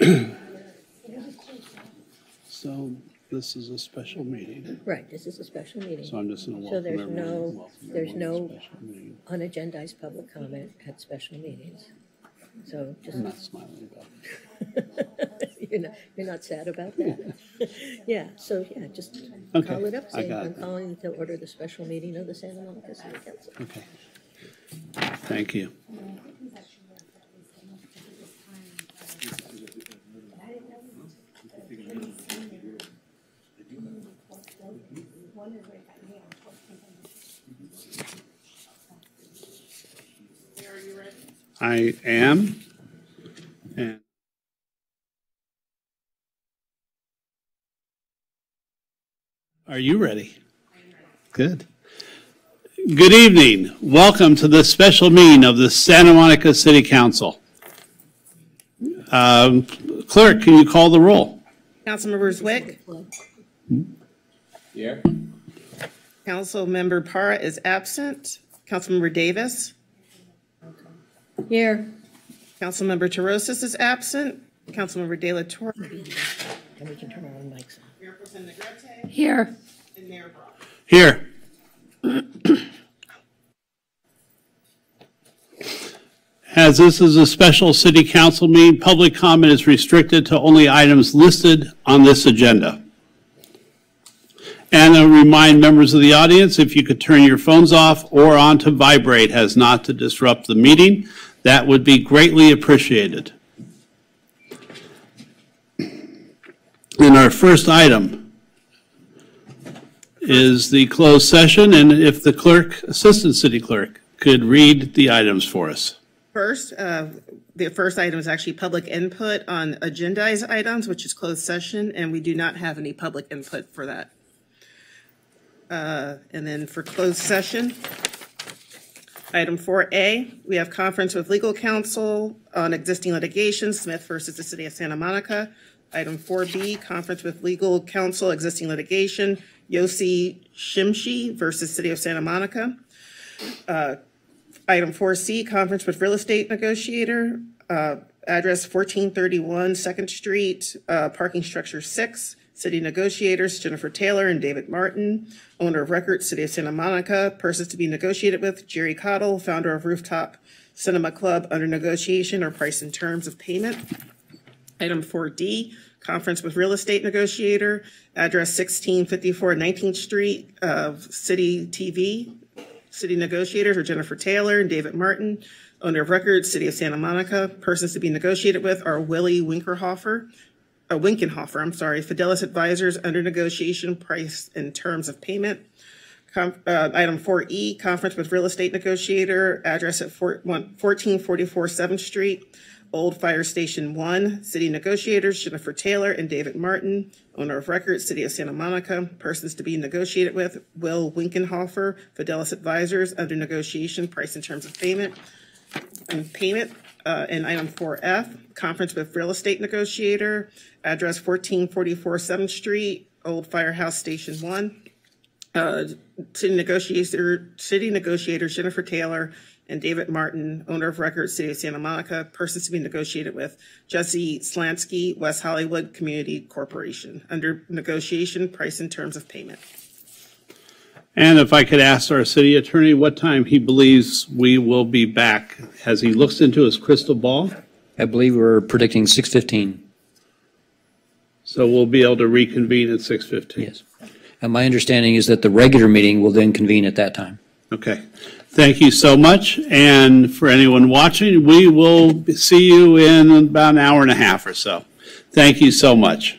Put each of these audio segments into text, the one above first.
So this is a special meeting, Right, this is a special meeting. so meeting. I'm just going to So welcome there's everyone. no- welcome there's everyone to no- special meeting. Unagendized public comment at special meetings. So just, I'm not smiling about it. you're not, you're not sad about that? Yeah, so, yeah, just Okay, call it up, I say, got I'm it. calling to order the special meeting of the Santa Monica City Council. Okay. Thank you. I am. And Are you ready? Good. Good evening. Welcome to this special meeting of the Santa Monica City Council. Um, Clerk, can you call the roll? Councilmember Zwick. Here. Councilmember Parra is absent. Councilmember Davis. Here. Councilmember Torosis is absent. Councilmember De La Torre. And we can turn our own mics on. Mayor Pro Tem Negrete. Here. And Mayor Brock. Here. As this is a special city council meeting, public comment is restricted to only items listed on this agenda. And I remind members of the audience, if you could turn your phones off or on to vibrate as not to disrupt the meeting, that would be greatly appreciated. And our first item is the closed session, and if the clerk, Assistant City Clerk, could read the items for us. First, uh, the first item is actually public input on agendized items, which is closed session, and we do not have any public input for that. Uh, And then for closed session, item 4A, we have conference with legal counsel on existing litigation, Smith versus the City of Santa Monica. Item 4B, conference with legal counsel, existing litigation, Yossi Shimshi versus City of Santa Monica. Item 4C, conference with real estate negotiator, uh, address 1431 Second Street, uh, parking structure 6, city negotiators Jennifer Taylor and David Martin, owner of record, City of Santa Monica, persons to be negotiated with, Jerry Cottle, founder of Rooftop Cinema Club, under negotiation or price and terms of payment. Item 4D, conference with real estate negotiator, address 1654 19th Street, uh, City TV, City negotiators are Jennifer Taylor and David Martin. Owner of record, City of Santa Monica. Persons to be negotiated with are Willie Winkerhofer, uh, Winkenhofer, I'm sorry, Fidelis Advisors under negotiation, price and terms of payment. Com- uh, item 4E, conference with real estate negotiator, address at four- one- 1444 7th Street, Old Fire Station 1. City negotiators Jennifer Taylor and David Martin. Owner of record, City of Santa Monica. Persons to be negotiated with, Will Winkenhofer, Fidelis Advisors, under negotiation, price and terms of payment. And payment, uh, and item 4F, conference with real estate negotiator, address 1444 7th Street, Old Firehouse Station 1 uh, city negotiator, city negotiator Jennifer Taylor and David Martin, owner of record, City of Santa Monica, persons to be negotiated with, Jesse Slansky, West Hollywood Community Corporation, under negotiation, price and terms of payment. And if I could ask our city attorney what time he believes we will be back, as he looks into his crystal ball, I believe we're predicting 6:15. so we'll be able to reconvene at 6:15. Yes. And my understanding is that the regular meeting will then convene at that time. Okay. Thank you so much. And for anyone watching, we will see you in about an hour and a half or so. Thank you so much.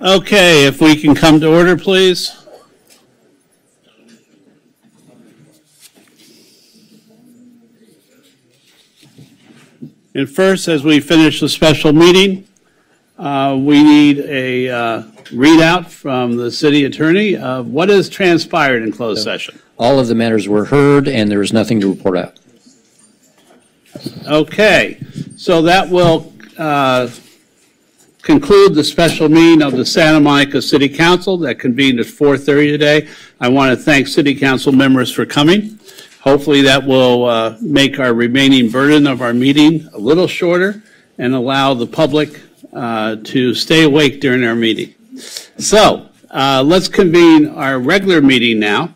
Okay, if we can come to order, please. And first, as we finish the special meeting, uh, we need a uh, readout from the city attorney of what has transpired in closed session. All of the matters were heard, and there is nothing to report out. Okay, so that will uh, conclude the special meeting of the Santa Monica City Council that convened at 4:30 today. I want to thank city council members for coming. Hopefully, that will uh, make our remaining burden of our meeting a little shorter and allow the public uh, to stay awake during our meeting. So, uh, let's convene our regular meeting now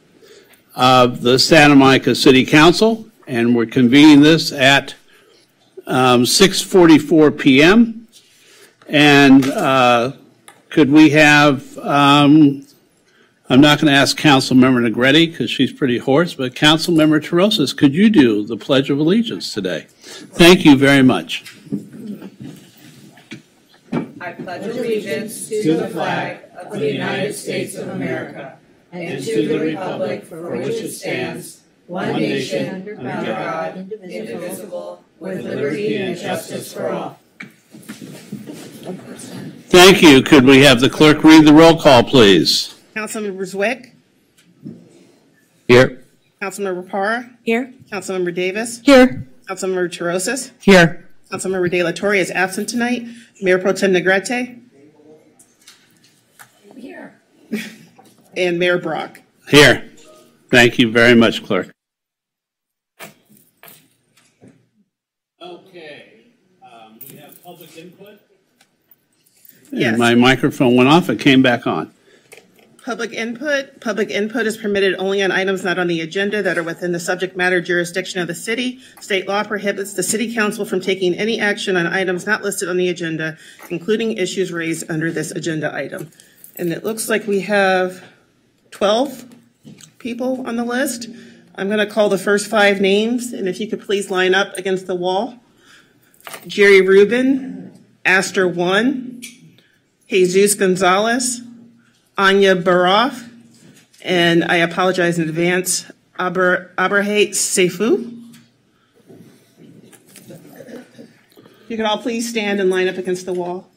of the Santa Monica City Council, and we're convening this at um, 6:44 PM. And uh, could we have, um, I'm not going to ask Councilmember Negrete because she's pretty hoarse, but Councilmember Torosis, could you do the Pledge of Allegiance today? Thank you very much. I pledge allegiance to the flag of the United States of America and to the republic for which it stands, one nation, under God, indivisible, with liberty and justice for all. Thank you. Could we have the clerk read the roll call, please? Councilmember Zwick, Here. Councilmember Parra, Here? Councilmember Davis, Here. Councilmember Torosis, Here. Councilmember De La Torre is absent tonight. Mayor Pro Tem Negrete. Here. And Mayor Brock. Here. Thank you very much, clerk. Okay, um, we have public input? Yes. My microphone went off, it came back on. Public input. Public input is permitted only on items not on the agenda that are within the subject matter jurisdiction of the city. State law prohibits the city council from taking any action on items not listed on the agenda, including issues raised under this agenda item. And it looks like we have 12 people on the list. I'm going to call the first five names, and if you could please line up against the wall. Jerry Rubin, Astor One, Jesus Gonzalez, Anya Baroff, and I apologize in advance, Aber, Seifu. You can all please stand and line up against the wall.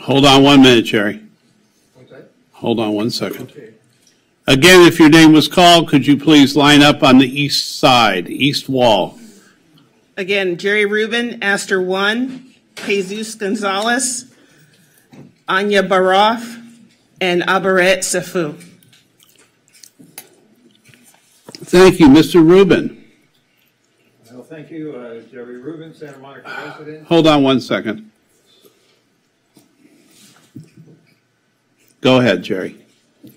Hold on one minute, Jerry. Hold on one second. Again, if your name was called, could you please line up on the east side, east wall? Again, Jerry Rubin, Aster One, Jesus Gonzalez, Anya Baroff, and Abaret Safu. Thank you, Mr. Rubin. Well, thank you, uh, Jerry Rubin, Santa Monica resident. Hold on one second. Go ahead, Jerry.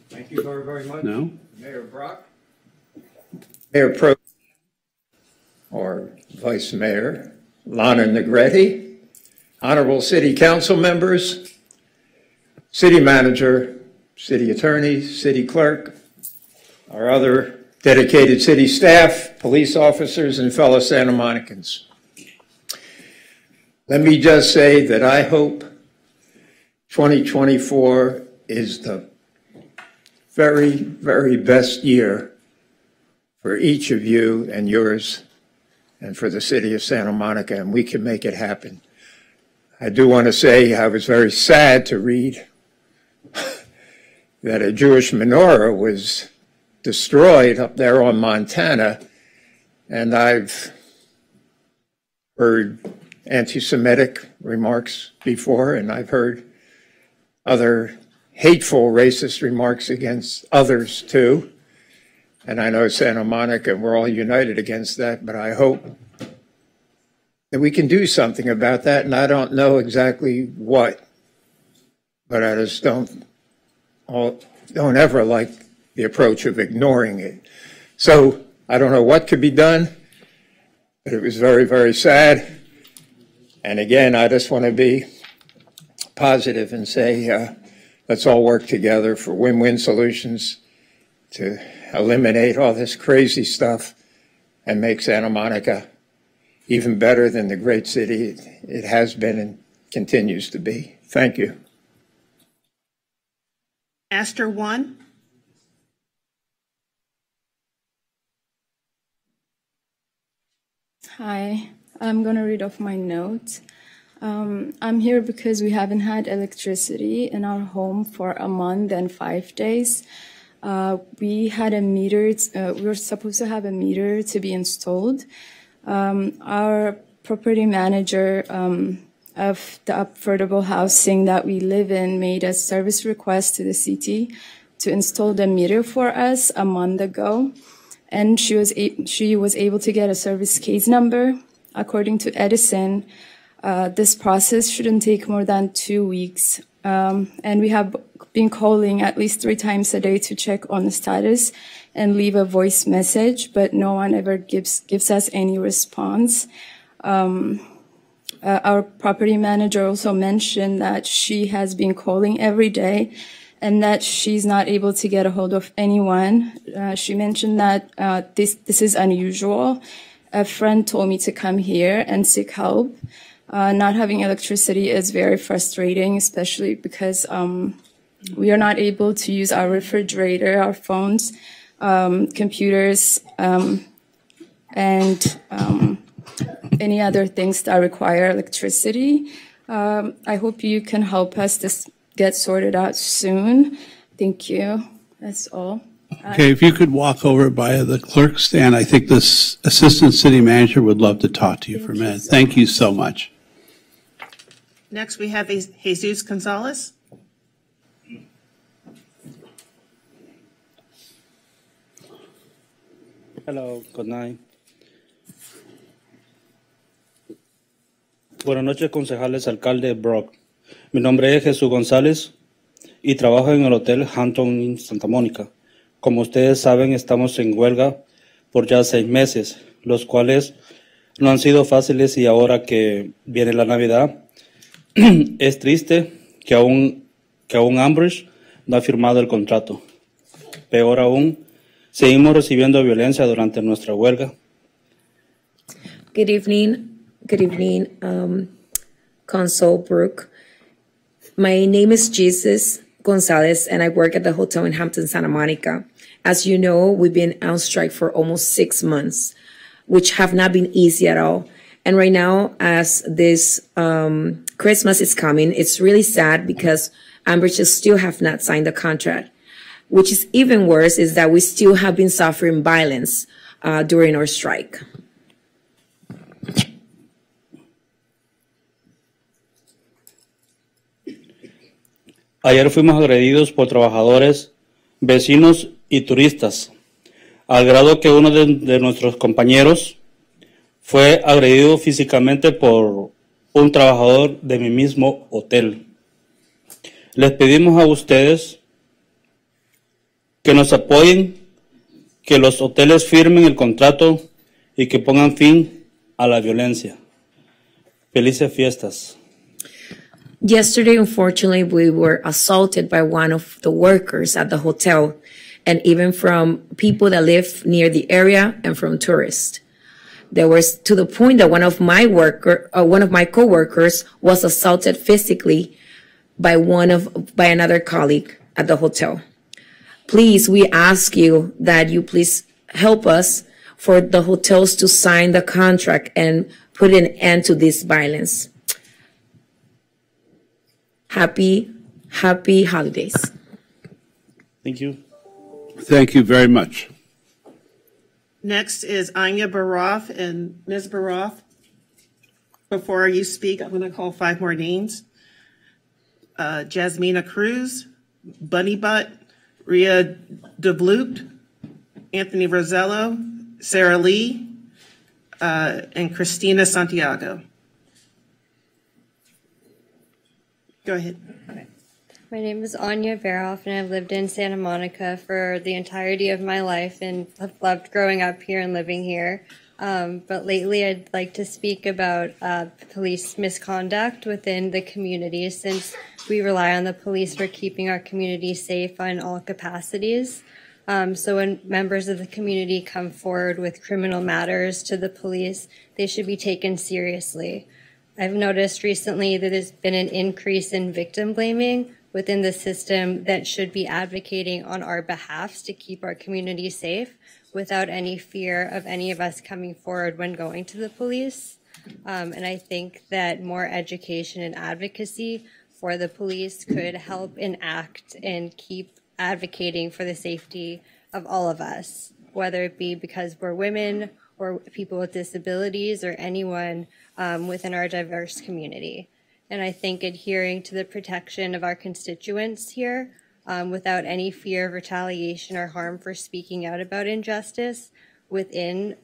Thank you very, very much. No? Mayor Brock, Mayor Pro, or Vice Mayor Lana Negrete, honorable city council members, city manager, city attorney, city clerk, our other dedicated city staff, police officers, and fellow Santa Monicans. Let me just say that I hope 2024 is the very, very best year for each of you and yours and for the city of Santa Monica, and we can make it happen. I do want to say I was very sad to read that a Jewish menorah was destroyed up there on Montana, and I've heard anti-Semitic remarks before, and I've heard other hateful racist remarks against others too. And I know Santa Monica, we're all united against that, but I hope that we can do something about that. And I don't know exactly what, but I just don't, don't ever like the approach of ignoring it. So I don't know what could be done, but it was very, very sad. And again, I just want to be positive and say, uh, let's all work together for win-win solutions to eliminate all this crazy stuff and make Santa Monica even better than the great city it- it has been and continues to be. Thank you. Aster one, Hi, I'm gonna read off my notes. Um, I'm here because we haven't had electricity in our home for a month and five days. Uh, we had a meter, uh, we were supposed to have a meter to be installed. Um, our property manager um, of the affordable housing that we live in made a service request to the city to install the meter for us a month ago and she was she was able to get a service case number. According to Edison, uh, this process shouldn't take more than two weeks, um, and we have been calling at least three times a day to check on the status and leave a voice message, but no one ever gives gives us any response. Um, uh, our property manager also mentioned that she has been calling every day and that she's not able to get a hold of anyone. Uh, she mentioned that uh, this this is unusual. A friend told me to come here and seek help. Uh, not having electricity is very frustrating, especially because um, we are not able to use our refrigerator, our phones, um, computers, um, and um, any other things that require electricity. Um, I hope you can help us this get sorted out soon. Thank you. That's all. Okay, if you could walk over by the clerk stand, I think this assistant city manager would love to talk to you for a minute. Thank you so much. Next we have Jesus Gonzalez. Hello, good night. Buenas noches, concejales, alcalde Brock. Mi nombre es Jesús González y trabajo en el Hotel Hampton Santa Mónica. Como ustedes saben, estamos en huelga por ya seis meses, los cuales no han sido fáciles y ahora que viene la Navidad, es triste que aún, que aún Ambridge no ha firmado el contrato. Peor aún, seguimos recibiendo violencia durante nuestra huelga. Good evening. Good evening, um, Consul Brooke. My name is Jesus Gonzalez, and I work at the hotel in Hampton, Santa Monica. As you know, we've been on strike for almost six months, which have not been easy at all. And right now, as this um, Christmas is coming, it's really sad because Ambridge still have not signed the contract. Which is even worse is that we still have been suffering violence uh, during our strike. Ayer fuimos agredidos por trabajadores, vecinos y turistas, al grado que uno de, de nuestros compañeros fue agredido físicamente por un trabajador de mi mismo hotel. Les pedimos a ustedes que nos apoyen, que los hoteles firmen el contrato y que pongan fin a la violencia. Felices fiestas. Yesterday, unfortunately, we were assaulted by one of the workers at the hotel and even from people that live near the area and from tourists. There was to the point that one of my worker, uh, one of my coworkers was assaulted physically by one of, by another colleague at the hotel. Please, we ask you that you please help us for the hotels to sign the contract and put an end to this violence. Happy, happy holidays. Thank you. Thank you very much. Next is Anya Baroff and Ms. Baroff. Before you speak, I'm going to call five more names. Uh, Jasmina Cruz, Bunny Butt, Ria DeBloot, Anthony Rosello, Sarah Lee, uh, and Christina Santiago. Go ahead. My name is Anya Baroff, and I've lived in Santa Monica for the entirety of my life and have loved growing up here and living here. Um, but lately, I'd like to speak about uh, police misconduct within the community since we rely on the police for keeping our community safe on all capacities. Um, so when members of the community come forward with criminal matters to the police, they should be taken seriously. I've noticed recently that there's been an increase in victim blaming within the system that should be advocating on our behalfs to keep our community safe without any fear of any of us coming forward when going to the police. Um, and I think that more education and advocacy for the police could help enact and keep advocating for the safety of all of us, whether it be because we're women or people with disabilities or anyone um, within our diverse community. And I think adhering to the protection of our constituents here um, without any fear of retaliation or harm for speaking out about injustice within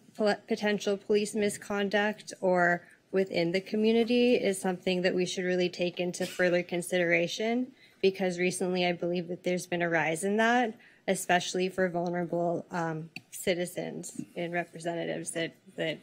potential police misconduct or within the community is something that we should really take into further consideration because recently I believe that there's been a rise in that, especially for vulnerable um, citizens and representatives that, that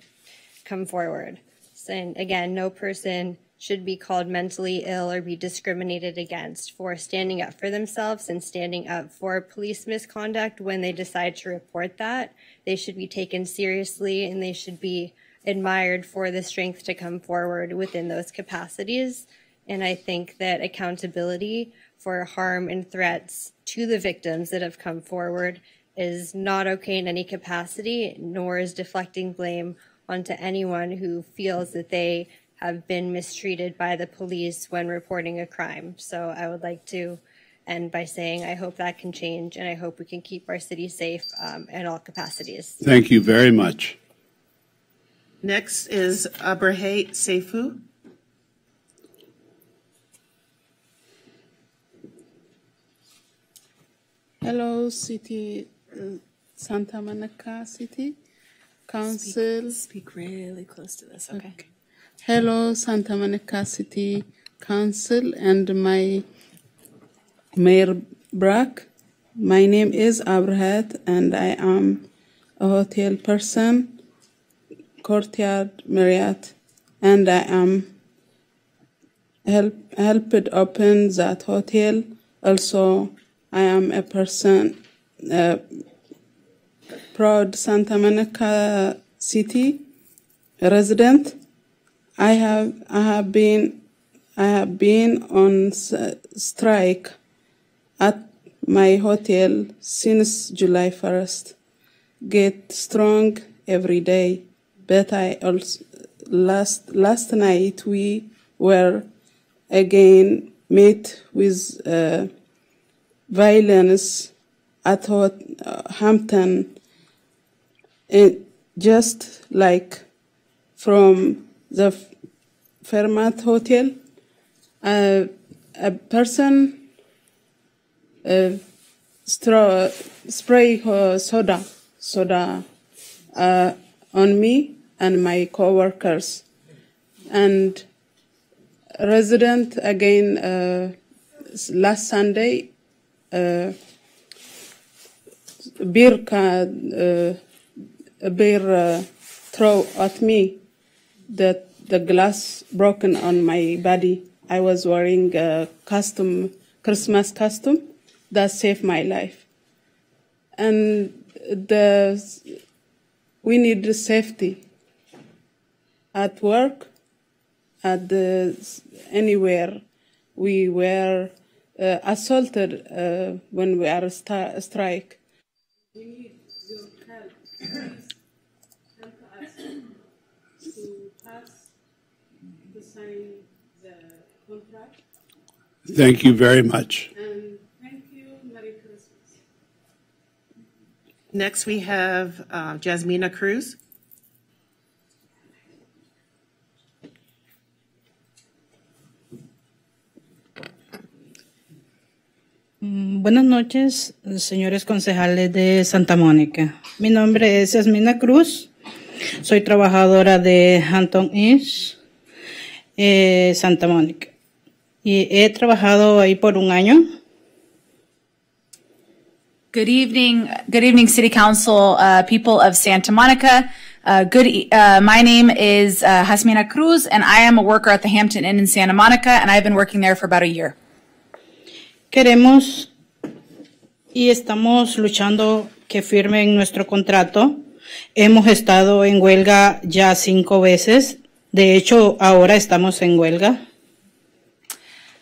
come forward. So, and again, no person should be called mentally ill or be discriminated against for standing up for themselves and standing up for police misconduct when they decide to report that. They should be taken seriously and they should be admired for the strength to come forward within those capacities. And I think that accountability for harm and threats to the victims that have come forward is not okay in any capacity, nor is deflecting blame onto anyone who feels that they have been mistreated by the police when reporting a crime. So I would like to end by saying I hope that can change and I hope we can keep our city safe um, in all capacities. Thank you very much. Next is Abrahe Seifu. Hello, City uh, Santa Monica City Council. Speak, speak really close to this, okay. okay. Hello, Santa Monica City Council and my Mayor Brack. My name is Abrahat and I am a hotel person, courtyard Marriott, and I am help, helped open that hotel. Also, I am a person, uh, proud Santa Monica City resident. I have I have been I have been on strike at my hotel since July 1st. Get strong every day, but I also last last night we were again met with. Uh, violence at uh, Hampton, it, just like from the Fairmont Hotel, uh, a person uh, straw, spray uh, soda, soda uh, on me and my coworkers, and resident again uh, last Sunday beer can beer throw at me that the glass broken on my body. I was wearing a costume, Christmas costume that saved my life. And the, we need safety at work, at the, anywhere we were uh, assaulted uh, when we are st- strike. Thank you very much. And thank you. Merry Christmas. Next, we have uh, Jasmina Cruz. Mm, buenas noches, señores concejales de Santa Mónica. Mi nombre es Yasmina Cruz. Soy trabajadora de Hampton East, eh, Santa Mónica. Y he trabajado ahí por un año. Good evening, good evening, City Council, uh, people of Santa Monica. Uh, good, e- uh, my name is Jasmina Cruz, and I am a worker at the Hampton Inn in Santa Monica, and I've been working there for about a year. Queremos y estamos luchando que firmen nuestro contrato. Hemos estado en huelga ya cinco veces. De hecho, ahora estamos en huelga.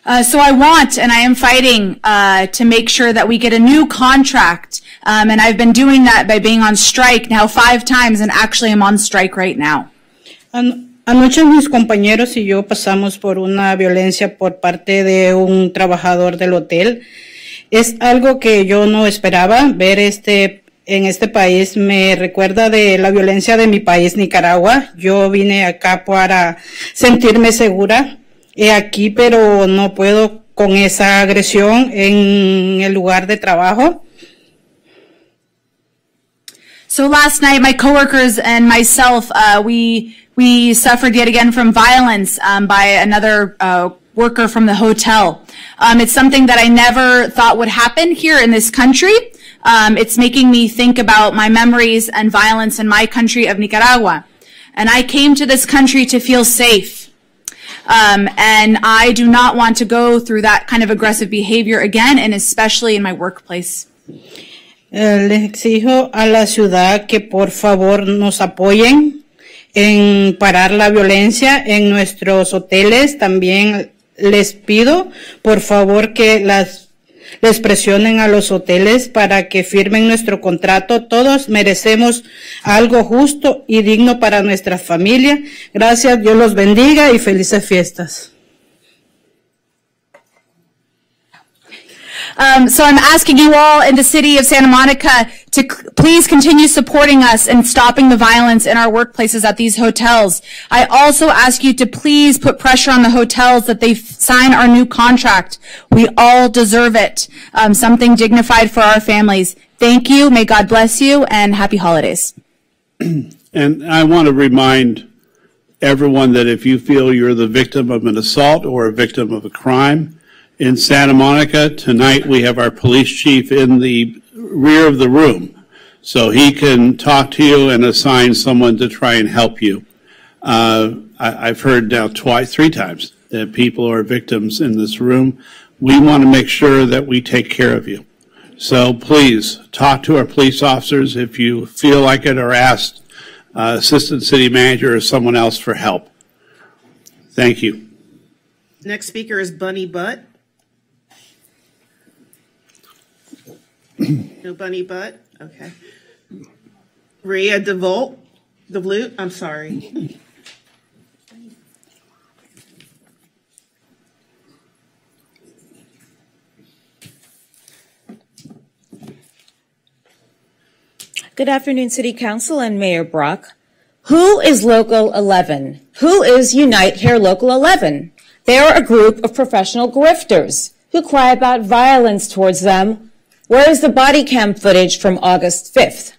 Uh, so I want and I am fighting uh, to make sure that we get a new contract. Um, and I've been doing that by being on strike now five times and actually I'm on strike right now. An- Anoche mis compañeros y yo pasamos por una violencia por parte de un trabajador del hotel. Es algo que yo no esperaba ver este en este país. Me recuerda de la violencia de mi país, Nicaragua. Yo vine acá para sentirme segura. Aquí, pero no puedo con esa agresión en el lugar de trabajo. So last night, my coworkers and myself, uh, we we suffered yet again from violence um, by another uh, worker from the hotel. Um, it's something that I never thought would happen here in this country. Um, it's making me think about my memories and violence in my country of Nicaragua. And I came to this country to feel safe. Um, and I do not want to go through that kind of aggressive behavior again, and especially in my workplace. Eh, les exijo a la ciudad que por favor nos apoyen en parar la violencia en nuestros hoteles. También les pido por favor que las les presionen a los hoteles para que firmen nuestro contrato. Todos merecemos algo justo y digno para nuestra familia. Gracias, Dios los bendiga y felices fiestas. Um, so I'm asking you all in the city of Santa Monica to please continue supporting us and stopping the violence in our workplaces at these hotels. I also ask you to please put pressure on the hotels that they sign our new contract. We all deserve it. Um, something dignified for our families. Thank you. May God bless you and happy holidays. And I want to remind everyone that if you feel you're the victim of an assault or a victim of a crime in Santa Monica, tonight we have our police chief in the rear of the room. So he can talk to you and assign someone to try and help you. Uh, I, I've heard now twice, three times that people are victims in this room. We want to make sure that we take care of you. So please talk to our police officers if you feel like it or ask uh, assistant city manager or someone else for help. Thank you. Next speaker is Bunny Butt. No Bunny Butt? Okay. Rhea DeVolt, DeVlute, I'm sorry. Good afternoon, City Council and Mayor Brock. Who is Local 11? Who is Unite Here Local 11? They are a group of professional grifters who cry about violence towards them. Where is the body cam footage from August 5th?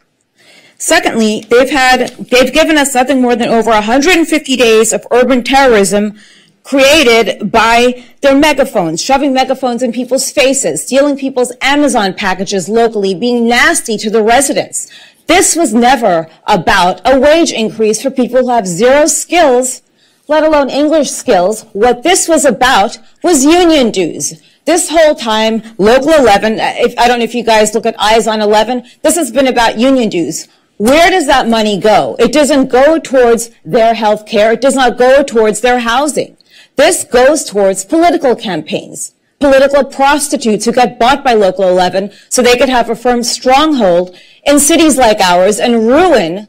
Secondly, they've had, they've given us nothing more than over 150 days of urban terrorism created by their megaphones, shoving megaphones in people's faces, stealing people's Amazon packages locally, being nasty to the residents. This was never about a wage increase for people who have zero skills, let alone English skills. What this was about was union dues. This whole time, Local 11, uh, if, I don't know if you guys look at Eyes on 11, this has been about union dues. Where does that money go? It doesn't go towards their health care. It does not go towards their housing. This goes towards political campaigns, political prostitutes who get bought by Local 11 so they could have a firm stronghold in cities like ours and ruin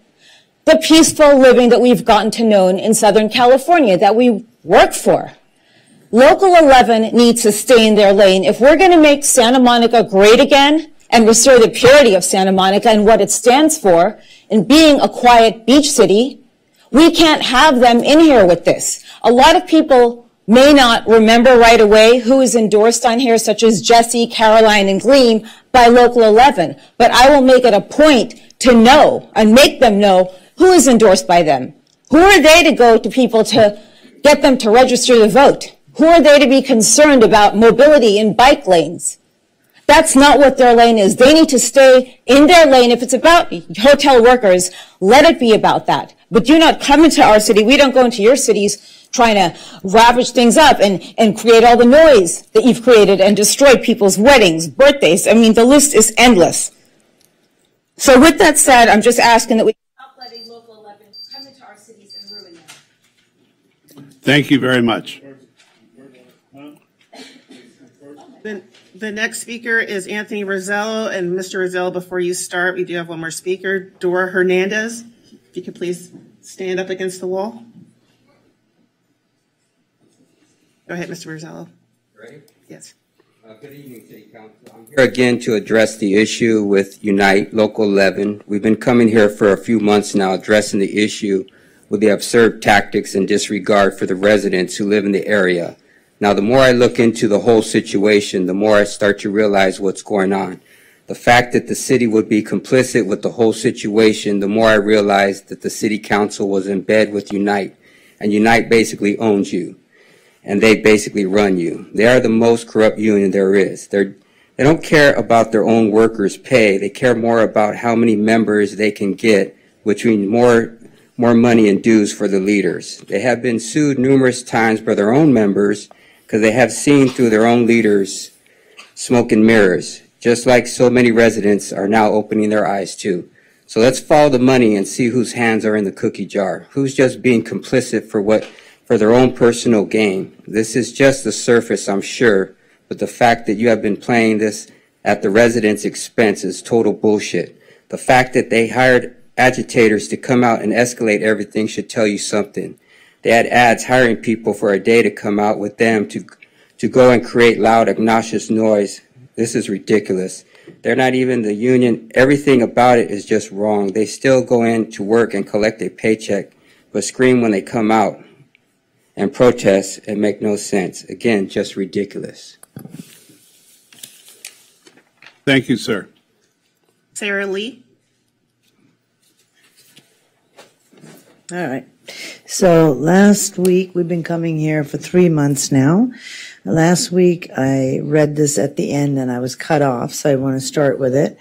the peaceful living that we've gotten to know in Southern California that we work for. Local 11 needs to stay in their lane. If we're going to make Santa Monica great again and restore the purity of Santa Monica and what it stands for in being a quiet beach city, we can't have them in here with this. A lot of people may not remember right away who is endorsed on here, such as Jesse, Caroline, and Gleam by Local 11. But I will make it a point to know and make them know who is endorsed by them. Who are they to go to people to get them to register to vote? Who are they to be concerned about mobility in bike lanes? That's not what their lane is. They need to stay in their lane. If it's about hotel workers, let it be about that. But do not come into our city. We don't go into your cities trying to ravage things up and, and create all the noise that you've created and destroy people's weddings, birthdays. I mean, the list is endless. So with that said, I'm just asking that we stop letting Local 11 come into our cities and ruin them. Thank you very much. The, next speaker is Anthony Rosello, and Mr. Rosello, before you start, we do have one more speaker, Dora Hernandez. If you could please stand up against the wall. Go ahead, Mr. Rosello. Ready? Yes. Uh, Good evening, City Council. I'm here again to address the issue with Unite Local 11. We've been coming here for a few months now addressing the issue with the absurd tactics and disregard for the residents who live in the area. Now, the more I look into the whole situation, the more I start to realize what's going on. The fact that the city would be complicit with the whole situation, the more I realized that the city council was in bed with Unite. And Unite basically owns you. And they basically run you. They are the most corrupt union there is. They're, they don't care about their own workers' pay. They care more about how many members they can get, which means more, more money and dues for the leaders. They have been sued numerous times by their own members because they have seen through their own leaders smoke and mirrors, just like so many residents are now opening their eyes to. So let's follow the money and see whose hands are in the cookie jar, who's just being complicit for what for their own personal gain. This is just the surface, I'm sure, but the fact that you have been playing this at the residents' expense is total bullshit. The fact that they hired agitators to come out and escalate everything should tell you something. They had ads hiring people for a day to come out with them to, to go and create loud, obnoxious noise. This is ridiculous. They're not even the union. Everything about it is just wrong. They still go in to work and collect a paycheck, but scream when they come out and protest and make no sense. Again, just ridiculous. Thank you, sir. Sarah Lee. All right. So last week, we've been coming here for three months now. Last week, I read this at the end and I was cut off, so I want to start with it.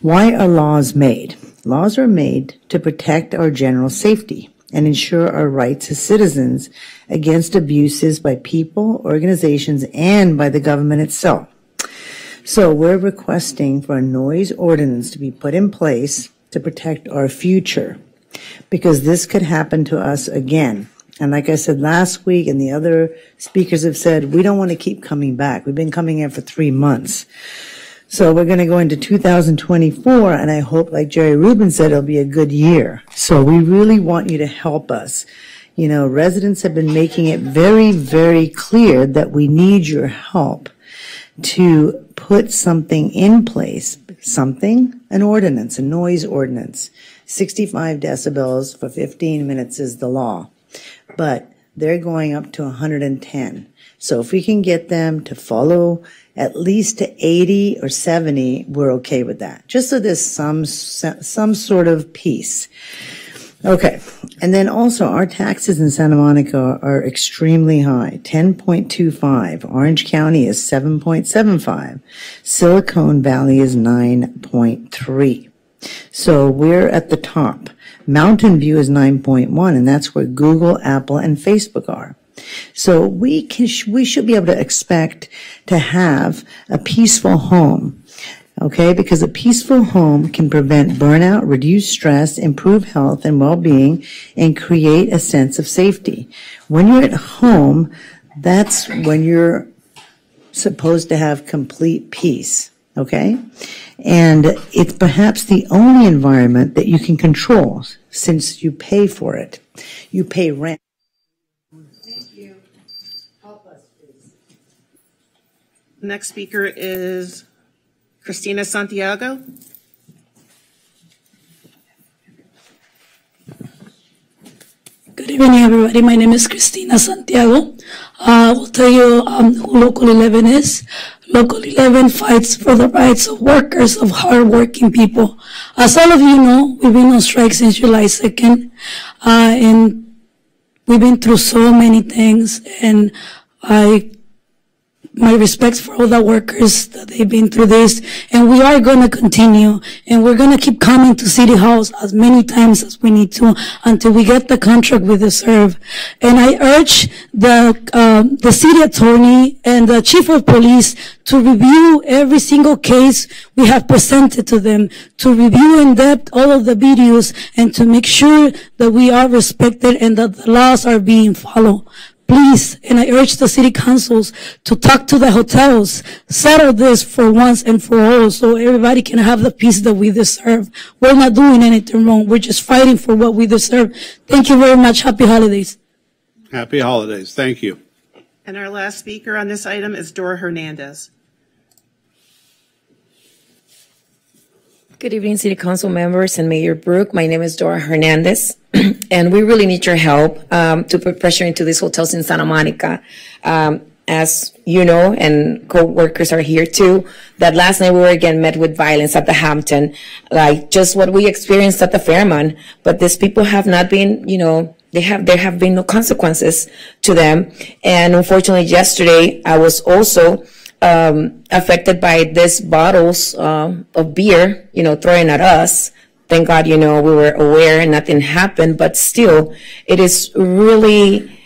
Why are laws made? Laws are made to protect our general safety and ensure our rights as citizens against abuses by people, organizations, and by the government itself. So we're requesting for a noise ordinance to be put in place to protect our future because this could happen to us again. And like I said last week, and the other speakers have said, we don't want to keep coming back. We've been coming here for three months. So we're going to go into 2024, and I hope, like Jerry Rubin said, it'll be a good year. So we really want you to help us. You know, residents have been making it very, very clear that we need your help to put something in place, something, an ordinance, a noise ordinance. 65 decibels for 15 minutes is the law, but they're going up to 110. So if we can get them to follow at least to 80 or 70, we're okay with that. Just so there's some, some sort of peace. Okay. And then also our taxes in Santa Monica are extremely high. 10.25. Orange County is 7.75. Silicon Valley is 9.3. So we're at the top. Mountain View is 9.1 and that's where Google, Apple, and Facebook are. So we can, we should be able to expect to have a peaceful home. Okay, because a peaceful home can prevent burnout, reduce stress, improve health and well-being, and create a sense of safety. When you're at home, that's when you're supposed to have complete peace. Okay? And it's perhaps the only environment that you can control since you pay for it. You pay rent. Thank you. Help us, please. Next speaker is Christina Santiago. Good evening, everybody. My name is Christina Santiago. Uh, I will tell you um, who Local 11 is. Local 11 fights for the rights of workers, of hardworking people. As all of you know, we've been on strike since July 2nd, uh, and we've been through so many things, and I my respects for all the workers that they've been through this, and we are going to continue, and we're going to keep coming to City Halls as many times as we need to until we get the contract we deserve. And I urge the um, the city attorney and the chief of police to review every single case we have presented to them, to review in depth all of the videos, and to make sure that we are respected and that the laws are being followed please, and I urge the city councils to talk to the hotels, settle this for once and for all so everybody can have the peace that we deserve. We're not doing anything wrong. We're just fighting for what we deserve. Thank you very much. Happy holidays. Happy holidays. Thank you. And our last speaker on this item is Dora Hernandez. Good evening, City Council members and Mayor Brock. My name is Dora Hernandez, and we really need your help um, to put pressure into these hotels in Santa Monica. Um, as you know, and co-workers are here too, that last night we were again met with violence at the Hampton, like just what we experienced at the Fairmont. But these people have not been, you know, they have there have been no consequences to them. And unfortunately, yesterday I was also um, affected by these bottles um, of beer, you know, throwing at us. Thank God, you know, we were aware and nothing happened, but still, it is really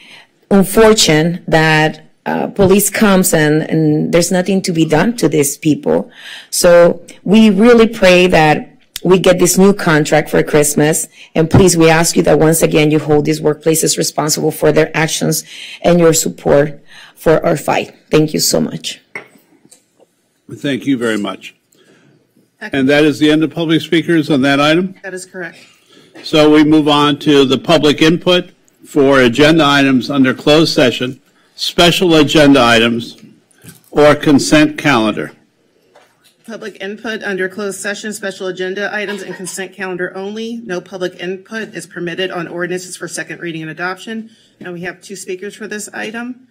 unfortunate that uh, police comes and, and there's nothing to be done to these people. So we really pray that we get this new contract for Christmas. And please, we ask you that once again, you hold these workplaces responsible for their actions and your support for our fight. Thank you so much. Thank you very much. And that is the end of public speakers on that item. That is correct. So we move on to the public input for agenda items under closed session, special agenda items, or consent calendar. Public input under closed session, special agenda items, and consent calendar only. No public input is permitted on ordinances for second reading and adoption. And we have two speakers for this item.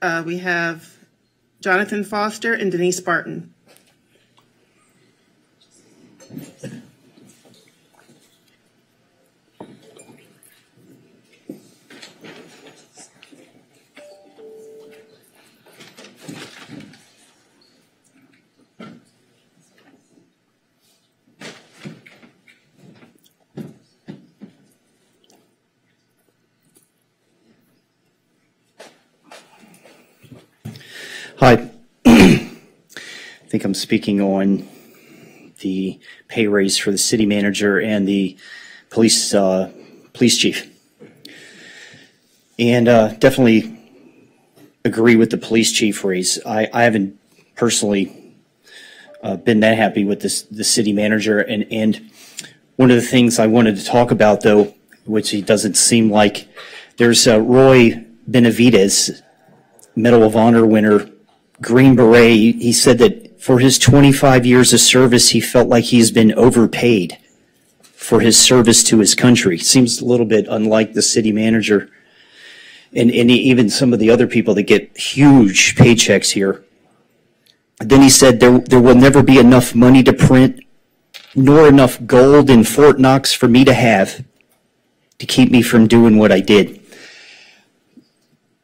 Uh, we have Jonathan Foster and Denise Barton. Hi. I think I'm speaking on the pay raise for the city manager and the police uh, police chief. And uh, definitely agree with the police chief raise. I, I haven't personally uh, been that happy with this the city manager. And, and one of the things I wanted to talk about, though, which he doesn't seem like, there's uh, Roy Benavidez, Medal of Honor winner Green Beret, he said that for his 25 years of service, he felt like he's been overpaid for his service to his country. Seems a little bit unlike the city manager and, and even some of the other people that get huge paychecks here. Then he said there, there will never be enough money to print, nor enough gold in Fort Knox for me to have to keep me from doing what I did.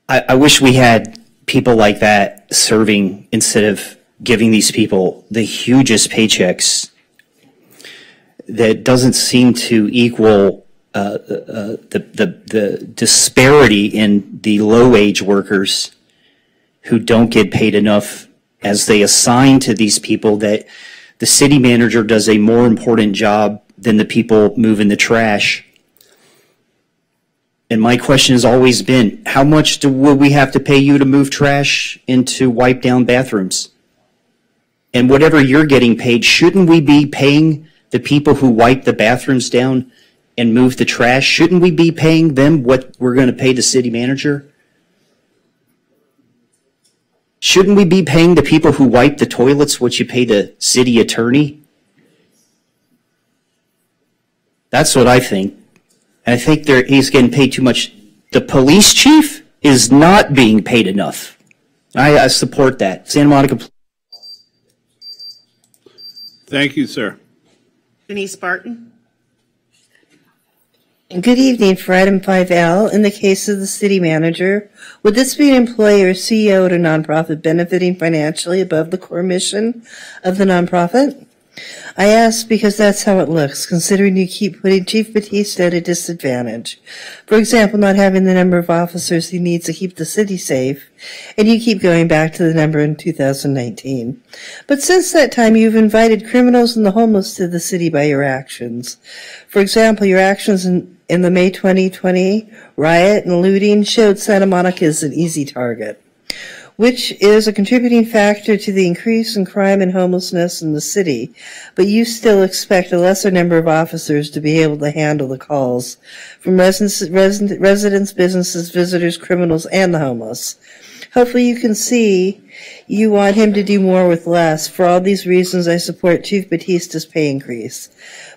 I, I wish we had people like that serving instead of giving these people the hugest paychecks that doesn't seem to equal uh, uh, the, the, the disparity in the low wage workers who don't get paid enough as they assign to these people that the city manager does a more important job than the people moving the trash and my question has always been, how much do, will we have to pay you to move trash and to wipe down bathrooms? And whatever you're getting paid, shouldn't we be paying the people who wipe the bathrooms down and move the trash? Shouldn't we be paying them what we're going to pay the city manager? Shouldn't we be paying the people who wipe the toilets what you pay the city attorney? That's what I think. And I think there, he's getting paid too much. The police chief is not being paid enough. I, I support that. Santa Monica. Thank you, sir. Denise Barton. Good evening. For item 5L, in the case of the city manager, would this be an employee or CEO at a nonprofit benefiting financially above the core mission of the nonprofit? I ask because that's how it looks, considering you keep putting Chief Batista at a disadvantage. For example, not having the number of officers he needs to keep the city safe, and you keep going back to the number in 2019. But since that time, you've invited criminals and the homeless to the city by your actions. For example, your actions in, in the May 2020 riot and looting showed Santa Monica is an easy target which is a contributing factor to the increase in crime and homelessness in the city, but you still expect a lesser number of officers to be able to handle the calls from residents, resident, residents businesses, visitors, criminals, and the homeless. Hopefully you can see you want him to do more with less. For all these reasons, I support Chief Batista's pay increase.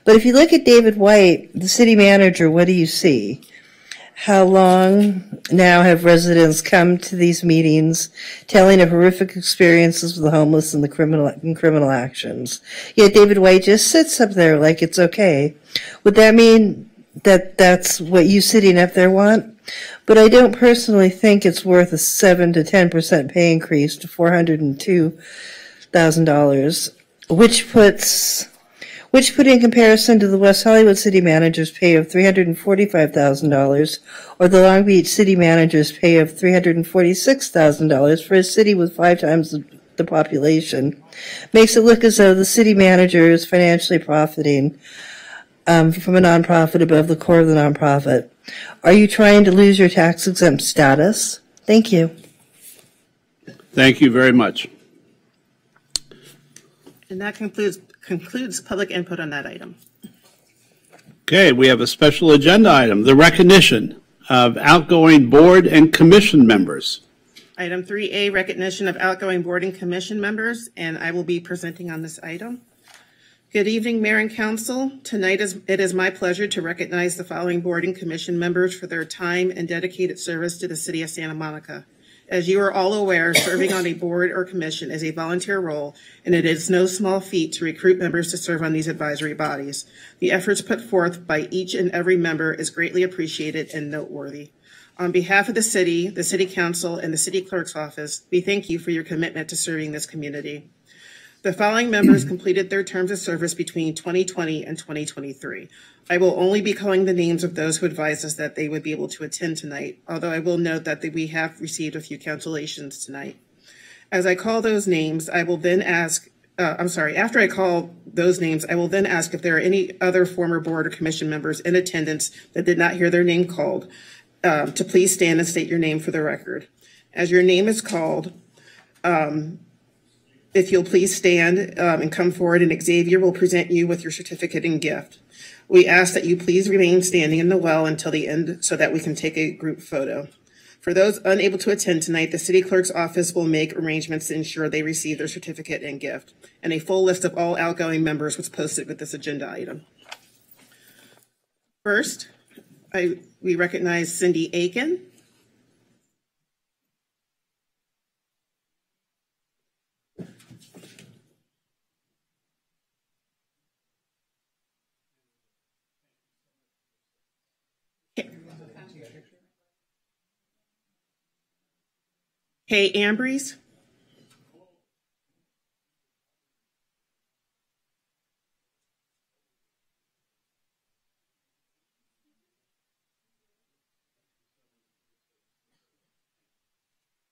But if you look at David White, the city manager, what do you see? How long now have residents come to these meetings telling of horrific experiences with the homeless and the criminal and criminal actions? Yet David White just sits up there like it's okay. Would that mean that that's what you sitting up there want? But I don't personally think it's worth a seven to ten percent pay increase to four hundred and two thousand dollars, which puts which put in comparison to the West Hollywood city manager's pay of $345,000 or the Long Beach city manager's pay of $346,000 for a city with five times the population, makes it look as though the city manager is financially profiting um, from a nonprofit above the core of the nonprofit. Are you trying to lose your tax exempt status? Thank you. Thank you very much. And that concludes concludes public input on that item. Okay, we have a special agenda item, the recognition of outgoing board and commission members. Item 3A, recognition of outgoing board and commission members, and I will be presenting on this item. Good evening, Mayor and Council. Tonight is, it is my pleasure to recognize the following board and commission members for their time and dedicated service to the City of Santa Monica. As you are all aware, serving on a board or commission is a volunteer role, and it is no small feat to recruit members to serve on these advisory bodies. The efforts put forth by each and every member is greatly appreciated and noteworthy. On behalf of the city, the city council, and the city clerk's office, we thank you for your commitment to serving this community. The following members completed their terms of service between 2020 and 2023. I will only be calling the names of those who advised us that they would be able to attend tonight, although I will note that we have received a few cancellations tonight. As I call those names, I will then ask, uh, I'm sorry, after I call those names, I will then ask if there are any other former board or commission members in attendance that did not hear their name called uh, to please stand and state your name for the record. As your name is called, um, if you'll please stand um, and come forward, and Xavier will present you with your certificate and gift. We ask that you please remain standing in the well until the end so that we can take a group photo. For those unable to attend tonight, the city clerk's office will make arrangements to ensure they receive their certificate and gift. And a full list of all outgoing members was posted with this agenda item. First, I, we recognize Cindy Aiken. Kay Ambrose.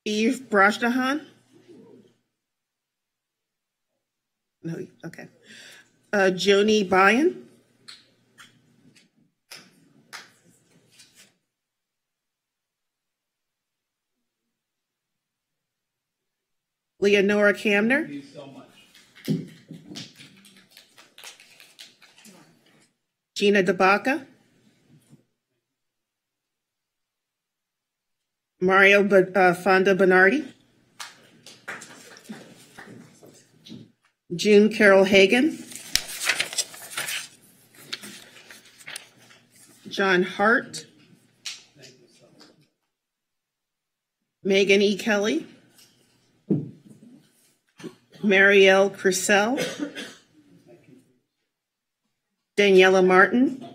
Eve Brashdahan. No, okay. Uh, Joni Byan. Leonora Camner. Thank you so much. Gina DeBaca. Mario uh, Fonda Bonardi. June Carol Hagan. John Hart. Megan E. Kelly. Marielle Crissell, Daniela Martin,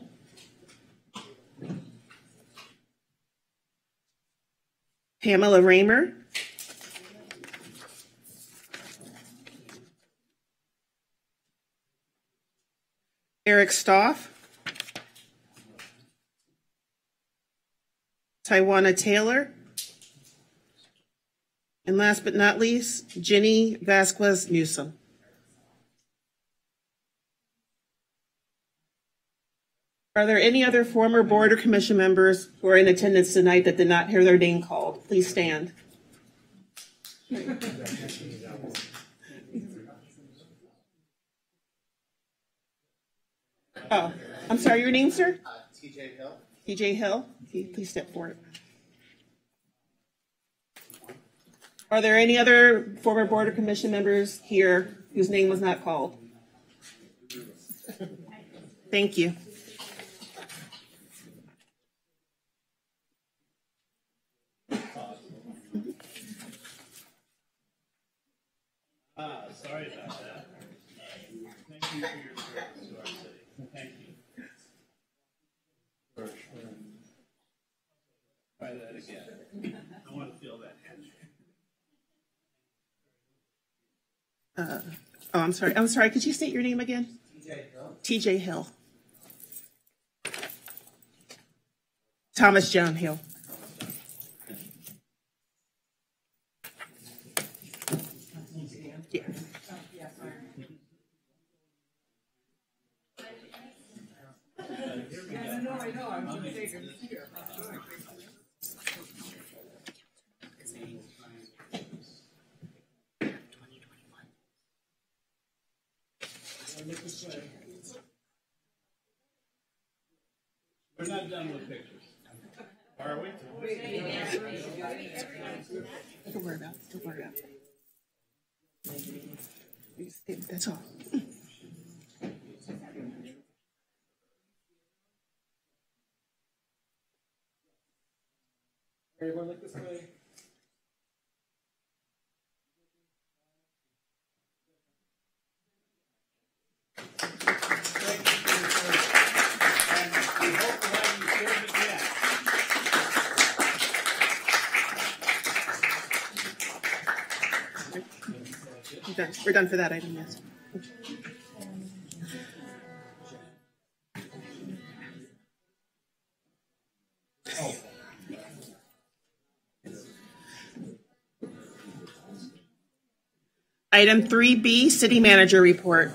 Pamela Raymer, Eric Stoff, Taiwana Taylor, and last but not least, Jenny Vasquez Newsom. Are there any other former board or commission members who are in attendance tonight that did not hear their name called? Please stand. Oh, I'm sorry, your name, sir? Uh, TJ Hill. TJ Hill. Please step forward. Are there any other former board or commission members here whose name was not called? Thank you. Ah, sorry about that. Thank you for your service to our city. Thank you. Try that again. I want to feel that handshake. Uh, Oh, I'm sorry, I'm sorry, could you state your name again? TJ Hill. TJ Hill. Thomas John Hill. We're not done with pictures. Are we? Don't worry about it, don't worry about it. That's all. Everyone look this way. We're done, for that item, yes. Item 3B, City Manager Report.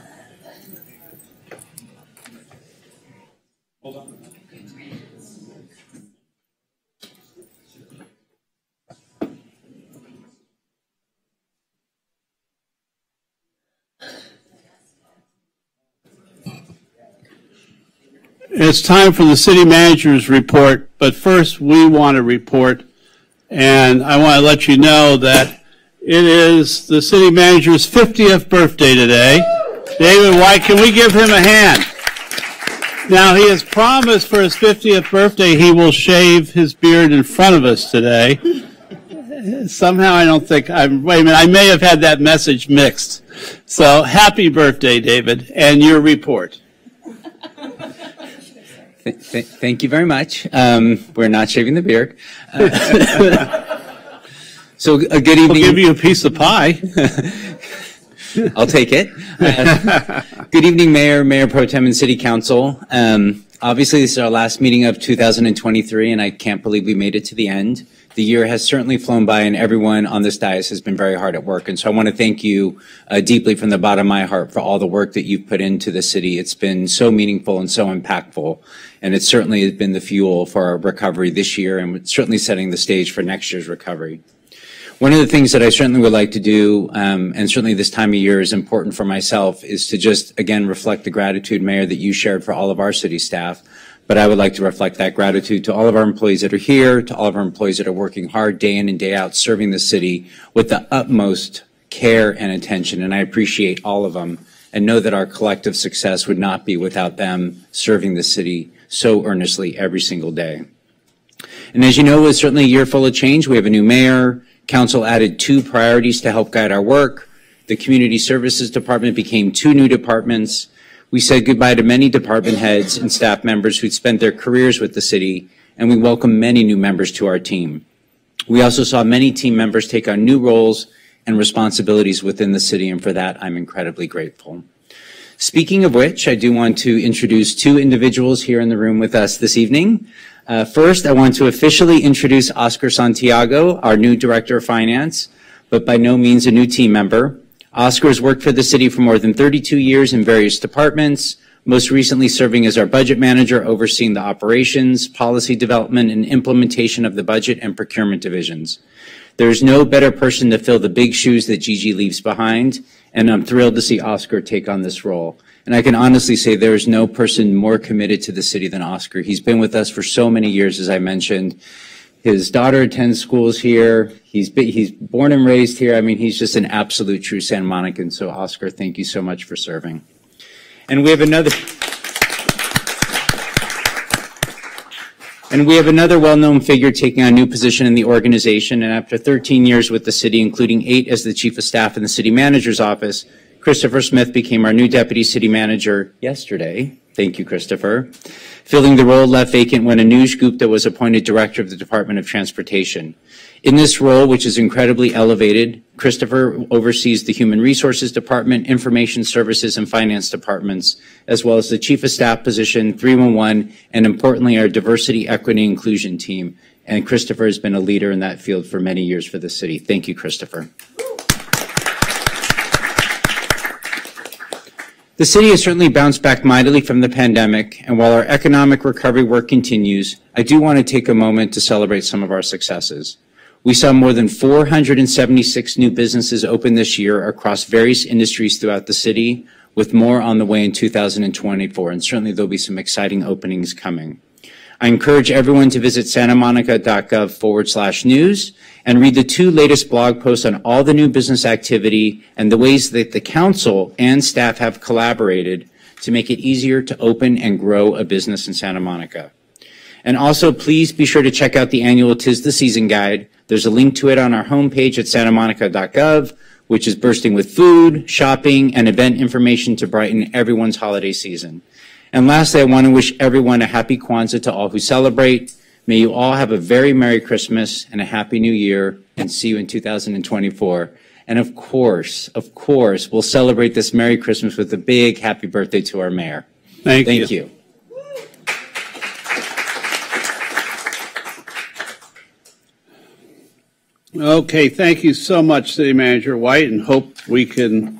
It's time for the city manager's report, but first we want to report, and I want to let you know that it is the city manager's 50th birthday today. David White, can we give him a hand? Now, he has promised for his 50th birthday he will shave his beard in front of us today. Somehow I don't think, I'm, wait a minute, I may have had that message mixed. So happy birthday, David, and your report. Th- th- Thank you very much. Um, We're not shaving the beard. Uh, So a good evening. We'll give you a piece of pie. I'll take it. Uh, Good evening, Mayor, Mayor Pro Tem, and City Council. Um, Obviously, this is our last meeting of 2023, and I can't believe we made it to the end. The year has certainly flown by, and everyone on this dais has been very hard at work. And so I want to thank you uh, deeply from the bottom of my heart for all the work that you've put into the city. It's been so meaningful and so impactful, and it certainly has been the fuel for our recovery this year, and certainly setting the stage for next year's recovery. One of the things that I certainly would like to do, um, and certainly this time of year is important for myself, is to just again reflect the gratitude, Mayor, that you shared for all of our city staff. But I would like to reflect that gratitude to all of our employees that are here, to all of our employees that are working hard day in and day out, serving the city with the utmost care and attention. And I appreciate all of them and know that our collective success would not be without them serving the city so earnestly every single day. And as you know, it's certainly a year full of change. We have a new mayor. Council added two priorities to help guide our work. The Community Services Department became two new departments. We said goodbye to many department heads and staff members who'd spent their careers with the city, and we welcome many new members to our team. We also saw many team members take on new roles and responsibilities within the city, and for that, I'm incredibly grateful. Speaking of which, I do want to introduce two individuals here in the room with us this evening. Uh, first, I want to officially introduce Oscar Santiago, our new Director of Finance, but by no means a new team member. Oscar has worked for the city for more than 32 years in various departments, most recently serving as our budget manager, overseeing the operations, policy development, and implementation of the budget and procurement divisions. There's no better person to fill the big shoes that Gigi leaves behind, and I'm thrilled to see Oscar take on this role. And I can honestly say there is no person more committed to the city than Oscar. He's been with us for so many years, as I mentioned. His daughter attends schools here. He's he's born and raised here. I mean, he's just an absolute true San Monican. So, Oscar, thank you so much for serving. And we have another. And we have another well-known figure taking on a new position in the organization. And after 13 years with the city, including eight as the chief of staff in the city manager's office, Christopher Smith became our new deputy city manager yesterday. Thank you, Christopher. Filling the role left vacant when Anuj Gupta was appointed director of the Department of Transportation. In this role, which is incredibly elevated, Christopher oversees the Human Resources Department, Information Services, and Finance Departments, as well as the Chief of Staff position, 311, and importantly, our Diversity, Equity, Inclusion team. And Christopher has been a leader in that field for many years for the city. Thank you, Christopher. The city has certainly bounced back mightily from the pandemic, and while our economic recovery work continues, I do want to take a moment to celebrate some of our successes. We saw more than 476 new businesses open this year across various industries throughout the city, with more on the way in 2024, and certainly there'll be some exciting openings coming. I encourage everyone to visit santamonica.gov forward slash news and read the two latest blog posts on all the new business activity and the ways that the council and staff have collaborated to make it easier to open and grow a business in Santa Monica. And also, please be sure to check out the annual Tis the Season guide. There's a link to it on our homepage at santamonica.gov, which is bursting with food, shopping, and event information to brighten everyone's holiday season. And lastly, I want to wish everyone a happy Kwanzaa to all who celebrate. May you all have a very Merry Christmas and a Happy New Year, and see you in 2024. And of course, of course, we'll celebrate this Merry Christmas with a big happy birthday to our mayor. Thank, you. Thank you. you. Okay, thank you so much, City Manager White, and hope we can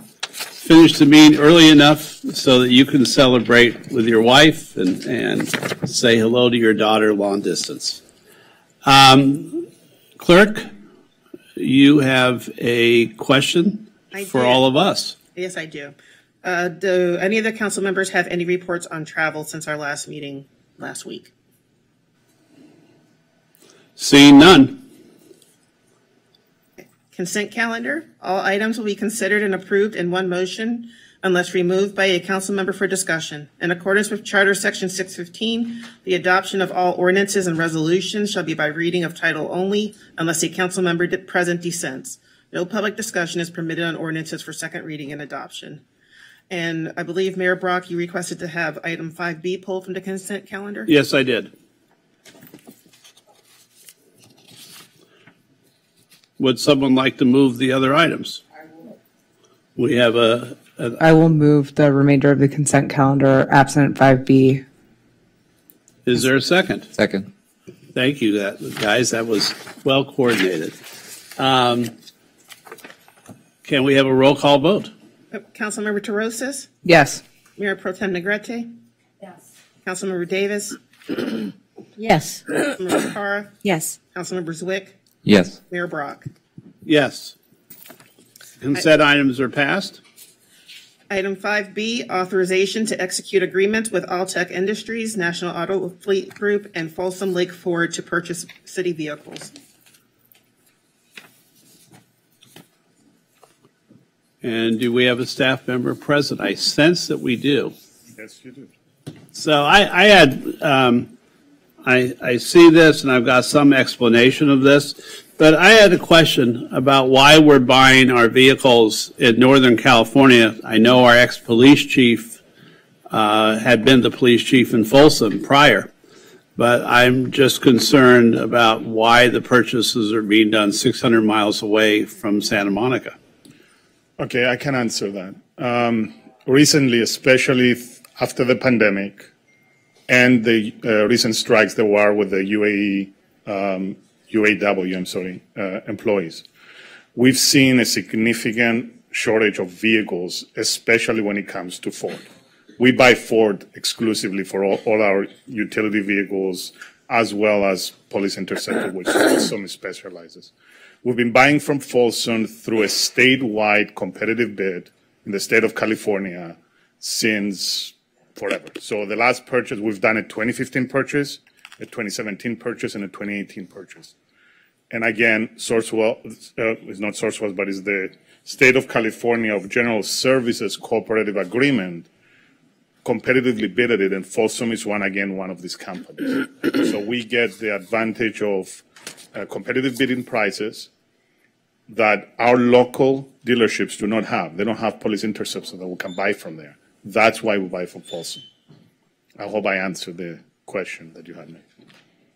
finish the meeting early enough so that you can celebrate with your wife and, and say hello to your daughter long distance. Um, Clerk, you have a question I for did. all of us. Yes, I do. Uh, do any of the council members have any reports on travel since our last meeting last week? Seeing none. Consent calendar. All items will be considered and approved in one motion unless removed by a council member for discussion. In accordance with Charter Section 615, the adoption of all ordinances and resolutions shall be by reading of title only unless a council member present dissents. No public discussion is permitted on ordinances for second reading and adoption. And I believe Mayor Brock, you requested to have item 5B pulled from the consent calendar? Yes, I did. Would someone like to move the other items? We have a, a- I will move the remainder of the consent calendar absent 5B. is there a second? Second. Thank you, that, guys, that was well coordinated. Um, Can we have a roll call vote? Councilmember Torosis? Yes. Mayor Pro Tem Negrete? Yes. Councilmember Davis? Yes. Councilmember Carr? Yes. Councilmember Zwick? Yes. Mayor Brock? Yes. Consent items are passed. Item 5B, authorization to execute agreement with Altec Industries, National Auto Fleet Group, and Folsom Lake Ford to purchase city vehicles. And do we have a staff member present? I sense that we do. Yes, you do. So I, I had, um, I, I see this and I've got some explanation of this, but I had a question about why we're buying our vehicles in Northern California. I know our ex-police chief uh, had been the police chief in Folsom prior, but I'm just concerned about why the purchases are being done 600 miles away from Santa Monica. Okay, I can answer that. Um, recently, especially after the pandemic and the uh, recent strikes that were with the UAE, um, UAW, I'm sorry, uh, employees, we've seen a significant shortage of vehicles, especially when it comes to Ford. We buy Ford exclusively for all, all our utility vehicles, as well as police interceptor, which Folsom specializes. We've been buying from Folsom through a statewide competitive bid in the state of California since forever. So the last purchase, we've done a 2015 purchase, a 2017 purchase, and a 2018 purchase. And again, Sourcewell uh, is not Sourcewell, but is the State of California of General Services Cooperative Agreement competitively bidded it, and Folsom is one again one of these companies. so we get the advantage of uh, competitive bidding prices that our local dealerships do not have. They don't have police interceptors that we can buy from there. That's why we buy from Folsom. I hope I answered the question that you had made.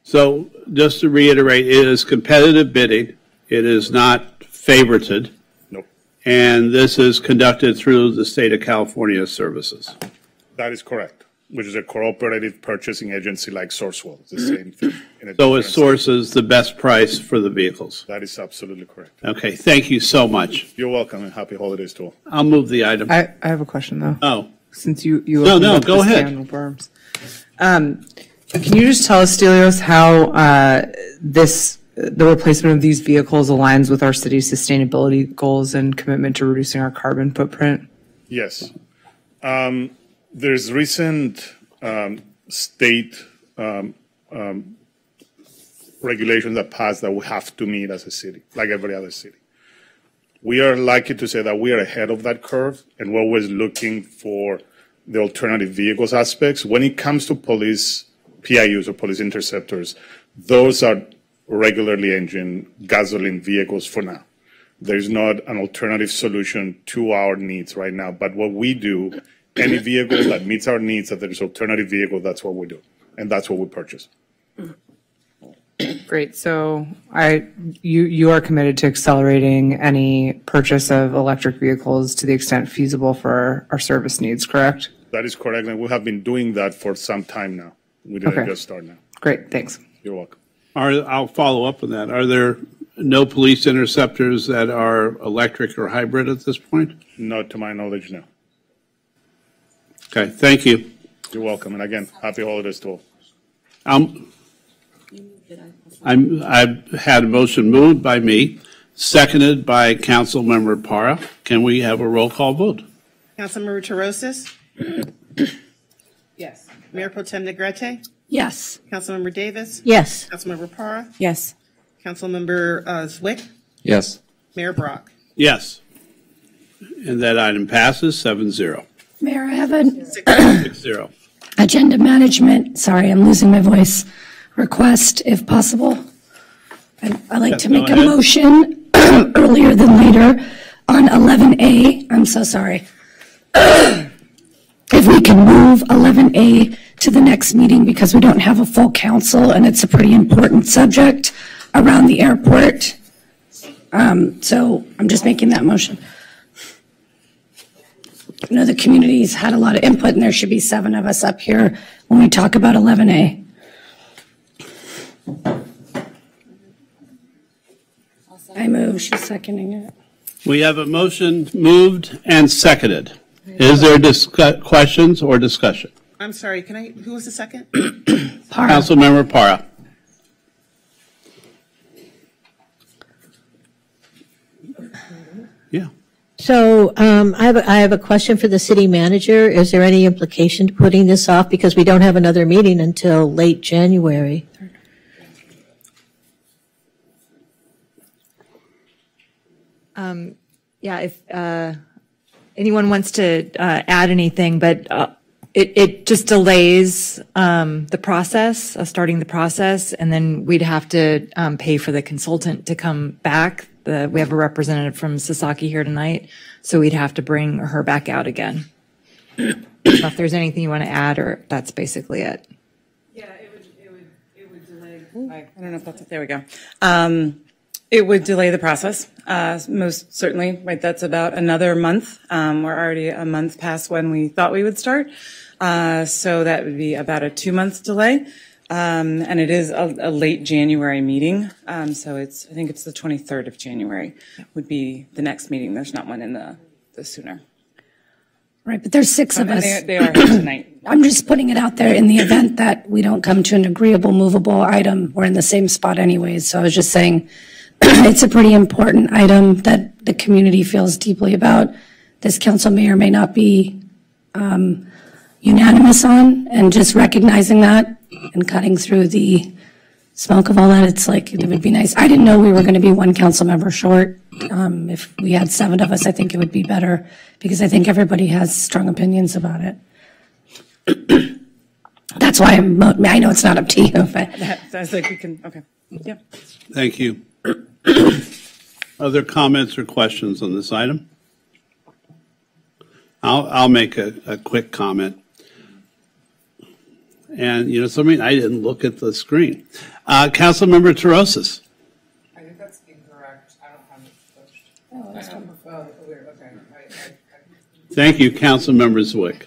So just to reiterate, it is competitive bidding. It is not favorited. Nope. And this is conducted through the state of California services. That is correct, which is a cooperative purchasing agency like Sourcewell. It's the same thing. in a So it different sources the best price for the vehicles. That is absolutely correct. Okay, thank you so much. You're welcome and happy holidays to all. I'll move the item. I, I have a question though. Oh. Since you, you. No, opened no, up go this ahead. can of worms. Um, can you just tell us, Stelios, how, uh, this, the replacement of these vehicles aligns with our city's sustainability goals and commitment to reducing our carbon footprint? Yes. Um, there's recent um, state um, um, regulations that passed that we have to meet as a city, like every other city. We are lucky to say that we are ahead of that curve, and we're always looking for the alternative vehicles aspects. When it comes to police PIUs or police interceptors, those are regularly engine gasoline vehicles for now. There's not an alternative solution to our needs right now. But what we do, any vehicle that meets our needs, that there is alternative vehicle, that's what we do. And that's what we purchase. Great. So I, you, you are committed to accelerating any purchase of electric vehicles to the extent feasible for our, our service needs, correct? That is correct. And we have been doing that for some time now. We didn't Okay. just start now. Great, thanks. You're welcome. Are, I'll follow up on that. Are there no police interceptors that are electric or hybrid at this point? Not to my knowledge, no. Okay, thank you. You're welcome. And again, happy holidays to all. Um, I'm, I've had a motion moved by me, seconded by Councilmember Parra. Can we have a roll call vote? Councilmember Torosis? Yes. Mayor Pro Tem Negrete? Yes. Councilmember Davis? Yes. Councilmember Parra? Yes. Councilmember uh, Zwick? Yes. Mayor Brock? Yes. And that item passes seven zero. Mayor, I have a Six zero. agenda management, sorry, I'm losing my voice, request if possible. I'd I'd like to make a ahead. motion earlier than later on 11A. I'm so sorry. If we can move 11A to the next meeting because we don't have a full council and it's a pretty important subject around the airport. Um, So I'm just making that motion. I know the community's had a lot of input and there should be seven of us up here when we talk about 11A. I move, she's seconding it. We have a motion moved and seconded. Is there questions or discussion? I'm sorry, can I, who was the second? Councilmember Parra. Yeah. So um, I have, a- I have a question for the city manager. Is there any implication to putting this off? Because we don't have another meeting until late January. Um, yeah, if uh, anyone wants to uh, add anything, but uh, it, it just delays um, the process of starting the process, and then we'd have to um, pay for the consultant to come back. The, we have a representative from Sasaki here tonight, so we'd have to bring her back out again. So if there's anything you want to add, or that's basically it. Yeah, it would, it would I I don't know if that's, there we go. Um, It would delay the process, uh, most certainly, right, that's about another month. Um, We're already a month past when we thought we would start. Uh, So that would be about a two-month delay. Um, And it is a, a late January meeting, Um, so it's, I think it's the 23rd of January would be the next meeting. There's not one in the, the sooner. Right, but there's six of Um, us. They they are here tonight. I'm just putting it out there in the event that we don't come to an agreeable, movable item, we're in the same spot anyways. So I was just saying, it's a pretty important item that the community feels deeply about. This council may or may not be um, unanimous on, and just recognizing that and cutting through the smoke of all that, it's like, it would be nice. I didn't know we were going to be one council member short. Um, If we had seven of us, I think it would be better, because I think everybody has strong opinions about it. That's why I'm, mo- I know it's not up to you, but. I was like, we can, okay, yeah. Thank you. Other comments or questions on this item? I'll, I'll make a, a quick comment. And, you know, something, I didn't look at the screen. Uh, Councilmember Torosis. I think that's incorrect. I don't have it Okay. Thank you, Councilmember Zwick.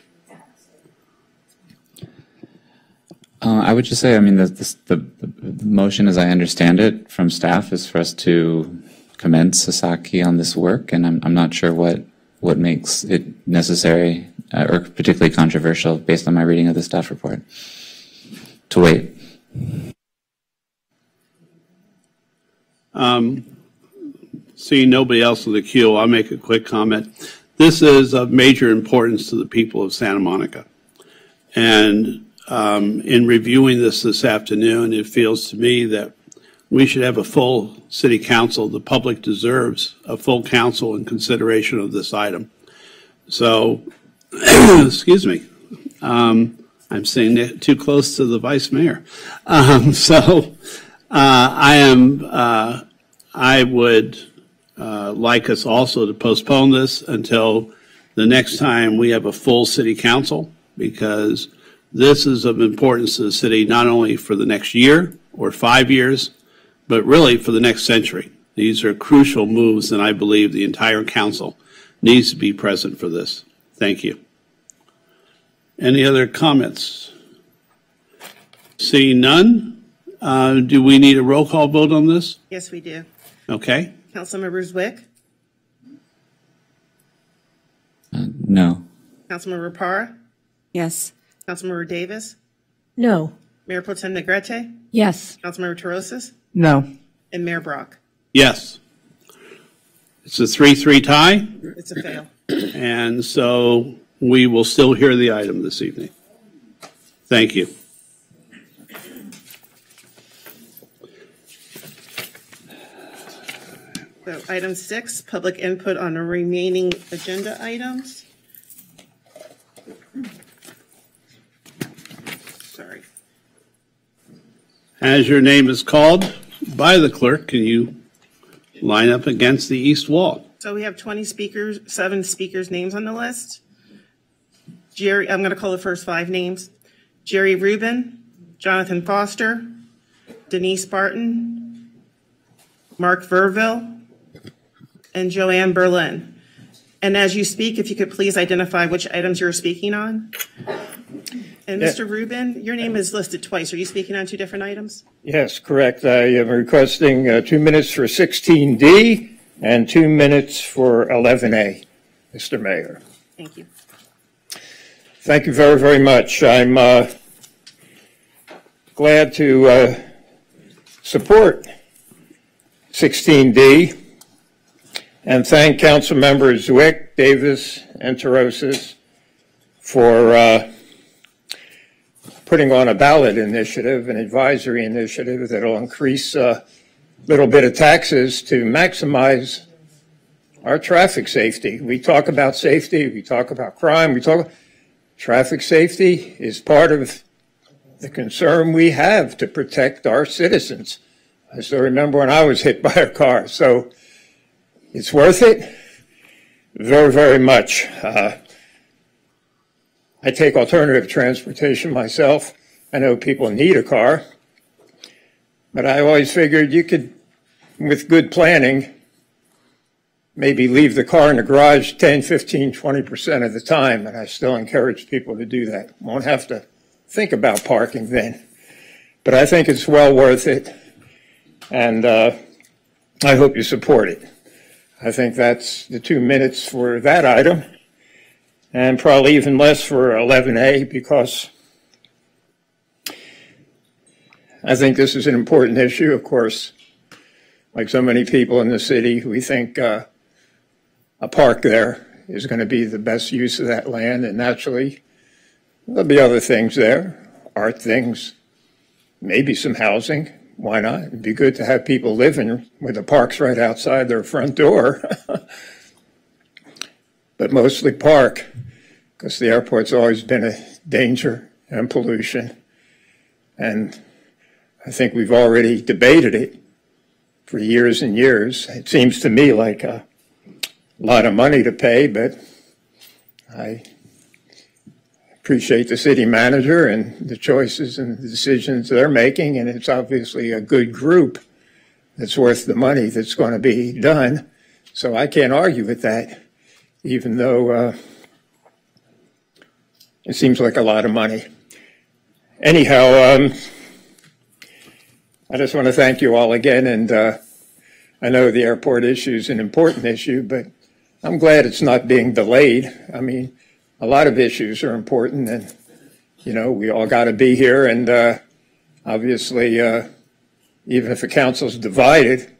Uh, I would just say, I mean, the, this- the, the motion, as I understand it from staff, is for us to commend Sasaki on this work, and I'm, I'm not sure what, what makes it necessary uh, or particularly controversial based on my reading of the staff report. To wait. Um, Seeing nobody else in the queue, I'll make a quick comment. This is of major importance to the people of Santa Monica. And um, in reviewing this this afternoon, it feels to me that we should have a full city council. The public deserves a full council in consideration of this item. So, excuse me, um, I'm saying it too close to the vice mayor. Um, so, uh, I am, uh, I would uh, like us also to postpone this until the next time we have a full city council, because this is of importance to the city, not only for the next year or five years, but really for the next century. These are crucial moves, and I believe the entire council needs to be present for this. Thank you. Any other comments? Seeing none, uh, do we need a roll call vote on this? Yes, we do. Okay. Councilmember Zwick, No. Councilmember Parra, Yes. Councilmember Davis, No. Mayor Pro Tem Negrete, Yes. Councilmember Torosis, No. and Mayor Brock. Yes. It's a 3-3 tie, It's a fail. and so we will still hear the item this evening. Thank you. So item six, public input on the remaining agenda items. Sorry. As your name is called by the clerk, can you line up against the east wall? So we have 20 speakers, seven speakers' names on the list. Jerry, I'm going to call the first five names. Jerry Rubin, Jonathan Foster, Denise Barton, Mark Verville, and Joanne Berlin. And as you speak, if you could please identify which items you're speaking on. And Yeah. Mr. Rubin, your name is listed twice. Are you speaking on two different items? Yes, correct. I am requesting uh, two minutes for 16D and two minutes for 11A, Mr. Mayor. Thank you. Thank you very, very much. I'm uh, glad to uh, support 16D and thank Council Members Zwick, Davis, and Torosis for uh, putting on a ballot initiative, an advisory initiative that'll increase a little bit of taxes to maximize our traffic safety. We talk about safety, we talk about crime, we talk, traffic safety is part of the concern we have to protect our citizens. I still remember when I was hit by a car, so it's worth it very, very much. Uh, I take alternative transportation myself. I know people need a car. But I always figured you could, with good planning, maybe leave the car in the garage 10, 15, 20% of the time, and I still encourage people to do that. Won't have to think about parking then. But I think it's well worth it, and uh, I hope you support it. I think that's the two minutes for that item, and probably even less for 11A because I think this is an important issue. Of course, like so many people in the city, we think uh, a park there is going to be the best use of that land, and naturally, there'll be other things there, art things, maybe some housing. Why not? It'd be good to have people living with the parks right outside their front door. but mostly park, because the airport's always been a danger and pollution. And I think we've already debated it for years and years. It seems to me like a lot of money to pay, but I appreciate the city manager and the choices and the decisions they're making, and it's obviously a good group that's worth the money that's going to be done. So I can't argue with that, even though uh, it seems like a lot of money. Anyhow, um, I just want to thank you all again, and uh, I know the airport issue is an important issue, but I'm glad it's not being delayed. I mean, a lot of issues are important, and you know we all got to be here. And uh, obviously, uh, even if the council's divided,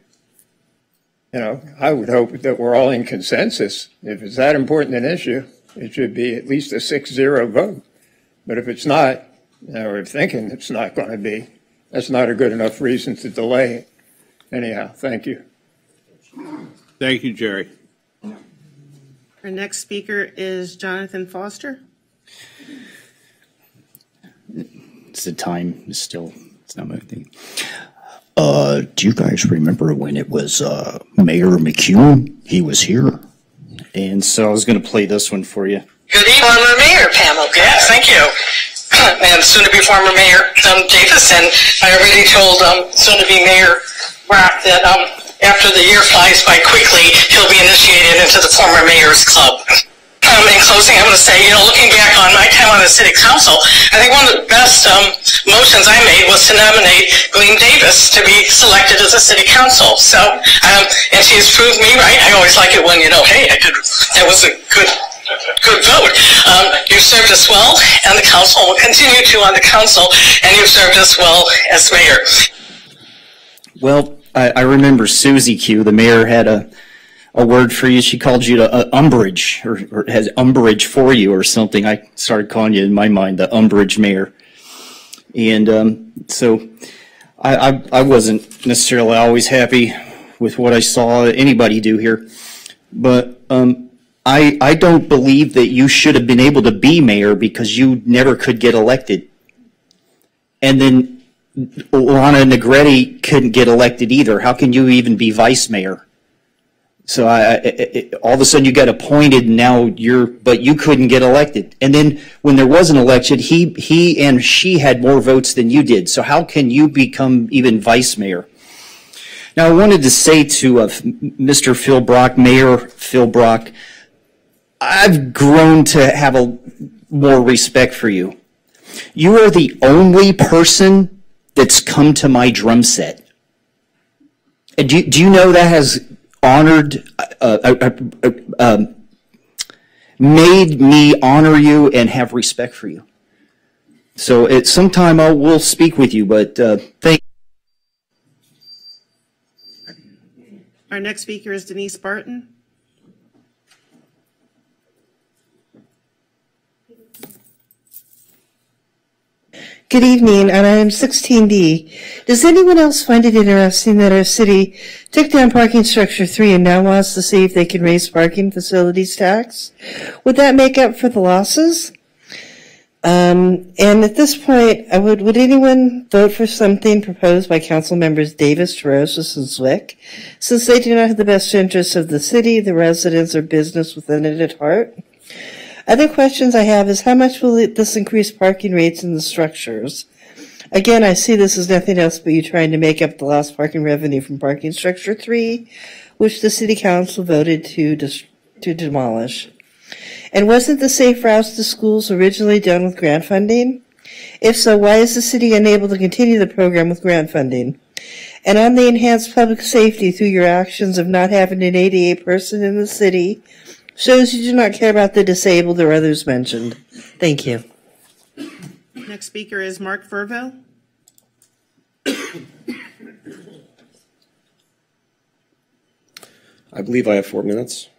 you know, I would hope that we're all in consensus. If it's that important an issue, it should be at least a 6-0 vote. But if it's not, you know, we're thinking it's not going to be, that's not a good enough reason to delay it. Anyhow, thank you. Thank you, Jerry. Our next speaker is Jonathan Foster. It's the time is still it's not moving. Uh, do you guys remember when it was uh, Mayor McKeown? He was here, and so I was going to play this one for you. Good evening, former Mayor Pam Yeah, thank you. and soon-to-be former Mayor um, Davis, and I already told um, soon-to-be Mayor Brock that um, after the year flies by quickly, he'll be initiated into the former mayor's club. Um, in closing, I want to say, you know, looking back on my time on the city council, I think one of the best um, motions I made was to nominate Gleam Davis to be selected as a city council. So, um, and she's proved me right. I always like it when, you know, hey, I did, that was a good good vote. Um, you've served us well, and the council will continue to on the council, and you've served us well as mayor. Well, I, I remember Susie Q, the mayor, had a a word for you. She called you a, umbrage or, or, has umbrage for you or something. I started calling you in my mind the umbrage mayor. And um, so I, I, I, wasn't necessarily always happy with what I saw anybody do here. But um, I, I don't believe that you should have been able to be mayor because you never could get elected. And then Lana Negrete couldn't get elected either. How can you even be vice mayor? So I, all of a sudden you got appointed and now you're, but you couldn't get elected. And then when there was an election, he, he and she had more votes than you did. So how can you become even vice mayor? Now I wanted to say to uh, Mr. Phil Brock, Mayor Phil Brock, I've grown to have a more respect for you. You are the only person that's come to my drum set. And do, do you know that has honored, uh, uh, uh, uh, um, made me honor you and have respect for you. So at some time I will speak with you, but uh, thank. Our next speaker is Denise Barton. Good evening, and I am 16D. Does anyone else find it interesting that our city took down parking structure three and now wants to see if they can raise parking facilities tax? Would that make up for the losses? Um, and at this point, I would, would anyone vote for something proposed by council members Davis, Torosis, and Zwick, since they do not have the best interests of the city, the residents, or business within it at heart? Other questions I have is how much will this increase parking rates in the structures? Again, I see this as nothing else but you trying to make up the lost parking revenue from parking structure three, which the city council voted to to demolish. And wasn't the safe routes to schools originally done with grant funding? If so, why is the city unable to continue the program with grant funding? And on the enhanced public safety through your actions of not having an ADA person in the city shows you do not care about the disabled or others mentioned. Thank you. Next speaker is Mark Verville. I believe I have four minutes.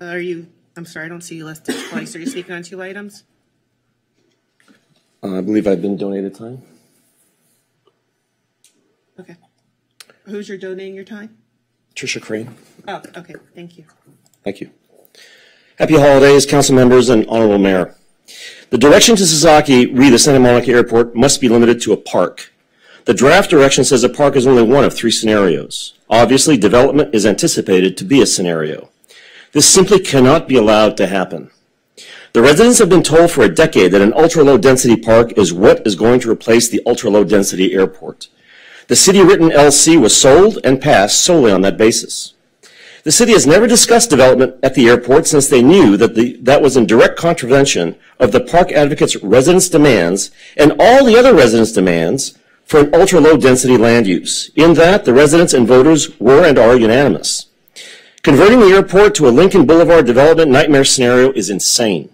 Are you, I'm sorry, I don't see you listed twice. Are you speaking on two items? Uh, I believe I've been donated time. Okay. Who's your donating your time? Trisha Crane. Oh, okay, thank you. Thank you. Happy holidays, council members, and honorable mayor. The direction to Sasaki re the Santa Monica Airport must be limited to a park. The draft direction says a park is only one of three scenarios. Obviously, development is anticipated to be a scenario. This simply cannot be allowed to happen. The residents have been told for a decade that an ultra-low density park is what is going to replace the ultra-low density airport. The city-written LC was sold and passed solely on that basis. The city has never discussed development at the airport since they knew that the, that was in direct contravention of the park advocates' residents' demands and all the other residents' demands for an ultra-low density land use. In that, the residents and voters were and are unanimous. Converting the airport to a Lincoln Boulevard development nightmare scenario is insane.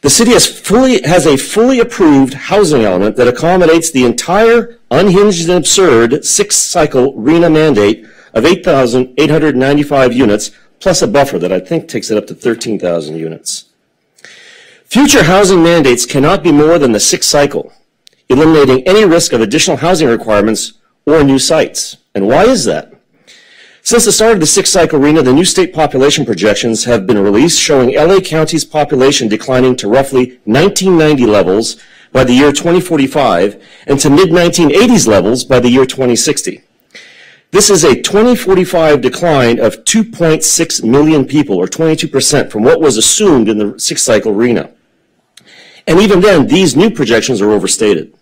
The city has fully has a fully approved housing element that accommodates the entire unhinged and absurd six-cycle RHNA mandate of 8,895 units, plus a buffer that I think takes it up to 13,000 units. Future housing mandates cannot be more than the sixth cycle, eliminating any risk of additional housing requirements or new sites. And why is that? Since the start of the sixth cycle RHNA, the new state population projections have been released showing LA County's population declining to roughly 1990 levels by the year 2045 and to mid 1980s levels by the year 2060. This is a 2045 decline of 2.6 million people, or 22%, from what was assumed in the six cycle RHNA. And even then, these new projections are overstated.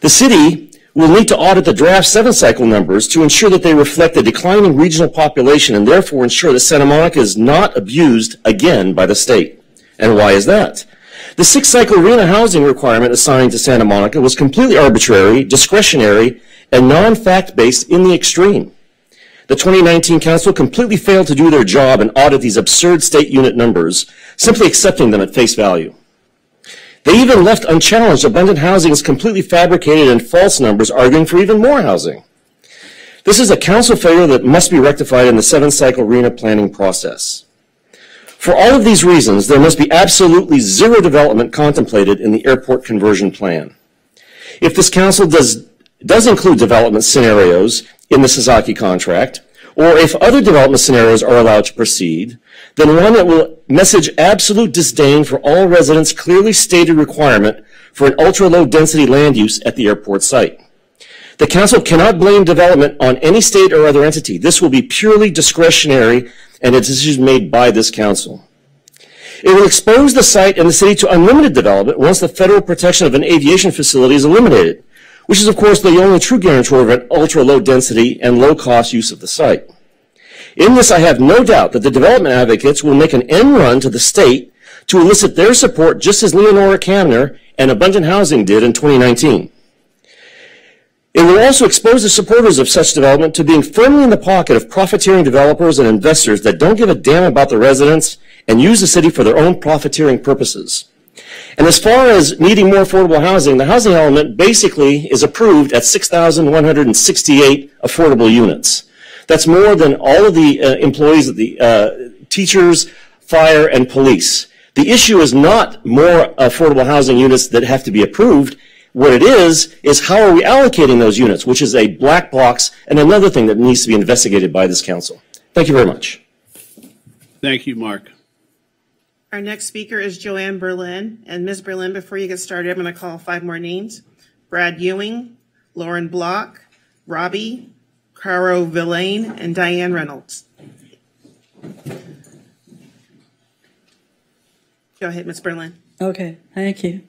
The city will need to audit the draft seven cycle numbers to ensure that they reflect the declining regional population and therefore ensure that Santa Monica is not abused again by the state. And why is that? The six cycle RHNA housing requirement assigned to Santa Monica was completely arbitrary, discretionary, and non-fact based in the extreme. The 2019 council completely failed to do their job and audit these absurd state unit numbers, simply accepting them at face value. They even left unchallenged abundant housing's completely fabricated and false numbers, arguing for even more housing. This is a council failure that must be rectified in the seven cycle RHNA planning process. For all of these reasons, there must be absolutely zero development contemplated in the airport conversion plan. If this council does does include development scenarios in the Sasaki contract, or if other development scenarios are allowed to proceed, then one that will message absolute disdain for all residents' clearly stated requirement for an ultra-low density land use at the airport site. The council cannot blame development on any state or other entity. This will be purely discretionary and a decision made by this council. It will expose the site and the city to unlimited development once the federal protection of an aviation facility is eliminated which is of course the only true guarantor of an ultra low density and low cost use of the site. In this, I have no doubt that the development advocates will make an end run to the state to elicit their support just as Leonora Camner and Abundant Housing did in 2019. It will also expose the supporters of such development to being firmly in the pocket of profiteering developers and investors that don't give a damn about the residents and use the city for their own profiteering purposes. And as far as needing more affordable housing, the housing element basically is approved at 6,168 affordable units. That's more than all of the uh, employees of the uh, teachers, fire, and police. The issue is not more affordable housing units that have to be approved. What it is, is how are we allocating those units, which is a black box and another thing that needs to be investigated by this council. Thank you very much. Thank you, Mark. Our next speaker is Joanne Berlin. And Ms. Berlin, before you get started, I'm going to call five more names. Brad Ewing, Lauren Block, Robbie, Caro Villain, and Diane Reynolds. Go ahead, Ms. Berlin. Okay, thank you.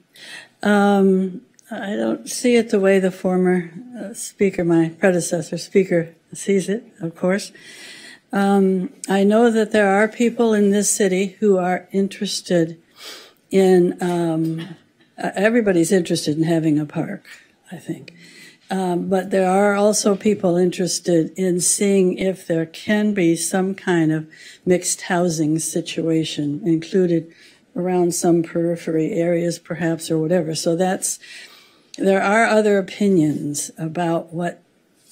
Um, I don't see it the way the former uh, speaker, my predecessor speaker, sees it, of course. Um, I know that there are people in this city who are interested in, um, uh, everybody's interested in having a park, I think. Um, but there are also people interested in seeing if there can be some kind of mixed housing situation included around some periphery areas, perhaps, or whatever. So that's, there are other opinions about what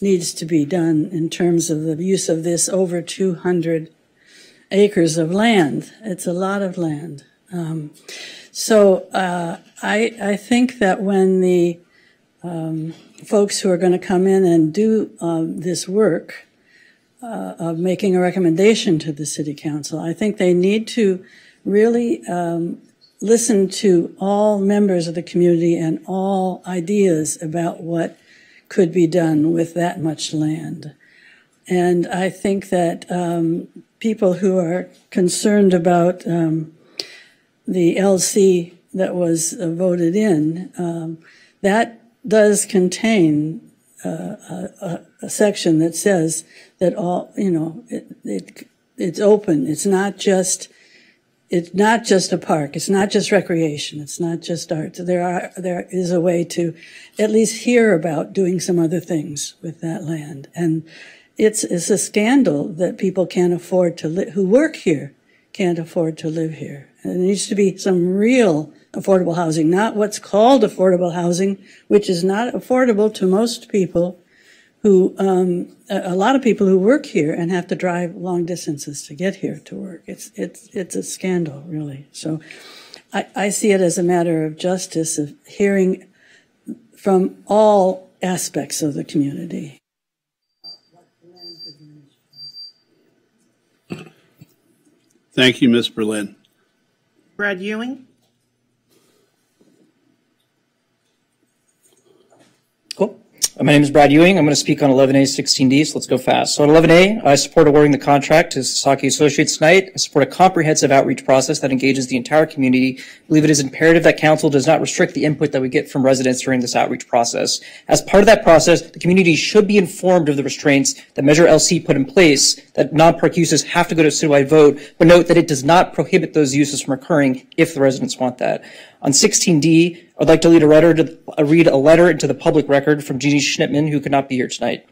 needs to be done in terms of the use of this over 200 acres of land. It's a lot of land. Um, so uh, I, I think that when the um, folks who are going to come in and do um, this work uh, of making a recommendation to the city council, I think they need to really um, listen to all members of the community and all ideas about what could be done with that much land. And I think that um, people who are concerned about um, the LC that was uh, voted in, um, that does contain uh, a, a, section that says that all, you know, it, it, it's open. It's not just it's not just a park. It's not just recreation. It's not just art. There are there is a way to at least hear about doing some other things with that land. And it's it's a scandal that people can't afford to live who work here can't afford to live here. And there needs to be some real affordable housing, not what's called affordable housing, which is not affordable to most people who, um, a, a, lot of people who work here and have to drive long distances to get here to work. It's, it's, it's a scandal, really. So I, I see it as a matter of justice, of hearing from all aspects of the community. Thank you, Ms. Berlin. Brad Ewing? My name is Brad Ewing. I'm going to speak on 11A 16D, so let's go fast. So on 11A, I support awarding the contract to Sasaki Associates tonight. I support a comprehensive outreach process that engages the entire community. I believe it is imperative that council does not restrict the input that we get from residents during this outreach process. As part of that process, the community should be informed of the restraints that Measure LC put in place that non-park uses have to go to a citywide vote, but note that it does not prohibit those uses from occurring if the residents want that. On 16D, I'd like to read a letter, to, uh, read a letter into the public record from Jeannie Schnittman, who could not be here tonight.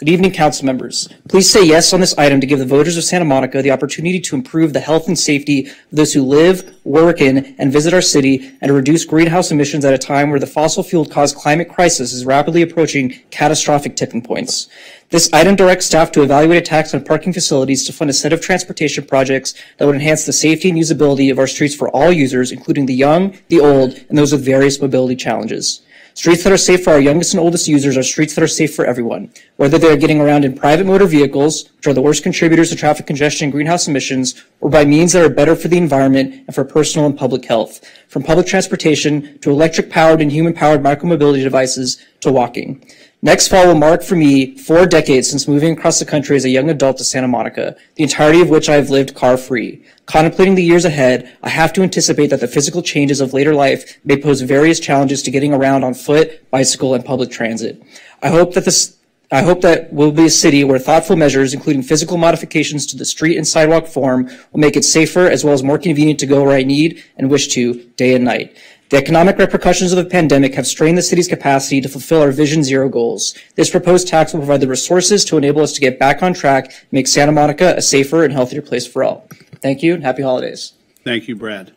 Good evening, council members. Please say yes on this item to give the voters of Santa Monica the opportunity to improve the health and safety of those who live, work in, and visit our city and to reduce greenhouse emissions at a time where the fossil fuel caused climate crisis is rapidly approaching catastrophic tipping points. This item directs staff to evaluate a tax on parking facilities to fund a set of transportation projects that would enhance the safety and usability of our streets for all users, including the young, the old, and those with various mobility challenges. Streets that are safe for our youngest and oldest users are streets that are safe for everyone, whether they are getting around in private motor vehicles, which are the worst contributors to traffic congestion and greenhouse emissions, or by means that are better for the environment and for personal and public health, from public transportation to electric-powered and human-powered micromobility devices to walking. Next fall will mark for me four decades since moving across the country as a young adult to Santa Monica, the entirety of which I have lived car-free. Contemplating the years ahead, I have to anticipate that the physical changes of later life may pose various challenges to getting around on foot, bicycle, and public transit. I hope that this I hope that we'll be a city where thoughtful measures, including physical modifications to the street and sidewalk form, will make it safer as well as more convenient to go where I need and wish to day and night. The economic repercussions of the pandemic have strained the city's capacity to fulfill our Vision Zero goals. This proposed tax will provide the resources to enable us to get back on track and make Santa Monica a safer and healthier place for all. Thank you and happy holidays. Thank you, Brad.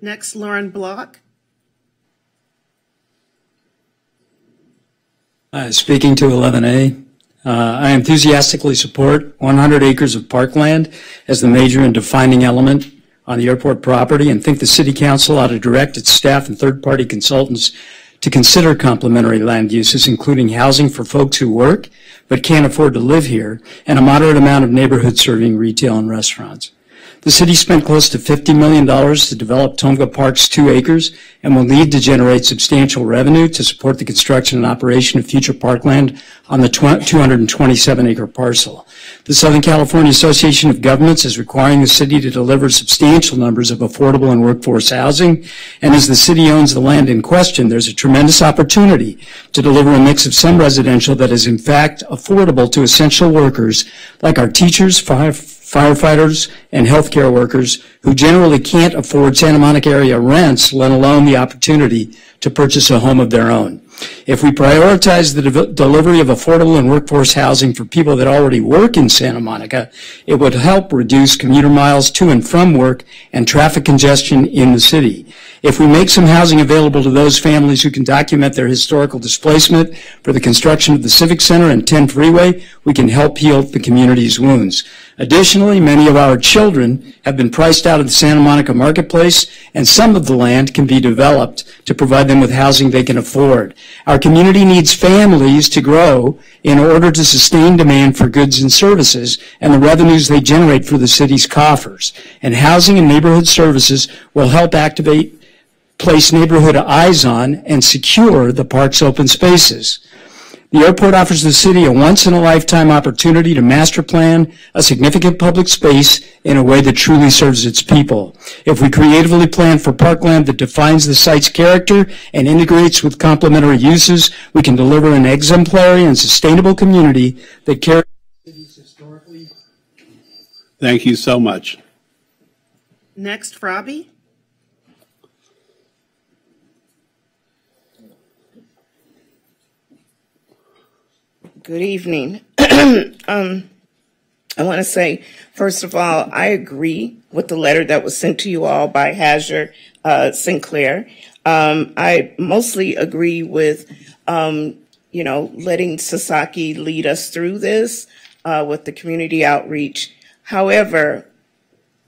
Next, Lauren Block. Uh, speaking to 11A, uh, I enthusiastically support 100 acres of parkland as the major and defining element on the airport property and think the City Council ought to direct its staff and third-party consultants to consider complementary land uses, including housing for folks who work but can't afford to live here, and a moderate amount of neighborhood serving retail and restaurants. The city spent close to $50 million to develop Tongva Park's two acres and will need to generate substantial revenue to support the construction and operation of future parkland on the 227-acre parcel. The Southern California Association of Governments is requiring the city to deliver substantial numbers of affordable and workforce housing, and as the city owns the land in question, there's a tremendous opportunity to deliver a mix of some residential that is in fact affordable to essential workers like our teachers, fire, firefighters, and healthcare workers who generally can't afford Santa Monica area rents, let alone the opportunity to purchase a home of their own. If we prioritize the de delivery of affordable and workforce housing for people that already work in Santa Monica, it would help reduce commuter miles to and from work and traffic congestion in the city. If we make some housing available to those families who can document their historical displacement for the construction of the Civic Center and 10 Freeway, we can help heal the community's wounds. Additionally, many of our children have been priced out of the Santa Monica marketplace, and some of the land can be developed to provide them with housing they can afford. Our community needs families to grow in order to sustain demand for goods and services and the revenues they generate for the city's coffers. And housing and neighborhood services will help activate place neighborhood eyes on and secure the park's open spaces. The airport offers the city a once-in-a-lifetime opportunity to master plan a significant public space in a way that truly serves its people. If we creatively plan for parkland that defines the site's character and integrates with complementary uses, we can deliver an exemplary and sustainable community that carries Thank you so much. Next, Robbie. Good evening. um, I want to say, first of all, I agree with the letter that was sent to you all by Hazard uh, Sinclair. Um, I mostly agree with, um, you know, letting Sasaki lead us through this uh, with the community outreach. However,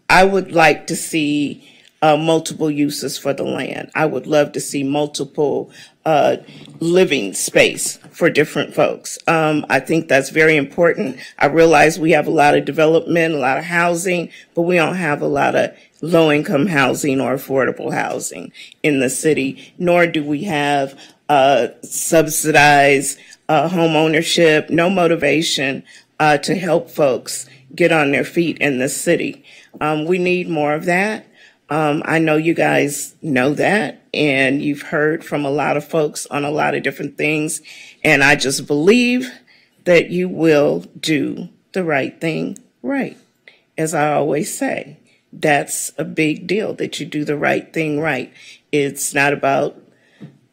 I would like to see uh, multiple uses for the land. I would love to see multiple uh, living space for different folks. Um, I think that's very important. I realize we have a lot of development, a lot of housing, but we don't have a lot of low income housing or affordable housing in the city, nor do we have uh, subsidized uh, home ownership, no motivation uh, to help folks get on their feet in the city. Um, we need more of that. Um, I know you guys know that, and you've heard from a lot of folks on a lot of different things. And I just believe that you will do the right thing right. As I always say, that's a big deal that you do the right thing right. It's not about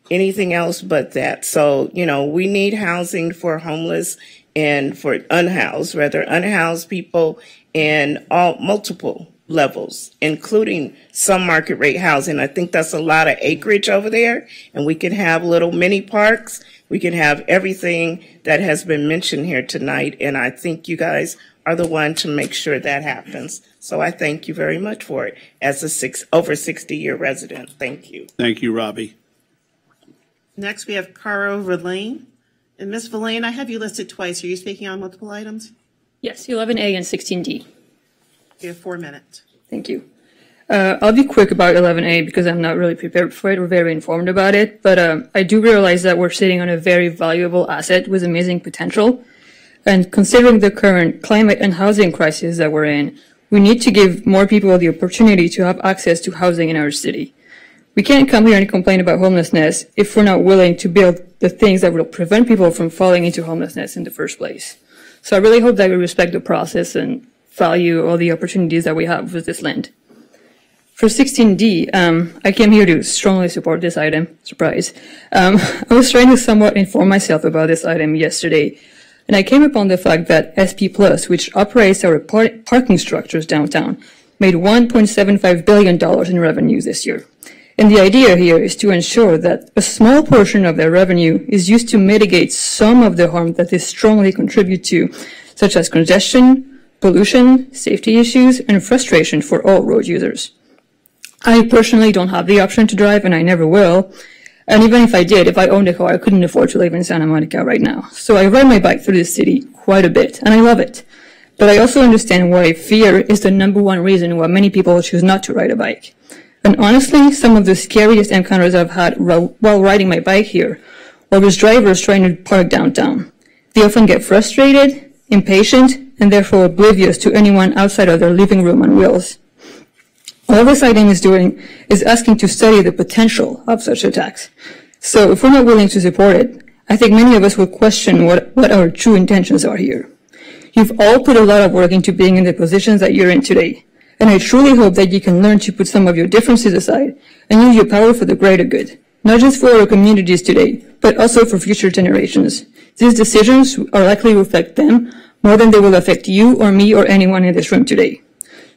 anything else but that. So, you know, we need housing for homeless and for unhoused, rather unhoused people and all multiple levels, including some market rate housing. I think that's a lot of acreage over there, and we can have little mini parks. We can have everything that has been mentioned here tonight, and I think you guys are the one to make sure that happens. So I thank you very much for it as a six over 60 year resident. Thank you. Thank you, Robbie. Next, we have Caro Verlaine. And Ms. Verlaine, I have you listed twice. Are you speaking on multiple items? Yes, 11A and 16D. You have four minutes. Thank you. Uh, I'll be quick about 11A because I'm not really prepared for it or very informed about it, but um, I do realize that we're sitting on a very valuable asset with amazing potential. And considering the current climate and housing crisis that we're in, we need to give more people the opportunity to have access to housing in our city. We can't come here and complain about homelessness if we're not willing to build the things that will prevent people from falling into homelessness in the first place. So I really hope that we respect the process and value all the opportunities that we have with this land. For 16D, um, I came here to strongly support this item. Surprise. Um, I was trying to somewhat inform myself about this item yesterday, and I came upon the fact that SP Plus, which operates our par parking structures downtown, made $1.75 billion in revenue this year. And the idea here is to ensure that a small portion of their revenue is used to mitigate some of the harm that they strongly contribute to, such as congestion, pollution, safety issues, and frustration for all road users. I personally don't have the option to drive, and I never will. And even if I did, if I owned a car, I couldn't afford to live in Santa Monica right now. So I ride my bike through the city quite a bit, and I love it. But I also understand why fear is the number one reason why many people choose not to ride a bike. And honestly, some of the scariest encounters I've had while riding my bike here were with drivers trying to park downtown. They often get frustrated, impatient, and therefore oblivious to anyone outside of their living room on wheels. All this item is doing is asking to study the potential of such attacks. So if we're not willing to support it, I think many of us will question what, what our true intentions are here. You've all put a lot of work into being in the positions that you're in today. And I truly hope that you can learn to put some of your differences aside and use your power for the greater good, not just for our communities today, but also for future generations. These decisions are likely to affect them more than they will affect you or me or anyone in this room today.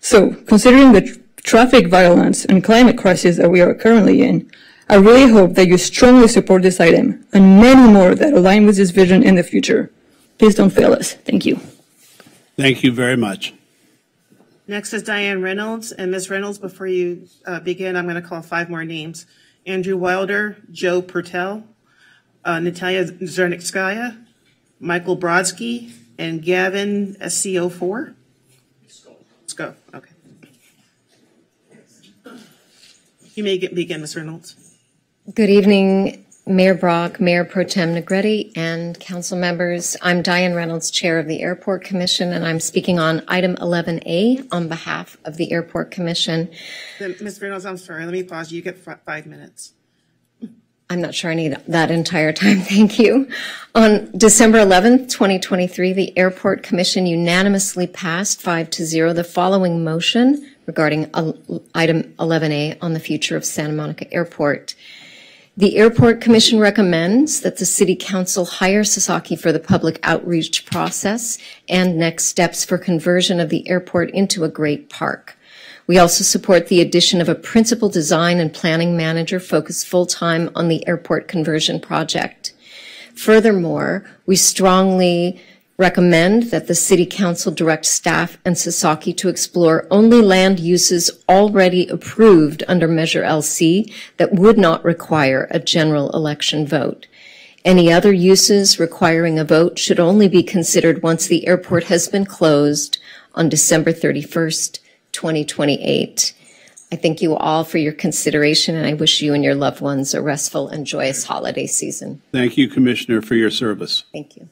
So, considering the traffic violence and climate crisis that we are currently in, I really hope that you strongly support this item and many more that align with this vision in the future. Please don't fail us. Thank you. Thank you very much. Next is Diane Reynolds. And Ms. Reynolds, before you uh, begin, I'm going to call five more names. Andrew Wilder, Joe Pertel, uh, Natalia Zernitskaya, Michael Brodsky, and Gavin SCO4. Let's go. Okay. You may get, begin, Ms. Reynolds. Good evening, Mayor Brock, Mayor Pro Tem Negrete, and council members. I'm Diane Reynolds, Chair of the Airport Commission, and I'm speaking on item 11A on behalf of the Airport Commission. Ms. Reynolds, I'm sorry. Let me pause. You get five minutes. I'm not sure I need that entire time. Thank you. On December 11th, 2023, the Airport Commission unanimously passed 5 to 0 the following motion regarding item 11A on the future of Santa Monica Airport. The Airport Commission recommends that the City Council hire Sasaki for the public outreach process and next steps for conversion of the airport into a great park. We also support the addition of a principal design and planning manager focused full-time on the airport conversion project. Furthermore, we strongly recommend that the City Council direct staff and Sasaki to explore only land uses already approved under Measure LC that would not require a general election vote. Any other uses requiring a vote should only be considered once the airport has been closed on December 31st, 2028. I thank you all for your consideration, and I wish you and your loved ones a restful and joyous holiday season. Thank you, Commissioner, for your service. Thank you.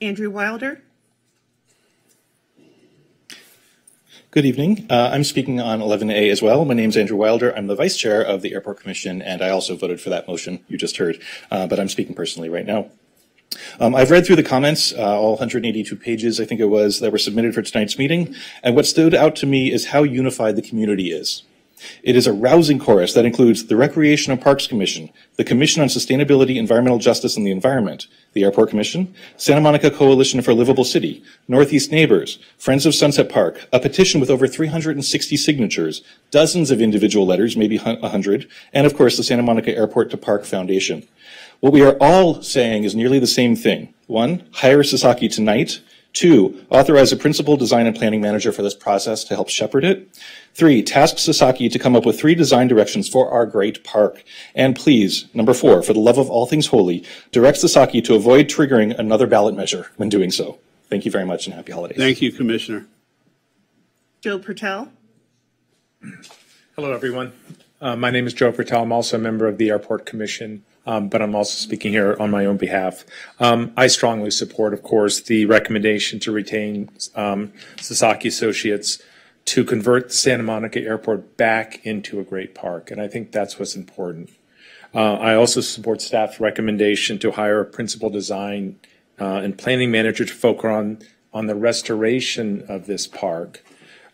Andrew Wilder. Good evening. Uh, I'm speaking on 11A as well. My name is Andrew Wilder. I'm the Vice Chair of the Airport Commission, and I also voted for that motion you just heard, uh, but I'm speaking personally right now. Um, I've read through the comments, uh, all 182 pages, I think it was, that were submitted for tonight's meeting, and what stood out to me is how unified the community is. It is a rousing chorus that includes the Recreation and Parks Commission, the Commission on Sustainability, Environmental Justice, and the Environment, the Airport Commission, Santa Monica Coalition for Livable City, Northeast Neighbors, Friends of Sunset Park, a petition with over 360 signatures, dozens of individual letters, maybe 100, and of course the Santa Monica Airport to Park Foundation. What we are all saying is nearly the same thing. One, hire Sasaki tonight. Two, authorize a principal design and planning manager for this process to help shepherd it. Three, task Sasaki to come up with three design directions for our great park. And please, number four, for the love of all things holy, direct Sasaki to avoid triggering another ballot measure when doing so. Thank you very much and happy holidays. Thank you, Commissioner. Joe Pertel. Hello, everyone. Uh, my name is Joe Pertel. I'm also a member of the Airport Commission, um, but I'm also speaking here on my own behalf. Um, I strongly support, of course, the recommendation to retain um, Sasaki Associates to convert the Santa Monica Airport back into a great park. And I think that's what's important. Uh, I also support staff's recommendation to hire a principal design uh, and planning manager to focus on, on the restoration of this park.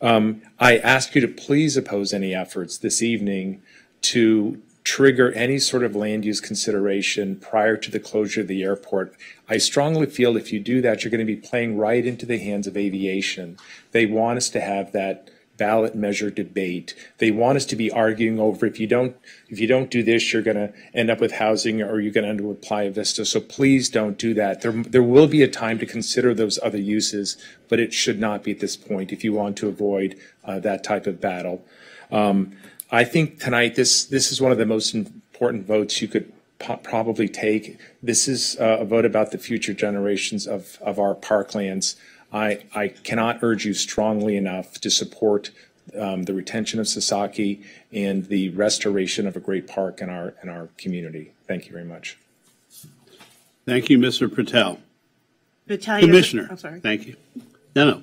Um, I ask you to please oppose any efforts this evening to trigger any sort of land use consideration prior to the closure of the airport. I strongly feel if you do that, you're going to be playing right into the hands of aviation. They want us to have that ballot measure debate. They want us to be arguing over if you don't if you don't do this, you're going to end up with housing or you're going to end up with Playa Vista. So please don't do that. There there will be a time to consider those other uses, but it should not be at this point if you want to avoid uh, that type of battle. Um, I think tonight this this is one of the most important votes you could po- probably take. This is uh, a vote about the future generations of of our parklands. I, I cannot urge you strongly enough to support um, the retention of Sasaki and the restoration of a great park in our, in our community. Thank you very much. Thank you, Mr. Patel. Natalia. Commissioner, I'm sorry. thank you. No, no.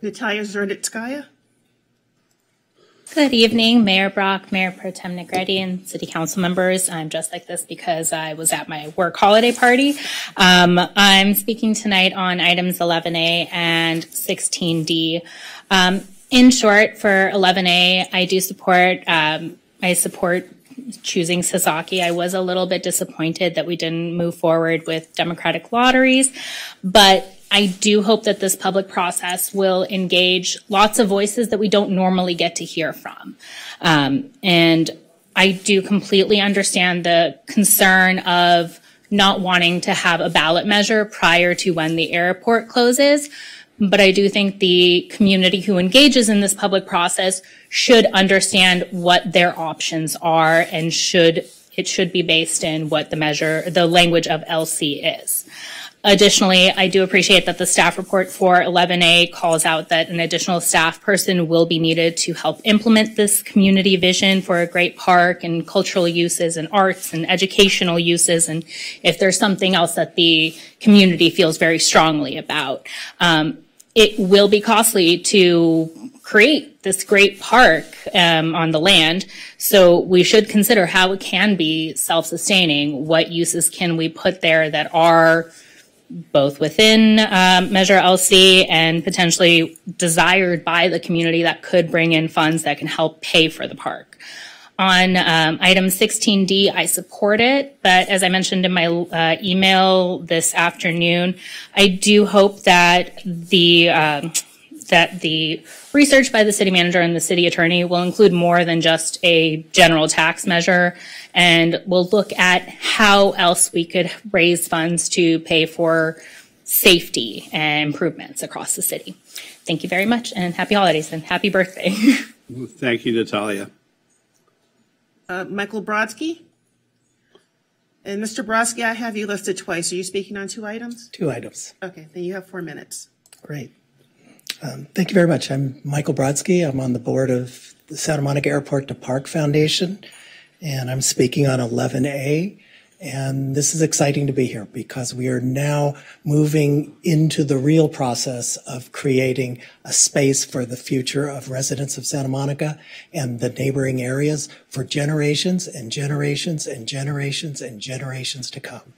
Natalia Zernitskaya. Good evening, Mayor Brock, Mayor Pro Tem Negrete, and City Council members. I'm just like this because I was at my work holiday party. Um, I'm speaking tonight on items 11A and 16D. Um, in short, for 11A, I do support, um, I support choosing Sasaki. I was a little bit disappointed that we didn't move forward with democratic lotteries, but I do hope that this public process will engage lots of voices that we don't normally get to hear from. Um, and I do completely understand the concern of not wanting to have a ballot measure prior to when the airport closes. But I do think the community who engages in this public process should understand what their options are and should it should be based in what the measure, the language of LC is. Additionally, I do appreciate that the staff report for 11A calls out that an additional staff person will be needed to help implement this community vision for a great park and cultural uses and arts and educational uses. And if there's something else that the community feels very strongly about, um, it will be costly to create this great park um, on the land. So we should consider how it can be self-sustaining. What uses can we put there that are both within um, Measure LC and potentially desired by the community that could bring in funds that can help pay for the park. On um, item 16D, I support it, but as I mentioned in my uh, email this afternoon, I do hope that the um, that the research by the city manager and the city attorney will include more than just a general tax measure and we'll look at how else we could raise funds to pay for safety and improvements across the city. Thank you very much and happy holidays and happy birthday. Thank you, Natalia. Uh, Michael Brodsky. And Mr. Brodsky, I have you listed twice. Are you speaking on two items? Two items. Okay, then you have four minutes. Great. Um, thank you very much. I'm Michael Brodsky. I'm on the board of the Santa Monica Airport to Park Foundation, and I'm speaking on 11A. And this is exciting to be here because we are now moving into the real process of creating a space for the future of residents of Santa Monica and the neighboring areas for generations and generations and generations and generations to come.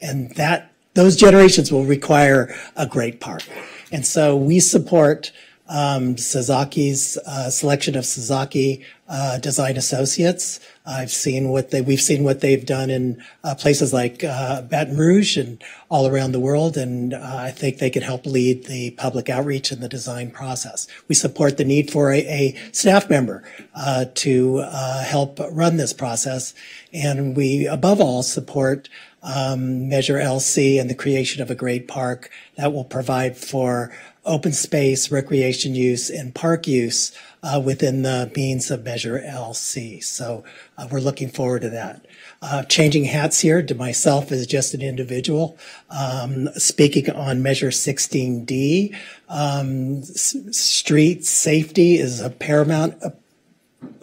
And that those generations will require a great park. And so we support um, Sasaki's uh, selection of Sazaki uh, Design Associates. I've seen what they, we've seen what they've done in uh, places like uh, Baton Rouge and all around the world, and uh, I think they can help lead the public outreach and the design process. We support the need for a, a staff member uh, to help run this process, and we, above all, support um, Measure LC and the creation of a great park that will provide for open space, recreation use, and park use uh, within the means of Measure LC. So uh, we're looking forward to that. Uh, changing hats here to myself as just an individual, um, speaking on Measure 16D, um, street safety is a paramount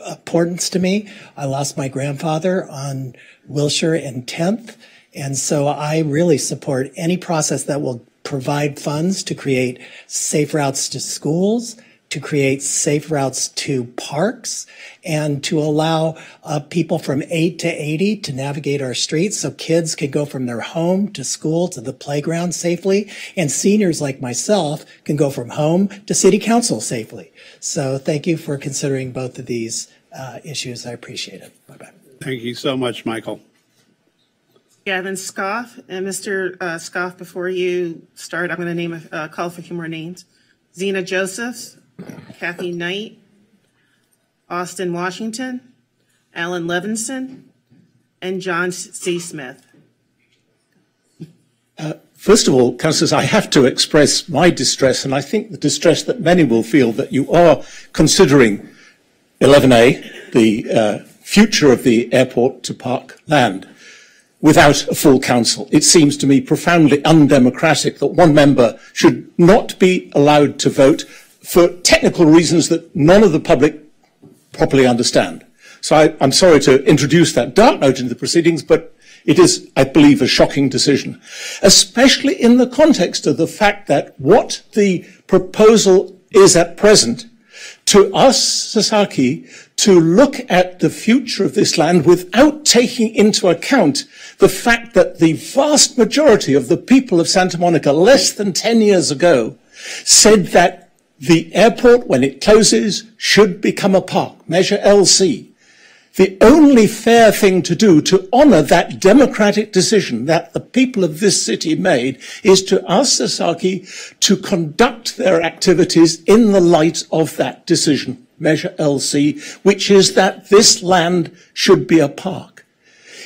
importance to me. I lost my grandfather on Wilshire and 10th. And so I really support any process that will provide funds to create safe routes to schools, to create safe routes to parks, and to allow uh, people from 8 to 80 to navigate our streets so kids can go from their home to school to the playground safely, and seniors like myself can go from home to city council safely. So thank you for considering both of these uh, issues. I appreciate it. Bye-bye. Thank you so much, Michael. Gavin Scoff. And Mr. Uh, Scoff, before you start, I'm going to name a uh, call for a few more names. Zena Josephs, Kathy Knight, Austin Washington, Alan Levinson, and John C. Smith. Uh, first of all, councillors, I have to express my distress, and I think the distress that many will feel that you are considering 11A, the uh, future of the airport to park land. without a full council. It seems to me profoundly undemocratic that one member should not be allowed to vote for technical reasons that none of the public properly understand. So I, I'm sorry to introduce that dark note into the proceedings, but it is, I believe, a shocking decision, especially in the context of the fact that what the proposal is at present to us, Sasaki, to look at the future of this land without taking into account the fact that the vast majority of the people of Santa Monica less than 10 years ago said that the airport, when it closes, should become a park, Measure LC. The only fair thing to do to honor that democratic decision that the people of this city made is to ask Sasaki to conduct their activities in the light of that decision, Measure LC, which is that this land should be a park.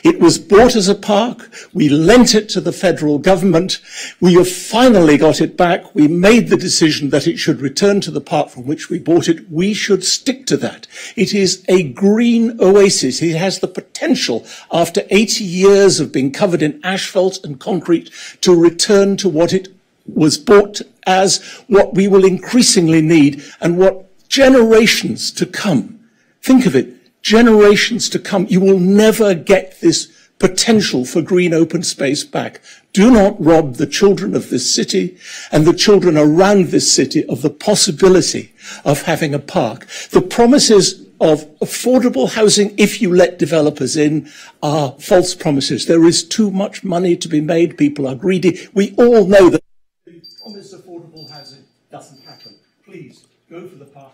It was bought as a park. We lent it to the federal government. We have finally got it back. We made the decision that it should return to the park from which we bought it. We should stick to that. It is a green oasis. It has the potential, after 80 years of being covered in asphalt and concrete, to return to what it was bought as, what we will increasingly need, and what generations to come. Think of it generations to come, you will never get this potential for green open space back. Do not rob the children of this city and the children around this city of the possibility of having a park. The promises of affordable housing, if you let developers in, are false promises. There is too much money to be made. People are greedy. We all know that the promised affordable housing doesn't happen. Please go for the park.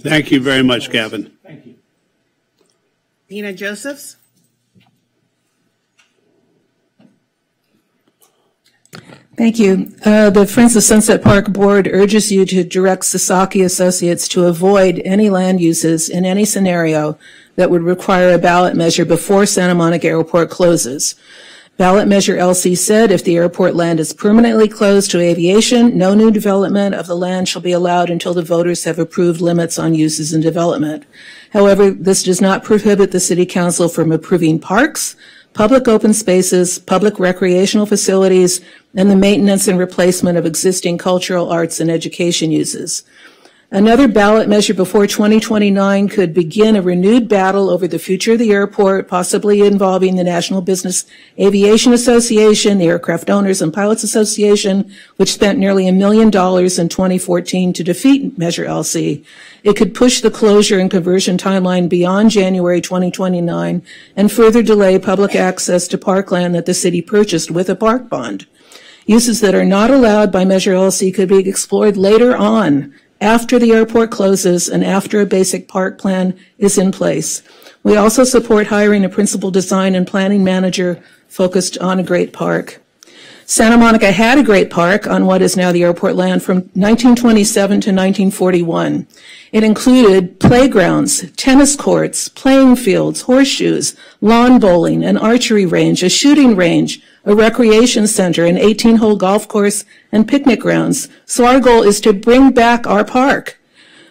Thank you very much, Gavin. Thank you. Nina Josephs? Thank you. Uh, the Friends of Sunset Park Board urges you to direct Sasaki Associates to avoid any land uses in any scenario that would require a ballot measure before Santa Monica Airport closes. Ballot measure LC said if the airport land is permanently closed to aviation, no new development of the land shall be allowed until the voters have approved limits on uses and development. However, this does not prohibit the City Council from approving parks, public open spaces, public recreational facilities, and the maintenance and replacement of existing cultural, arts, and education uses. Another ballot measure before 2029 could begin a renewed battle over the future of the airport, possibly involving the National Business Aviation Association, the Aircraft Owners and Pilots Association, which spent nearly a million dollars in 2014 to defeat Measure LC. It could push the closure and conversion timeline beyond January 2029 and further delay public access to parkland that the city purchased with a park bond. Uses that are not allowed by Measure LC could be explored later on after the airport closes and after a basic park plan is in place. We also support hiring a principal design and planning manager focused on a great park. Santa Monica had a great park on what is now the airport land from 1927 to 1941. It included playgrounds, tennis courts, playing fields, horseshoes, lawn bowling, an archery range, a shooting range, a recreation center, an 18-hole golf course, and picnic grounds. So our goal is to bring back our park.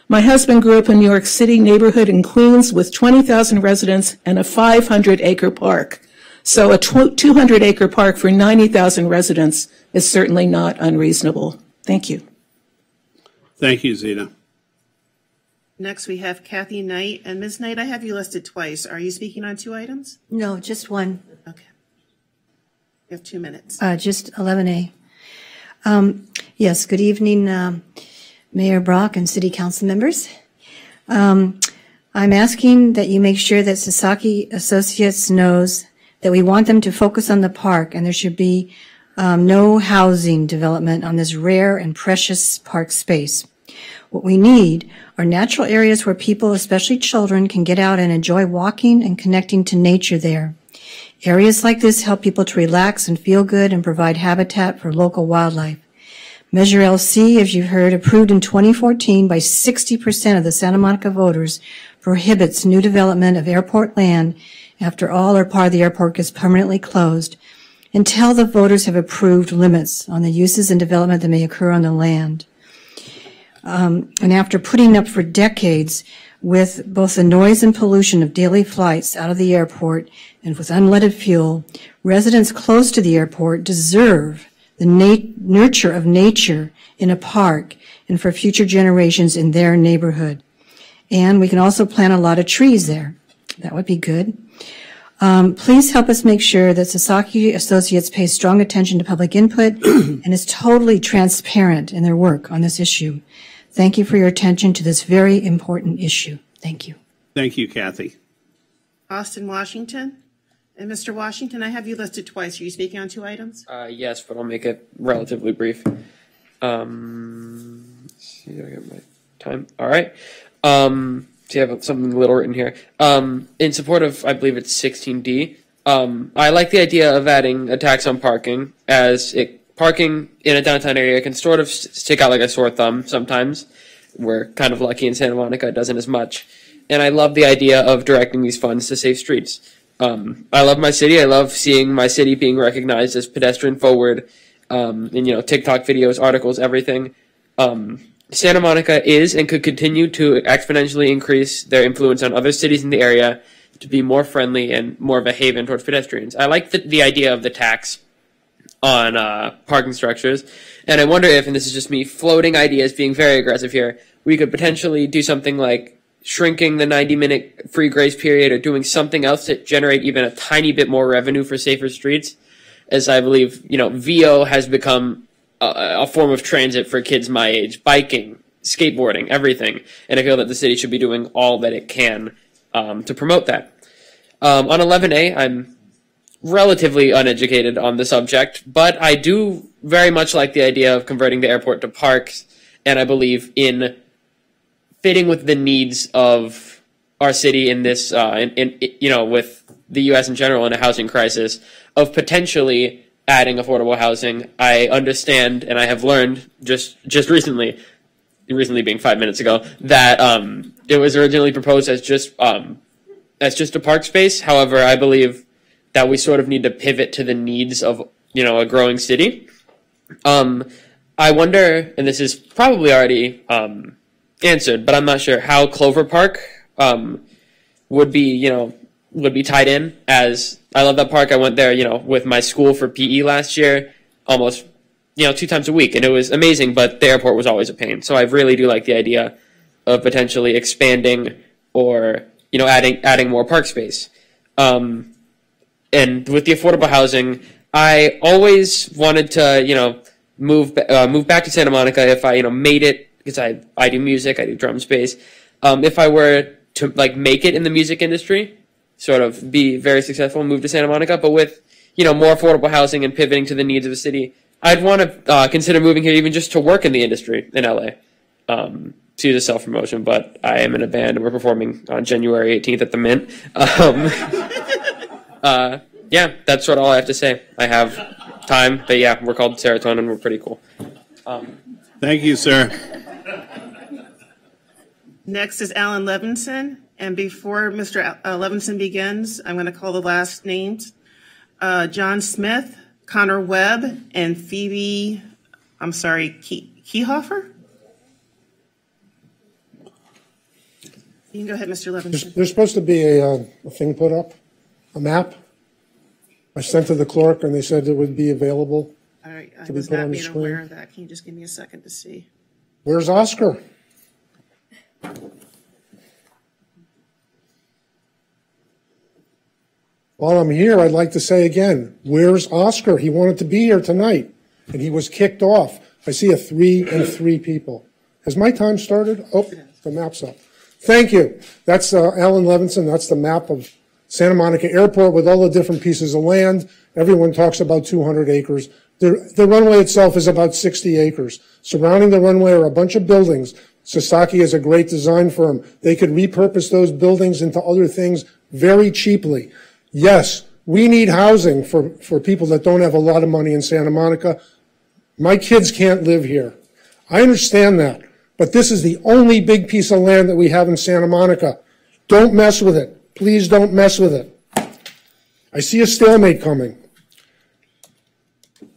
My husband grew up in New York City neighborhood in Queens with 20,000 residents and a 500-acre park. So a 200-acre park for 90,000 residents is certainly not unreasonable. Thank you. Thank you, Zena. Next, we have Kathy Knight. And Ms. Knight, I have you listed twice. Are you speaking on two items? No, just one. You have two minutes. Uh, just 11A. Um, yes, good evening, um, Mayor Brock and City Council members. Um, I'm asking that you make sure that Sasaki Associates knows that we want them to focus on the park and there should be um, no housing development on this rare and precious park space. What we need are natural areas where people, especially children, can get out and enjoy walking and connecting to nature there. Areas like this help people to relax and feel good and provide habitat for local wildlife. Measure LC, as you've heard, approved in 2014 by 60% of the Santa Monica voters, prohibits new development of airport land after all or part of the airport is permanently closed until the voters have approved limits on the uses and development that may occur on the land. Um, and after putting up for decades with both the noise and pollution of daily flights out of the airport and with unleaded fuel, residents close to the airport deserve the nurture of nature in a park and for future generations in their neighborhood. And we can also plant a lot of trees there. That would be good. Um, please help us make sure that Sasaki Associates pays strong attention to public input and is totally transparent in their work on this issue. Thank you for your attention to this very important issue. Thank you. Thank you, Kathy. Austin, Washington. And Mr. Washington, I have you listed twice. Are you speaking on two items? Uh, yes, but I'll make it relatively brief. Um, let's see, I got my time. All right. Um, so you have something a little written here. Um, in support of, I believe it's 16D. Um, I like the idea of adding a tax on parking, as it parking in a downtown area can sort of stick out like a sore thumb sometimes. We're kind of lucky in Santa Monica; it doesn't as much. And I love the idea of directing these funds to safe streets. Um, I love my city. I love seeing my city being recognized as pedestrian forward. Um, you know, TikTok videos, articles, everything. Um, Santa Monica is and could continue to exponentially increase their influence on other cities in the area to be more friendly and more of a haven towards pedestrians. I like the, the idea of the tax on uh, parking structures, and I wonder if, and this is just me floating ideas, being very aggressive here, we could potentially do something like shrinking the 90 minute free grace period or doing something else to generate even a tiny bit more revenue for safer streets. As I believe, you know, VO has become a, a form of transit for kids my age, biking, skateboarding, everything. And I feel that the city should be doing all that it can um, to promote that. Um, on 11A, I'm relatively uneducated on the subject, but I do very much like the idea of converting the airport to parks, and I believe in fitting with the needs of our city in this, uh, in, in, you know, with the U.S. in general in a housing crisis, of potentially adding affordable housing. I understand, and I have learned just just recently, recently being five minutes ago, that um, it was originally proposed as just um, as just a park space. However, I believe that we sort of need to pivot to the needs of you know a growing city. Um, I wonder, and this is probably already um, answered, but I'm not sure how Clover Park um, would be, you know, would be tied in. As I love that park. I went there, you know, with my school for PE last year, almost, you know, two times a week, and it was amazing. But the airport was always a pain. So I really do like the idea of potentially expanding or you know adding adding more park space. Um, and with the affordable housing, I always wanted to, you know, move uh, move back to Santa Monica if I, you know, made it because I I do music, I do drum space. Um, if I were to like make it in the music industry, sort of be very successful move to Santa Monica, but with you know more affordable housing and pivoting to the needs of the city, I'd want to uh, consider moving here even just to work in the industry in LA. Um, to use a self promotion, but I am in a band and we're performing on January 18th at the Mint. Um, uh, yeah, that's sort of all I have to say. I have time, but yeah, we're called Serotonin. We're pretty cool. Um, Thank you, sir. Next is Alan Levinson. And before Mr. Uh, Levinson begins, I'm going to call the last names. Uh, John Smith, Connor Webb, and Phoebe, I'm sorry, Key- Keyhofer? You can go ahead, Mr. Levinson. There's, there's supposed to be a, uh, a thing put up, a map. I sent to the clerk and they said it would be available. Right, I to be was put not on the made aware of that. Can you just give me a second to see? Where's Oscar? While I'm here, I'd like to say again, where's Oscar? He wanted to be here tonight and he was kicked off. I see a three and three people. Has my time started? Oh, the map's up. Thank you. That's uh, Alan Levinson. That's the map of Santa Monica Airport with all the different pieces of land. Everyone talks about 200 acres. The, the runway itself is about 60 acres. Surrounding the runway are a bunch of buildings. Sasaki is a great design firm. They could repurpose those buildings into other things very cheaply. Yes, we need housing for, for people that don't have a lot of money in Santa Monica. My kids can't live here. I understand that. But this is the only big piece of land that we have in Santa Monica. Don't mess with it. Please don't mess with it. I see a stalemate coming.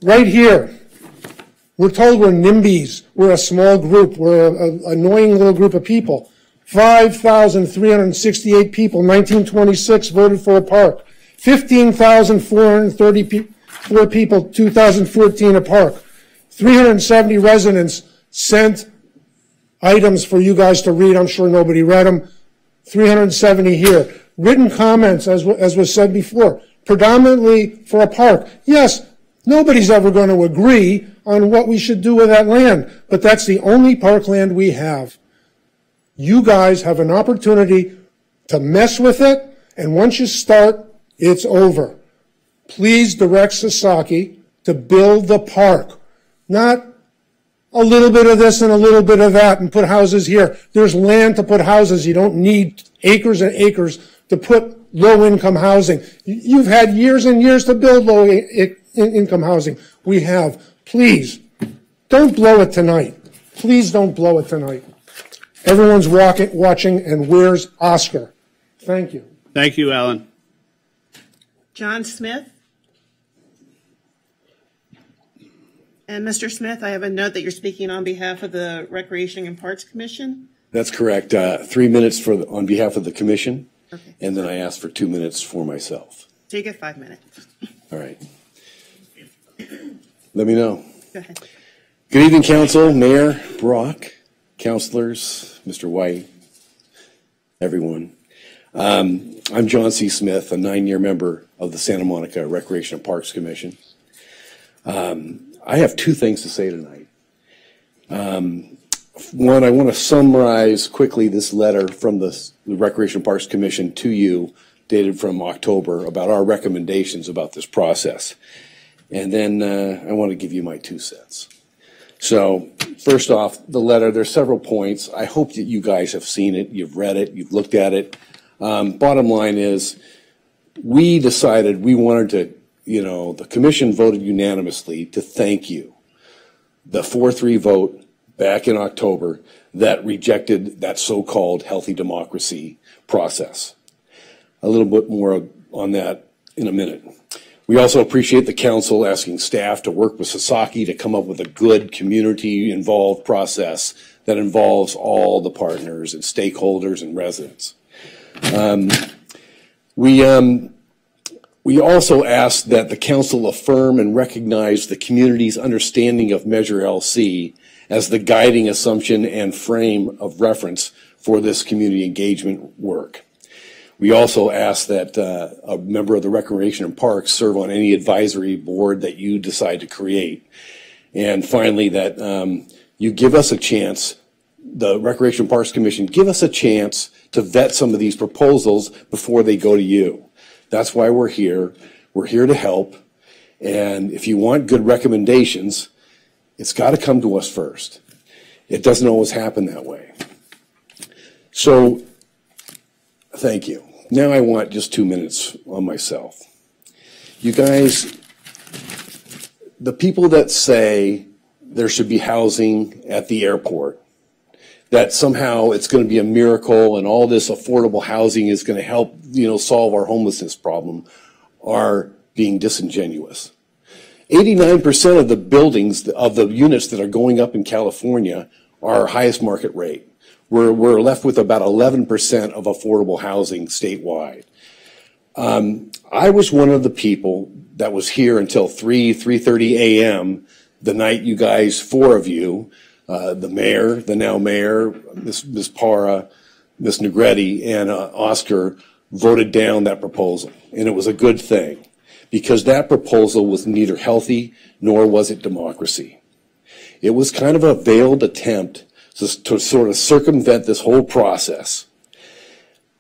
Right here, we're told we're NIMBYs. We're a small group. We're an annoying little group of people. 5,368 people, 1926 voted for a park. 15,434 people, 2014 a park. 370 residents sent items for you guys to read. I'm sure nobody read them. 370 here. Written comments, as, as was said before, predominantly for a park. Yes, nobody's ever going to agree on what we should do with that land, but that's the only parkland we have. You guys have an opportunity to mess with it, and once you start, it's over. Please direct Sasaki to build the park, not a little bit of this and a little bit of that and put houses here. There's land to put houses. You don't need acres and acres to put low-income housing. You've had years and years to build low-income housing. We have. Please, don't blow it tonight. Please don't blow it tonight. Everyone's walking, watching, and where's Oscar? Thank you. Thank you, Alan. John Smith? And Mr. Smith, I have a note that you're speaking on behalf of the Recreation and Parks Commission. That's correct. Uh, three minutes for the, on behalf of the commission, and then I asked for two minutes for myself. So you get five minutes. All right. Let me know. Go ahead. Good evening, council, mayor, Brock, councilors, Mr. White, everyone. Um, I'm John C. Smith, a nine-year member of the Santa Monica Recreation and Parks Commission. Um, I have two things to say tonight. Um, one, I want to summarize quickly this letter from the, the Recreation Parks Commission to you, dated from October, about our recommendations about this process. And then uh, I want to give you my two cents. So, first off, the letter, there's several points. I hope that you guys have seen it, you've read it, you've looked at it. Um, bottom line is, we decided we wanted to, you know, the commission voted unanimously to thank you. The 4 3 vote back in October that rejected that so called healthy democracy process. A little bit more on that in a minute. We also appreciate the council asking staff to work with Sasaki to come up with a good community involved process that involves all the partners and stakeholders and residents. Um, we, um, we also ask that the council affirm and recognize the community's understanding of Measure LC as the guiding assumption and frame of reference for this community engagement work. We also ask that uh, a member of the Recreation and Parks serve on any advisory board that you decide to create. And finally, that um, you give us a chance, the Recreation and Parks Commission, give us a chance to vet some of these proposals before they go to you. That's why we're here. We're here to help. And if you want good recommendations, it's got to come to us first. It doesn't always happen that way. So, thank you. Now I want just two minutes on myself. You guys, the people that say there should be housing at the airport, that somehow it's going to be a miracle and all this affordable housing is going to help, you know, solve our homelessness problem are being disingenuous. 89% of the buildings, of the units that are going up in California are highest market rate we're, we're left with about 11% of affordable housing statewide. Um, I was one of the people that was here until 3, 3.30 a.m. the night you guys, four of you, uh, the mayor, the now mayor, Ms. Ms. Parra, Ms. Negrete, and uh, Oscar voted down that proposal. And it was a good thing because that proposal was neither healthy nor was it democracy. It was kind of a veiled attempt to, to sort of circumvent this whole process.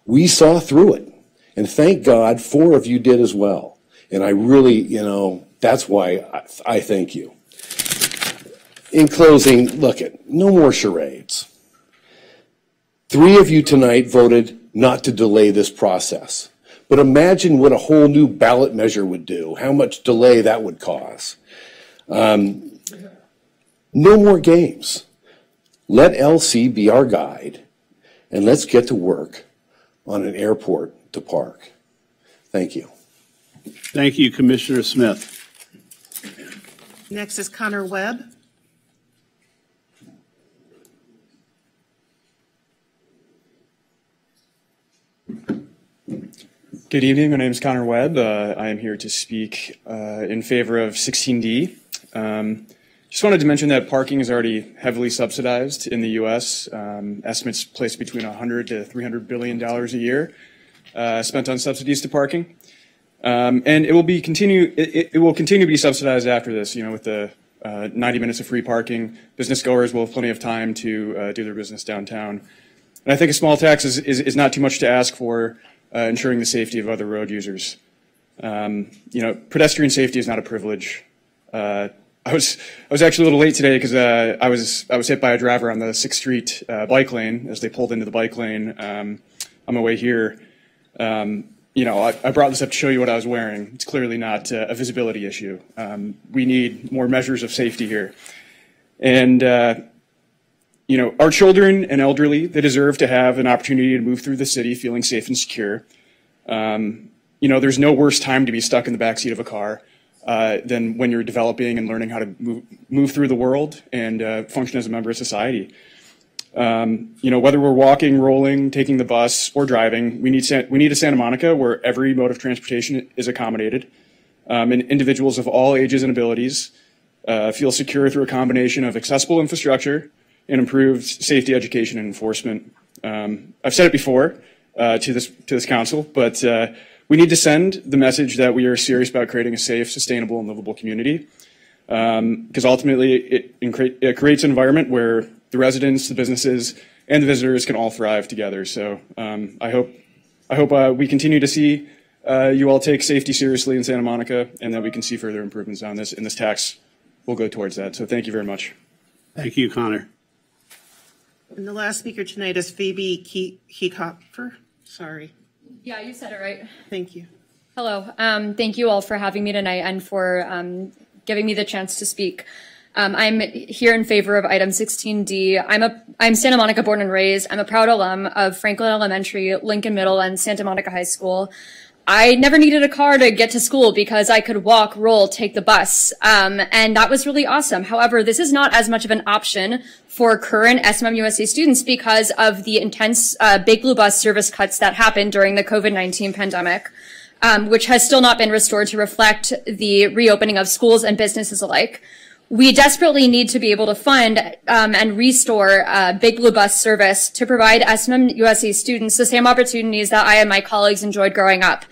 We saw through it. And thank God four of you did as well. And I really, you know, that's why I, I thank you. In closing, look at no more charades. Three of you tonight voted not to delay this process. But imagine what a whole new ballot measure would do, how much delay that would cause. Um, no more games. Let LC be our guide, and let's get to work on an airport to park. Thank you. Thank you, Commissioner Smith. Next is Connor Webb. Good evening. My name is Connor Webb. Uh, I am here to speak uh, in favor of 16D. Um, just wanted to mention that parking is already heavily subsidized in the U.S. Um, estimates place between 100 to 300 billion dollars a year uh, spent on subsidies to parking, um, and it will be continue. It, it, will continue to be subsidized after this. You know, with the uh, 90 minutes of free parking, business goers will have plenty of time to uh, do their business downtown. And I think a small tax is, is, is not too much to ask for uh, ensuring the safety of other road users. Um, you know, pedestrian safety is not a privilege. Uh, I was I was actually a little late today because uh, I was I was hit by a driver on the Sixth Street uh, bike lane as they pulled into the bike lane um, on my way here. Um, you know, I, I, brought this up to show you what I was wearing. It's clearly not uh, a visibility issue. Um, we need more measures of safety here, and uh, you know, our children and elderly they deserve to have an opportunity to move through the city feeling safe and secure. Um, you know, there's no worse time to be stuck in the backseat of a car uh, than when you're developing and learning how to move, move through the world and uh, function as a member of society. Um, you know, whether we're walking, rolling, taking the bus, or driving, we need we need a Santa Monica where every mode of transportation is accommodated, um, and individuals of all ages and abilities uh, feel secure through a combination of accessible infrastructure and improved safety education and enforcement. Um, I've said it before uh, to this to this council, but uh, we need to send the message that we are serious about creating a safe, sustainable, and livable community. Because um, ultimately, it, it, creates an environment where the residents, the businesses, and the visitors can all thrive together. So um, I hope I hope uh, we continue to see uh, you all take safety seriously in Santa Monica, and that we can see further improvements on this. And this tax will go towards that. So thank you very much. Thank you, Connor. And the last speaker tonight is Phoebe Heekopfer. Sorry. Yeah, you said it right. Thank you. Hello. Um, thank you all for having me tonight and for um, giving me the chance to speak. Um, I'm here in favor of item 16D. I'm a I'm Santa Monica born and raised. I'm a proud alum of Franklin Elementary, Lincoln Middle, and Santa Monica High School. I never needed a car to get to school because I could walk, roll, take the bus. Um, and that was really awesome. However, this is not as much of an option for current SMMUSD students because of the intense uh, Big Blue Bus service cuts that happened during the COVID-19 pandemic, um, which has still not been restored to reflect the reopening of schools and businesses alike. We desperately need to be able to fund um, and restore uh, Big Blue Bus service to provide SMMUSD students the same opportunities that I and my colleagues enjoyed growing up.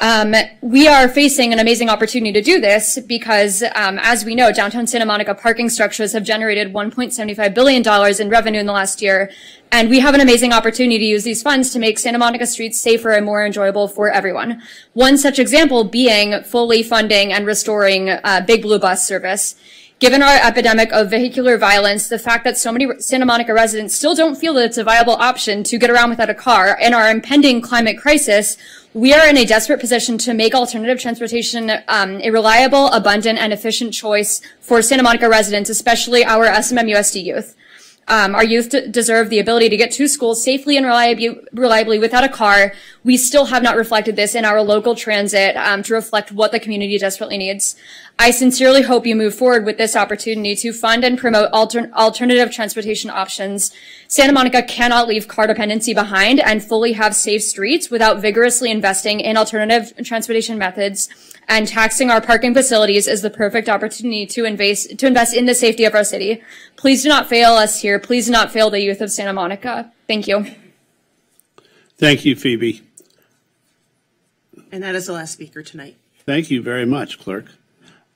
Um, we are facing an amazing opportunity to do this because, um, as we know, downtown Santa Monica parking structures have generated $1.75 billion in revenue in the last year. And we have an amazing opportunity to use these funds to make Santa Monica streets safer and more enjoyable for everyone. One such example being fully funding and restoring uh, Big Blue Bus service. Given our epidemic of vehicular violence, the fact that so many Santa Monica residents still don't feel that it's a viable option to get around without a car, and our impending climate crisis, we are in a desperate position to make alternative transportation um, a reliable, abundant, and efficient choice for Santa Monica residents, especially our SMMUSD youth. Um, our youth deserve the ability to get to school safely and reliably, without a car. We still have not reflected this in our local transit um, to reflect what the community desperately needs. I sincerely hope you move forward with this opportunity to fund and promote alter alternative transportation options. Santa Monica cannot leave car dependency behind and fully have safe streets without vigorously investing in alternative transportation methods and taxing our parking facilities is the perfect opportunity to invest, to invest in the safety of our city. Please do not fail us here. Please do not fail the youth of Santa Monica. Thank you. Thank you, Phoebe. And that is the last speaker tonight. Thank you very much, Clerk.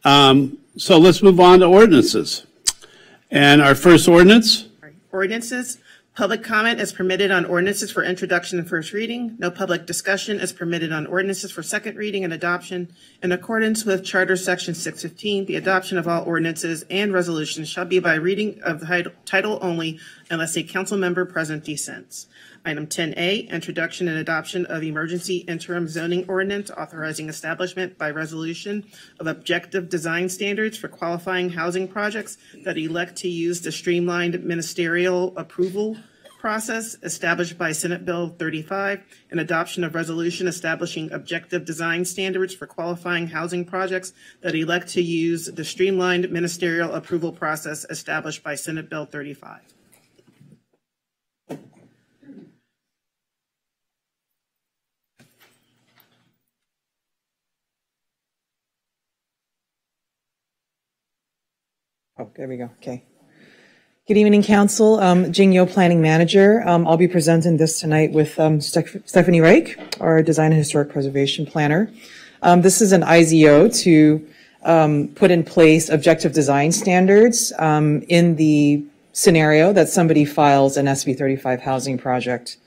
Um, so let's move on to ordinances. And our first ordinance? Ordinances. Public comment is permitted on ordinances for introduction and first reading. No public discussion is permitted on ordinances for second reading and adoption. In accordance with Charter Section 615, the adoption of all ordinances and resolutions shall be by reading of the title only unless a council member present dissents. Item 10A, introduction and adoption of emergency interim zoning ordinance authorizing establishment by resolution of objective design standards for qualifying housing projects that elect to use the streamlined ministerial approval process established by Senate Bill 35 and adoption of resolution establishing objective design standards for qualifying housing projects that elect to use the streamlined ministerial approval process established by Senate Bill 35. Oh, there we go. Okay. Good evening, Council. Um, Jing Yeo, Planning Manager. Um, I'll be presenting this tonight with um, Steph- Stephanie Reich, our Design and Historic Preservation Planner. Um, this is an IZO to um, put in place objective design standards um, in the scenario that somebody files an SB 35 housing project.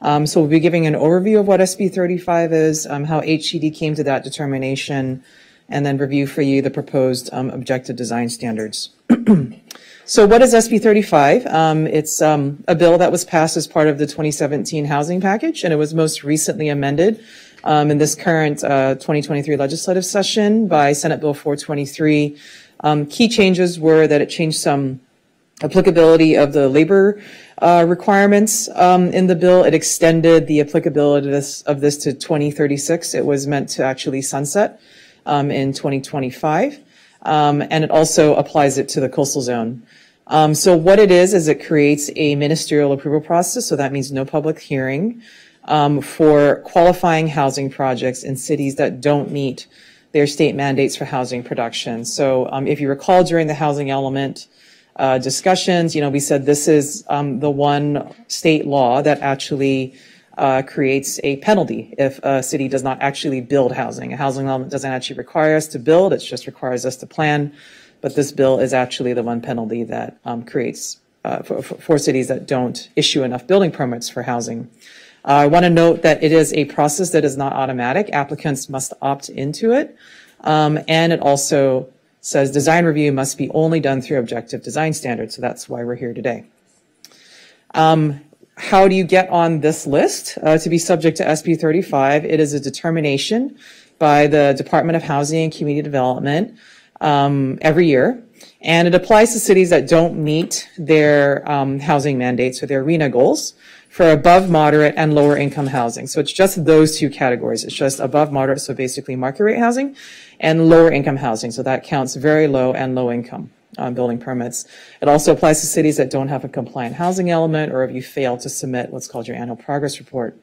Um, so we'll be giving an overview of what SB 35 is, um, how HCD came to that determination, and then review for you the proposed um, objective design standards. so what is SB 35? Um, it's um, a bill that was passed as part of the 2017 housing package, and it was most recently amended um, in this current uh, 2023 legislative session by Senate Bill 423. Um, key changes were that it changed some applicability of the labor uh, requirements um, in the bill. It extended the applicability of this, of this to 2036. It was meant to actually sunset um, in 2025. Um, and it also applies it to the coastal zone. Um, so what it is, is it creates a ministerial approval process. So that means no public hearing um, for qualifying housing projects in cities that don't meet their state mandates for housing production. So um, if you recall during the housing element uh, discussions, you know, we said this is um, the one state law that actually uh, creates a penalty if a city does not actually build housing. A housing element doesn't actually require us to build, it just requires us to plan. But this bill is actually the one penalty that um, creates uh, for, for, cities that don't issue enough building permits for housing. Uh, I want to note that it is a process that is not automatic. Applicants must opt into it. Um, and it also says design review must be only done through objective design standards. So that's why we're here today. Um, how do you get on this list uh, to be subject to SB 35? It is a determination by the Department of Housing and Community Development um, every year. And it applies to cities that don't meet their um, housing mandates or their RHNA goals for above moderate and lower income housing. So it's just those two categories. It's just above moderate, so basically market rate housing, and lower income housing. So that counts very low and low income um, building permits. It also applies to cities that don't have a compliant housing element or if you fail to submit what's called your annual progress report.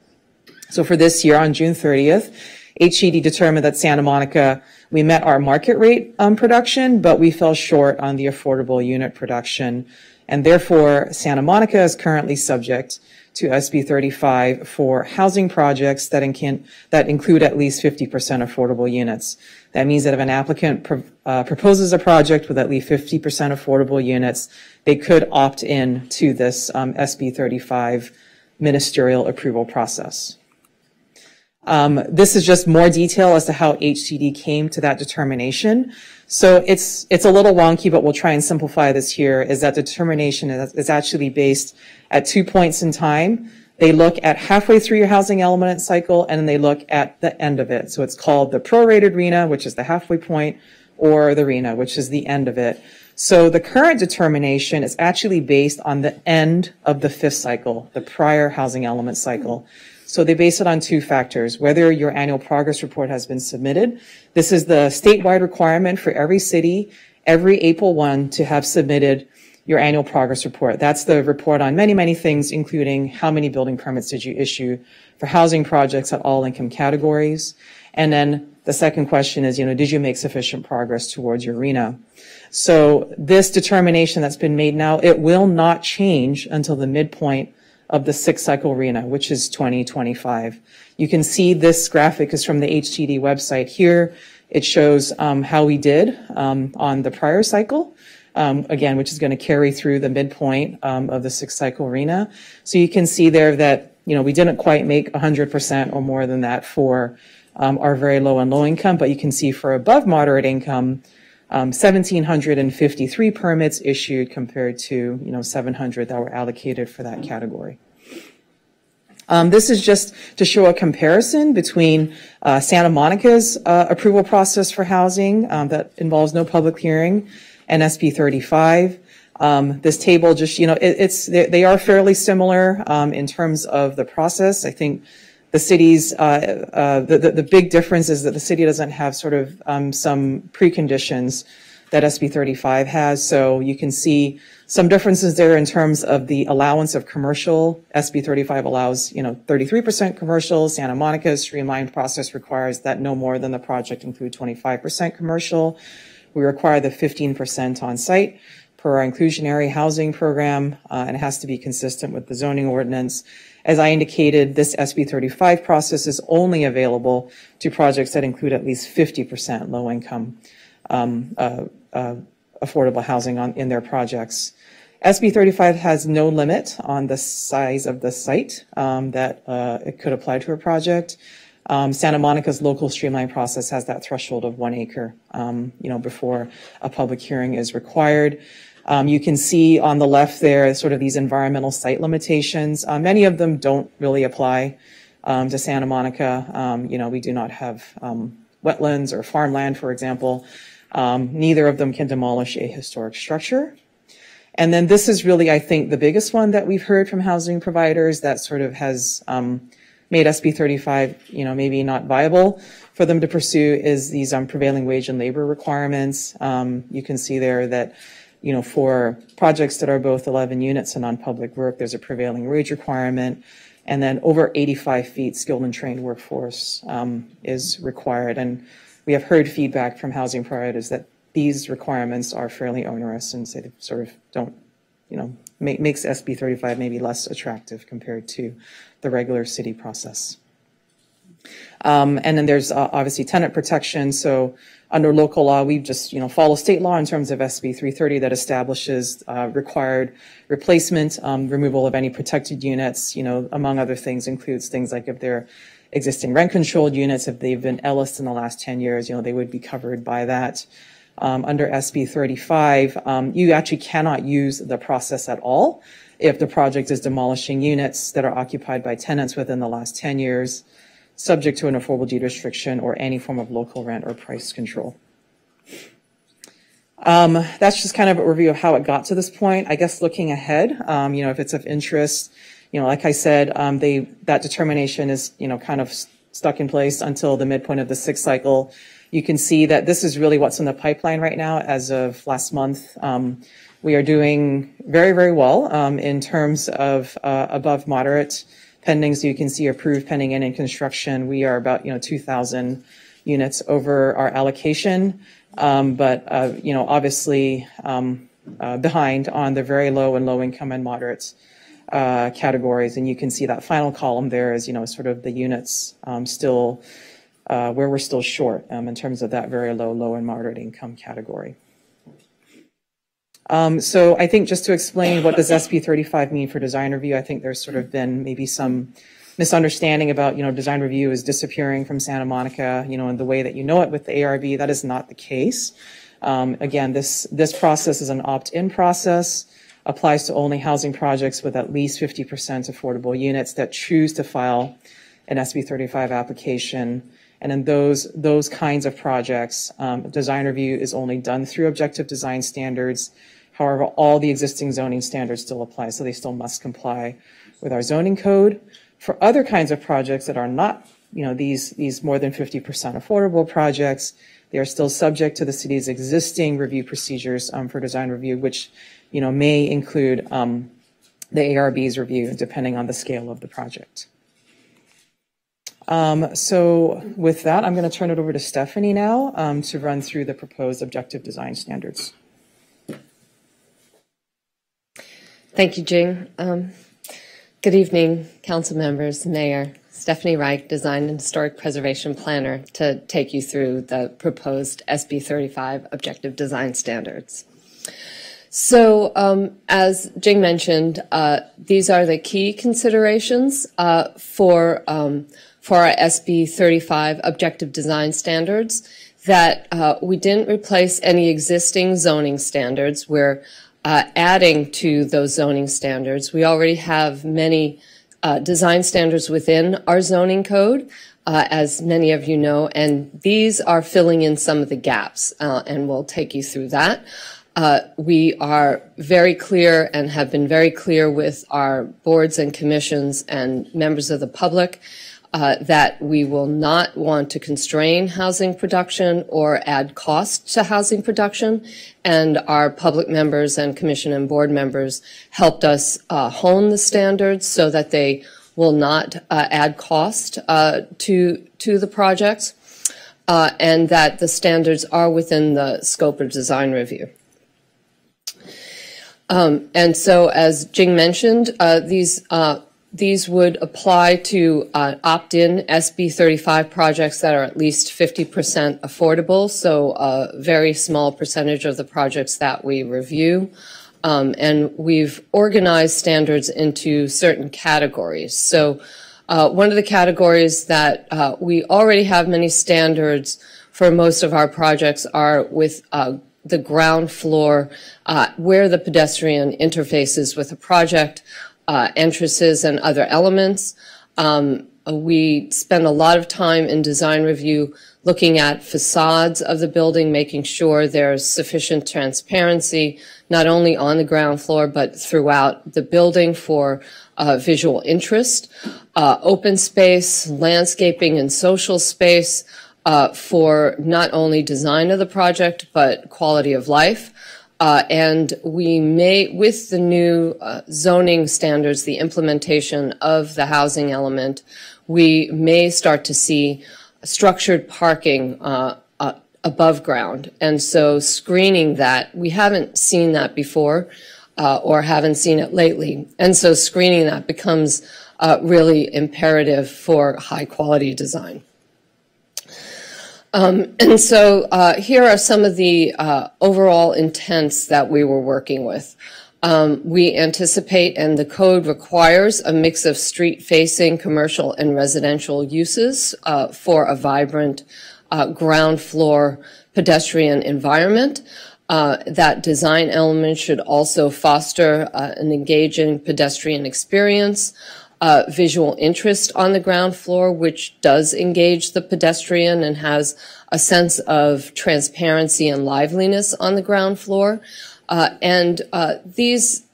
So for this year, on June 30th, HCD determined that Santa Monica, we met our market rate um, production, but we fell short on the affordable unit production. And therefore, Santa Monica is currently subject to SB 35 for housing projects that, in, that include at least 50% affordable units. That means that if an applicant pro, uh, proposes a project with at least 50% affordable units, they could opt in to this um, SB 35 ministerial approval process. Um, this is just more detail as to how HCD came to that determination. So it's it's a little wonky, but we'll try and simplify this here. Is that determination is, is actually based at two points in time. They look at halfway through your housing element cycle, and then they look at the end of it. So it's called the prorated RHNA, which is the halfway point, or the RHNA, which is the end of it. So the current determination is actually based on the end of the fifth cycle, the prior housing element cycle. So they base it on two factors, whether your annual progress report has been submitted. This is the statewide requirement for every city, every April 1 to have submitted your annual progress report. That's the report on many, many things, including how many building permits did you issue for housing projects at all income categories. And then the second question is, you know, did you make sufficient progress towards your RHNA? So this determination that's been made now, it will not change until the midpoint of the six cycle RHNA, which is 2025. You can see this graphic is from the HCD website here. It shows um, how we did um, on the prior cycle um, again, which is going to carry through the midpoint um, of the six cycle RHNA. So you can see there that, you know, we didn't quite make 100% or more than that for um, our very low and low income, but you can see for above moderate income, 1,753 um, permits issued compared to, you know, 700 that were allocated for that category. Um, this is just to show a comparison between uh, Santa Monica's uh, approval process for housing um, that involves no public hearing and SB 35. Um, this table just, you know, it, it's they, are fairly similar um, in terms of the process. I think the cities, uh, uh, the, the, the big difference is that the city doesn't have sort of um, some preconditions that SB 35 has. So you can see some differences there in terms of the allowance of commercial. SB 35 allows, you know, 33% commercial. Santa Monica's streamlined process requires that no more than the project include 25% commercial. We require the 15% on site per our inclusionary housing program, uh, and it has to be consistent with the zoning ordinance. As I indicated, this SB 35 process is only available to projects that include at least 50% low income um, uh, uh, affordable housing on, in their projects. SB 35 has no limit on the size of the site um, that uh, it could apply to a project. Um, Santa Monica's local streamline process has that threshold of one acre, um, you know, before a public hearing is required. Um, you can see on the left there sort of these environmental site limitations. Uh, many of them don't really apply um, to Santa Monica. Um, you know, we do not have wetlands or farmland, for example. Neither of them can demolish a historic structure. And then this is really, I think, the biggest one that we've heard from housing providers that sort of has um, made SB 35, you know, maybe not viable for them to pursue is these um, prevailing wage and labor requirements. Um, you can see there that, you know, for projects that are both 11 units and on public work, there's a prevailing wage requirement. And then over 85 feet skilled and trained workforce um, is required. And we have heard feedback from housing providers that these requirements are fairly onerous and say they sort of don't, you know, make, makes SB 35 maybe less attractive compared to the regular city process. Um, and then there's uh, obviously tenant protection. So under local law, we just you know follow state law in terms of SB 330 that establishes uh, required replacement, um, removal of any protected units. You know, among other things, includes things like if they're existing rent controlled units, if they've been Ellis in the last 10 years, you know, they would be covered by that. Um, under SB 35, um, you actually cannot use the process at all if the project is demolishing units that are occupied by tenants within the last 10 years, subject to an affordable deed restriction or any form of local rent or price control. Um, that's just kind of a review of how it got to this point. I guess looking ahead, um, you know, if it's of interest, you know, like I said, um, they that determination is, you know, kind of stuck in place until the midpoint of the sixth cycle. You can see that this is really what's in the pipeline right now as of last month. We are doing very, very well um, in terms of uh, above moderate pending. So you can see approved pending and in construction. We are about, you know, 2,000 units over our allocation. Um, but, uh, you know, obviously um, uh, behind on the very low and low income and moderate uh, categories. And you can see that final column there is, you know, sort of the units um, still uh, where we're still short um, in terms of that very low, low and moderate income category. Um, so I think just to explain what does SB 35 mean for design review, I think there's sort of been maybe some misunderstanding about, you know, design review is disappearing from Santa Monica, you know, in the way that you know it with the ARB. That is not the case. Um, again, this, this process is an opt-in process applies to only housing projects with at least 50% affordable units that choose to file an SB 35 application. And in those, those kinds of projects, um, design review is only done through objective design standards. However, all the existing zoning standards still apply, so they still must comply with our zoning code. For other kinds of projects that are not, you know, these, these more than 50% affordable projects, they are still subject to the city's existing review procedures um, for design review, which you know, may include um, the ARB's review, depending on the scale of the project. Um, so with that, I'm going to turn it over to Stephanie now um, to run through the proposed objective design standards. Thank you, Jing. Um, good evening, council members, mayor. Stephanie Reich, Design and Historic Preservation Planner, to take you through the proposed SB 35 Objective Design Standards. So, um, as Jing mentioned, uh, these are the key considerations uh, for um, for our SB 35 objective design standards. That uh, we didn't replace any existing zoning standards. We're uh, adding to those zoning standards. We already have many uh, design standards within our zoning code. Uh, as many of you know, and these are filling in some of the gaps, and we'll take you through that. Uh, we are very clear and have been very clear with our boards and commissions and members of the public uh, that we will not want to constrain housing production or add cost to housing production. And our public members and commission and board members helped us uh, hone the standards so that they will not uh, add cost uh, to to the projects. uh, and that the standards are within the scope of design review. Um, and so, as Jing mentioned, uh, these these would apply to uh, opt-in SB 35 projects that are at least 50% affordable, so a very small percentage of the projects that we review. Um, and we've organized standards into certain categories. So uh, one of the categories that uh, we already have many standards for most of our projects are with uh, the ground floor, uh, where the pedestrian interfaces with the project, uh, entrances and other elements. Um, we spend a lot of time in design review looking at facades of the building, making sure there's sufficient transparency, not only on the ground floor, but throughout the building for uh, visual interest, uh, open space, landscaping and social space uh, for not only design of the project, but quality of life. Uh, and we may, with the new uh, zoning standards, the implementation of the housing element, we may start to see structured parking uh, uh, above ground. And so screening that, we haven't seen that before uh, or haven't seen it lately. And so screening that becomes uh, really imperative for high quality design. Um, and so uh, here are some of the uh, overall intents that we were working with. Um, we anticipate and the code requires a mix of street-facing commercial and residential uses uh, for a vibrant uh, ground floor pedestrian environment. Uh, that design element should also foster uh, an engaging pedestrian experience uh, visual interest on the ground floor, which does engage the pedestrian and has a sense of transparency and liveliness on the ground floor. Uh, and uh, these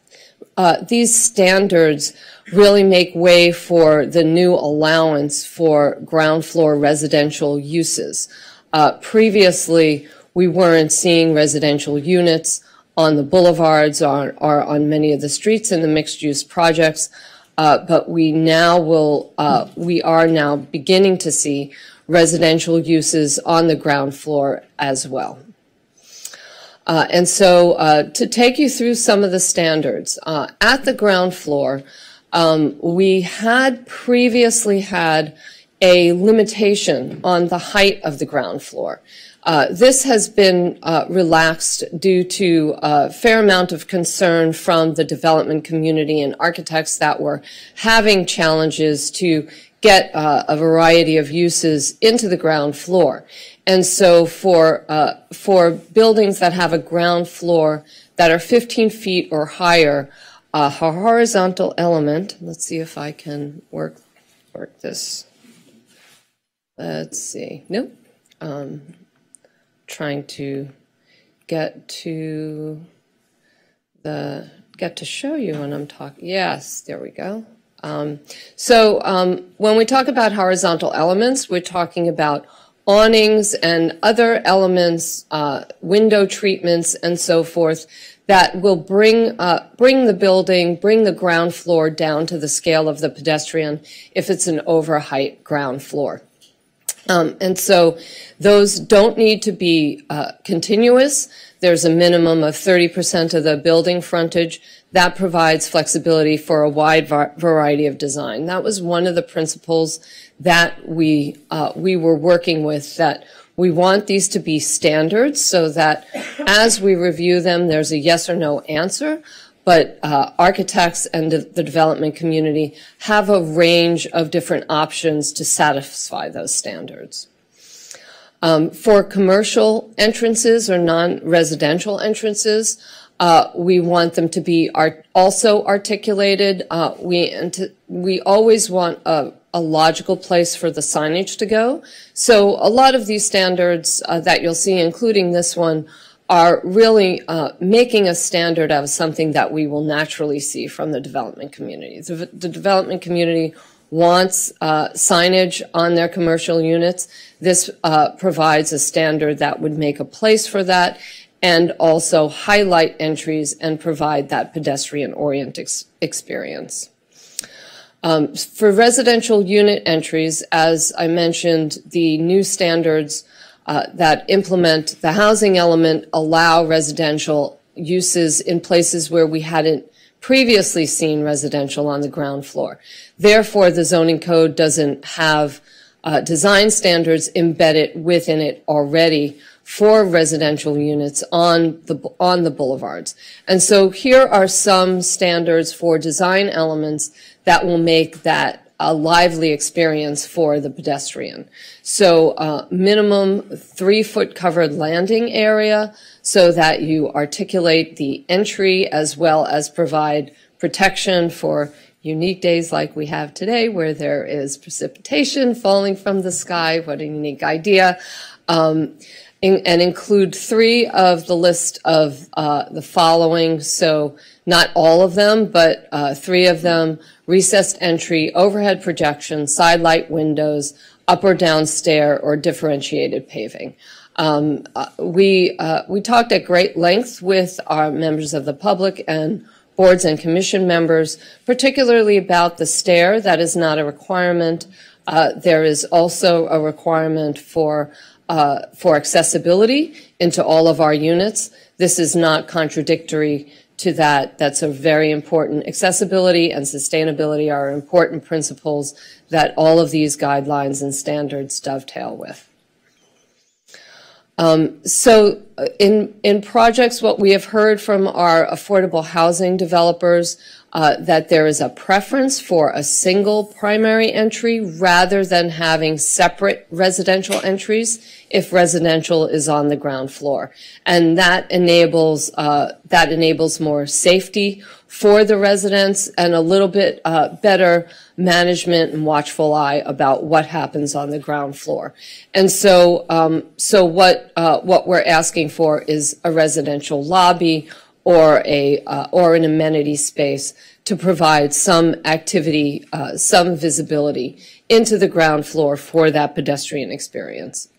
uh, these standards really make way for the new allowance for ground floor residential uses. Uh, previously, we weren't seeing residential units on the boulevards or, or on many of the streets in the mixed use projects. Uh, but we now will, uh, we are now beginning to see residential uses on the ground floor as well. Uh, and so uh, to take you through some of the standards, uh, at the ground floor, um, we had previously had a limitation on the height of the ground floor. Uh, this has been uh, relaxed due to a fair amount of concern from the development community and architects that were having challenges to get uh, a variety of uses into the ground floor. And so for, uh, for buildings that have a ground floor that are 15 feet or higher, a horizontal element, let's see if I can work, work this. Let's see, nope. Um, trying to get to the get to show you when I'm talking. Yes, there we go. Um, so um, when we talk about horizontal elements, we're talking about awnings and other elements, uh, window treatments, and so forth that will bring uh, bring the building, bring the ground floor down to the scale of the pedestrian if it's an overheight ground floor. Um, and so those don't need to be uh, continuous. There's a minimum of 30% of the building frontage. That provides flexibility for a wide variety of design. That was one of the principles that we, uh, we were working with, that we want these to be standards so that as we review them, there's a yes or no answer but uh, architects and the development community have a range of different options to satisfy those standards. Um, for commercial entrances or non-residential entrances, uh, we want them to be art also articulated. Uh, we, we always want a, a, logical place for the signage to go. So a lot of these standards uh, that you'll see, including this one, are really uh, making a standard of something that we will naturally see from the development community. The, the development community wants uh, signage on their commercial units. This uh, provides a standard that would make a place for that and also highlight entries and provide that pedestrian-oriented ex experience. Um, for residential unit entries, as I mentioned, the new standards uh, that implement the housing element allow residential uses in places where we hadn't previously seen residential on the ground floor. Therefore, the zoning code doesn't have uh, design standards embedded within it already for residential units on the on the boulevards. And so here are some standards for design elements that will make that a lively experience for the pedestrian. So uh, minimum three foot covered landing area so that you articulate the entry as well as provide protection for unique days like we have today where there is precipitation falling from the sky. What a unique idea. Um, and include three of the list of uh, the following. So not all of them, but uh, three of them, recessed entry, overhead projection, side light windows, up or down stair, or differentiated paving. Um, uh, we, uh, we talked at great length with our members of the public and boards and commission members, particularly about the stair. That is not a requirement. Uh, there is also a requirement for uh, for accessibility into all of our units. This is not contradictory to that. That's a very important. Accessibility and sustainability are important principles that all of these guidelines and standards dovetail with. Um, so uh, in, in projects, what we have heard from our affordable housing developers uh, that there is a preference for a single primary entry rather than having separate residential entries if residential is on the ground floor. And that enables, uh, that enables more safety for the residents and a little bit uh, better management and watchful eye about what happens on the ground floor. And so, um, so what, uh, what we're asking for is a residential lobby or a uh, or an amenity space to provide some activity, uh, some visibility into the ground floor for that pedestrian experience.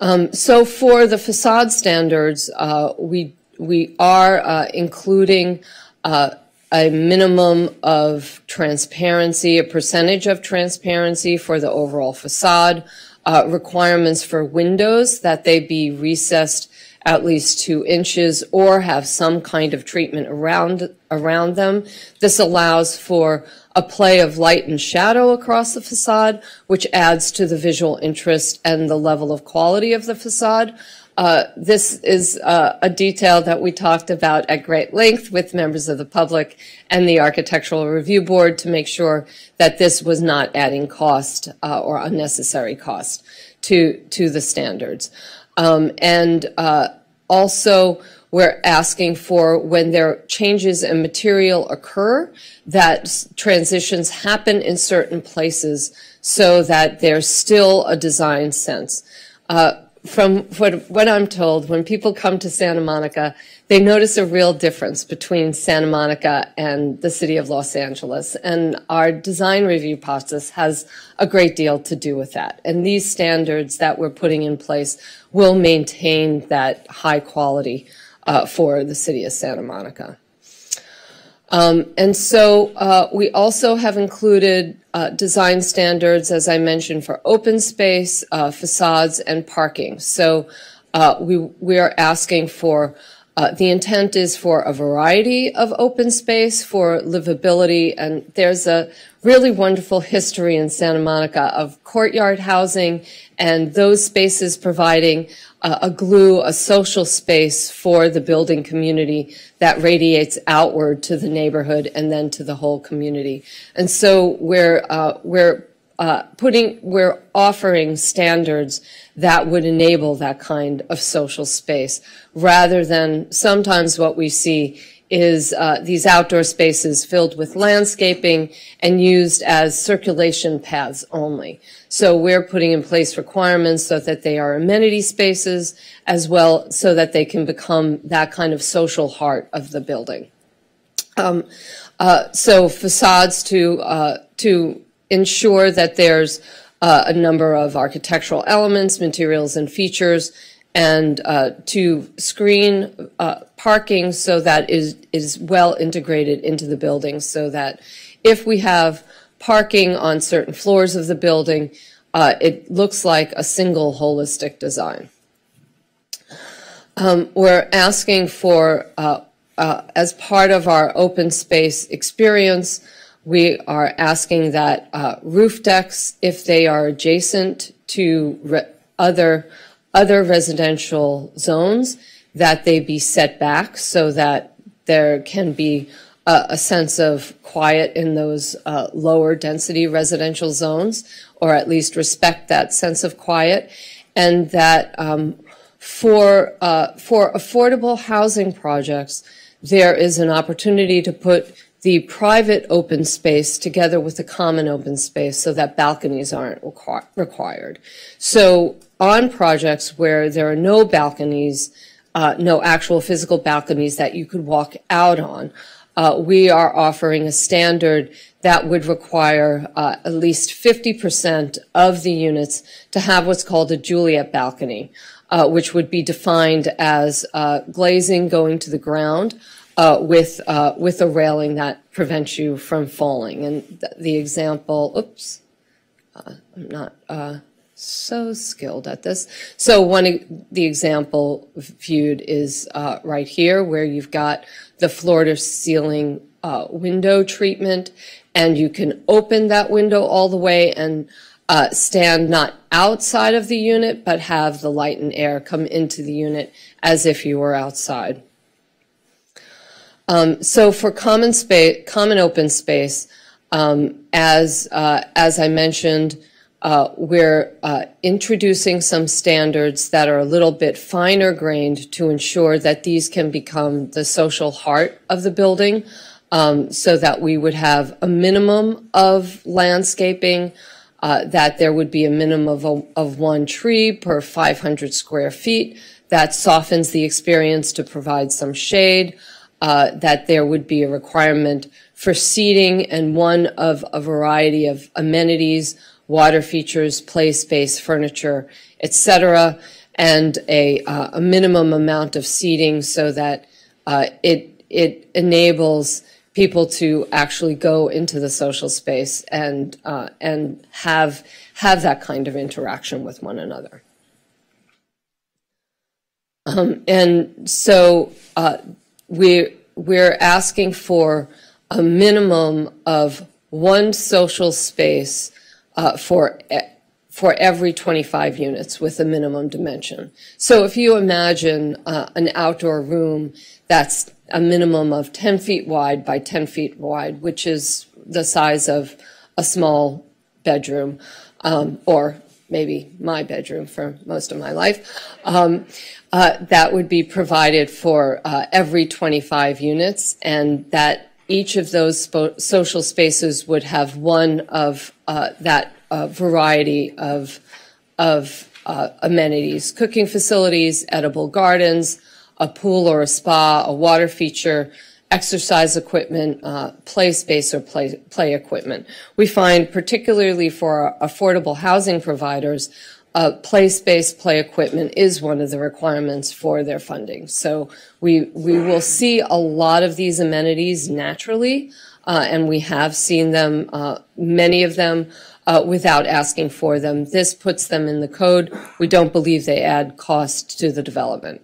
Um, so for the facade standards, uh, we we are uh, including uh, a minimum of transparency, a percentage of transparency for the overall facade, uh, requirements for windows that they be recessed at least two inches or have some kind of treatment around, around them. This allows for a play of light and shadow across the facade, which adds to the visual interest and the level of quality of the facade. Uh, this is uh, a detail that we talked about at great length with members of the public and the Architectural Review Board to make sure that this was not adding cost uh, or unnecessary cost to, to the standards. Um, and uh, also, we're asking for when there changes in material occur, that transitions happen in certain places so that there's still a design sense. Uh, from what, what I'm told, when people come to Santa Monica, they notice a real difference between Santa Monica and the city of Los Angeles. And our design review process has a great deal to do with that. And these standards that we're putting in place will maintain that high quality uh, for the city of Santa Monica. Um, and so uh, we also have included uh, design standards, as I mentioned, for open space, uh, facades, and parking. So uh, we, we are asking for uh, the intent is for a variety of open space for livability, and there's a really wonderful history in Santa Monica of courtyard housing and those spaces providing uh, a glue, a social space for the building community that radiates outward to the neighborhood and then to the whole community. And so we're, uh, we're uh, putting, we're offering standards that would enable that kind of social space rather than sometimes what we see is uh, these outdoor spaces filled with landscaping and used as circulation paths only. So we're putting in place requirements so that they are amenity spaces as well so that they can become that kind of social heart of the building. Um, uh, so facades to uh, to ensure that there's uh, a number of architectural elements, materials, and features, and uh, to screen uh, parking so that is is well integrated into the building, so that if we have parking on certain floors of the building, uh, it looks like a single holistic design. Um, we're asking for, uh, uh, as part of our open space experience, we are asking that uh, roof decks, if they are adjacent to other other residential zones, that they be set back so that there can be a, a sense of quiet in those uh, lower density residential zones, or at least respect that sense of quiet, and that um, for uh, for affordable housing projects, there is an opportunity to put the private open space together with the common open space so that balconies aren't requ- required. So on projects where there are no balconies, uh, no actual physical balconies that you could walk out on, uh, we are offering a standard that would require uh, at least 50% of the units to have what's called a Juliet balcony, uh, which would be defined as uh, glazing going to the ground uh, with uh, with a railing that prevents you from falling. And th- the example, oops, uh, I'm not uh, so skilled at this. So one the example viewed is uh, right here, where you've got the floor to ceiling uh, window treatment, and you can open that window all the way and stand not outside of the unit, but have the light and air come into the unit as if you were outside. Um, so for common space, common open space, um, as uh, as I mentioned, uh, we're uh, introducing some standards that are a little bit finer grained to ensure that these can become the social heart of the building, um, so that we would have a minimum of landscaping. Uh, that there would be a minimum of, a, of one tree per 500 square feet. That softens the experience to provide some shade uh, that there would be a requirement for seating and one of a variety of amenities, water features, play space, furniture, etc., and a, uh, a minimum amount of seating so that uh, it it enables people to actually go into the social space and uh, and have have that kind of interaction with one another. Um, and so uh, we, we're asking for a minimum of one social space uh, for, e- for every 25 units with a minimum dimension. So if you imagine uh, an outdoor room that's a minimum of 10 feet wide by 10 feet wide, which is the size of a small bedroom, um, or maybe my bedroom for most of my life. Um, uh, that would be provided for uh, every 25 units, and that each of those spo- social spaces would have one of uh, that uh, variety of of uh, amenities: cooking facilities, edible gardens, a pool or a spa, a water feature, exercise equipment, uh, play space or play, play equipment. We find particularly for affordable housing providers, uh, play space, play equipment is one of the requirements for their funding. So we, we will see a lot of these amenities naturally, uh, and we have seen them, uh, many of them, uh, without asking for them. This puts them in the code. We don't believe they add cost to the development.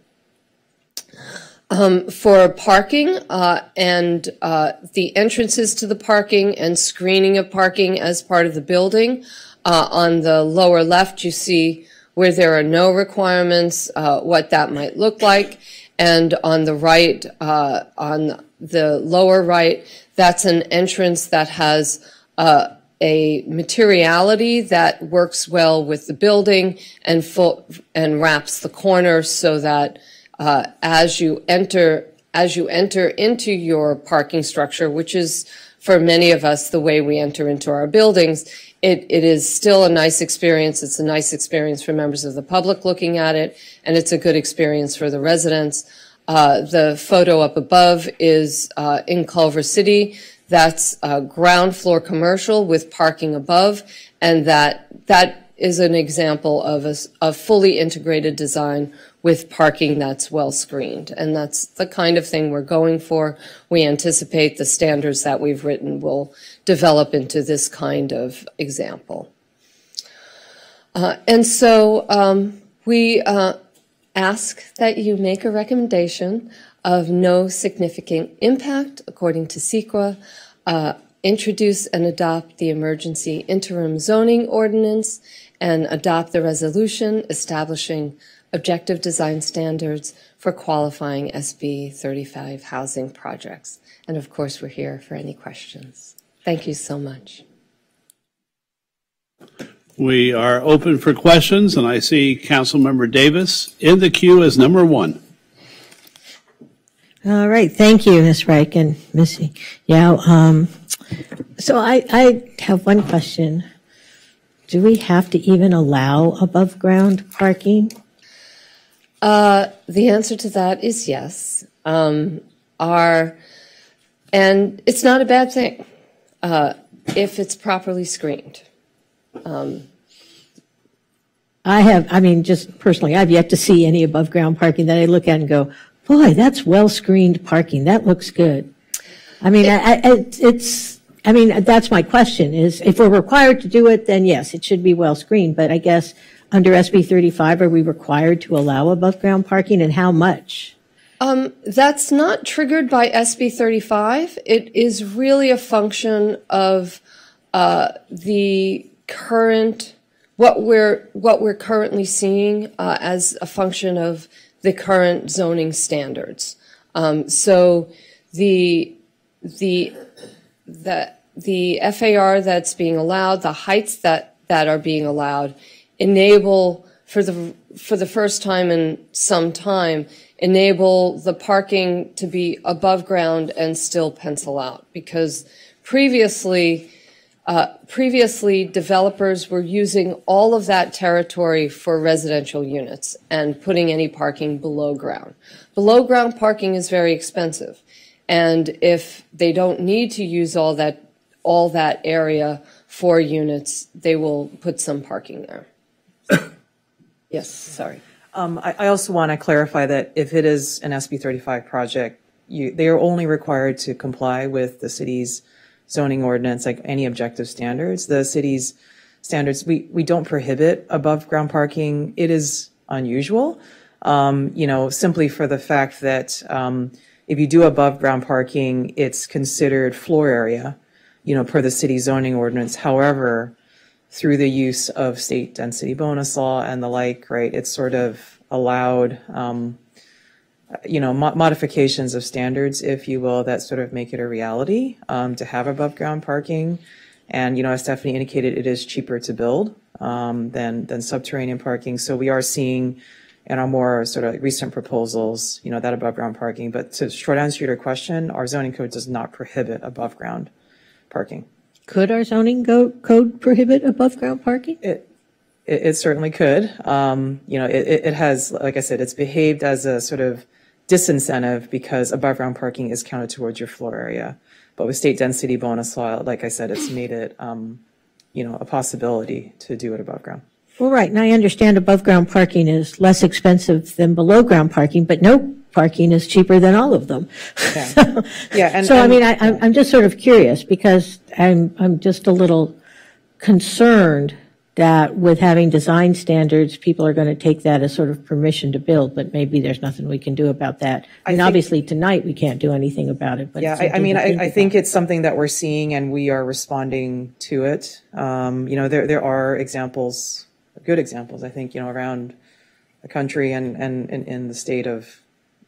Um, for parking uh, and uh, the entrances to the parking and screening of parking as part of the building, uh, on the lower left, you see where there are no requirements, uh, what that might look like. And on the right, uh, on the lower right, that's an entrance that has uh, a materiality that works well with the building and full, and wraps the corner so that uh, as you enter as you enter into your parking structure, which is for many of us the way we enter into our buildings, it, it is still a nice experience. It's a nice experience for members of the public looking at it, and it's a good experience for the residents. Uh, the photo up above is uh, in Culver City. That's uh, ground floor commercial with parking above, and that that is an example of a fully integrated design with parking that's well screened. And that's the kind of thing we're going for. We anticipate the standards that we've written will develop into this kind of example. Uh, and so um, we uh, ask that you make a recommendation of no significant impact according to CEQA, uh, introduce and adopt the emergency interim zoning ordinance, and adopt the resolution establishing objective design standards for qualifying SB 35 housing projects. And of course, we're here for any questions. Thank you so much. We are open for questions, and I see Councilmember Davis in the queue as number one. All right, thank you, Ms. Reich and Missy. Yeah, um, so I, I have one question. Do we have to even allow above-ground parking? Uh, the answer to that is yes. Um, and it's not a bad thing uh, if it's properly screened. Um, I have, I mean, just personally, I've yet to see any above-ground parking that I look at and go, boy, that's well-screened parking, that looks good. I mean, I, I, it- it's, I mean, that's my question, is if we're required to do it, then yes, it should be well-screened, but I guess under SB 35, are we required to allow above-ground parking, and how much? Um, that's not triggered by SB 35. It is really a function of uh, the current, what we're, what we're currently seeing uh, as a function of the current zoning standards. Um, so the, the, the, the FAR that's being allowed, the heights that, that are being allowed enable for the, for the first time in some time, enable the parking to be above ground and still pencil out. Because previously, uh, previously developers were using all of that territory for residential units and putting any parking below ground. Below ground parking is very expensive. And if they don't need to use all that, all that area for units, they will put some parking there. Yes, sorry. Um, I, I also want to clarify that if it is an SB 35 project, you, they are only required to comply with the city's zoning ordinance, like any objective standards. The city's standards, we, we don't prohibit above ground parking. It is unusual, um, you know, simply for the fact that, um, if you do above ground parking, it's considered floor area, you know, per the city zoning ordinance. However, through the use of state density bonus law and the like, right, it's sort of allowed, um, you know, mo- modifications of standards, if you will, that sort of make it a reality um, to have above ground parking. And, you know, as Stephanie indicated, it is cheaper to build um, than, than subterranean parking. So we are seeing in our more sort of recent proposals, you know, that above ground parking. But to short answer your question, our zoning code does not prohibit above ground parking. Could our zoning go, code prohibit above-ground parking? It, it, it certainly could. Um, you know, it, it it has, like I said, it's behaved as a sort of disincentive because above ground parking is counted towards your floor area. But with state density bonus law, like I said, it's made it, um, you know, a possibility to do it above ground. Well, right, and I understand above-ground parking is less expensive than below-ground parking, but no parking is cheaper than all of them. Yeah, and. So, I mean, I, I'm, I'm just sort of curious, because I'm, I'm just a little concerned that with having design standards, people are going to take that as sort of permission to build, but maybe there's nothing we can do about that. I mean, think- obviously, tonight, we can't do anything about it, but. Yeah, I, I mean, I, I think it's something that we're seeing and we are responding to it. Um, you know, there, there are examples, good examples, I think, you know, around the country and, and, and in the state of,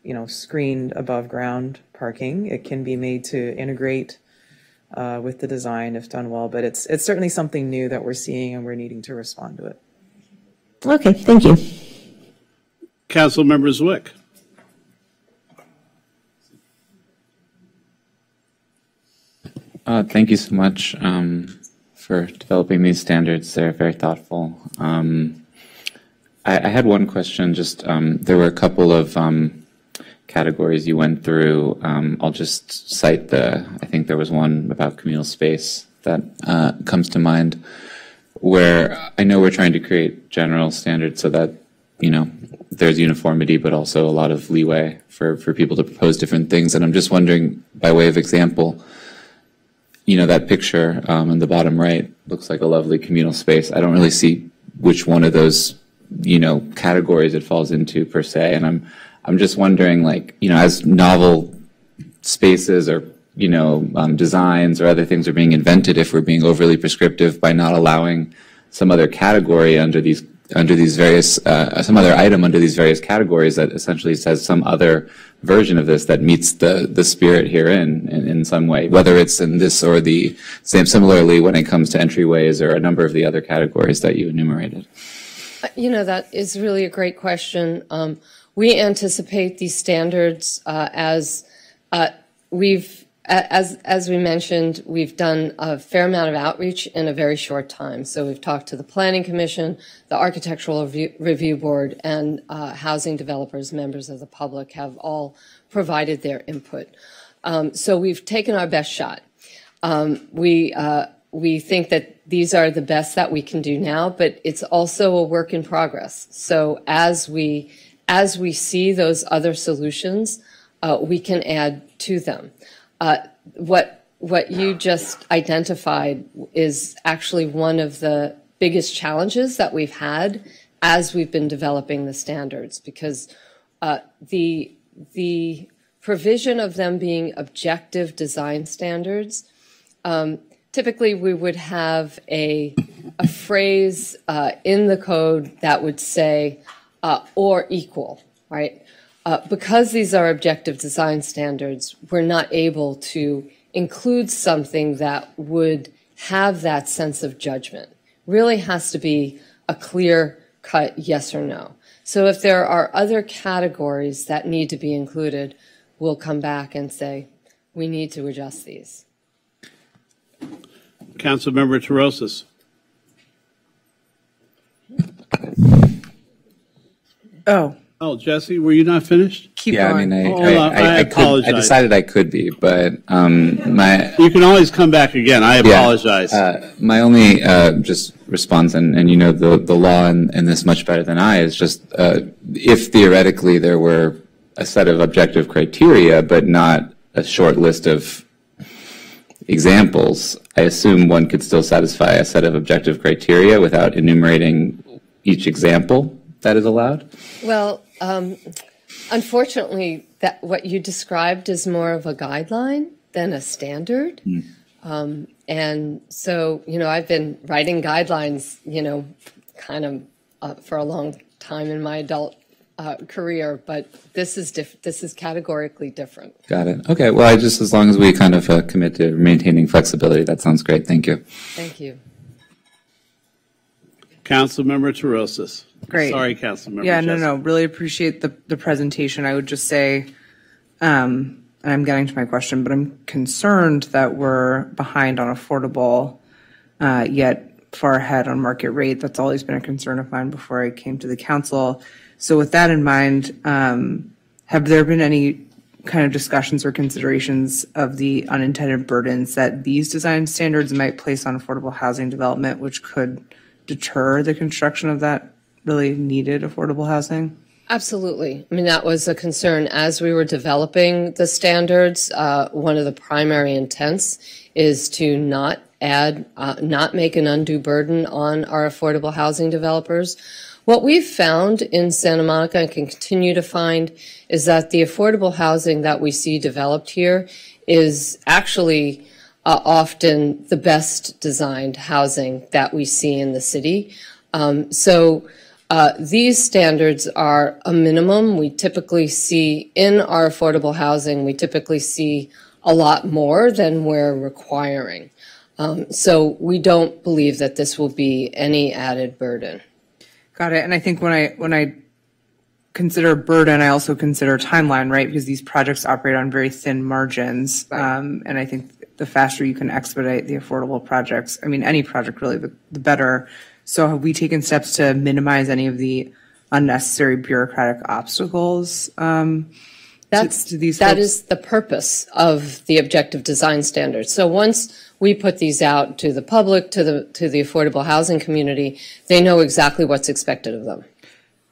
you know, screened above ground parking. It can be made to integrate uh, with the design if done well, but it's, it's certainly something new that we're seeing and we're needing to respond to it. Okay, thank you. Councilmember Zwick. Uh, thank you so much um, for developing these standards. They're very thoughtful. Um, I, I had one question. Just um, there were a couple of um, categories you went through. Um, I'll just cite the. I think there was one about communal space that uh, comes to mind. where I know we're trying to create general standards so that, you know, there's uniformity, but also a lot of leeway for, for people to propose different things. And I'm just wondering, by way of example, you know, that picture um, in the bottom right looks like a lovely communal space. I don't really see which one of those, you know, categories it falls into per se. And I'm, I'm just wondering, like, you know, as novel spaces or you know, um, designs or other things are being invented if we're being overly prescriptive by not allowing some other category under these under these various uh, some other item under these various categories that essentially says some other version of this that meets the the spirit herein in, in some way, whether it's in this or the same. Similarly, when it comes to entryways or a number of the other categories that you enumerated. Uh, you know, that is really a great question. Um, we anticipate these standards uh, as uh, we've as, as we mentioned, we've done a fair amount of outreach in a very short time. So we've talked to the Planning Commission, the Architectural Review, Board, and uh, housing developers, members of the public have all provided their input. Um, so we've taken our best shot. Um, we, uh, we think that these are the best that we can do now, but it's also a work in progress. So as we, as we see those other solutions, uh, we can add to them. Uh, what what you just identified is actually one of the biggest challenges that we've had as we've been developing the standards because uh, the the provision of them being objective design standards um, typically we would have a a phrase uh, in the code that would say uh, or equal right uh, because these are objective design standards, we're not able to include something that would have that sense of judgment. Really has to be a clear cut yes or no. So if there are other categories that need to be included, we'll come back and say, we need to adjust these. Councilmember Torosis. Oh, Oh, Jesse, were you not finished? Keep yeah, going. I mean, I, Hold I, on, I, I I, could. I decided I could be, but um, my You can always come back again. I Yeah. apologize. Uh, my only uh, just response, and, and you know the, the law in, in this much better than I, is just uh, if theoretically there were a set of objective criteria, but not a short list of examples, I assume one could still satisfy a set of objective criteria without enumerating each example that is allowed. Well, um, unfortunately, that what you described is more of a guideline than a standard. Um, and so, you know, I've been writing guidelines, you know, kind of uh, for a long time in my adult uh, career, but this is diff- this is categorically different. Got it. Okay. Well, I just as long as we kind of uh, commit to maintaining flexibility, that sounds great. Thank you. Thank you. Councilmember Torosis. Great. Sorry, Councilmember. yeah, no, no, really appreciate the, the presentation. I would just say, um, and I'm getting to my question, but I'm concerned that we're behind on affordable, uh, yet far ahead on market rate. That's always been a concern of mine before I came to the council. So with that in mind, um, have there been any kind of discussions or considerations of the unintended burdens that these design standards might place on affordable housing development, which could deter the construction of that really needed affordable housing? Absolutely. I mean, that was a concern as we were developing the standards. Uh, one of the primary intents is to not add, uh, not make an undue burden on our affordable housing developers. What we've found in Santa Monica and can continue to find is that the affordable housing that we see developed here is actually uh, often the best designed housing that we see in the city. Um, so uh, these standards are a minimum. We typically see in our affordable housing, we typically see a lot more than we're requiring. Um, so we don't believe that this will be any added burden. Got it. And I think when I when I consider burden, I also consider timeline, right? Because these projects operate on very thin margins. Um, and I think the faster you can expedite the affordable projects, I mean, any project really, the, the better. So have we taken steps to minimize any of the unnecessary bureaucratic obstacles um, That's, these that is the purpose of the objective design standards. So once we put these out to the public, to the, to the affordable housing community, they know exactly what's expected of them.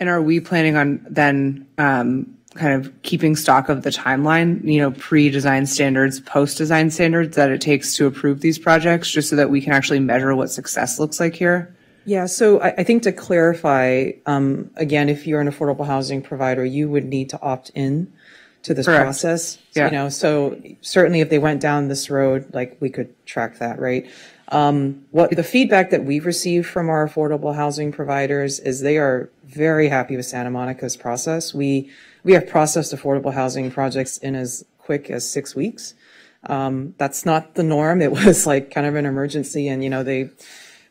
And are we planning on then um, kind of keeping stock of the timeline, you know, pre-design standards, post-design standards that it takes to approve these projects, just so that we can actually measure what success looks like here? Yeah, so I, I think to clarify, um, again, if you're an affordable housing provider, you would need to opt in to this Correct. process. Yeah. You know, so certainly if they went down this road, like we could track that, right? Um, what the feedback that we've received from our affordable housing providers is they are very happy with Santa Monica's process. We we have processed affordable housing projects in as quick as six weeks. Um, that's not the norm. It was like kind of an emergency, and you know they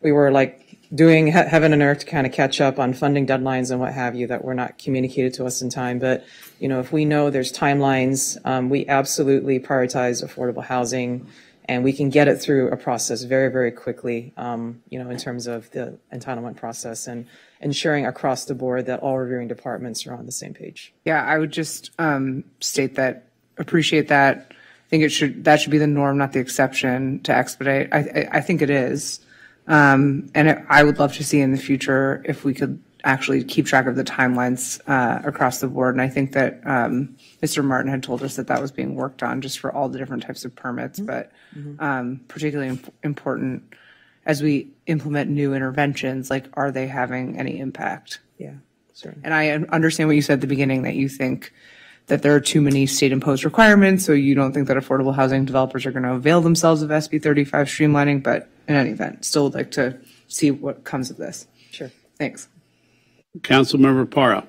we were like doing he- heaven and earth to kind of catch up on funding deadlines and what have you that were not communicated to us in time. But you know, if we know there's timelines, um, we absolutely prioritize affordable housing, and we can get it through a process very, very quickly. Um, you know, in terms of the entitlement process and ensuring across the board that all reviewing departments are on the same page. Yeah, I would just um, state that, appreciate that. I think it should, that should be the norm, not the exception to expedite. I, I, I think it is. Um, and it- I would love to see in the future if we could actually keep track of the timelines uh, across the board. And I think that um, Mr. Martin had told us that that was being worked on just for all the different types of permits, but um, particularly imp- important as we implement new interventions, like are they having any impact? Yeah, certainly. And I understand what you said at the beginning that you think that there are too many state imposed requirements, so you don't think that affordable housing developers are going to avail themselves of SB 35 streamlining, but in any event, still would like to see what comes of this. Sure. Thanks. Councilmember Parra.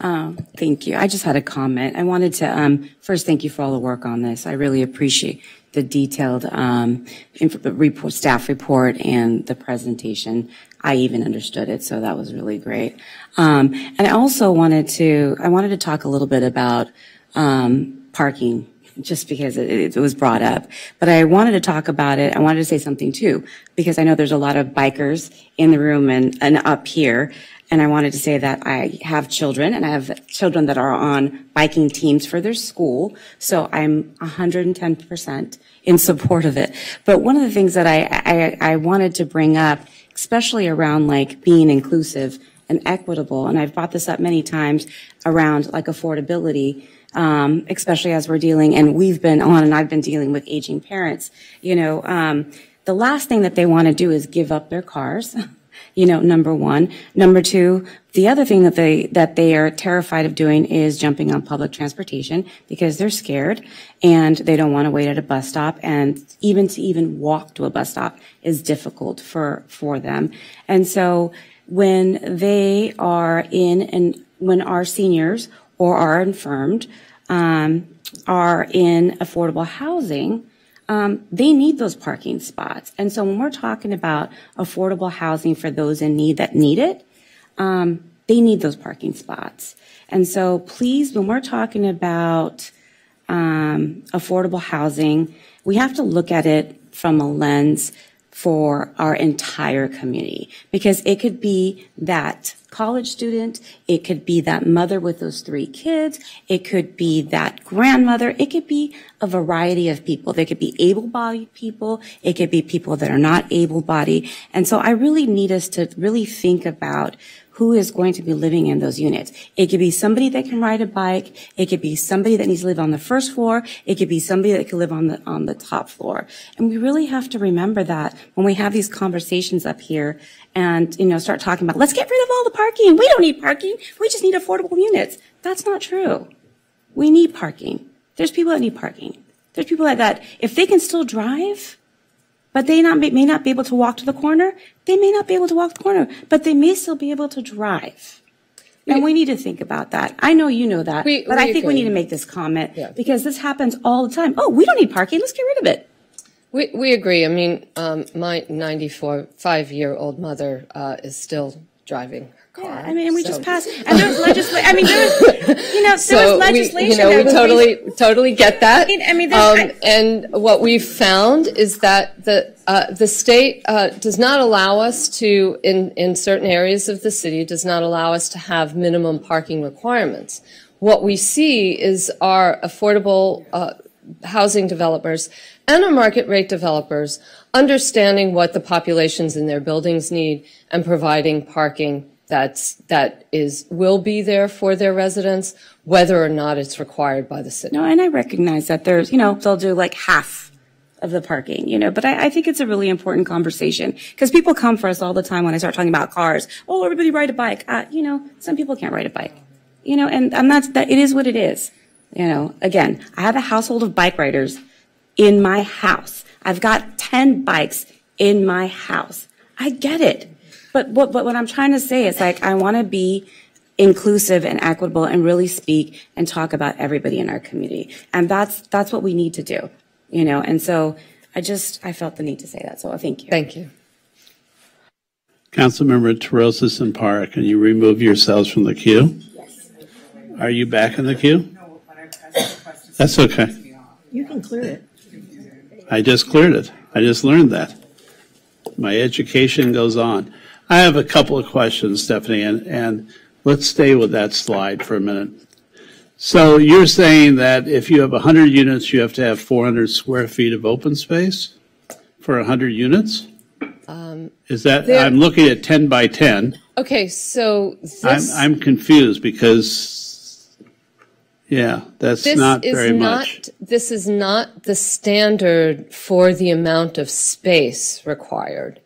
Um, Thank you. I just had a comment. I wanted to um, first thank you for all the work on this. I really appreciate the detailed um, report, staff report and the presentation. I even understood it, so that was really great. Um, And I also wanted to, I wanted to talk a little bit about um, parking, just because it, it was brought up. But I wanted to talk about it. I wanted to say something too, because I know there's a lot of bikers in the room and, and up here. And I wanted to say that I have children and I have children that are on biking teams for their school. So I'm 110% in support of it. But one of the things that I, I, I wanted to bring up, especially around like being inclusive and equitable, and I've brought this up many times around like affordability, um, especially as we're dealing, and we've been on and I've been dealing with aging parents, you know, um, the last thing that they want to do is give up their cars. you know, number one. Number two, the other thing that they, that they are terrified of doing is jumping on public transportation because they're scared and they don't want to wait at a bus stop. And even to even walk to a bus stop is difficult for, for them. And so when they are in and when our seniors or are infirmed, um, are in affordable housing, um, they need those parking spots. And so when we're talking about affordable housing for those in need that need it, um, they need those parking spots. And so please, when we're talking about um, affordable housing, we have to look at it from a lens for our entire community because it could be that college student, it could be that mother with those three kids, it could be that grandmother, it could be a variety of people. They could be able-bodied people, it could be people that are not able-bodied. And so I really need us to really think about who is going to be living in those units. It could be somebody that can ride a bike. It could be somebody that needs to live on the first floor. It could be somebody that can live on the, on the top floor. And we really have to remember that when we have these conversations up here and, you know, start talking about, let's get rid of all the parking. We don't need parking. We just need affordable units. That's not true. We need parking. There's people that need parking. There's people that, that if they can still drive, but they not, may not be able to walk to the corner. They may not be able to walk the corner, but they may still be able to drive. And we need to think about that. I know you know that, We- but we I think we need to make this comment because this happens all the time. Oh, we don't need parking. Let's get rid of it. We, we agree. I mean, um, my 94, five-year-old mother uh, is still driving car. I mean, we so- just passed, and there's legislation, I mean, there's, you know, there So was we- legislation. You know, we was totally, totally get that. I mean, I Um, and what we've found is that the, uh, the state, uh, does not allow us to, in, in certain areas of the city, does not allow us to have minimum parking requirements. What we see is our affordable, uh, housing developers and our market rate developers understanding what the populations in their buildings need and providing parking that's, that is, will be there for their residents, whether or not it's required by the city. No, and I recognize that there's, you know, they'll do like half of the parking, you know, but I, I think it's a really important conversation because people come for us all the time when I start talking about cars. Oh, everybody ride a bike. Uh, you know, some people can't ride a bike, you know, and, and that's, that it is what it is. You know, again, I have a household of bike riders in my house. I've got 10 bikes in my house. I get it. But what, but what I'm trying to say is like, I want to be inclusive and equitable and really speak and talk about everybody in our community. And that's, that's what we need to do, you know? And so I just, I felt the need to say that. So thank you. Thank you. Councilmember Torosis and Parra, can you remove yourselves from the queue? Yes. Are you back in the queue? That's okay. You can clear it. I just cleared it. I just learned that. My education goes on. I have a couple of questions, Stephanie, and, and let's stay with that slide for a minute. So you're saying that if you have 100 units, you have to have 400 square feet of open space for 100 units? Um, Is that, There- I'm looking at 10 by 10. Okay, so I'm, this. I'm confused because, yeah, that's This not is very not, much. This is not the standard for the amount of space required.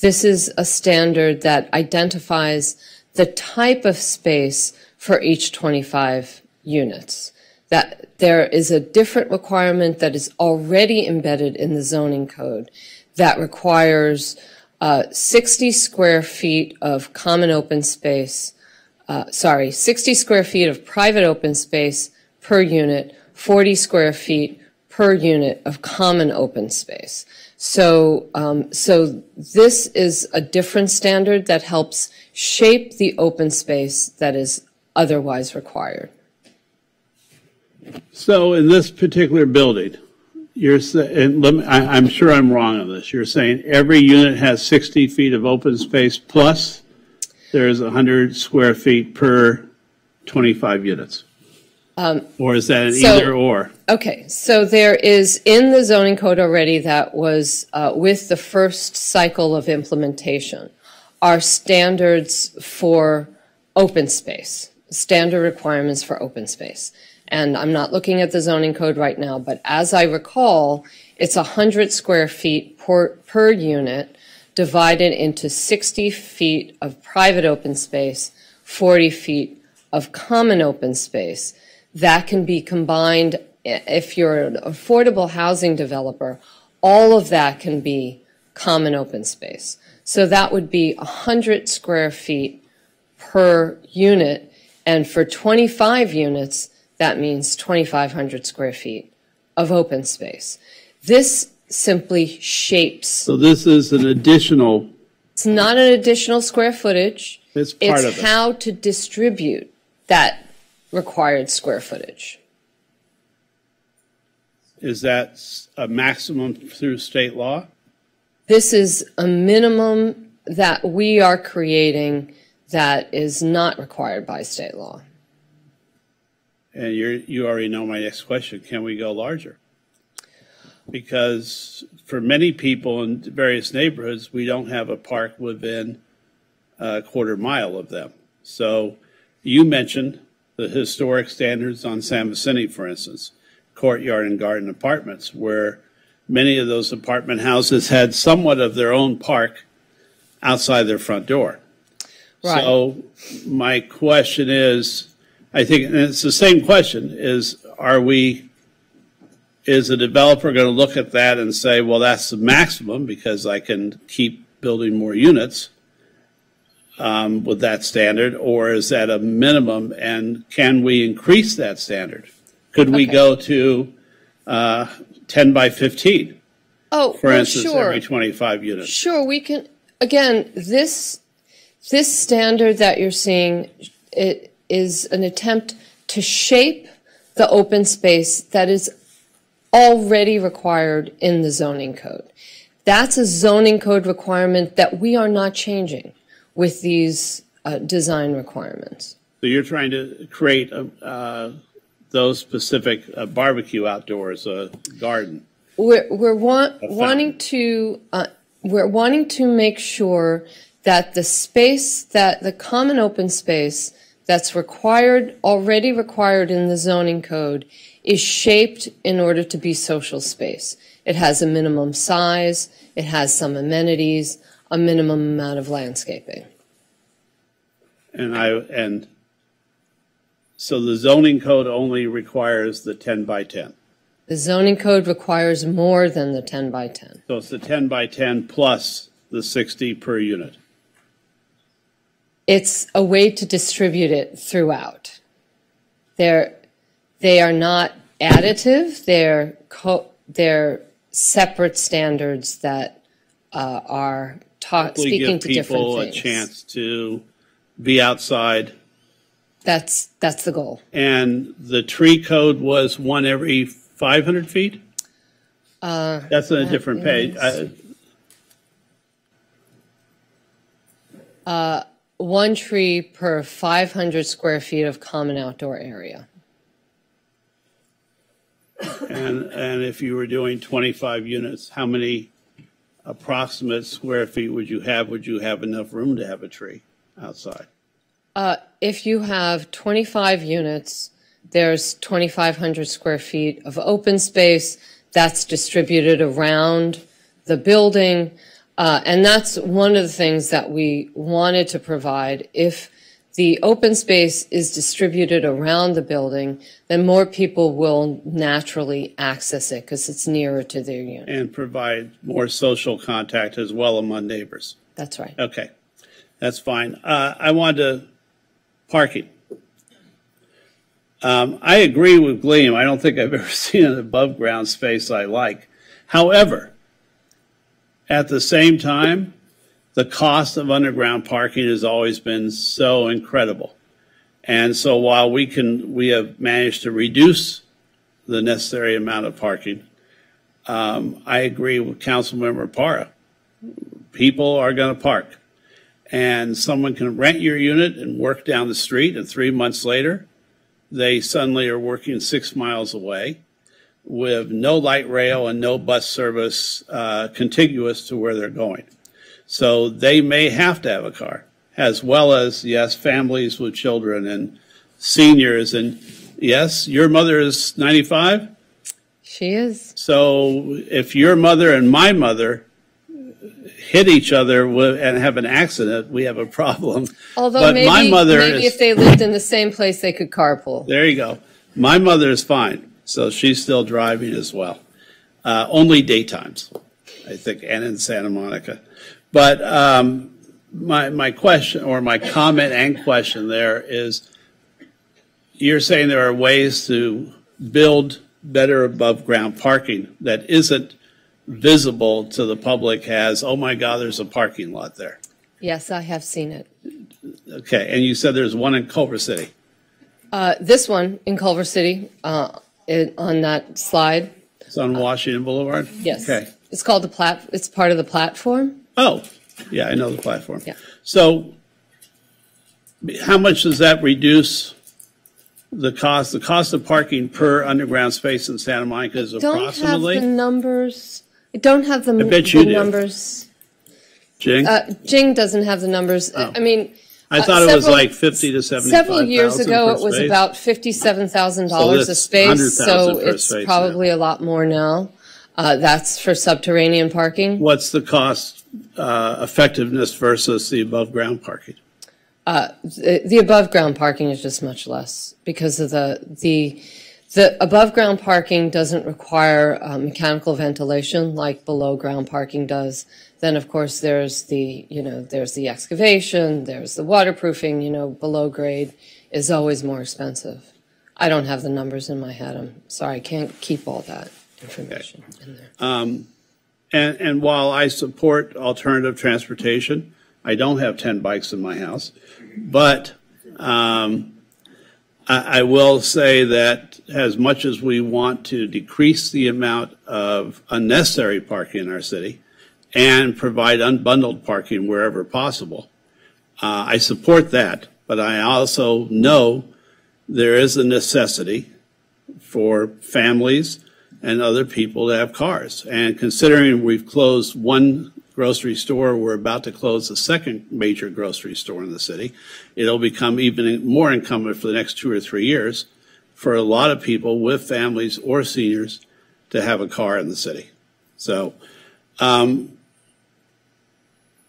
This is a standard that identifies the type of space for each 25 units. That there is a different requirement that is already embedded in the zoning code that requires uh, 60 square feet of common open space, uh, sorry, 60 square feet of private open space per unit, 40 square feet per unit of common open space. So, um, so this is a different standard that helps shape the open space that is otherwise required. So in this particular building, you're saying, I, I'm sure I'm wrong on this. You're saying every unit has 60 feet of open space plus there's 100 square feet per 25 units? Um, Or is that an So- either or? Okay, so there is in the zoning code already that was uh, with the first cycle of implementation are standards for open space, standard requirements for open space. And I'm not looking at the zoning code right now, but as I recall, it's 100 square feet per, per unit divided into 60 feet of private open space, 40 feet of common open space. That can be combined, if you're an affordable housing developer, all of that can be common open space. So that would be 100 square feet per unit, and for 25 units, that means 2,500 square feet of open space. This simply shapes, So this is an additional, it's not an additional square footage. it's part of It's it. how to distribute that required square footage. Is that a maximum through state law? This is a minimum that we are creating that is not required by state law. And you're, you already know my next question. Can we go larger? Because for many people in various neighborhoods, we don't have a park within a quarter mile of them. So you mentioned the historic standards on San Vicente, for instance, courtyard and garden apartments, where many of those apartment houses had somewhat of their own park outside their front door. Right. So my question is, I think, and it's the same question, is are we, is a developer going to look at that and say, well, that's the maximum because I can keep building more units um, with that standard, or is that a minimum and can we increase that standard? Could we Okay. go to uh, 10 by 15, Oh, for well, instance, sure. every 25 units? Sure, we can, again, this, this standard that you're seeing it is an attempt to shape the open space that is already required in the zoning code. That's a zoning code requirement that we are not changing with these uh, design requirements. So you're trying to create a, uh, those specific uh, barbecue outdoors, a garden. We're, we're want, wanting to, uh, we're wanting to make sure that the space, that the common open space that's required, already required in the zoning code is shaped in order to be social space. It has a minimum size, it has some amenities, a minimum amount of landscaping. And I, and so the zoning code only requires the 10 by 10. The zoning code requires more than the 10 by 10. So it's the 10 by 10 plus the 60 per unit. It's a way to distribute it throughout. They're, they are not additive, they're, co- they're separate standards that uh, are ta- Hopefully speaking give to different people a chance to be outside. That's, that's the goal. And the tree code was one every 500 feet? Uh, That's on a that different page. I- Uh, one tree per 500 square feet of common outdoor area. And, and if you were doing 25 units, how many approximate square feet would you have? Would you have enough room to have a tree outside? Uh, if you have 25 units, there's 2,500 square feet of open space that's distributed around the building. Uh, and that's one of the things that we wanted to provide. If the open space is distributed around the building, then more people will naturally access it because it's nearer to their unit. And provide more social contact as well among neighbors? That's right. Okay, that's fine. Uh, I wanted to, parking. Um, I agree with Gleam. I don't think I've ever seen an above-ground space I like. However, at the same time, the cost of underground parking has always been so incredible. And so while we can, we have managed to reduce the necessary amount of parking, um, I agree with Councilmember Parra. People are going to park. And someone can rent your unit and work down the street, and three months later, they suddenly are working six miles away with no light rail and no bus service uh, contiguous to where they're going. So they may have to have a car, as well as, yes, families with children and seniors. And yes, your mother is 95. She is. So if your mother and my mother hit each other and have an accident, we have a problem. Although but maybe, my mother maybe is, if they lived in the same place, they could carpool. there you go. My mother is fine, so she's still driving as well. Uh, only daytimes, I think, and in Santa Monica. But um, my my question or my comment and question there is, you're saying there are ways to build better above ground parking that isn't visible to the public as, oh my God, there's a parking lot there. Yes, I have seen it. Okay, and you said there's one in Culver City. Uh, this one in Culver City, uh, it, on that slide. It's on Washington Boulevard? Yes. Okay. It's called the plat. It's part of the platform. Oh, yeah, I know the platform. Yeah. So how much does that reduce the cost? The cost of parking per underground space in Santa Monica is Don't have approximately? the numbers. I don't have the, I bet you do. numbers. Jing? Uh, Jing doesn't have the numbers. Oh. I mean, I uh, thought it was several- like 50 to 75,000 Several years ago, per it was space. about fifty-seven thousand dollars a that's space. 100,000 So per it's space now. probably a lot more now. Uh, that's for subterranean parking. What's the cost uh, effectiveness versus the above ground parking? Uh, the, the above ground parking is just much less because of the the the above ground parking doesn't require uh, mechanical ventilation like below ground parking does. Then of course there's the you know there's the excavation, there's the waterproofing. You know below grade is always more expensive. I don't have the numbers in my head. I'm sorry, I can't keep all that information in there. Um, and, and while I support alternative transportation, I don't have 10 bikes in my house. But um, I, I will say that as much as we want to decrease the amount of unnecessary parking in our city and provide unbundled parking wherever possible, uh, I support that. But I also know there is a necessity for families and other people to have cars. And considering we've closed one grocery store, we're about to close the second major grocery store in the city, it'll become even more incumbent for the next two or three years for a lot of people with families or seniors to have a car in the city. So, um,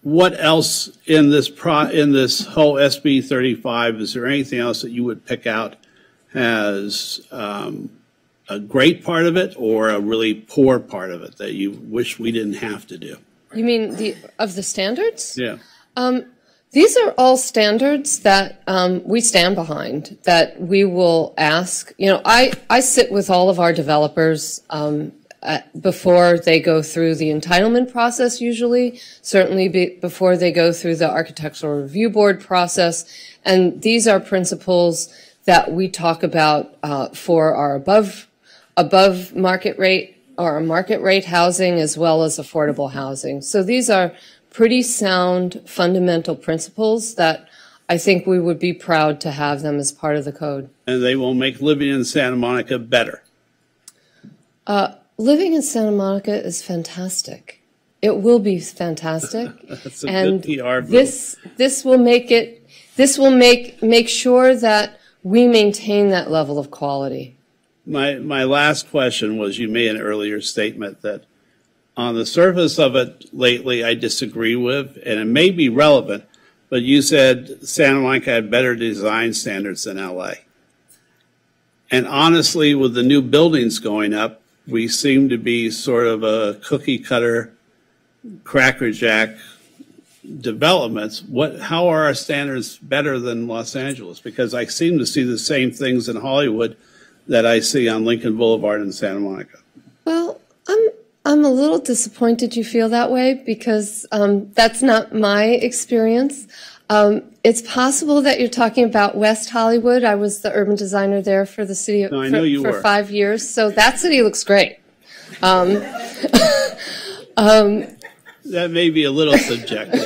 what else in this pro in this whole SB 35? Is there anything else that you would pick out as um, a great part of it or a really poor part of it that you wish we didn't have to do? You mean the of the standards? Yeah. Um, these are all standards that um, we stand behind. That we will ask. You know, I I sit with all of our developers um, at, before they go through the entitlement process. Usually, certainly be, before they go through the architectural review board process, and these are principles that we talk about uh, for our above above market rate or market rate housing as well as affordable housing. So these are pretty sound fundamental principles that I think we would be proud to have them as part of the code. And they will make living in Santa Monica better. Uh, living in Santa Monica is fantastic. It will be fantastic. That's a and good PR move. this this will make it this will make make sure that we maintain that level of quality. My, my last question was, you made an earlier statement that on the surface of it lately, I disagree with, and it may be relevant, but you said Santa Monica had better design standards than LA. And honestly, with the new buildings going up, we seem to be sort of a cookie cutter, crackerjack developments. What, how are our standards better than Los Angeles? Because I seem to see the same things in Hollywood that I see on Lincoln Boulevard in Santa Monica. Well, I'm I'm a little disappointed you feel that way because um, that's not my experience. Um, it's possible that you're talking about West Hollywood. I was the urban designer there for the city No, I for, know you for five years, so that city looks great. Um, um, That may be a little subjective.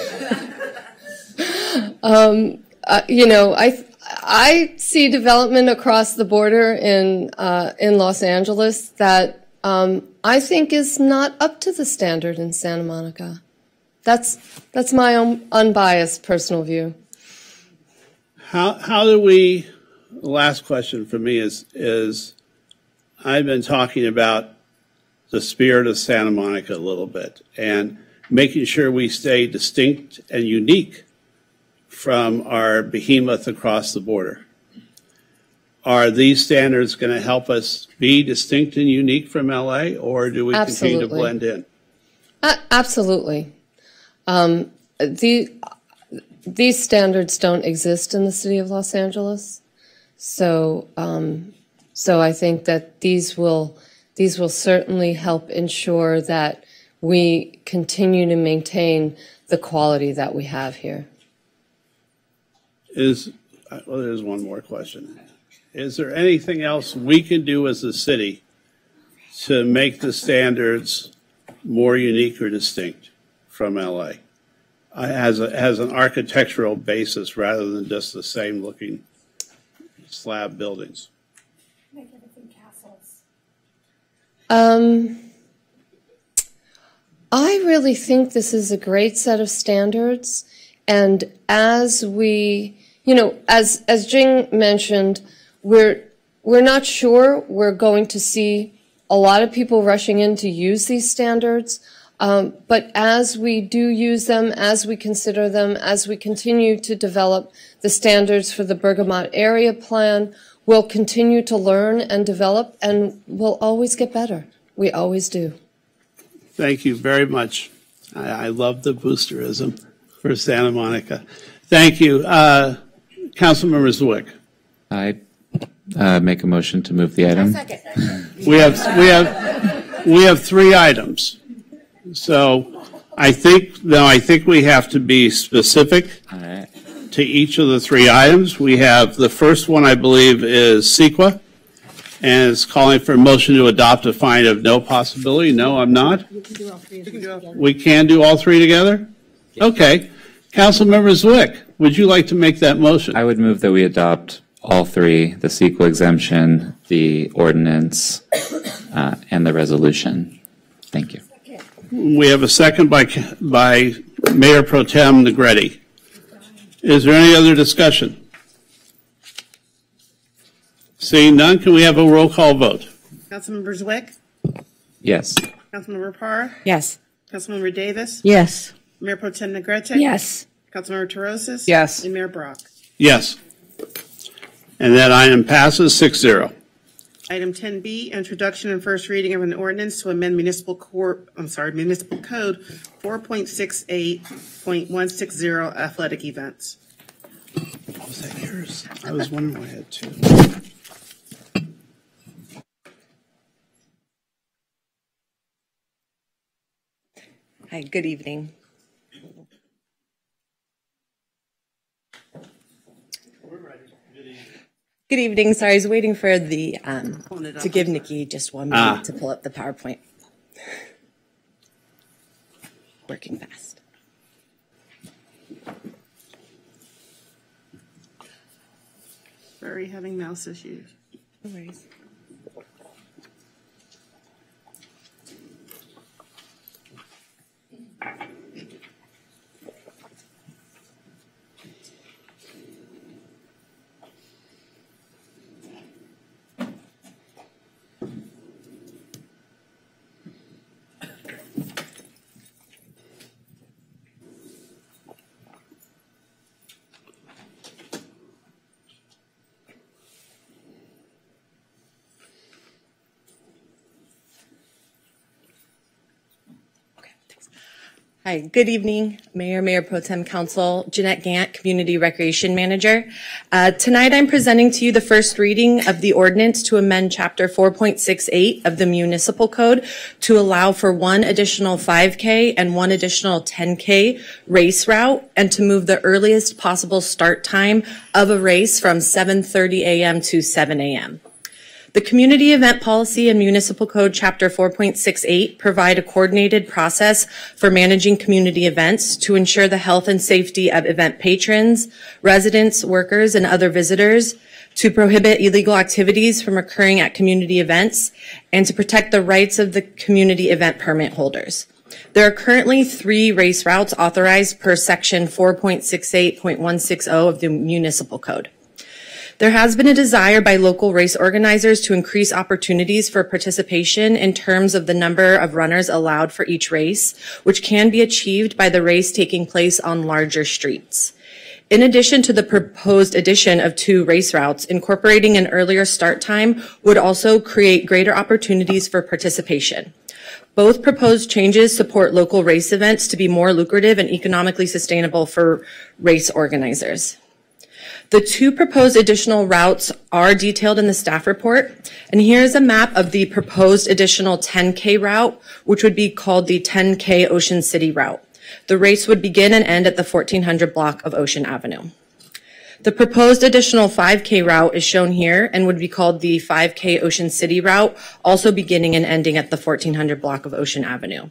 um, uh, you know, I I see development across the border in uh, in Los Angeles that um, I think is not up to the standard in Santa Monica. That's that's my own unbiased personal view. How, how do we, the last question for me is, is I've been talking about the spirit of Santa Monica a little bit and making sure we stay distinct and unique from our behemoth across the border. Are these standards going to help us be distinct and unique from LA or do we continue to blend in? A- absolutely. Um, the, these standards don't exist in the city of Los Angeles. So, um, so I think that these will, these will certainly help ensure that we continue to maintain the quality that we have here. Is, well, there's one more question. Is there anything else we can do as a city to make the standards more unique or distinct from LA? Uh, As, a, as an architectural basis rather than just the same looking slab buildings? Um, I really think this is a great set of standards. And as we, you know, as, as Jing mentioned, we're, we're not sure we're going to see a lot of people rushing in to use these standards. Um, but as we do use them, as we consider them, as we continue to develop the standards for the Bergamot area plan, we'll continue to learn and develop and we'll always get better. We always do. Thank you very much. I, I love the boosterism for Santa Monica. Thank you. Uh, Councilmember Zwick. I uh, make a motion to move the item. We have, we have, we have three items. So I think, no, I think we have to be specific All right. to each of the three items. We have, the first one, I believe, is CEQA, and it's calling for a motion to adopt a find of no possibility. No, I'm not. We can do all three together? Okay. Councilmember Zwick, would you like to make that motion? I would move that we adopt all three, the CEQA exemption, the ordinance, uh, and the resolution. Thank you. We have a second by, by Mayor Pro Tem Negrete. Is there any other discussion? Seeing none, can we have a roll call vote? Councilmember Zwick, Yes. Councilmember Parr, Yes. Councilmember Davis, Yes. Mayor Pro Tem Negrete. Yes. Councilmember Torosis. Yes. And Mayor Brock. Yes. And that item passes six zero. Item 10B, introduction and first reading of an ordinance to amend municipal court, I'm sorry, municipal code 4.68.160 athletic events. Was that yours? I was wondering why I had two. Hi, good evening. Good evening. Sorry, I was waiting for the, um, to give Nikki just one Ah. minute to pull up the PowerPoint. Working fast. Sorry, having mouse issues. No worries. Hi, good evening, Mayor, Mayor Pro Tem Council, Jeanette Gant, Community Recreation Manager. Uh, Tonight, I'm presenting to you the first reading of the ordinance to amend Chapter 4.68 of the Municipal Code to allow for one additional 5K and one additional 10K race route, and to move the earliest possible start time of a race from 7:30 a.m. to 7 a.m. The Community Event Policy and Municipal Code Chapter 4.68 provide a coordinated process for managing community events to ensure the health and safety of event patrons, residents, workers, and other visitors, to prohibit illegal activities from occurring at community events, and to protect the rights of the community event permit holders. There are currently three race routes authorized per Section 4.68.160 of the Municipal Code. There has been a desire by local race organizers to increase opportunities for participation in terms of the number of runners allowed for each race, which can be achieved by the race taking place on larger streets. In addition to the proposed addition of two race routes, incorporating an earlier start time would also create greater opportunities for participation. Both proposed changes support local race events to be more lucrative and economically sustainable for race organizers. The two proposed additional routes are detailed in the staff report. And here's a map of the proposed additional 10K route, which would be called the 10K Ocean City route. The race would begin and end at the 1400 block of Ocean Avenue. The proposed additional 5K route is shown here and would be called the 5K Ocean City route, also beginning and ending at the 1400 block of Ocean Avenue.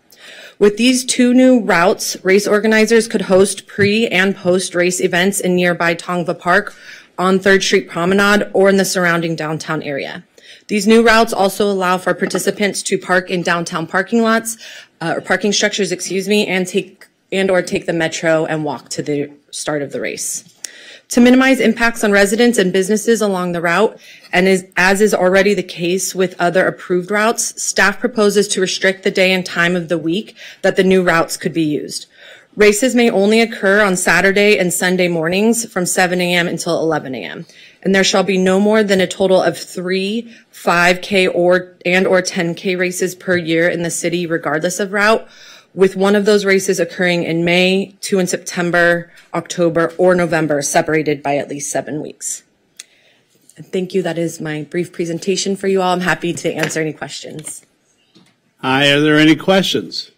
With these two new routes, race organizers could host pre and post race events in nearby Tongva Park, on 3rd Street Promenade, or in the surrounding downtown area. These new routes also allow for participants to park in downtown parking lots, uh, or parking structures, excuse me, and take and or take the metro and walk to the start of the race. To minimize impacts on residents and businesses along the route, and is, as is already the case with other approved routes, staff proposes to restrict the day and time of the week that the new routes could be used. Races may only occur on Saturday and Sunday mornings from 7 a.m. until 11 a.m. And there shall be no more than a total of three 5K or and or 10K races per year in the city, regardless of route, with one of those races occurring in May, two in September, October, or November, separated by at least seven weeks. And Thank you. That is my brief presentation for you all. I'm happy to answer any questions. Hi, are there any questions?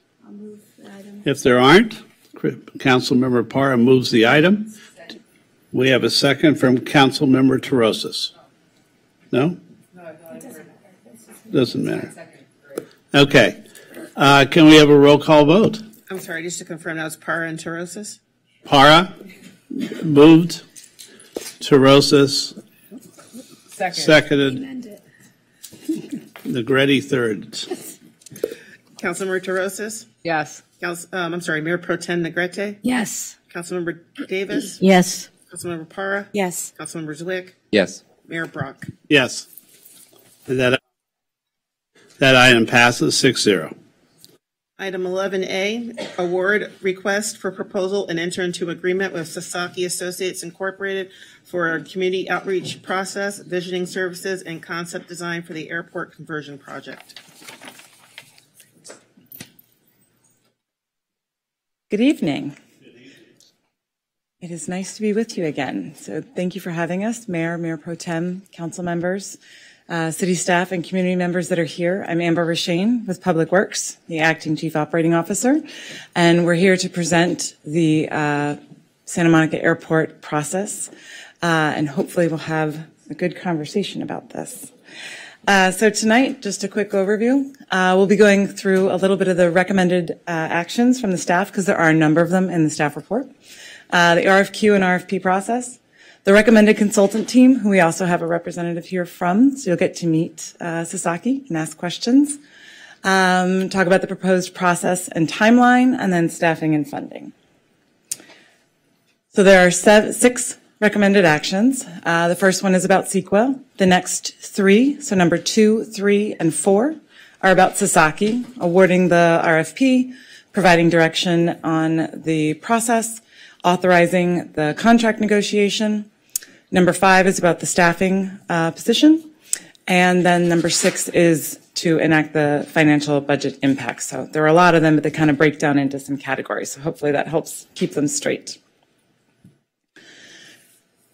If there aren't, Councilmember Parra moves the item. We have a second from Councilmember Torosis. No? Doesn't matter. Okay. Uh, Can we have a roll call vote? I'm sorry, just to confirm, that was Parra and Torosis? Parra moved. Torosis seconded. Negrete third. Councilmember Torosis? Yes. Council, um, I'm sorry, Mayor Pro Tem Negrete? Yes. Councilmember Davis? Yes. Councilmember Parra? Yes. Councilmember Zwick? Yes. Mayor Brock? Yes. And that, that item passes six zero. Item 11A, award request for proposal and enter into agreement with Sasaki Associates Incorporated for a community outreach process, visioning services, and concept design for the airport conversion project. Good evening. It is nice to be with you again. So thank you for having us, Mayor, Mayor Pro Tem, council members, uh, city staff, and community members that are here. I'm Amber Rashane with Public Works, the acting chief operating officer, and we're here to present the uh, Santa Monica Airport process, uh, and hopefully we'll have a good conversation about this. Uh, so tonight, just a quick overview. Uh, we'll be going through a little bit of the recommended actions from the staff because there are a number of them in the staff report. The RFQ and RFP process, the recommended consultant team, who we also have a representative here from, so you'll get to meet uh, Sasaki and ask questions. Um, talk about the proposed process and timeline, and then staffing and funding. So there are seven, six recommended actions. Uh, the first one is about CEQA. The next three, so number two, three, and four, are about Sasaki, awarding the RFP, providing direction on the process, authorizing the contract negotiation. Number five is about the staffing uh, position. And then number six is to enact the financial budget impacts. So there are a lot of them, but they kind of break down into some categories. So hopefully that helps keep them straight.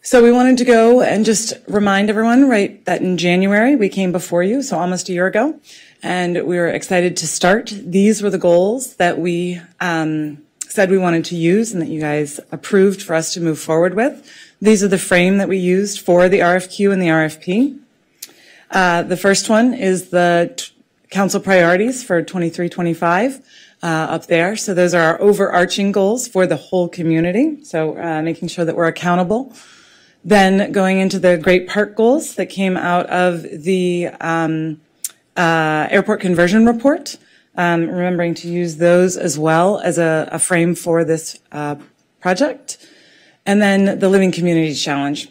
So we wanted to go and just remind everyone, right, that in January we came before you, so almost a year ago, and we were excited to start. These were the goals that we um, said we wanted to use and that you guys approved for us to move forward with. These are the frame that we used for the RFQ and the RFP. Uh, the first one is the council priorities for 23-25 uh, up there. So those are our overarching goals for the whole community. So uh, making sure that we're accountable then going into the Great Park goals that came out of the um, uh, airport conversion report, um, remembering to use those as well as a, a frame for this uh, project. And then the Living Community Challenge,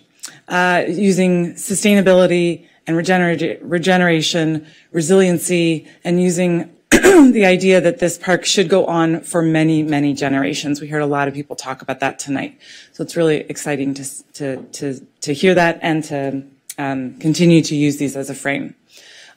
uh, using sustainability and regener- regeneration, resiliency, and using the idea that this park should go on for many, many generations. We heard a lot of people talk about that tonight. So it's really exciting to, to, to, to hear that and to um, continue to use these as a frame.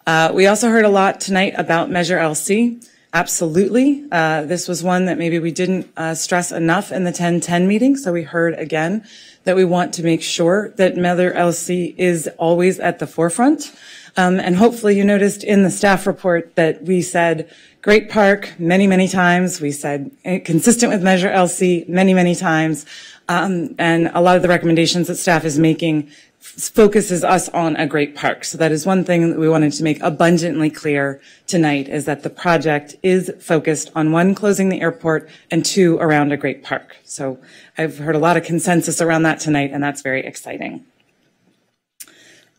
Uh, we also heard a lot tonight about Measure LC. Absolutely. Uh, this was one that maybe we didn't uh, stress enough in the 1010 meeting. So we heard again that we want to make sure that Measure LC is always at the forefront. Um, and hopefully you noticed in the staff report that we said Great Park many, many times. We said consistent with Measure LC many, many times. Um, and a lot of the recommendations that staff is making focuses us on a great park. So that is one thing that we wanted to make abundantly clear tonight is that the project is focused on one, closing the airport and two, around a great park. So I've heard a lot of consensus around that tonight and that's very exciting.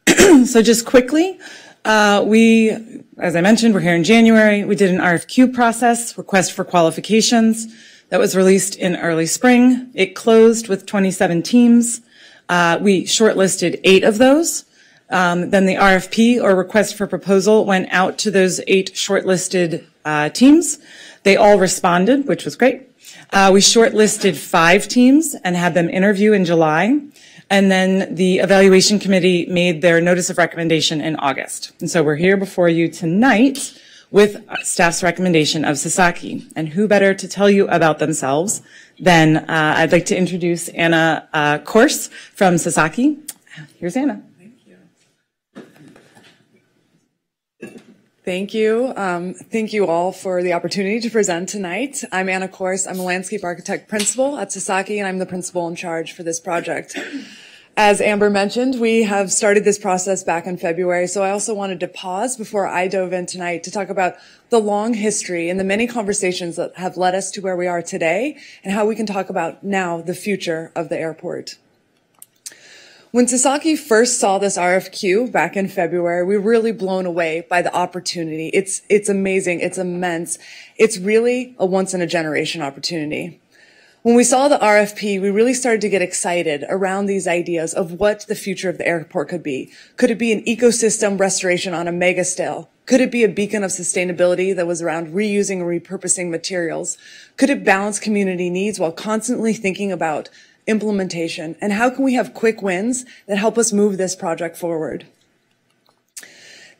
so just quickly, uh, we, as I mentioned, we're here in January. We did an RFQ process, request for qualifications, that was released in early spring. It closed with 27 teams. Uh, we shortlisted eight of those. Um, then the RFP or request for proposal went out to those eight shortlisted uh, teams. They all responded, which was great. Uh, we shortlisted five teams and had them interview in July. And then the evaluation committee made their notice of recommendation in August. And so we're here before you tonight with staff's recommendation of Sasaki. And who better to tell you about themselves than uh, I'd like to introduce Anna uh, from Sasaki. Here's Anna. Thank you. Thank you. Um, thank you all for the opportunity to present tonight. I'm Anna Cawrse. I'm a landscape architect principal at Sasaki, and I'm the principal in charge for this project. As Amber mentioned, we have started this process back in February, so I also wanted to pause before I dove in tonight to talk about the long history and the many conversations that have led us to where we are today and how we can talk about now the future of the airport. When Sasaki first saw this RFQ back in February, we were really blown away by the opportunity. It's, it's amazing. It's immense. It's really a once in a generation opportunity. When we saw the RFP, we really started to get excited around these ideas of what the future of the airport could be. Could it be an ecosystem restoration on a mega scale? Could it be a beacon of sustainability that was around reusing and repurposing materials? Could it balance community needs while constantly thinking about implementation, and how can we have quick wins that help us move this project forward?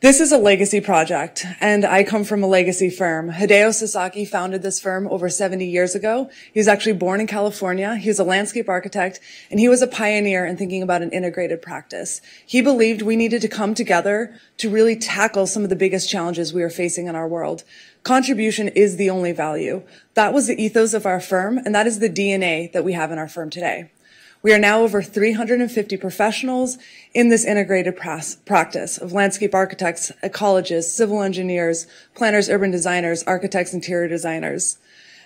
This is a legacy project, and I come from a legacy firm. Hideo Sasaki founded this firm over 70 years ago. He was actually born in California. He was a landscape architect, and he was a pioneer in thinking about an integrated practice. He believed we needed to come together to really tackle some of the biggest challenges we are facing in our world. Contribution is the only value. That was the ethos of our firm, and that is the DNA that we have in our firm today. We are now over 350 professionals in this integrated practice of landscape architects, ecologists, civil engineers, planners, urban designers, architects, interior designers.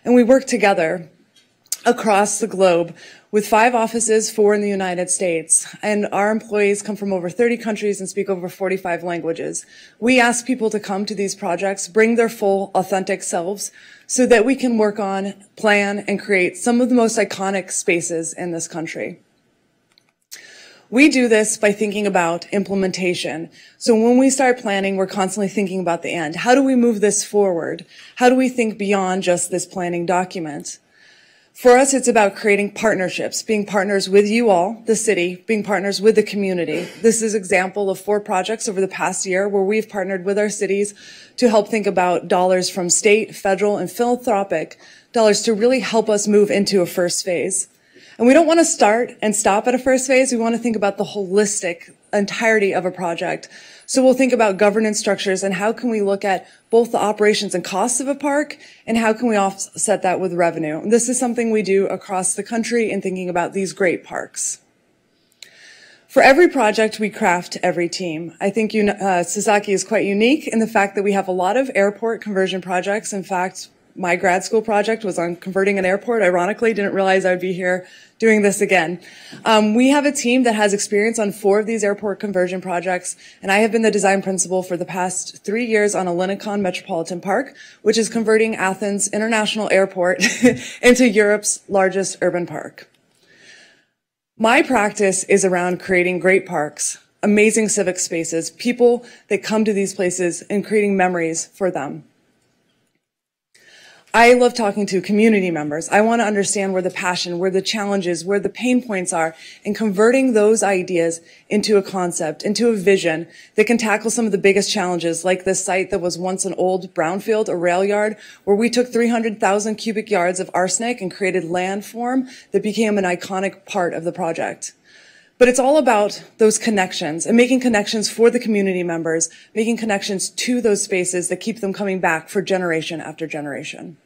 And we work together across the globe with five offices, four in the United States. And our employees come from over 30 countries and speak over 45 languages. We ask people to come to these projects, bring their full, authentic selves, so that we can work on, plan, and create some of the most iconic spaces in this country. We do this by thinking about implementation. So when we start planning, we're constantly thinking about the end. How do we move this forward? How do we think beyond just this planning document? For us, it's about creating partnerships, being partners with you all, the city, being partners with the community. This is example of four projects over the past year where we've partnered with our cities to help think about dollars from state, federal, and philanthropic dollars to really help us move into a first phase. And we don't want to start and stop at a first phase. We want to think about the holistic entirety of a project. So we'll think about governance structures and how can we look at both the operations and costs of a park and how can we offset that with revenue. This is something we do across the country in thinking about these great parks. For every project, we craft every team. I think uh, Sasaki is quite unique in the fact that we have a lot of airport conversion projects. In fact, my grad school project was on converting an airport. Ironically, didn't realize I would be here doing this again. Um, we have a team that has experience on four of these airport conversion projects, and I have been the design principal for the past three years on Ellinikon Metropolitan Park, which is converting Athens International Airport into Europe's largest urban park. My practice is around creating great parks, amazing civic spaces, people that come to these places and creating memories for them. I love talking to community members. I want to understand where the passion, where the challenges, where the pain points are, and converting those ideas into a concept, into a vision that can tackle some of the biggest challenges, like this site that was once an old brownfield, a rail yard, where we took 300,000 cubic yards of arsenic and created landform that became an iconic part of the project. But it's all about those connections and making connections for the community members, making connections to those spaces that keep them coming back for generation after generation.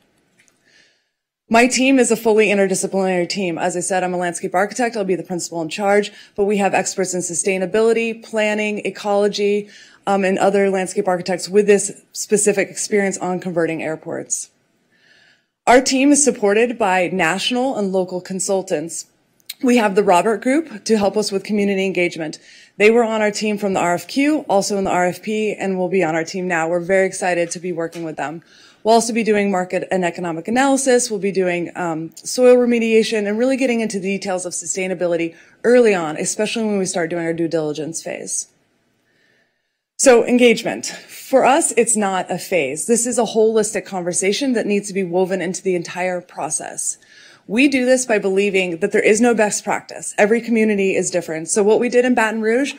My team is a fully interdisciplinary team. As I said, I'm a landscape architect. I'll be the principal in charge, but we have experts in sustainability, planning, ecology, um, and other landscape architects with this specific experience on converting airports. Our team is supported by national and local consultants. We have the Robert Group to help us with community engagement. They were on our team from the RFQ, also in the RFP, and will be on our team now. We're very excited to be working with them. We'll also be doing market and economic analysis. We'll be doing um, soil remediation and really getting into the details of sustainability early on, especially when we start doing our due diligence phase. So engagement. For us, it's not a phase. This is a holistic conversation that needs to be woven into the entire process. We do this by believing that there is no best practice. Every community is different. So what we did in Baton Rouge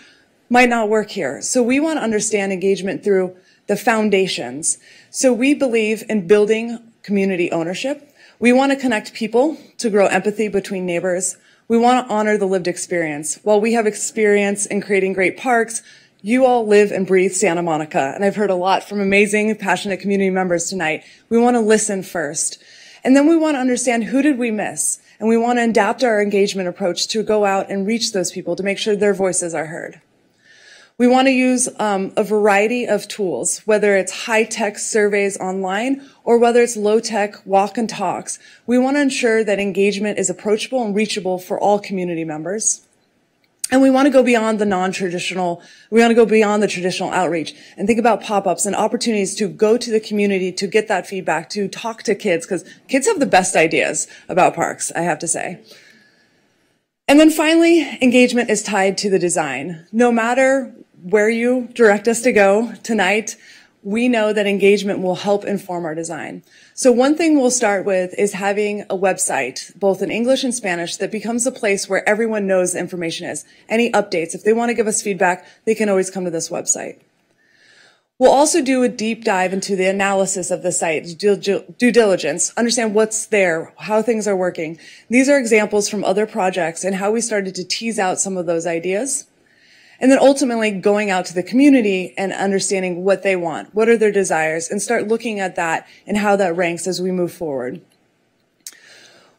might not work here. So we want to understand engagement through the foundations. So we believe in building community ownership. We want to connect people to grow empathy between neighbors. We want to honor the lived experience. While we have experience in creating great parks, You all live and breathe Santa Monica, and I've heard a lot from amazing, passionate community members tonight. We want to listen first. And then we want to understand who did we miss? And we want to adapt our engagement approach to go out and reach those people to make sure their voices are heard. We want to use um, a variety of tools, whether it's high-tech surveys online or whether it's low-tech walk and talks. We want to ensure that engagement is approachable and reachable for all community members. And we want to go beyond the non-traditional, we want to go beyond the traditional outreach and think about pop-ups and opportunities to go to the community to get that feedback, to talk to kids, because kids have the best ideas about parks, I have to say. And then finally, engagement is tied to the design. No matter where you direct us to go tonight, we know that engagement will help inform our design. So one thing we'll start with is having a website, both in English and Spanish, that becomes a place where everyone knows the information is. Any updates, if they want to give us feedback, they can always come to this website. We'll also do a deep dive into the analysis of the site, due, diligence, understand what's there, how things are working. These are examples from other projects and how we started to tease out some of those ideas. And then ultimately going out to the community and understanding what they want, what are their desires, and start looking at that and how that ranks as we move forward.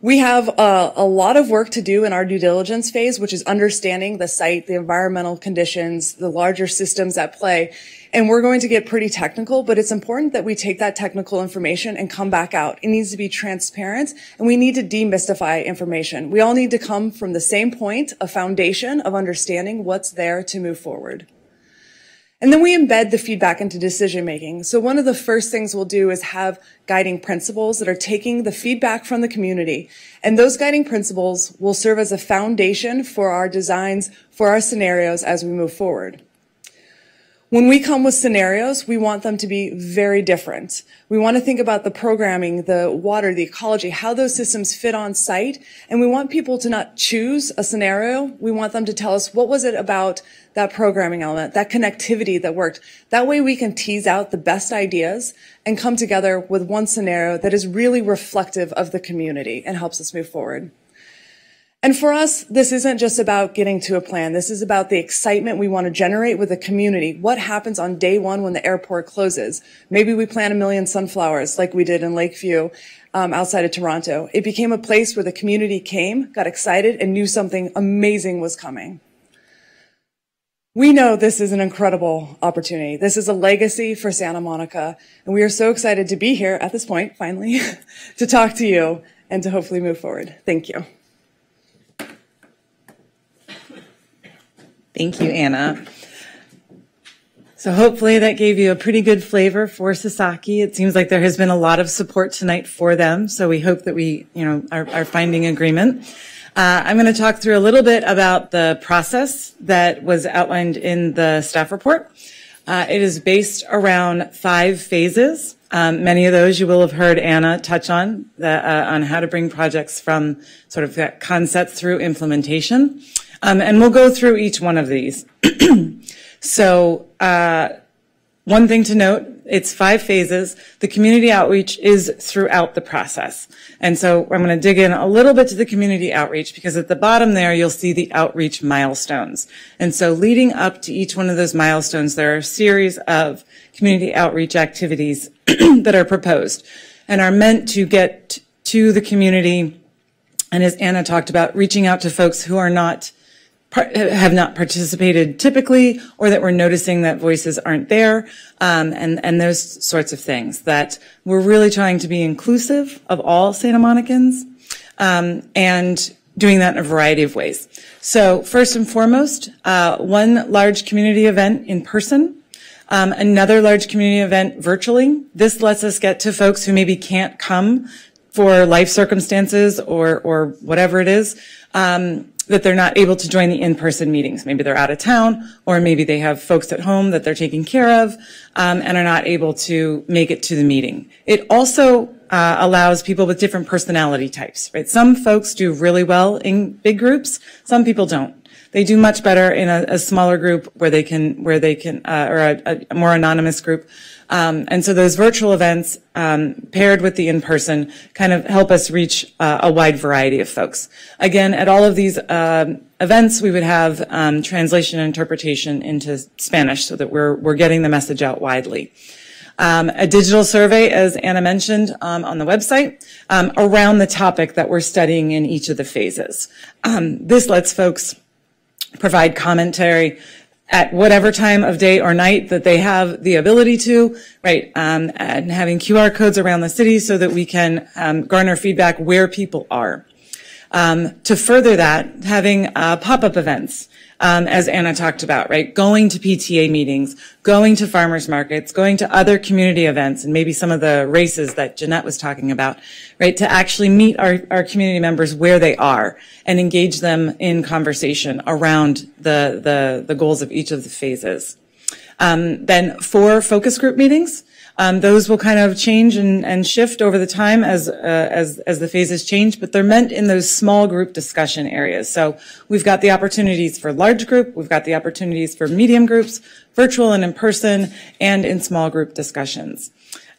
We have a, a, lot of work to do in our due diligence phase, which is understanding the site, the environmental conditions, the larger systems at play, and we're going to get pretty technical, but it's important that we take that technical information and come back out. It needs to be transparent and we need to demystify information. We all need to come from the same point, a foundation of understanding what's there to move forward. And then we embed the feedback into decision making. So one of the first things we'll do is have guiding principles that are taking the feedback from the community. And those guiding principles will serve as a foundation for our designs, for our scenarios as we move forward. When we come with scenarios, we want them to be very different. We want to think about the programming, the water, the ecology, how those systems fit on site. And we want people to not choose a scenario. We want them to tell us what was it about that programming element, that connectivity that worked. That way we can tease out the best ideas and come together with one scenario that is really reflective of the community and helps us move forward. And for us, this isn't just about getting to a plan. This is about the excitement we want to generate with the community. What happens on day one when the airport closes? Maybe we plant a million sunflowers like we did in Lakeview um, outside of Toronto. It became a place where the community came, got excited, and knew something amazing was coming. We know this is an incredible opportunity. This is a legacy for Santa Monica, and we are so excited to be here at this point, finally, to talk to you and to hopefully move forward. Thank you. Thank you, Anna. So hopefully that gave you a pretty good flavor for Sasaki. It seems like there has been a lot of support tonight for them. So we hope that we, you know, are, are finding agreement. Uh, I'm going to talk through a little bit about the process that was outlined in the staff report. Uh, it is based around five phases. Um, many of those you will have heard Anna touch on, the, uh, on how to bring projects from sort of that concept through implementation. Um, and we'll go through each one of these. so uh, one thing to note, it's five phases. The community outreach is throughout the process. And so I'm going to dig in a little bit to the community outreach because at the bottom there, you'll see the outreach milestones. And so leading up to each one of those milestones, there are a series of community outreach activities that are proposed and are meant to get to the community. And as Anna talked about, reaching out to folks who are not have not participated typically or that we're noticing that voices aren't there um, and, and those sorts of things that we're really trying to be inclusive of all Santa Monicans um, and doing that in a variety of ways. So first and foremost, uh, one large community event in person, um, another large community event virtually. This lets us get to folks who maybe can't come for life circumstances or, or whatever it is. Um, that they're not able to join the in-person meetings. Maybe they're out of town, or maybe they have folks at home that they're taking care of um, and are not able to make it to the meeting. It also uh, allows people with different personality types. Right? Some folks do really well in big groups. Some people don't. They do much better in a, a smaller group where they can, where they can, uh, or a, a more anonymous group um, and so those virtual events um, paired with the in-person kind of help us reach uh, a wide variety of folks. Again, at all of these um, events, we would have um, translation and interpretation into Spanish so that we're, we're getting the message out widely. Um, a digital survey, as Anna mentioned, um, on the website around the topic that we're studying in each of the phases. This lets folks provide commentary at whatever time of day or night that they have the ability to, right? Um, and having QR codes around the city so that we can um, garner feedback where people are. Um, to further that, having uh, pop-up events, um, as Anna talked about, right? Going to PTA meetings, going to farmers markets, going to other community events, and maybe some of the races that Jeanette was talking about, right? To actually meet our, our community members where they are and engage them in conversation around the, the, the goals of each of the phases. Um, then four focus group meetings. Um, those will kind of change and, and shift over the time as, uh, as, as the phases change, but they're meant in those small group discussion areas. So we've got the opportunities for large group, we've got the opportunities for medium groups, virtual and in person, and in small group discussions.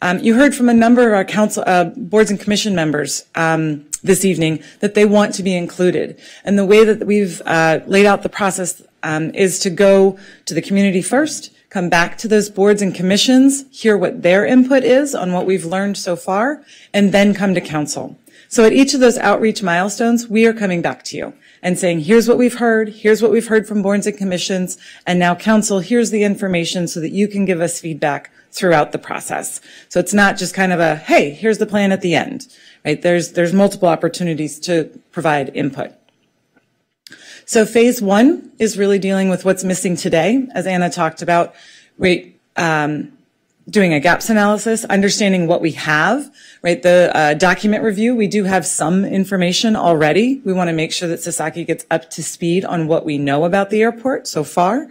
Um, you heard from a number of our council, uh, boards and commission members um, this evening that they want to be included. And the way that we've uh, laid out the process um, is to go to the community first, come back to those boards and commissions, hear what their input is on what we've learned so far, and then come to council. So at each of those outreach milestones, we are coming back to you and saying, here's what we've heard, here's what we've heard from boards and commissions, and now council, here's the information so that you can give us feedback throughout the process. So it's not just kind of a, hey, here's the plan at the end, right? There's, there's multiple opportunities to provide input. So phase one is really dealing with what's missing today, as Anna talked about, right? Um, doing a gaps analysis, understanding what we have, right? The uh, document review, we do have some information already. We want to make sure that Sasaki gets up to speed on what we know about the airport so far.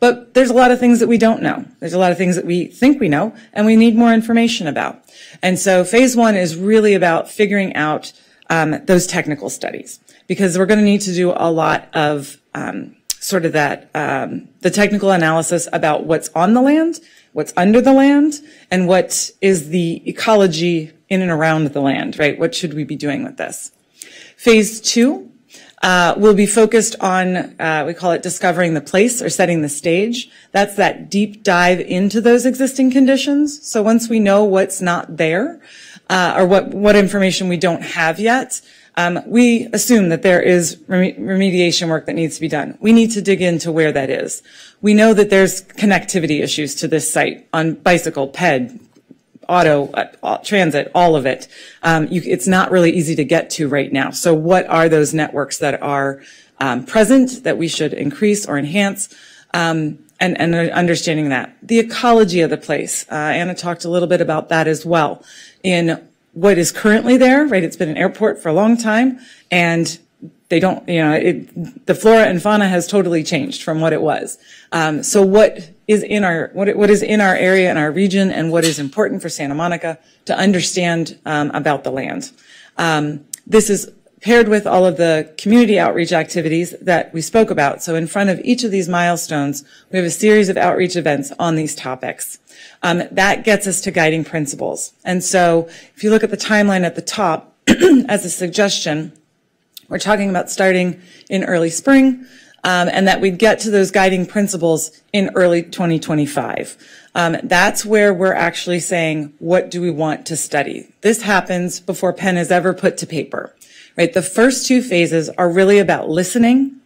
But there's a lot of things that we don't know. There's a lot of things that we think we know and we need more information about. And so phase one is really about figuring out um, those technical studies because we're going to need to do a lot of um, sort of that um, the technical analysis about what's on the land, what's under the land, and what is the ecology in and around the land. Right? What should we be doing with this? Phase two uh, will be focused on uh, we call it discovering the place or setting the stage. That's that deep dive into those existing conditions. So once we know what's not there, uh, or what what information we don't have yet. Um, we assume that there is remediation work that needs to be done. We need to dig into where that is. We know that there's connectivity issues to this site on bicycle, ped, auto, uh, transit, all of it. Um, you, it's not really easy to get to right now. So what are those networks that are um, present that we should increase or enhance? Um, and, and, understanding that. The ecology of the place. Uh, Anna talked a little bit about that as well. In what is currently there, right? It's been an airport for a long time and they don't, you know, it, the flora and fauna has totally changed from what it was. Um, so what is in our, what, what is in our area and our region and what is important for Santa Monica to understand um, about the land. Um, this is paired with all of the community outreach activities that we spoke about. So in front of each of these milestones, we have a series of outreach events on these topics. Um, that gets us to guiding principles. And so if you look at the timeline at the top as a suggestion, we're talking about starting in early spring, um, and that we'd get to those guiding principles in early 2025. Um, that's where we're actually saying, what do we want to study? This happens before pen is ever put to paper, right? The first two phases are really about listening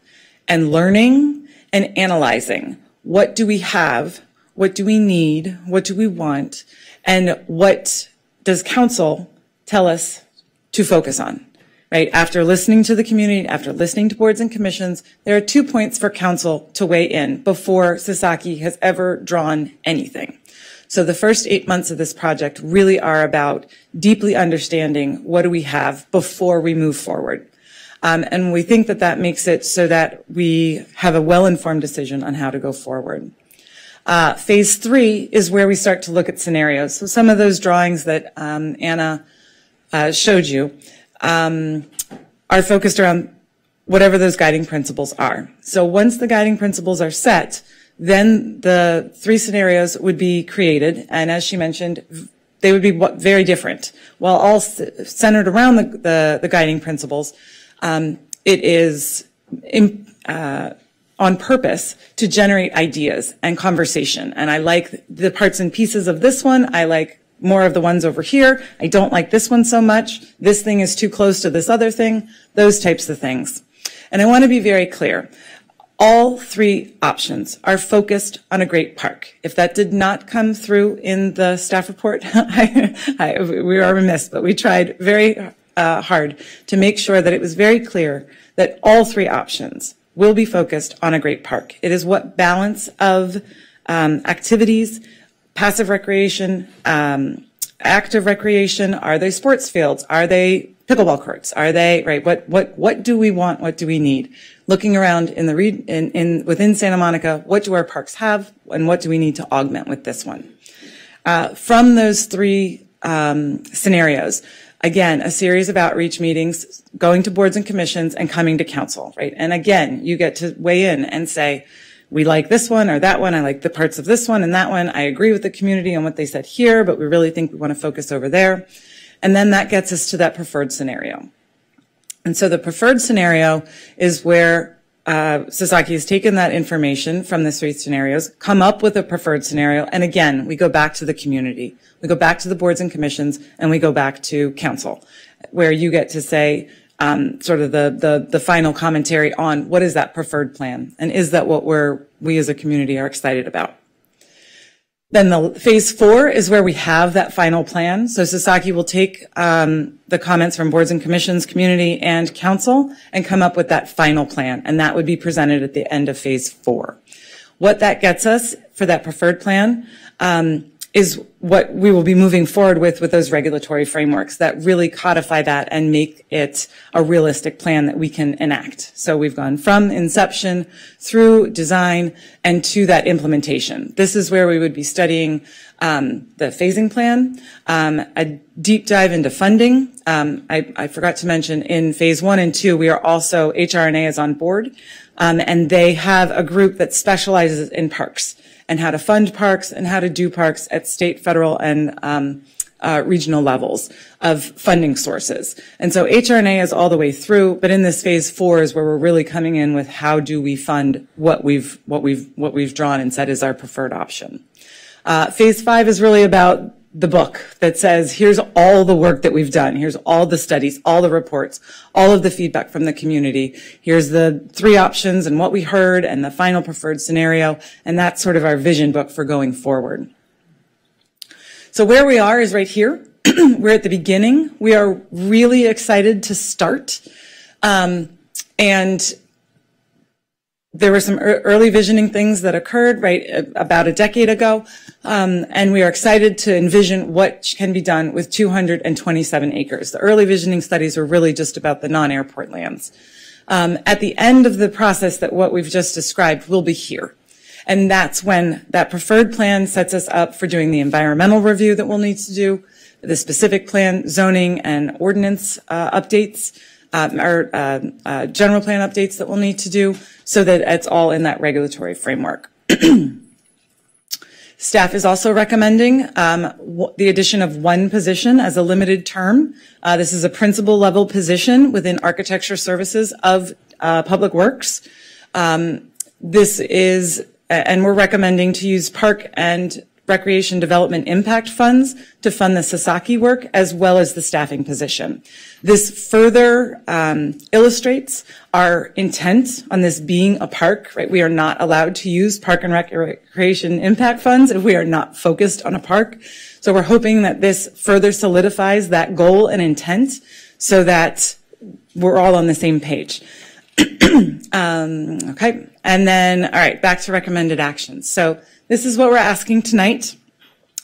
and learning and analyzing. What do we have? What do we need? What do we want? And what does council tell us to focus on? Right? After listening to the community, after listening to boards and commissions, there are two points for council to weigh in before Sasaki has ever drawn anything. So the first eight months of this project really are about deeply understanding what do we have before we move forward. Um, and we think that that makes it so that we have a well-informed decision on how to go forward. Uh, phase three is where we start to look at scenarios. So some of those drawings that um, Anna uh, showed you um, are focused around whatever those guiding principles are. So once the guiding principles are set, then the three scenarios would be created. And as she mentioned, they would be very different. While all centered around the, the, the guiding principles, um, it is uh, on purpose to generate ideas and conversation. And I like the parts and pieces of this one. I like more of the ones over here. I don't like this one so much. This thing is too close to this other thing. Those types of things. And I want to be very clear. All three options are focused on a great park. If that did not come through in the staff report, I, I, we are remiss, but we tried very uh, hard to make sure that it was very clear that all three options will be focused on a great park. It is what balance of um, activities, passive recreation, um, active recreation, are they sports fields? Are they pickleball courts? Are they, right, what, what, what do we want? What do we need? Looking around in the, re- in, in, within Santa Monica, what do our parks have and what do we need to augment with this one? Uh, from those three um, scenarios, again, a series of outreach meetings, going to boards and commissions and coming to council, right? And again, you get to weigh in and say, we like this one or that one. I like the parts of this one and that one. I agree with the community on what they said here, but we really think we want to focus over there. And then that gets us to that preferred scenario. And so the preferred scenario is where uh, Sasaki has taken that information from the three scenarios, come up with a preferred scenario, and again, we go back to the community. We go back to the boards and commissions, and we go back to council, where you get to say, um, sort of the, the, the final commentary on what is that preferred plan, and is that what we're, we as a community are excited about. Then the phase four is where we have that final plan. So Sasaki will take um, the comments from boards and commissions, community, and council and come up with that final plan. And that would be presented at the end of phase four. What that gets us for that preferred plan um, is what we will be moving forward with with those regulatory frameworks that really codify that and make it a realistic plan that we can enact. So we've gone from inception through design and to that implementation. This is where we would be studying um, the phasing plan, um, a deep dive into funding. Um, I, I, forgot to mention in phase one and two, we are also, HR&A is on board, um, and they have a group that specializes in parks and how to fund parks and how to do parks at state, federal, and um, uh, regional levels of funding sources. And so HR&A is all the way through, but in this phase four is where we're really coming in with how do we fund what we've what we've what we've drawn and said is our preferred option. Uh, phase five is really about the book that says, here's all the work that we've done. Here's all the studies, all the reports, all of the feedback from the community. Here's the three options and what we heard and the final preferred scenario. And that's sort of our vision book for going forward. So where we are is right here. We're at the beginning. We are really excited to start. Um, and there were some early visioning things that occurred right about a decade ago, um, and we are excited to envision what can be done with 227 acres. The early visioning studies were really just about the non-airport lands. Um, at the end of the process that what we've just described will be here. And that's when that preferred plan sets us up for doing the environmental review that we'll need to do, the specific plan, zoning and ordinance uh, updates, um, or uh, uh, general plan updates that we'll need to do so that it's all in that regulatory framework. Staff is also recommending um, the addition of one position as a limited term. Uh, this is a principal level position within architecture services of uh, Public Works. Um, this is, and we're recommending to use park and recreation development impact funds to fund the Sasaki work as well as the staffing position. This further um, illustrates our intent on this being a park, right? We are not allowed to use park and recreation impact funds if we are not focused on a park. So we're hoping that this further solidifies that goal and intent so that we're all on the same page. um, okay. And then, all right, back to recommended actions. So this is what we're asking tonight.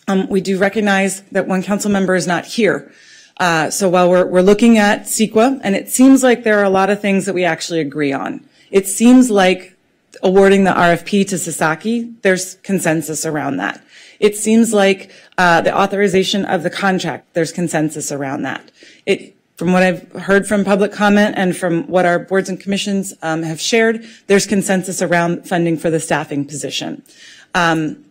Um, we do recognize that one council member is not here. Uh, so while we're, we're looking at CEQA, and it seems like there are a lot of things that we actually agree on. It seems like awarding the RFP to Sasaki, there's consensus around that. It seems like uh, the authorization of the contract, there's consensus around that. It, from what I've heard from public comment and from what our boards and commissions um, have shared, there's consensus around funding for the staffing position. Um,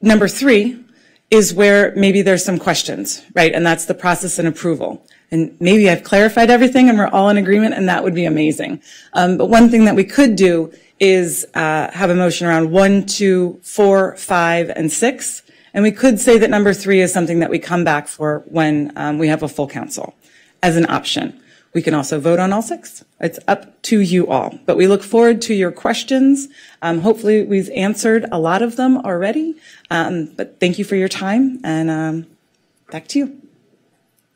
number three is where maybe there's some questions, right? And that's the process and approval. And maybe I've clarified everything and we're all in agreement and that would be amazing. Um, but one thing that we could do is uh, have a motion around one, two, four, five, and six. And we could say that number three is something that we come back for when um, we have a full council as an option. We can also vote on all six. It's up to you all. But we look forward to your questions. Um, hopefully, we've answered a lot of them already. Um, but thank you for your time, and um, back to you.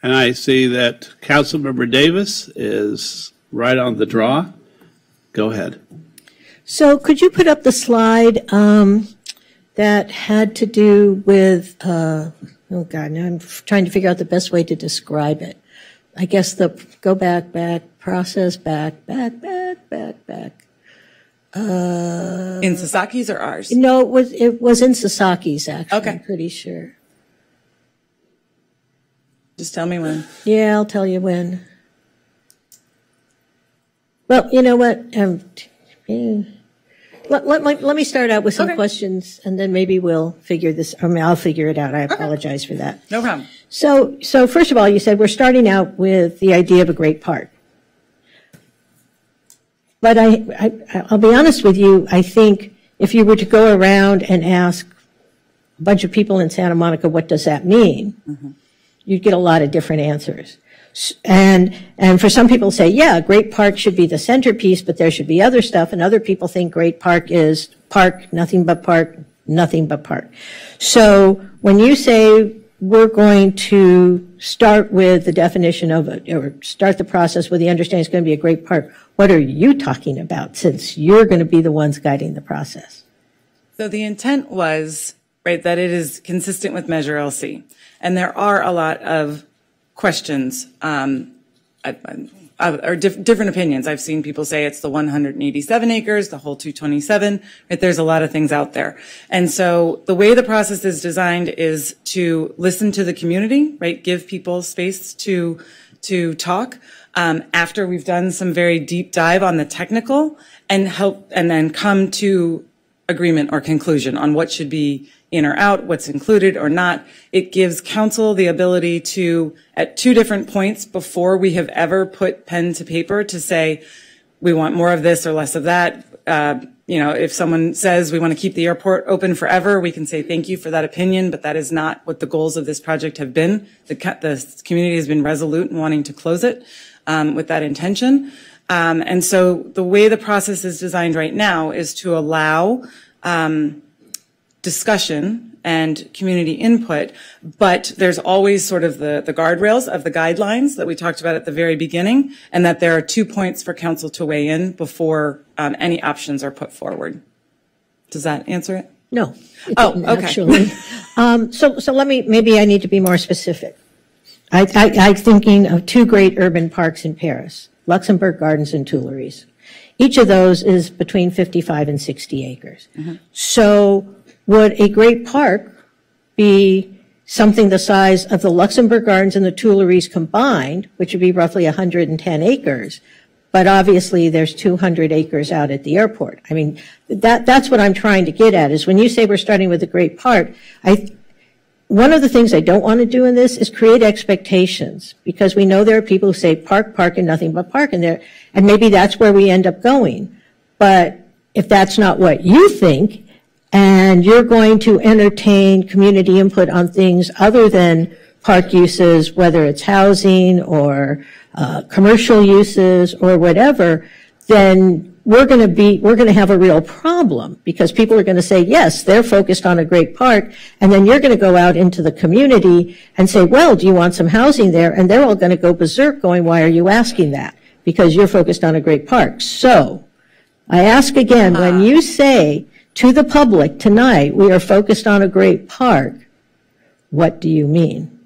And I see that Councilmember Davis is right on the draw. Go ahead. So could you put up the slide um, that had to do with, uh, oh God, now I'm trying to figure out the best way to describe it. I guess the go back, back, process, back, back, back, back, back. Uh, In Sasaki's or ours? No, it was it was in Sasaki's actually. Okay. I'm pretty sure. Just tell me when. Yeah, I'll tell you when. Well, you know what? Um, let, let, let, let me start out with some questions and then maybe we'll figure this, I mean, I'll figure it out. I apologize for that. No problem. So, so first of all, you said we're starting out with the idea of a great park. But I, I, I'll be honest with you, I think if you were to go around and ask a bunch of people in Santa Monica, what does that mean? Mm-hmm. You'd get a lot of different answers. And, and for some people say, yeah, Great Park should be the centerpiece, but there should be other stuff. And other people think Great Park is park, nothing but park, nothing but park. So when you say we're going to start with the definition of, it, or start the process with the understanding it's going to be a great part. what are you talking about since you're going to be the ones guiding the process? So the intent was, right, that it is consistent with Measure LC. And there are a lot of questions, um, I- uh, or dif- different opinions. I've seen people say it's the 187 acres, the whole 227, right? There's a lot of things out there. And so the way the process is designed is to listen to the community, right? Give people space to, to talk. Um, after we've done some very deep dive on the technical and help, and then come to agreement or conclusion on what should be in or out, what's included or not. It gives council the ability to, at two different points before we have ever put pen to paper, to say, we want more of this or less of that. Uh, you know, if someone says we want to keep the airport open forever, we can say thank you for that opinion, but that is not what the goals of this project have been. The, the community has been resolute in wanting to close it um, with that intention. Um, and so the way the process is designed right now is to allow um, discussion and community input, but there's always sort of the, the guardrails of the guidelines that we talked about at the very beginning, and that there are two points for council to weigh in before um, any options are put forward. Does that answer it? No. it Oh, okay. Actually. Um, so, so let me, maybe I need to be more specific. I, I, I'm thinking of two great urban parks in Paris, Luxembourg Gardens and Tuileries. Each of those is between 55 and 60 acres. So would a great park be something the size of the Luxembourg Gardens and the Tuileries combined, which would be roughly 110 acres? But obviously, there's 200 acres out at the airport. I mean, that, that's what I'm trying to get at, is when you say we're starting with a great park, I, one of the things I don't want to do in this is create expectations, because we know there are people who say park, park, and nothing but park, and there, and maybe that's where we end up going. But if that's not what you think, and you're going to entertain community input on things other than park uses, whether it's housing or uh, commercial uses or whatever, then we're going to be, we're going to have a real problem because people are going to say, yes, they're focused on a great park. And then you're going to go out into the community and say, well, do you want some housing there? And they're all going to go berserk going, why are you asking that? Because you're focused on a great park. So I ask again, when you say to the public tonight, we are focused on a great park, what do you mean?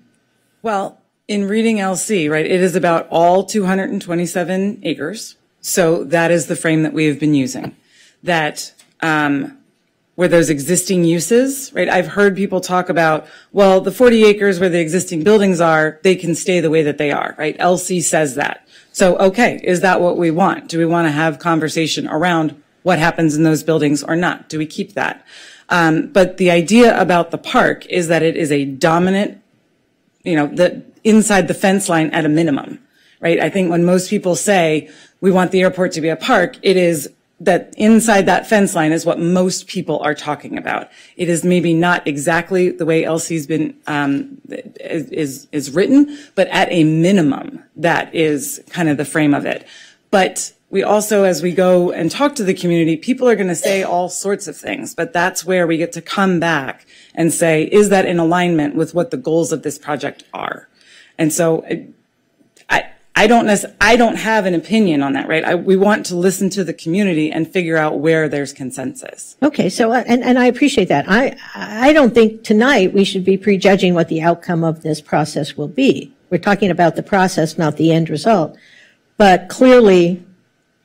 Well, in reading LC, right, it is about all 227 acres. So that is the frame that we have been using. That um, where those existing uses, right? I've heard people talk about, well, the 40 acres where the existing buildings are, they can stay the way that they are, right? LC says that. So, okay, is that what we want? Do we want to have conversation around what happens in those buildings or not? Do we keep that? Um, but the idea about the park is that it is a dominant, you know, the inside the fence line at a minimum, right? I think when most people say we want the airport to be a park, it is that inside that fence line is what most people are talking about. It is maybe not exactly the way LC's been um, is is written, but at a minimum, that is kind of the frame of it. But we also, as we go and talk to the community, people are going to say all sorts of things, but that's where we get to come back and say, is that in alignment with what the goals of this project are? And so I, I don't I don't have an opinion on that, right? I, we want to listen to the community and figure out where there's consensus. Okay, so uh, and and I appreciate that. I I don't think tonight we should be prejudging what the outcome of this process will be. We're talking about the process, not the end result. But clearly,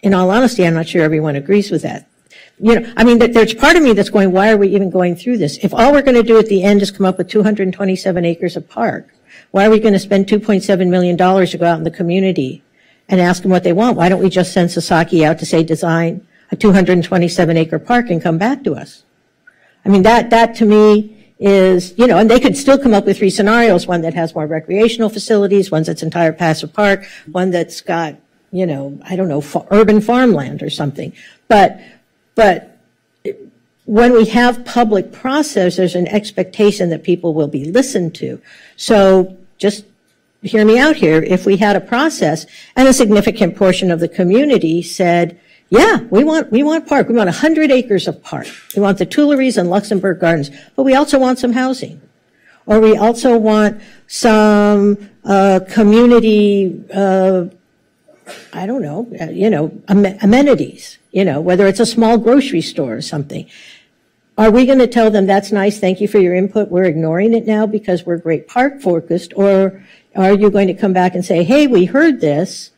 in all honesty, I'm not sure everyone agrees with that. You know, I mean, there's part of me that's going, why are we even going through this? If all we're going to do at the end is come up with 227 acres of park, why are we going to spend $2.7 million to go out in the community and ask them what they want? Why don't we just send Sasaki out to say design a 227 acre park and come back to us? I mean, that, that to me is, you know, and they could still come up with three scenarios, one that has more recreational facilities, one that's entire passive park, one that's got, you know, I don't know, urban farmland or something. But, but when we have public process, there's an expectation that people will be listened to. So just hear me out here. If we had a process and a significant portion of the community said, yeah, we want, we want park. We want 100 acres of park. We want the Tuileries and Luxembourg Gardens, but we also want some housing. Or we also want some uh, community, uh, I don't know, uh, you know, am amenities, you know, whether it's a small grocery store or something. Are we going to tell them that's nice, thank you for your input, we're ignoring it now because we're great park focused? Or are you going to come back and say, hey, we heard this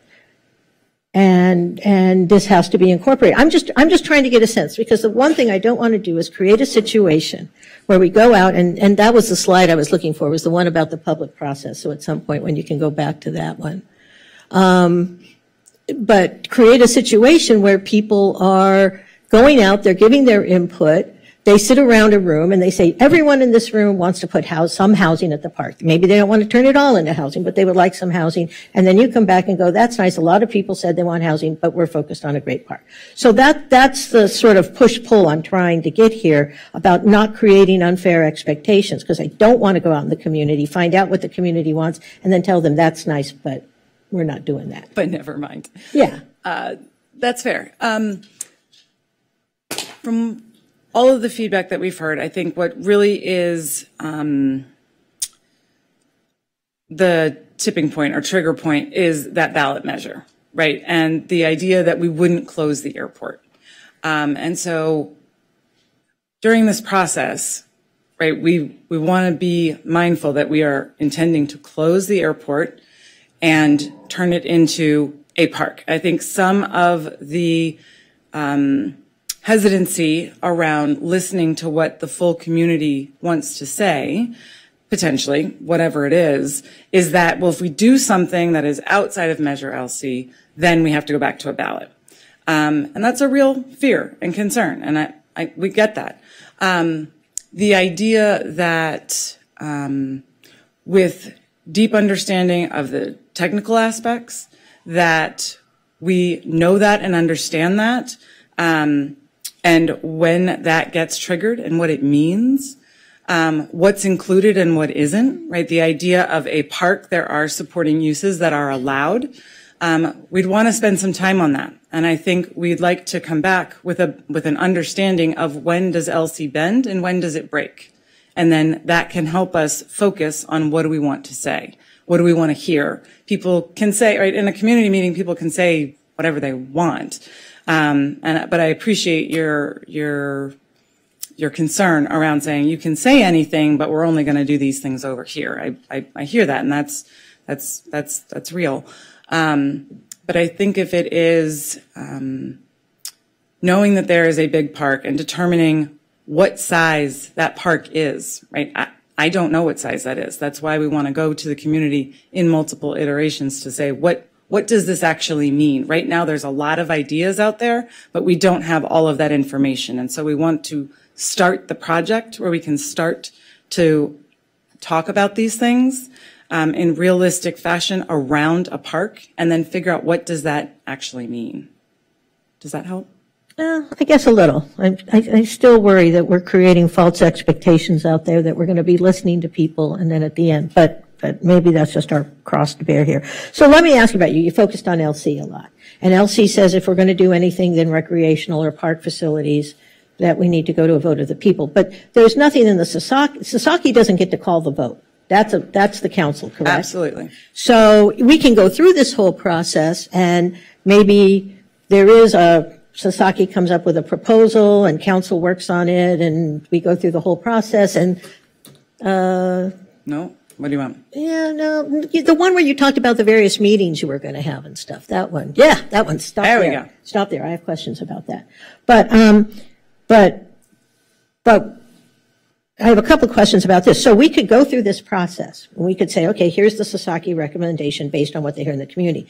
and and this has to be incorporated? I'm just I'm just trying to get a sense because the one thing I don't want to do is create a situation where we go out and, and that was the slide I was looking for was the one about the public process. So at some point when you can go back to that one. Um, but create a situation where people are going out, they're giving their input, they sit around a room and they say, everyone in this room wants to put house, some housing at the park. Maybe they don't want to turn it all into housing, but they would like some housing. And then you come back and go, that's nice. A lot of people said they want housing, but we're focused on a great park. So that, that's the sort of push-pull I'm trying to get here about not creating unfair expectations because I don't want to go out in the community, find out what the community wants, and then tell them that's nice, but we're not doing that. But never mind. Yeah. Uh, that's fair. Um, from all of the feedback that we've heard, I think what really is um, the tipping point or trigger point is that ballot measure, right? And the idea that we wouldn't close the airport. Um, and so during this process, right, we, we want to be mindful that we are intending to close the airport and turn it into a park. I think some of the um, hesitancy around listening to what the full community wants to say, potentially, whatever it is, is that, well, if we do something that is outside of Measure LC, then we have to go back to a ballot. Um, and that's a real fear and concern, and I, I, we get that. Um, the idea that um, with deep understanding of the technical aspects, that we know that and understand that, um, and when that gets triggered and what it means, um, what's included and what isn't, right? The idea of a park, there are supporting uses that are allowed. Um, we'd want to spend some time on that. And I think we'd like to come back with a, with an understanding of when does LC bend and when does it break? And then that can help us focus on what do we want to say? What do we want to hear? People can say, right, in a community meeting, people can say whatever they want. Um, and, but I appreciate your, your, your concern around saying you can say anything, but we're only going to do these things over here. I, I, I, hear that, and that's that's that's that's real. Um, but I think if it is um, knowing that there is a big park and determining what size that park is, right? I, I don't know what size that is. That's why we want to go to the community in multiple iterations to say what what does this actually mean? Right now, there's a lot of ideas out there, but we don't have all of that information. And so we want to start the project, where we can start to talk about these things um, in realistic fashion around a park, and then figure out what does that actually mean. Does that help? Uh, I guess a little. I, I, I still worry that we're creating false expectations out there that we're going to be listening to people and then at the end, but, but maybe that's just our cross to bear here. So let me ask you about you. You focused on LC a lot. And LC says if we're going to do anything then recreational or park facilities, that we need to go to a vote of the people. But there's nothing in the Sasaki, Sasaki doesn't get to call the vote. That's a, that's the council, correct? Absolutely. So we can go through this whole process and maybe there is a, Sasaki comes up with a proposal and council works on it and we go through the whole process and, uh, No? What do you want? yeah, no, the one where you talked about the various meetings you were going to have and stuff, that one. Yeah, that one, stop There there. we go. Stop there, I have questions about that. But, um, but, but I have a couple of questions about this. So we could go through this process, and we could say, okay, here's the Sasaki recommendation based on what they hear in the community.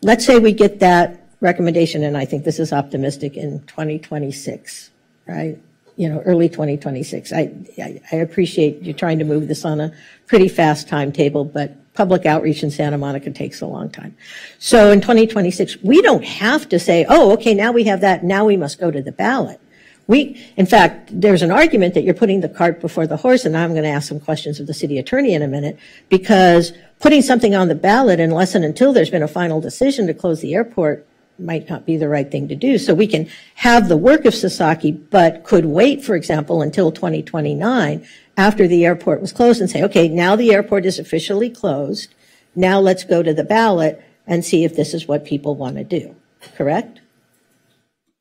Let's say we get that recommendation, and I think this is optimistic, in 2026, right? You know, early 2026. I, I, I appreciate you trying to move this on a pretty fast timetable, but public outreach in Santa Monica takes a long time. So in 2026, we don't have to say, oh, okay, now we have that, now we must go to the ballot. We, in fact, there's an argument that you're putting the cart before the horse, and I'm going to ask some questions of the city attorney in a minute, because putting something on the ballot unless and until there's been a final decision to close the airport might not be the right thing to do. So we can have the work of Sasaki, but could wait, for example, until 2029 after the airport was closed and say, okay, now the airport is officially closed. Now let's go to the ballot and see if this is what people want to do. Correct?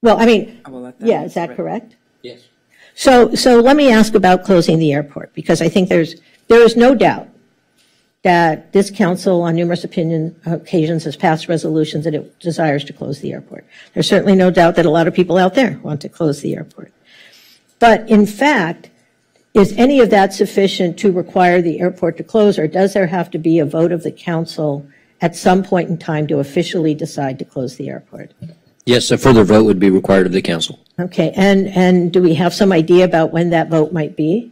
Well, I mean, yeah, is that correct? Yes. So, so let me ask about closing the airport, because I think there's, there is no doubt that this council on numerous opinion occasions has passed resolutions that it desires to close the airport. There's certainly no doubt that a lot of people out there want to close the airport. But in fact, is any of that sufficient to require the airport to close, or does there have to be a vote of the council at some point in time to officially decide to close the airport? Yes, a further vote would be required of the council. Okay, and, and do we have some idea about when that vote might be?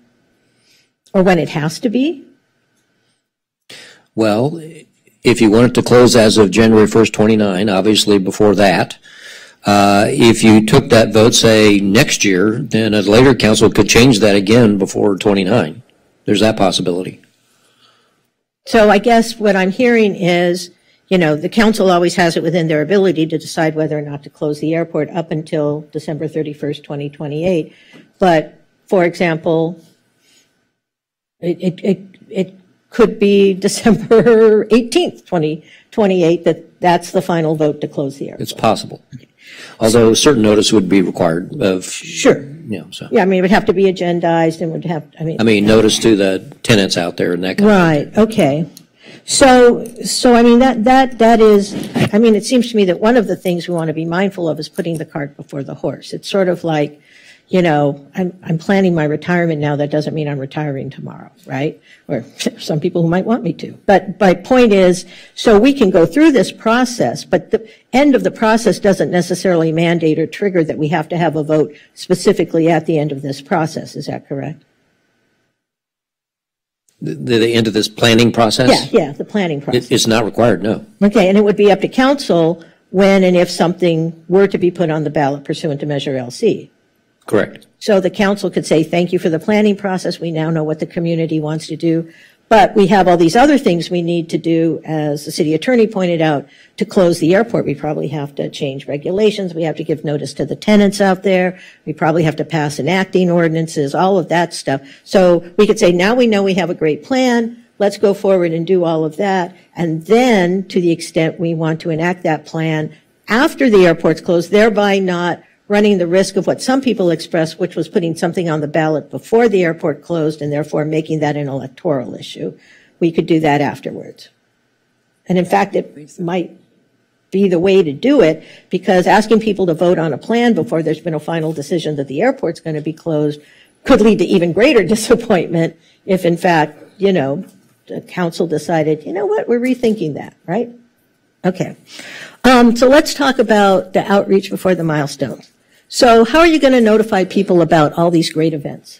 Or when it has to be? Well, if you want it to close as of January 1st, 29, obviously before that, uh, if you took that vote, say, next year, then a later council could change that again before 29. There's that possibility. So I guess what I'm hearing is, you know, the council always has it within their ability to decide whether or not to close the airport up until December 31st, 2028. But, for example, it, it, it, it could be December 18th, 2028, that that's the final vote to close the airport. It's possible. Although certain notice would be required of. Sure. You know, so. Yeah, I mean, it would have to be agendized and would have, I mean. I mean, notice to the tenants out there and that kind of Right, okay. So, so I mean, that, that, that is, I mean, it seems to me that one of the things we want to be mindful of is putting the cart before the horse. It's sort of like, you know, I'm, I'm planning my retirement now. That doesn't mean I'm retiring tomorrow, right? Or some people who might want me to. But my point is, so we can go through this process, but the end of the process doesn't necessarily mandate or trigger that we have to have a vote specifically at the end of this process. Is that correct? The, the end of this planning process? Yeah, yeah, the planning process. It, it's not required, no. Okay, and it would be up to council when and if something were to be put on the ballot pursuant to Measure LC. Correct. So the council could say, thank you for the planning process. We now know what the community wants to do. But we have all these other things we need to do, as the city attorney pointed out, to close the airport. We probably have to change regulations. We have to give notice to the tenants out there. We probably have to pass enacting ordinances, all of that stuff. So we could say, now we know we have a great plan. Let's go forward and do all of that. And then, to the extent we want to enact that plan after the airport's closed, thereby not running the risk of what some people expressed, which was putting something on the ballot before the airport closed and therefore making that an electoral issue. We could do that afterwards. And in fact, it might be the way to do it because asking people to vote on a plan before there's been a final decision that the airport's going to be closed could lead to even greater disappointment if in fact, you know, the council decided, you know what, we're rethinking that, right? Okay. Um, so let's talk about the outreach before the milestone. So how are you going to notify people about all these great events?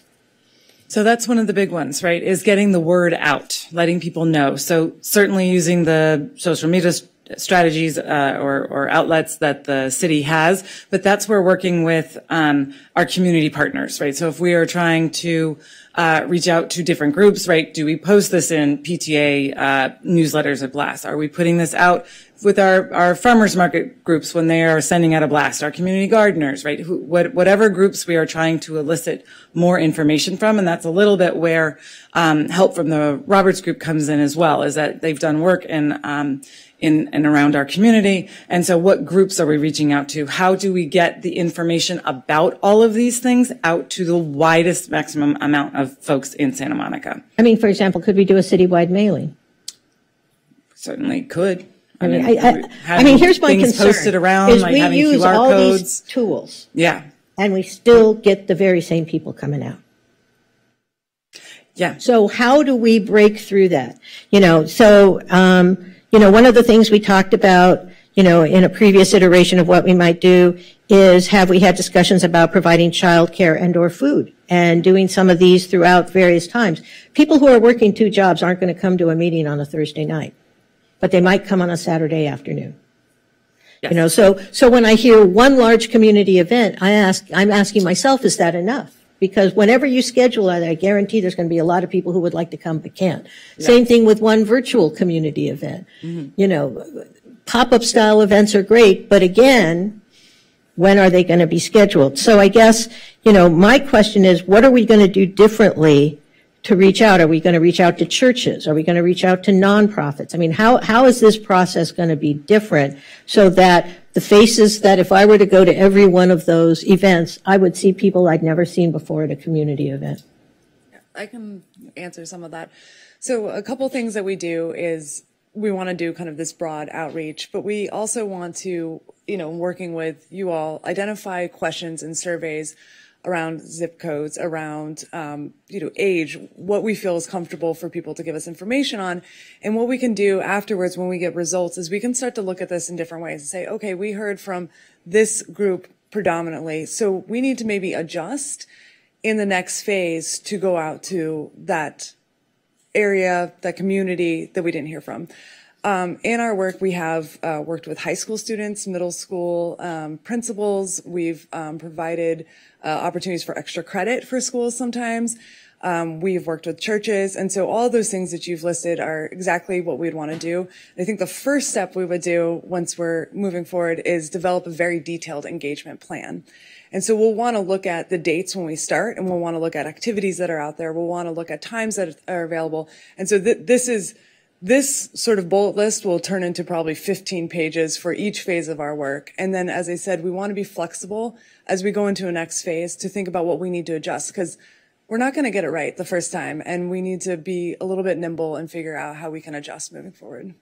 So that's one of the big ones, right? Is getting the word out, letting people know. So certainly using the social media strategies uh, or, or, outlets that the city has, but that's where working with um, our community partners, right? So if we are trying to uh, reach out to different groups, right? Do we post this in PTA uh, newsletters or blasts? Are we putting this out with our, our farmers market groups when they are sending out a blast? Our community gardeners, right? Who, what, whatever groups we are trying to elicit more information from, and that's a little bit where um, help from the Roberts Group comes in as well. Is that they've done work in um, in and around our community. And so what groups are we reaching out to? How do we get the information about all of these things out to the widest maximum amount of folks in Santa Monica? I mean, for example, could we do a citywide mailing? Certainly could. I mean, I, I, I mean, here's my concern. posted around, is like we having use QR all codes. these tools. Yeah. And we still get the very same people coming out. Yeah. So how do we break through that? You know, so, um, you know, one of the things we talked about, you know, in a previous iteration of what we might do is have we had discussions about providing childcare and or food and doing some of these throughout various times. People who are working two jobs aren't going to come to a meeting on a Thursday night, but they might come on a Saturday afternoon. You know, so so when I hear one large community event, I ask I'm asking myself, is that enough? Because whenever you schedule it, I guarantee there's going to be a lot of people who would like to come but can't. Same thing with one virtual community event. Mm-hmm. You know, pop-up style events are great, but again, when are they going to be scheduled? So I guess, you know, my question is, what are we going to do differently to reach out? Are we going to reach out to churches? Are we going to reach out to nonprofits? I mean, how, how is this process going to be different so that the faces that if I were to go to every one of those events, I would see people I'd never seen before at a community event? I can answer some of that. So a couple things that we do is we want to do kind of this broad outreach, but we also want to, you know, working with you all, identify questions and surveys around zip codes, around, um, you know, age, what we feel is comfortable for people to give us information on. And what we can do afterwards when we get results is we can start to look at this in different ways and say, okay, we heard from this group predominantly. So we need to maybe adjust in the next phase to go out to that area, that community that we didn't hear from. Um, in our work, we have uh, worked with high school students, middle school um, principals. We've um, provided uh, opportunities for extra credit for schools sometimes. Um, we've worked with churches. And so all those things that you've listed are exactly what we'd want to do. I think the first step we would do once we're moving forward is develop a very detailed engagement plan. And so we'll want to look at the dates when we start and we'll want to look at activities that are out there. We'll want to look at times that are available. And so th- this is, this sort of bullet list will turn into probably 15 pages for each phase of our work. And then, as I said, we want to be flexible as we go into a next phase to think about what we need to adjust because we're not going to get it right the first time. And we need to be a little bit nimble and figure out how we can adjust moving forward.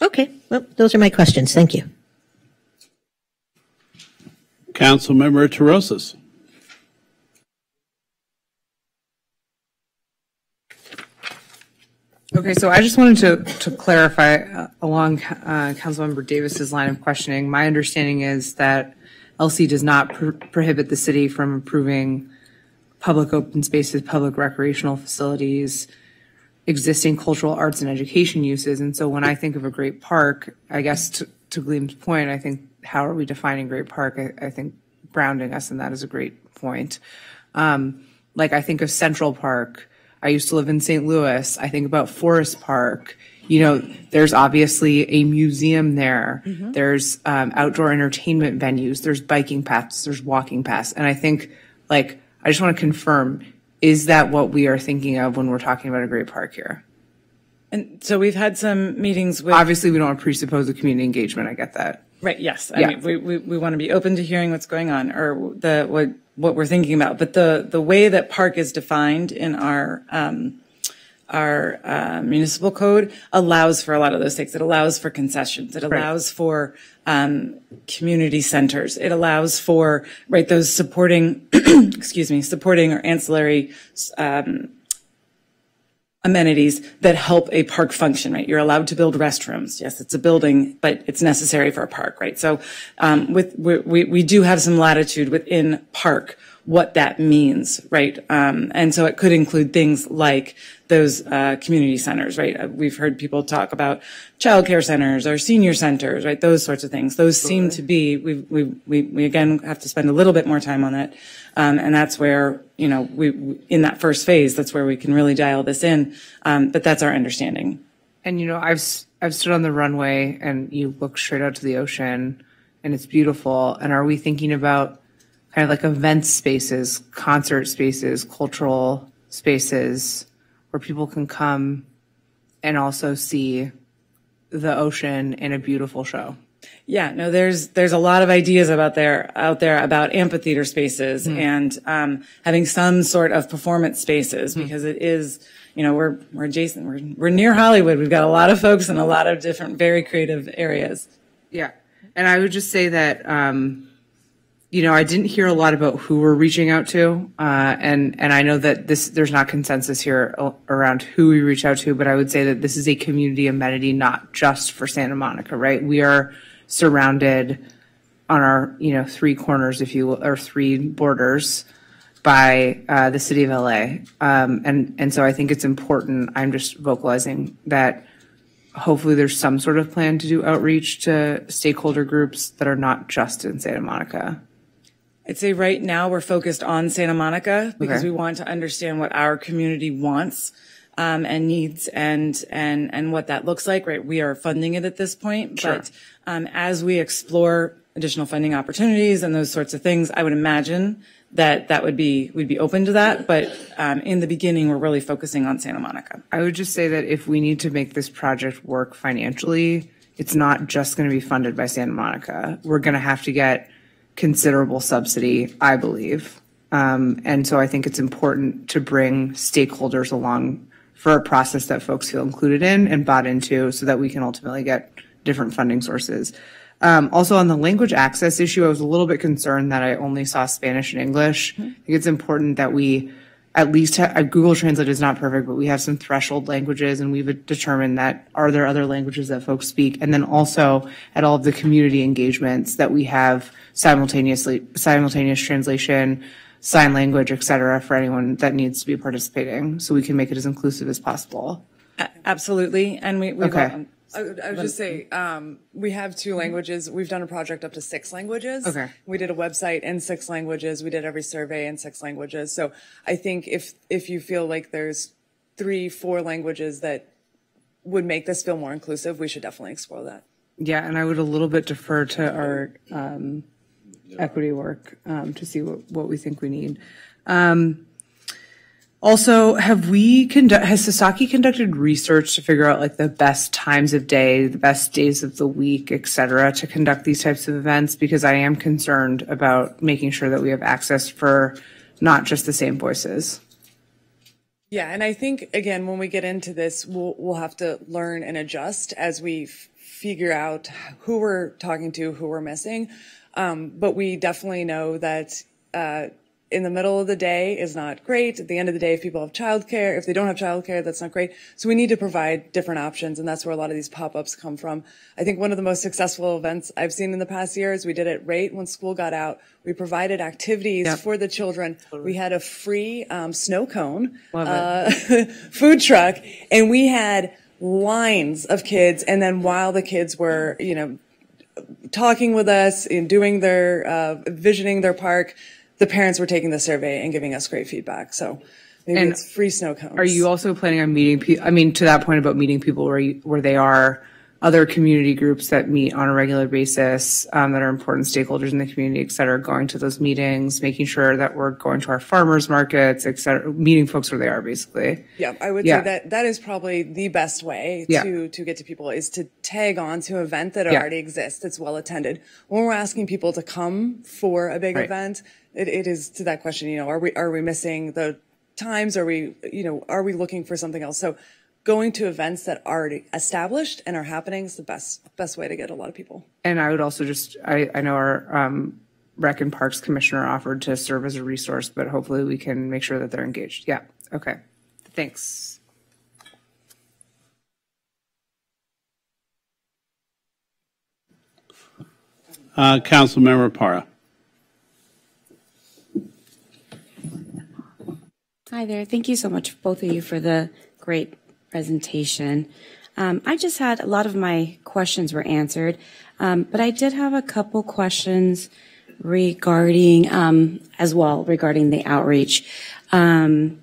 Okay, well, those are my questions. Thank you. Councilmember Torosis. Okay, so I just wanted to, to clarify uh, along uh, Councilmember Davis's line of questioning. My understanding is that LC does not pr- prohibit the city from improving public open spaces, public recreational facilities, existing cultural arts and education uses. And so when I think of a great park, I guess to, to Gleam's point, I think how are we defining great park? I, I think grounding us in that is a great point. Um, like I think of Central Park. I used to live in St. Louis. I think about Forest Park. You know, there's obviously a museum there. Mhm. There's um, outdoor entertainment venues. There's biking paths. There's walking paths. And I think, like, I just want to confirm: is that what we are thinking of when we're talking about a great park here? And so we've had some meetings with. Obviously, we don't want to presuppose the community engagement. I get that. Right. Yes. I Yeah. mean, we, we, we want to be open to hearing what's going on or the what what we're thinking about. But the the way that park is defined in our um, our uh, municipal code allows for a lot of those things. It allows for concessions. It Right. allows for um, community centers. It allows for right those supporting excuse me supporting or ancillary um, amenities that help a park function, right? You're allowed to build restrooms. Yes, it's a building, but it's necessary for a park, right? So um, with we, we, we do have some latitude within park what that means, right? Um, and so it could include things like those uh, community centers, right? Uh, We've heard people talk about childcare centers or senior centers, right? Those sorts of things. Those seem to be we we we we again have to spend a little bit more time on it, um, and that's where you know we in that first phase that's where we can really dial this in. Um, but that's our understanding. And you know, I've s- I've stood on the runway and you look straight out to the ocean, and it's beautiful. And are we thinking about kind of like event spaces, concert spaces, cultural spaces, where people can come and also see the ocean in a beautiful show? Yeah, no, there's there's a lot of ideas about there out there about amphitheater spaces Hmm. and um, having some sort of performance spaces Hmm. because it is, you know, we're we're adjacent, we're we're near Hollywood. We've got a lot of folks in a lot of different, very creative areas. Yeah. And I would just say that, um, you know, I didn't hear a lot about who we're reaching out to. Uh, and, and I know that this, there's not consensus here around who we reach out to, but I would say that this is a community amenity, not just for Santa Monica, right? We are surrounded on our, you know, three corners, if you will, or three borders by uh, the city of LA. Um, and, and so I think it's important, I'm just vocalizing that hopefully there's some sort of plan to do outreach to stakeholder groups that are not just in Santa Monica. I'd say right now we're focused on Santa Monica because Okay. we want to understand what our community wants um, and needs and and and what that looks like. Right, we are funding it at this point, Sure. but um, as we explore additional funding opportunities and those sorts of things, I would imagine that that would be we'd be open to that. But um, in the beginning, we're really focusing on Santa Monica. I would just say that if we need to make this project work financially, it's not just going to be funded by Santa Monica. We're going to have to get considerable subsidy, I believe. Um, and so I think it's important to bring stakeholders along for a process that folks feel included in and bought into so that we can ultimately get different funding sources. Um, also on the language access issue, I was a little bit concerned that I only saw Spanish and English. I think it's important that we at least ha- uh, Google Translate is not perfect, but we have some threshold languages, and we've determined that are there other languages that folks speak, and then also at all of the community engagements that we have simultaneously simultaneous translation, sign language, et cetera, for anyone that needs to be participating, so we can make it as inclusive as possible. Absolutely, and we we've Okay. I would, I would just say um, we have two languages. We've done a project up to six languages. Okay. We did a website in six languages. We did every survey in six languages. So I think if if you feel like there's three, four languages that would make this feel more inclusive, we should definitely explore that. Yeah, and I would a little bit defer to our um, equity work um, to see what, what we think we need. Um, also, have we conduct has Sasaki conducted research to figure out like the best times of day, the best days of the week, et cetera, to conduct these types of events? Because I am concerned about making sure that we have access for not just the same voices. Yeah, and I think again when we get into this, we'll we'll have to learn and adjust as we figure out who we're talking to, who we're missing. Um, but we definitely know that uh, in the middle of the day is not great. At the end of the day, if people have childcare, if they don't have childcare, that's not great. So we need to provide different options, and that's where a lot of these pop-ups come from. I think one of the most successful events I've seen in the past years, we did it right when school got out. We provided activities Yep. for the children. We had a free um, snow cone uh, food truck, and we had lines of kids. And then while the kids were, you know, talking with us and doing their uh, visioning their park, the parents were taking the survey and giving us great feedback. So maybe And it's free snow cones. Are you also planning on meeting people? I mean, to that point about meeting people where you, where they are other community groups that meet on a regular basis um, that are important stakeholders in the community, et cetera, going to those meetings, making sure that we're going to our farmers markets, et cetera, meeting folks where they are basically. Yeah, I would Yeah. say that that is probably the best way Yeah. to to get to people is to tag on to an event that Yeah. already exists that's well attended. When we're asking people to come for a big Right. event, it, it is to that question. You know, are we are we missing the times? Are we you know are we looking for something else? So going to events that are established and are happening is the best best way to get a lot of people. And I would also just I, I know our um, rec and parks commissioner offered to serve as a resource, but hopefully we can make sure that they're engaged. Yeah. Okay. Thanks. Uh, Council Member Parra. Hi there. Thank you so much, both of you, for the great presentation. Um, I just had a lot of my questions were answered, um, but I did have a couple questions regarding, um, as well, regarding the outreach. Um,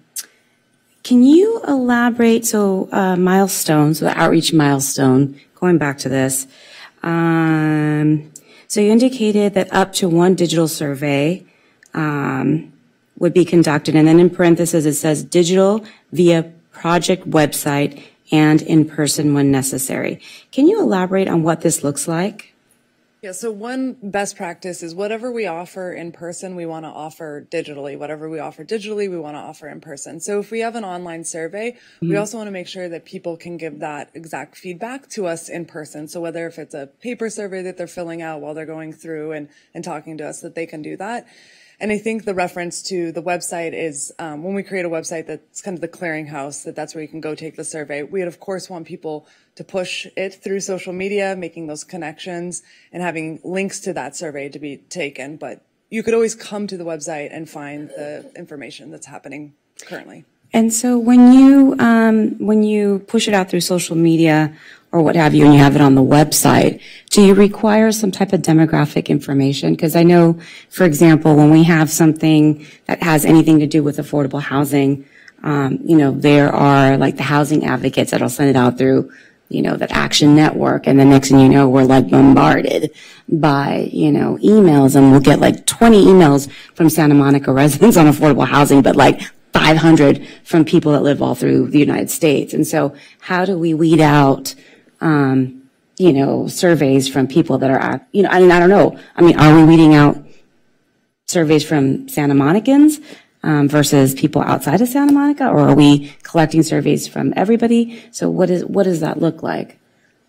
can you elaborate? So, uh, milestones, the outreach milestone, going back to this. Um, so you indicated that up to one digital survey um, would be conducted, and then in parentheses it says digital via project website and in person when necessary. Can you elaborate on what this looks like? Yeah, so one best practice is whatever we offer in person, we want to offer digitally. Whatever we offer digitally, we want to offer in person. So if we have an online survey, we Mhm. also want to make sure that people can give that exact feedback to us in person. So whether if it's a paper survey that they're filling out while they're going through and, and talking to us, that they can do that. And I think the reference to the website is um, when we create a website that's kind of the clearinghouse, that that's where you can go take the survey. We, would, of course, want people to push it through social media, making those connections and having links to that survey to be taken. But you could always come to the website and find the information that's happening currently. And so when you um, when you push it out through social media or what have you, and you have it on the website, do you require some type of demographic information? Because I know, for example, when we have something that has anything to do with affordable housing, um, you know, there are like the housing advocates that'll send it out through, you know, that Action Network, and the next thing you know, we're like bombarded by, you know, emails, and we'll get like 20 emails from Santa Monica residents on affordable housing, but like 500 from people that live all through the United States. And so how do we weed out, um, you know, surveys from people that are, you know, I mean, I don't know. I mean, are we weeding out surveys from Santa Monicans um, versus people outside of Santa Monica? Or are we collecting surveys from everybody? So what is, what does that look like?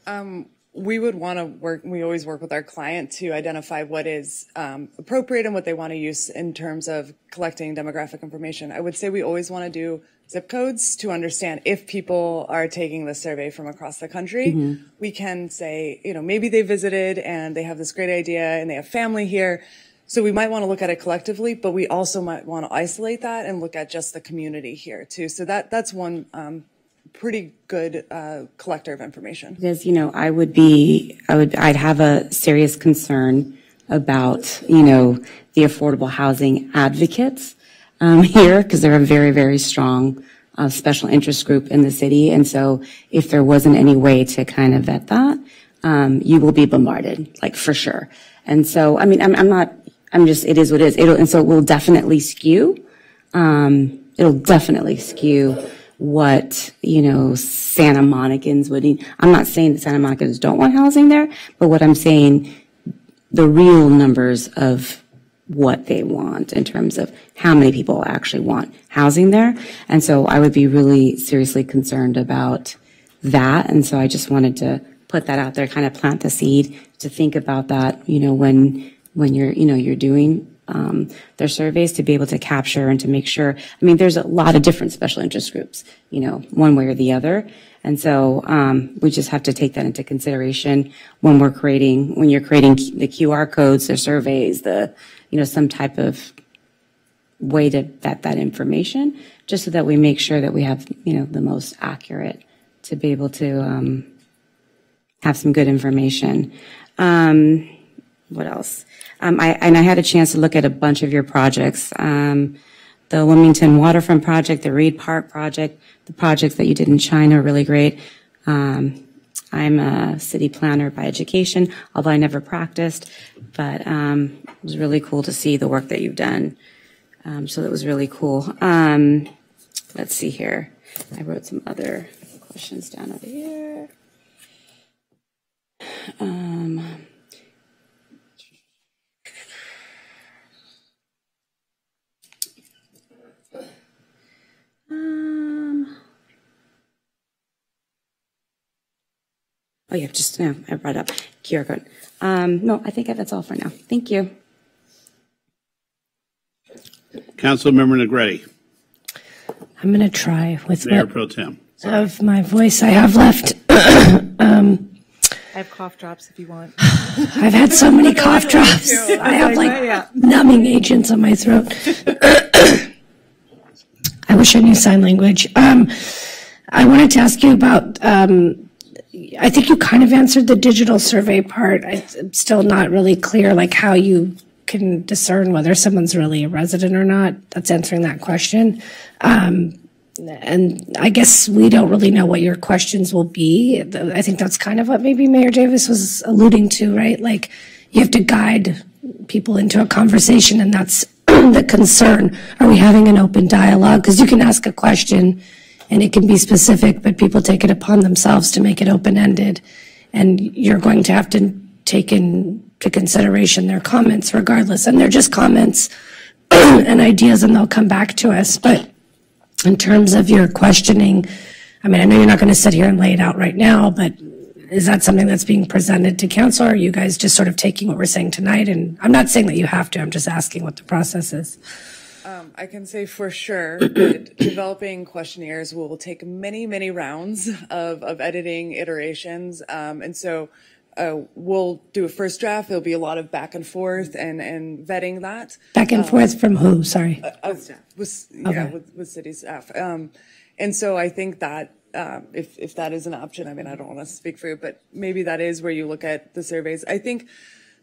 Um, we would want to work, we always work with our client to identify what is um, appropriate and what they want to use in terms of collecting demographic information. I would say we always want to do zip codes to understand if people are taking the survey from across the country. Mhm. We can say, you know, maybe they visited and they have this great idea and they have family here. So we might want to look at it collectively, but we also might want to isolate that and look at just the community here too. So that that's one um, pretty good uh, collector of information. Because, you know, I would be, I would, I'd have a serious concern about, you know, the affordable housing advocates um, here, because they're a very, very strong uh, special interest group in the city. And so if there wasn't any way to kind of vet that, um, you will be bombarded, like for sure. And so, I mean, I'm, I'm not, I'm just, it is what it is. It'll, and so it will definitely skew, um, it'll definitely skew what, you know, Santa Monicans would need. I'm not saying that Santa Monicans don't want housing there, but what I'm saying, the real numbers of what they want in terms of how many people actually want housing there. And so I would be really seriously concerned about that. And so I just wanted to put that out there, kind of plant the seed to think about that, you know, when, when you're, you know, you're doing um, their surveys to be able to capture and to make sure. I mean, there's a lot of different special interest groups, you know, one way or the other. And so um, we just have to take that into consideration when we're creating, when you're creating the QR codes, the surveys, the, you know, some type of way to vet that information, just so that we make sure that we have, you know, the most accurate to be able to um, have some good information. Um, what else? Um, I, and I had a chance to look at a bunch of your projects. Um, the Wilmington Waterfront Project, the Reed Park Project, the projects that you did in China are really great. Um, I'm a city planner by education, although I never practiced, but um, it was really cool to see the work that you've done. Um, so that was really cool. Um, let's see here. I wrote some other questions down over here. Um, oh yeah, just no, I brought up QR code. Um, no, I think that's all for now. Thank you. Councilmember Negrete, I'm going to try with Mayor Pro Tem. of my voice I have left. um, I have cough drops if you want. I've had so many cough drops. I have like numbing agents on my throat. I wish I knew sign language. Um, I wanted to ask you about, um, I think you kind of answered the digital survey part. I'm still not really clear, like how you can discern whether someone's really a resident or not. That's answering that question. Um, and I guess we don't really know what your questions will be. I think that's kind of what maybe Mayor Davis was alluding to, right? Like you have to guide people into a conversation, and that's the concern. Are we having an open dialogue? Because you can ask a question and it can be specific, but people take it upon themselves to make it open ended. And you're going to have to take into consideration their comments regardless. And they're just comments and ideas, and they'll come back to us. But in terms of your questioning, I mean, I know you're not going to sit here and lay it out right now, but is that something that's being presented to council? Are you guys just sort of taking what we're saying tonight? And I'm not saying that you have to, I'm just asking what the process is. Um, I can say for sure that developing questionnaires will take many, many rounds of, of editing iterations. Um, and so uh, we'll do a first draft. There'll be a lot of back and forth and, and vetting that. Back and Um, forth from who? Sorry. uh, with, yeah, Okay. with, with city staff. Um, and so I think that, um, if, if that is an option, I mean, I don't want to speak for you, but maybe that is where you look at the surveys. I think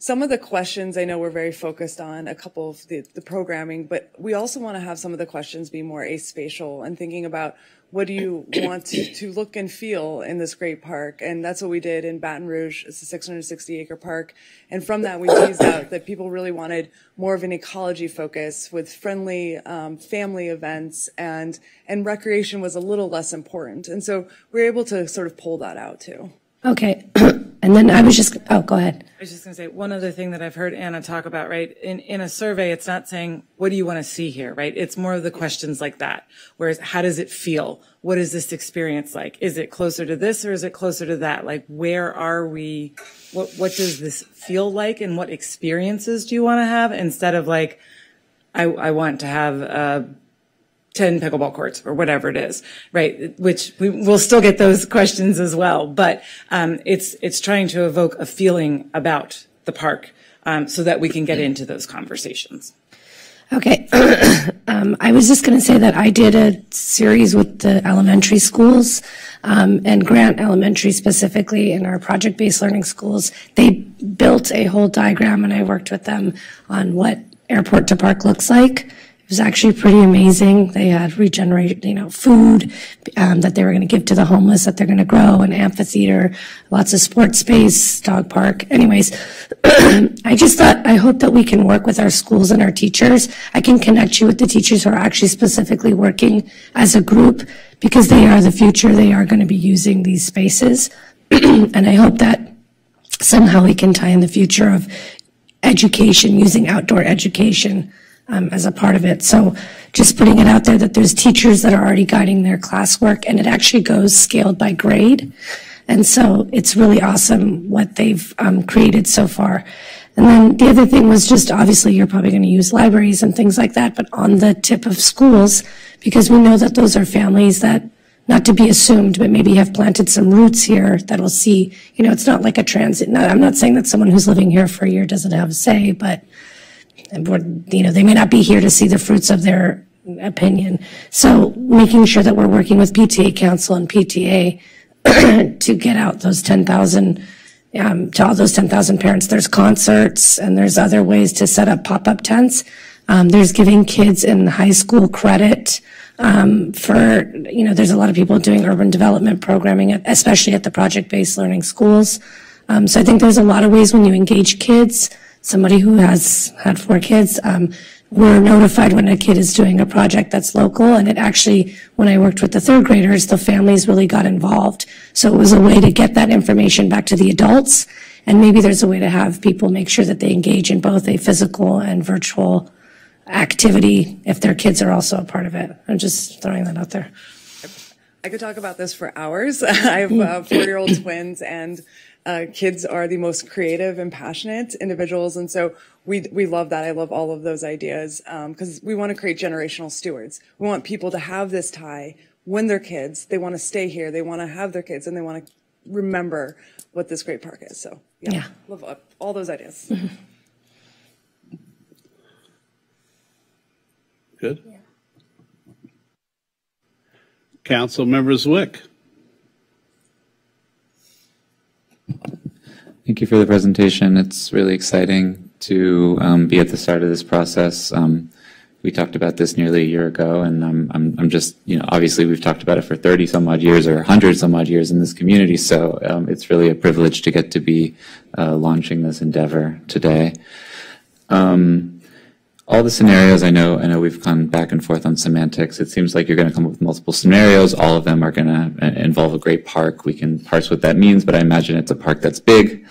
some of the questions, I know we're very focused on a couple of the, the programming, but we also want to have some of the questions be more aspatial and thinking about what do you want to, to look and feel in this great park? And that's what we did in Baton Rouge. It's a 660 acre park. And from that, we teased out that people really wanted more of an ecology focus with friendly um, family events and, and recreation was a little less important. And so we we're able to sort of pull that out too. Okay. and then I was just, oh, go ahead. I was just going to say one other thing that I've heard Anna talk about, right? In in a survey, it's not saying what do you want to see here, right? It's more of the questions like that. Whereas, how does it feel? What is this experience like? Is it closer to this or is it closer to that? Like, where are we? What what does this feel like, and what experiences do you want to have? Instead of like, I I want to have uh, 10 pickleball courts or whatever it is, right? Which we will still get those questions as well, but um, it's it's trying to evoke a feeling about the park um, so that we can get into those conversations. Okay. um, I was just going to say that I did a series with the elementary schools um, and Grant Elementary specifically in our project based learning schools. They built a whole diagram and I worked with them on what airport to park looks like. Was actually pretty amazing. They had regenerated, you know, food um, that they were going to give to the homeless, that they're going to grow, an amphitheater, lots of sports space, dog park. Anyways, I just thought, I hope that we can work with our schools and our teachers. I can connect you with the teachers who are actually specifically working as a group because they are the future. They are going to be using these spaces. and I hope that somehow we can tie in the future of education, using outdoor education um, as a part of it. So just putting it out there that there's teachers that are already guiding their classwork and it actually goes scaled by grade. And so it's really awesome what they've um, created so far. And then the other thing was just obviously you're probably going to use libraries and things like that, but on the tip of schools, because we know that those are families that not to be assumed, but maybe have planted some roots here that'll see, you know, it's not like a transit. I'm not saying that someone who's living here for a year doesn't have a say, but you know, they may not be here to see the fruits of their opinion. So making sure that we're working with PTA Council and PTA to get out those 10,000, um, to all those 10,000 parents. There's concerts and there's other ways to set up pop-up tents. Um, there's giving kids in high school credit um, for, you know, there's a lot of people doing urban development programming, especially at the project-based learning schools. Um, so I think there's a lot of ways when you engage kids somebody who has had four kids, um, we're notified when a kid is doing a project that's local. And it actually, when I worked with the third graders, the families really got involved. So it was a way to get that information back to the adults. And maybe there's a way to have people make sure that they engage in both a physical and virtual activity if their kids are also a part of it. I'm just throwing that out there. I could talk about this for hours. I have uh, four-year-old twins, and uh, kids are the most creative and passionate individuals, and so we we love that. I love all of those ideas because we want to create generational stewards. We want people to have this tie when they're kids. They want to stay here. They want to have their kids, and they want to remember what this great park is. So yeah, Yeah. love all- all those ideas. Good. Council members Zwick. Thank you for the presentation. It's really exciting to um, be at the start of this process. Um, we talked about this nearly a year ago, and I'm, I'm, I'm just, you know, obviously we've talked about it for 30 some odd years or 100 some odd years in this community, so um, it's really a privilege to get to be uh, launching this endeavor today. Um, all the scenarios, I know, I know we've gone back and forth on semantics. It seems like you're going to come up with multiple scenarios. All of them are going to involve a great park. We can parse what that means, but I imagine it's a park that's big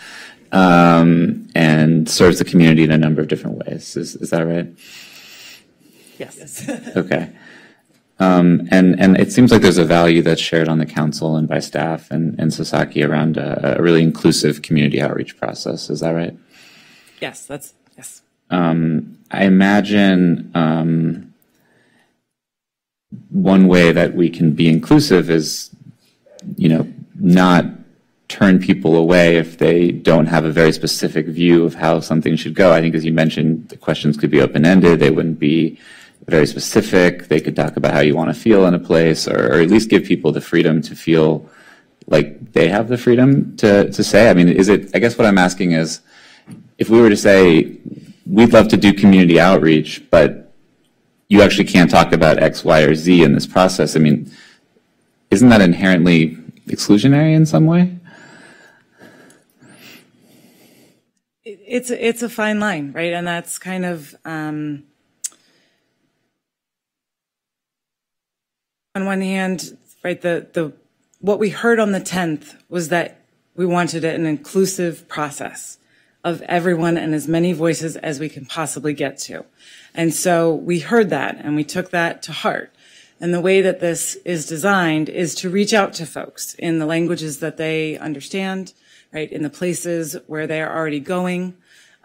um, and serves the community in a number of different ways. Is, is that right? Yes. Okay. Um, and, and it seems like there's a value that's shared on the council and by staff and, and Sasaki around a, a really inclusive community outreach process. Is that right? Yes, that's, yes. Um, I imagine um, one way that we can be inclusive is, you know, not turn people away if they don't have a very specific view of how something should go. I think, as you mentioned, the questions could be open ended. They wouldn't be very specific. They could talk about how you want to feel in a place, or, or at least give people the freedom to feel like they have the freedom to, to say. I mean, is it? I guess what I'm asking is, if we were to say we'd love to do community outreach, but you actually can't talk about X, Y, or Z in this process. I mean, isn't that inherently exclusionary in some way? It's, a- it's a fine line, right? And that's kind of, um, on one hand, right, the, the, what we heard on the 10th was that we wanted an inclusive process of everyone and as many voices as we can possibly get to. And so we heard that and we took that to heart. And the way that this is designed is to reach out to folks in the languages that they understand, right, in the places where they are already going,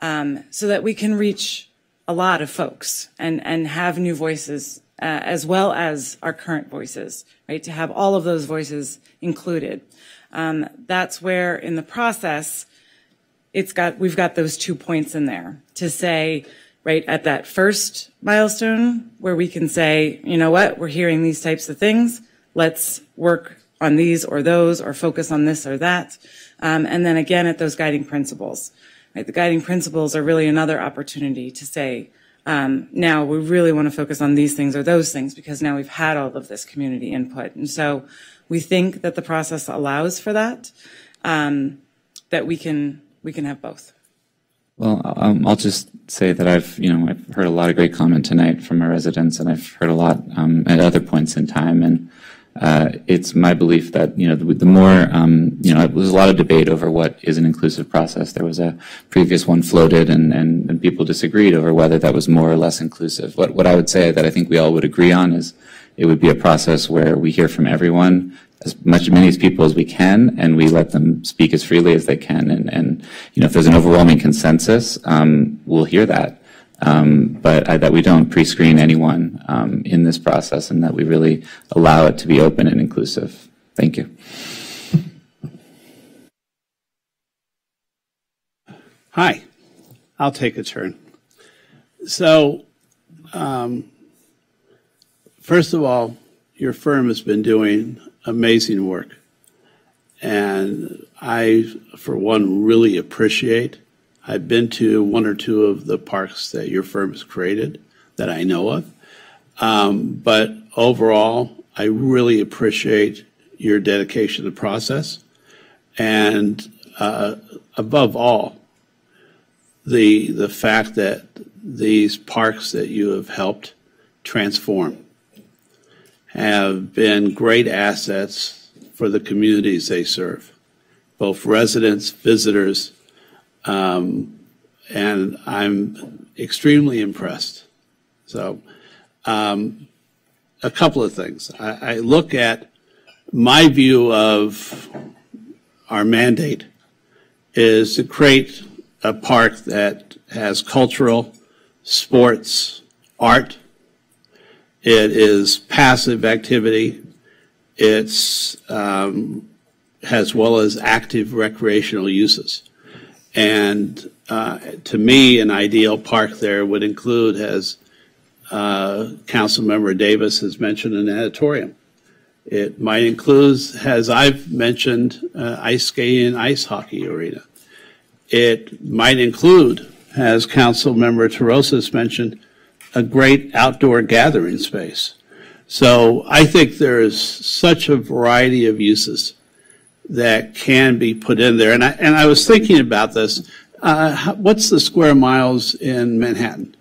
um, so that we can reach a lot of folks and, and have new voices uh, as well as our current voices, right, to have all of those voices included. Um, that's where in the process, it's got, we've got those two points in there to say, right at that first milestone where we can say, you know what, we're hearing these types of things. Let's work on these or those or focus on this or that. Um, and then again at those guiding principles, right? The guiding principles are really another opportunity to say, um, now we really want to focus on these things or those things because now we've had all of this community input. And so we think that the process allows for that, um, that we can, we can have both. Well, um, I'll just say that I've, you know, I've heard a lot of great comment tonight from our residents, and I've heard a lot um, at other points in time. And uh, it's my belief that, you know, the, the more, um, you know, there's a lot of debate over what is an inclusive process. There was a previous one floated, and, and, and people disagreed over whether that was more or less inclusive. What, what I would say that I think we all would agree on is it would be a process where we hear from everyone, as much many as people as we can, and we let them speak as freely as they can. And, and you know, if there's an overwhelming consensus, um, we'll hear that. Um, but I, that we don't pre-screen anyone um, in this process, and that we really allow it to be open and inclusive. Thank you. Hi, I'll take a turn. So, um, first of all, your firm has been doing amazing work. And I, for one, really appreciate. I've been to one or two of the parks that your firm has created that I know of. Um, but overall, I really appreciate your dedication to the process. And uh, above all, the, the fact that these parks that you have helped transform have been great assets for the communities they serve, both residents, visitors, um, and I'm extremely impressed. So, um, a couple of things. I, I look at my view of our mandate is to create a park that has cultural, sports, art, it is passive activity. It's um, as well as active recreational uses. And uh, to me, an ideal park there would include, as uh, Councilmember Davis has mentioned, an auditorium. It might include, as I've mentioned, uh, ice skating and ice hockey arena. It might include, as Councilmember Torosis mentioned, a great outdoor gathering space. So I think there is such a variety of uses that can be put in there. And I, and I was thinking about this. Uh, what's the square miles in Manhattan?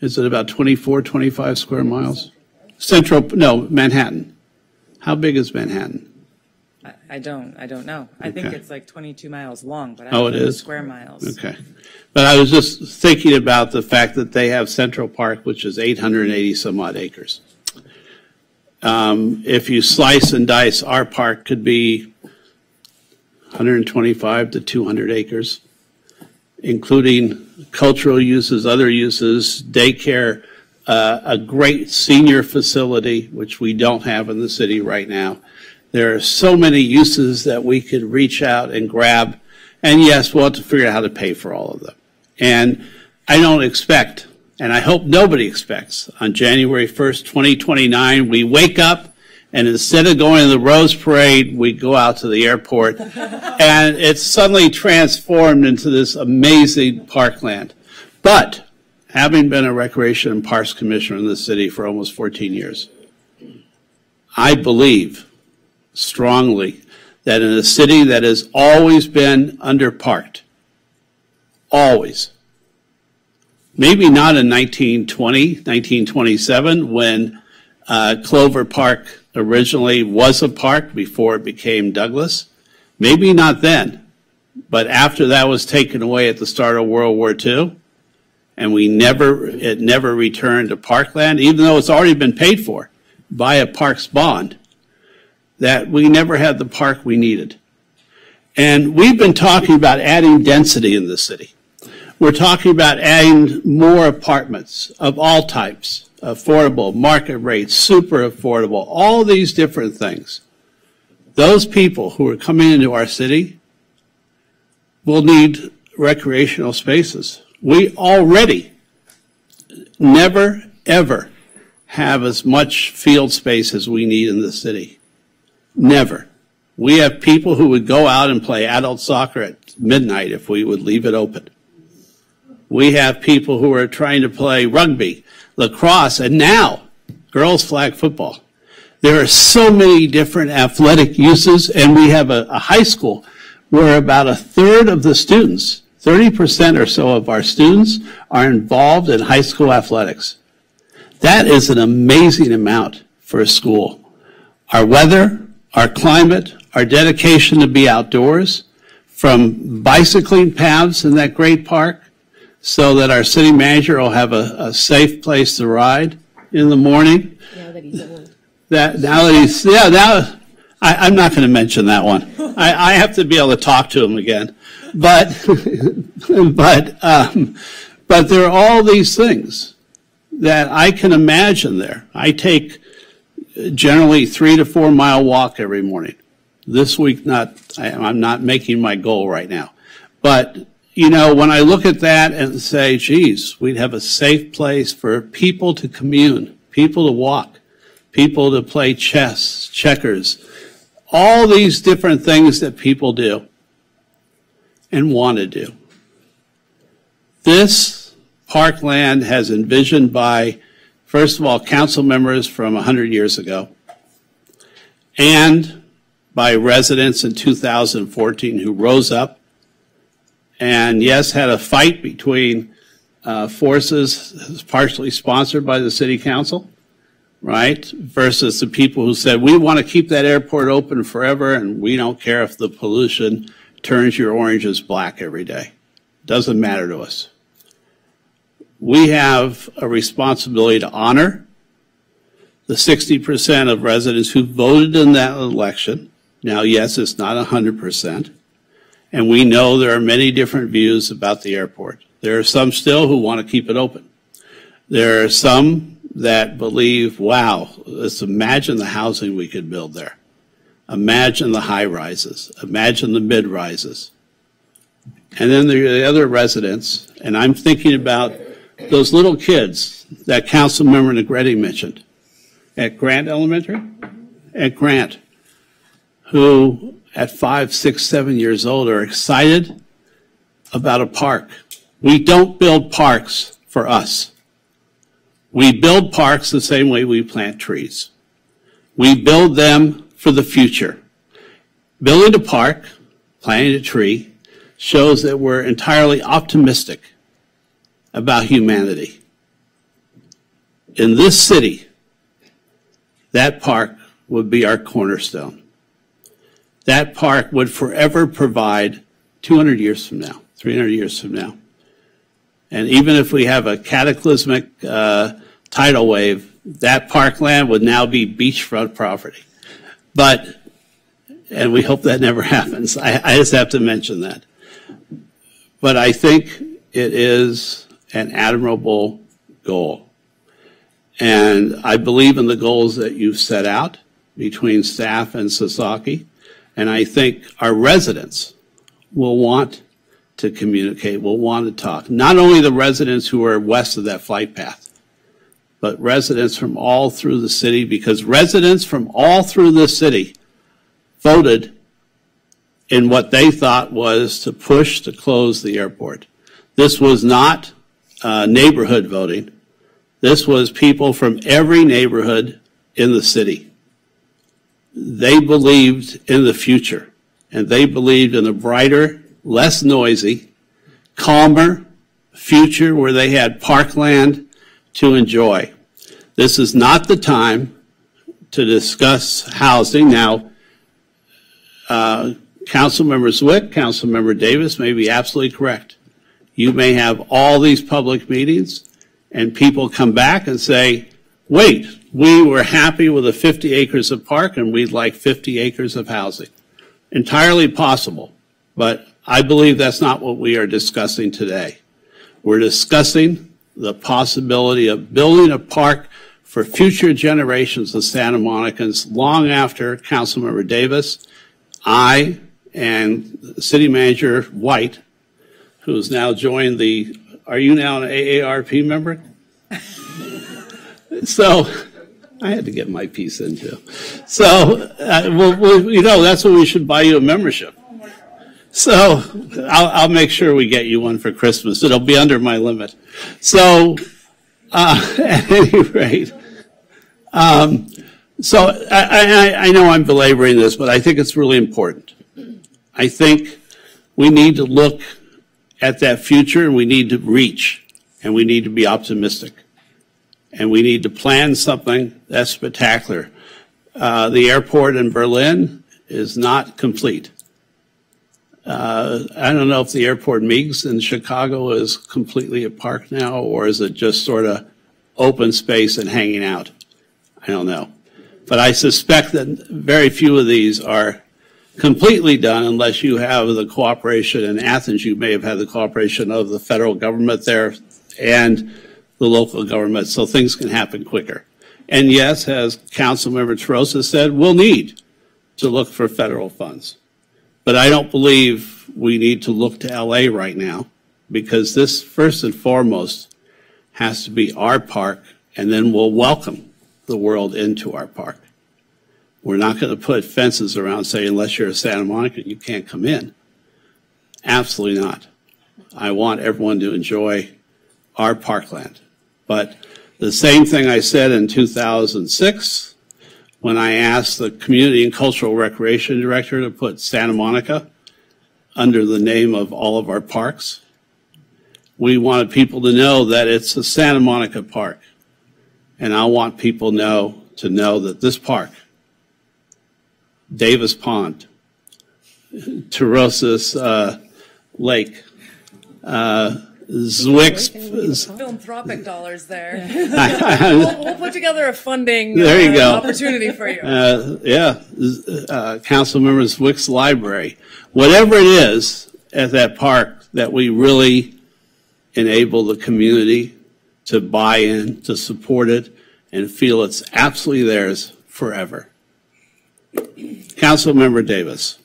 Is it about 24, 25 square miles? Central, no, Manhattan. How big is Manhattan? I, don't, I don't know. I think Okay. it's like 22 miles long, but I Oh, don't it know the is? square miles. Okay. But I was just thinking about the fact that they have Central Park, which is 880 some odd acres. Um, if you slice and dice, our park could be 125 to 200 acres, including cultural uses, other uses, daycare, uh, a great senior facility, which we don't have in the city right now. There are so many uses that we could reach out and grab. And yes, we'll have to figure out how to pay for all of them. And I don't expect, and I hope nobody expects, on January 1st, 2029, we wake up and instead of going to the Rose Parade, we go out to the airport and it's suddenly transformed into this amazing parkland. But having been a Recreation and Parks Commissioner in the city for almost 14 years, I believe strongly that in a city that has always been underparked, always, maybe not in 1920, 1927, when uh, Clover Park originally was a park before it became Douglas. Maybe not then, but after that was taken away at the start of World War II, and we never, it never returned to parkland, even though it's already been paid for by a parks bond, that we never had the park we needed. And we've been talking about adding density in the city. We're talking about adding more apartments of all types, affordable, market rates, super affordable, all these different things. Those people who are coming into our city will need recreational spaces. We already never, ever have as much field space as we need in the city. Never. We have people who would go out and play adult soccer at midnight if we would leave it open. We have people who are trying to play rugby, lacrosse, and now girls flag football. There are so many different athletic uses, and we have a, a high school where about a third of the students, 30% or so of our students, are involved in high school athletics. That is an amazing amount for a school. Our weather, our climate, our dedication to be outdoors, from bicycling paths in that great park, so that our city manager will have a, a safe place to ride in the morning. Now that he's old. That now that he's yeah now I, I'm not going to mention that one. I, I have to be able to talk to him again, but but um, but there are all these things that I can imagine there. I take generally three to four mile walk every morning. This week, not I, I'm not making my goal right now, but you know when I look at that and say, geez, we'd have a safe place for people to commune, people to walk people to play chess, checkers, all these different things that people do and want to do. This parkland has envisioned by, first of all, council members from 100 years ago and by residents in 2014 who rose up and, yes, had a fight between uh, forces partially sponsored by the city council right? Versus the people who said, we want to keep that airport open forever and we don't care if the pollution turns your oranges black every day. Doesn't matter to us. We have a responsibility to honor the 60% of residents who voted in that election. Now, yes, it's not 100%. And we know there are many different views about the airport. There are some still who want to keep it open. There are some that believe, wow, let's imagine the housing we could build there. Imagine the high rises. Imagine the mid rises. And then the other residents, and I'm thinking about those little kids that Councilmember Negrete mentioned at Grant Elementary, at Grant, who at five, six, seven years old are excited about a park. We don't build parks for us. We build parks the same way we plant trees. We build them for the future. Building a park, planting a tree, shows that we're entirely optimistic about humanity. In this city, that park would be our cornerstone. That park would forever provide 200 years from now, 300 years from now. And even if we have a cataclysmic uh, tidal wave, that parkland would now be beachfront property. But, and we hope that never happens. I, I just have to mention that. But I think it is an admirable goal. And I believe in the goals that you've set out between staff and Sasaki. And I think our residents will want to communicate, will want to talk. Not only the residents who are west of that flight path, but residents from all through the city, because residents from all through the city voted in what they thought was to push to close the airport. This was not uh, neighborhood voting. This was people from every neighborhood in the city. They believed in the future, and they believed in a brighter, less noisy, calmer future where they had parkland to enjoy. This is not the time to discuss housing. Now, uh, Councilmember Zwick, Councilmember Davis may be absolutely correct. You may have all these public meetings and people come back and say, wait, we were happy with the 50 acres of park and we'd like 50 acres of housing. Entirely possible, but I believe that's not what we are discussing today. We're discussing the possibility of building a park for future generations of Santa Monicans long after Councilmember Davis, I, and City Manager White, who's now joined the, are you now an AARP member? so, I had to get my piece in too. So, uh, well, well, you know, that's when we should buy you a membership. So, I'll, I'll make sure we get you one for Christmas. It'll be under my limit. So, uh, at any rate, um, so I, I, I know I'm belaboring this, but I think it's really important. I think we need to look at that future and we need to reach and we need to be optimistic. And we need to plan something that's spectacular. Uh, the airport in Berlin is not complete. Uh, I don't know if the airport Meigs in Chicago is completely a park now, or is it just sort of open space and hanging out? I don't know. But I suspect that very few of these are completely done unless you have the cooperation in Athens. You may have had the cooperation of the federal government there and the local government, so things can happen quicker. And yes, as Councilmember Torosis said, we'll need to look for federal funds. But I don't believe we need to look to LA right now because this, first and foremost, has to be our park, and then we'll welcome the world into our park. We're not going to put fences around saying, unless you're a Santa Monica, you can't come in. Absolutely not. I want everyone to enjoy our parkland. But the same thing I said in 2006 when I asked the Community and Cultural Recreation Director to put Santa Monica under the name of all of our parks. We wanted people to know that it's a Santa Monica park. And I want people know to know that this park Davis Pond, Torosis uh, Lake, uh, Zwick's. Philanthropic dollars there. we'll, we'll, put together a funding there you uh, go. opportunity for you. Uh, yeah, uh, council members Zwick's Library. Whatever it is at that park that we really enable the community to buy in, to support it, and feel it's absolutely theirs forever. Councilmember Davis.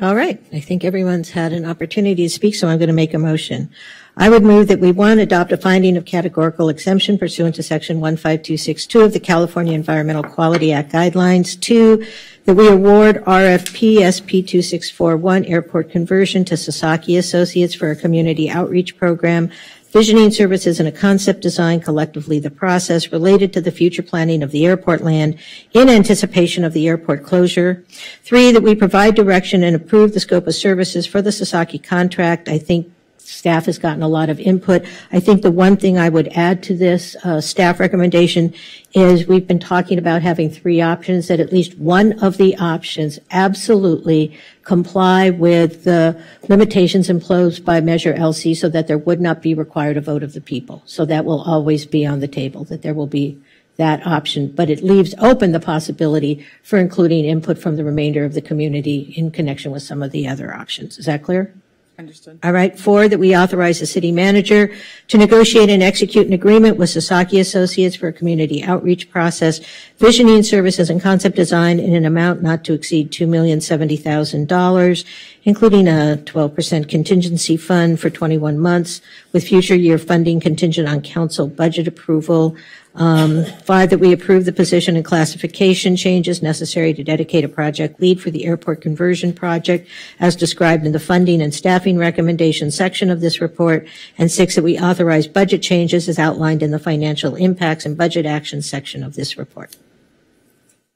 All right, I think everyone's had an opportunity to speak, so I'm going to make a motion. I would move that we, one, adopt a finding of categorical exemption pursuant to Section 15262 of the California Environmental Quality Act guidelines. Two, that we award RFP SP 2641 airport conversion to Sasaki Associates for a community outreach program visioning services and a concept design collectively the process related to the future planning of the airport land in anticipation of the airport closure. Three, that we provide direction and approve the scope of services for the Sasaki contract. I think staff has gotten a lot of input. I think the one thing I would add to this uh, staff recommendation is we've been talking about having three options, that at least one of the options absolutely comply with the limitations imposed by Measure LC so that there would not be required a vote of the people. So that will always be on the table, that there will be that option, but it leaves open the possibility for including input from the remainder of the community in connection with some of the other options. Is that clear? Understood. All right. Four, that we authorize the city manager to negotiate and execute an agreement with Sasaki Associates for a community outreach process, visioning services and concept design in an amount not to exceed $2,070,000, including a 12% contingency fund for 21 months with future year funding contingent on council budget approval. Um, Five, that we approve the position and classification changes necessary to dedicate a project lead for the airport conversion project as described in the funding and staffing recommendation section of this report. And six, that we authorize budget changes as outlined in the financial impacts and budget actions section of this report.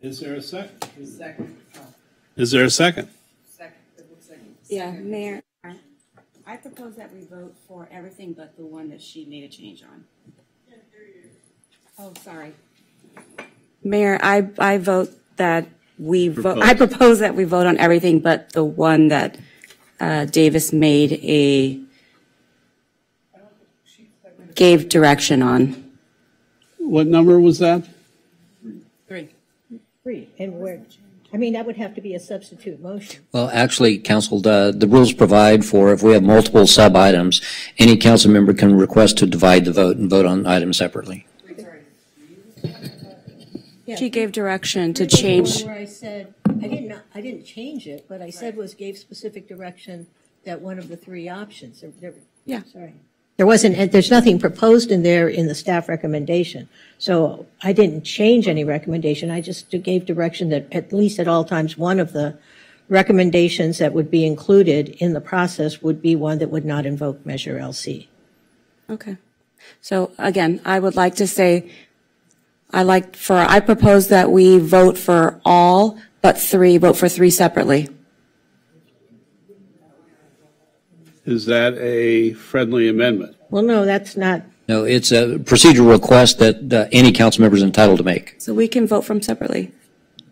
Is there a second? Second. Is there a second? Yeah, Mayor, I propose that we vote for everything but the one that she made a change on. Oh, sorry. Mayor, I, I vote that we vote, I propose that we vote on everything but the one that uh, Davis made a, gave direction on. What number was that? Three. Three. And where, I mean, that would have to be a substitute motion. Well, actually, council, the, the rules provide for if we have multiple sub-items, any council member can request to divide the vote and vote on items separately. She gave direction to change. Where I said, I didn't, I didn't change it, but I said was gave specific direction that one of the three options. there- there- Yeah. Sorry. There wasn't, and there's nothing proposed in there in the staff recommendation. So I didn't change any recommendation. I just gave direction that at least at all times, one of the recommendations that would be included in the process would be one that would not invoke Measure LC. Okay. So again, I would like to say, I like for, I propose that we vote for all but three, vote for three separately. Is that a friendly amendment? Well, no, that's not, No, it's a procedural request that uh, any council member is entitled to make. So we can vote from separately.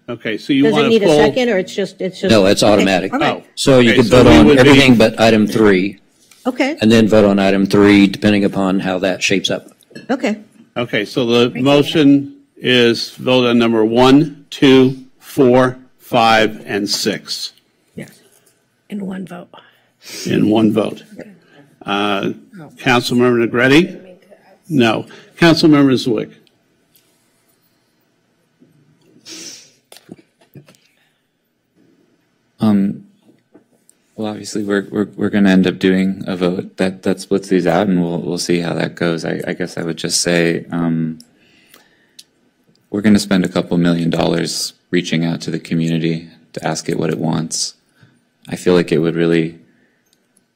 Okay, so you does want it to need a pull? second or it's just, it's just? No, it's Okay, automatic. all right. So you Okay, could so vote we on would be- everything but item three, Okay, and then vote on item three, depending upon how that shapes up. okay. Okay, so the motion is vote on number one, two, four, five, and six Yes, In one vote. in one vote. Uh, Councilmember Negrete? No. Councilmember Zwick? Um, well, obviously, we're we're we're going to end up doing a vote that that splits these out, and we'll we'll see how that goes. I, I guess I would just say um, we're going to spend a couple million dollars reaching out to the community to ask it what it wants. I feel like it would really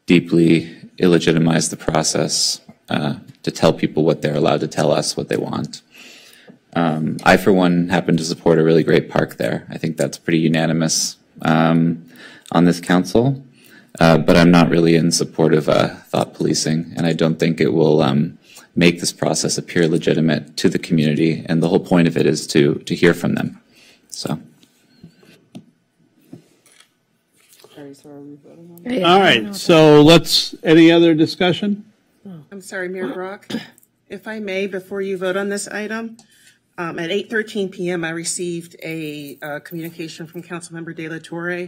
deeply illegitimize the process uh, to tell people what they're allowed to tell us what they want. Um, I, for one, happen to support a really great park there. I think that's pretty unanimous um, on this council. Uh, but I'm not really in support of uh, thought policing, and I don't think it will um, make this process appear legitimate to the community. And the whole point of it is to to hear from them. So. All right, so let's, any other discussion? I'm sorry, Mayor Brock. If I may, before you vote on this item, um, at 8:13 PM, I received a uh, communication from Councilmember De La Torre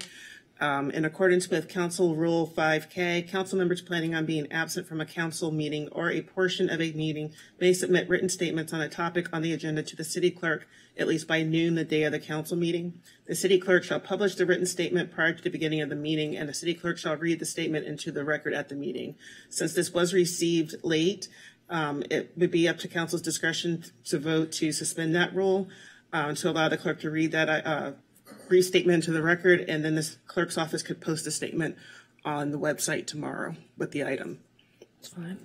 Um, in accordance with Council Rule 5K, council members planning on being absent from a council meeting or a portion of a meeting may submit written statements on a topic on the agenda to the city clerk at least by noon the day of the council meeting. The city clerk shall publish the written statement prior to the beginning of the meeting, and the city clerk shall read the statement into the record at the meeting. Since this was received late, um, it would be up to council's discretion to vote to suspend that rule, uh, to allow the clerk to read that, uh, brief statement into the record, and then the clerk's office could post a statement on the website tomorrow with the item. It's fine.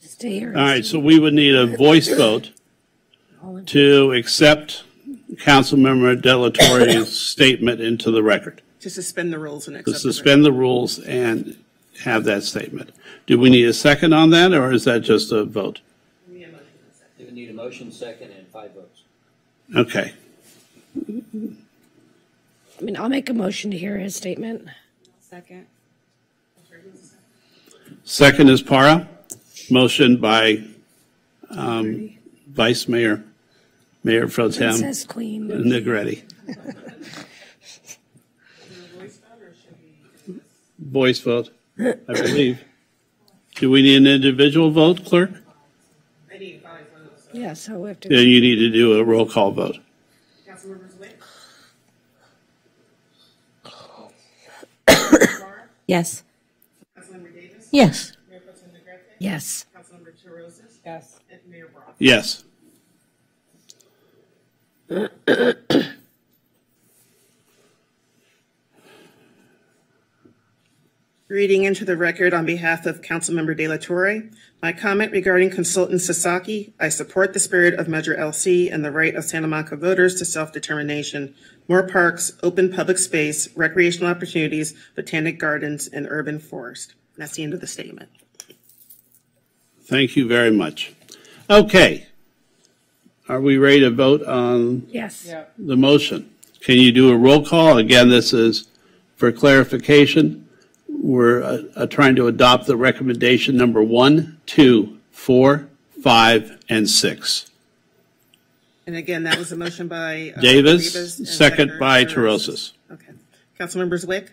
Stay here. All right, so we would need a voice vote to accept Councilmember De La Torre's statement into the record, To suspend the rules and to accept the suspend the rules and have that statement. Do we need a second on that, or is that just a vote? You would need a motion, second, and five votes. Okay. I mean, I'll make a motion to hear his statement. Second. Second is Parra. Motion by um, Vice Mayor, Mayor Pro Tem Princess Queen. Negrete. Voice vote, I believe. Do we need an individual vote, clerk? Yeah, so we have to. Then you need to do a roll call vote. Yes. Yes. Yes. Yes. Councilmember Torosis? Yes. And Mayor Brock? Yes. Reading into the record on behalf of Councilmember De La Torre, my comment regarding consultant Sasaki, I support the spirit of Measure LC and the right of Santa Monica voters to self-determination, more parks, open public space, recreational opportunities, botanic gardens, and urban forest. And that's the end of the statement. Thank you very much. Okay. Are we ready to vote on Yes. the motion? Can you do a roll call? Again, this is for clarification. We're uh, uh, trying to adopt the recommendation number one, two, four, five, and six. And again, that was a motion by uh, Davis, and second by Torosis. Torosis. Okay. Councilmember Zwick?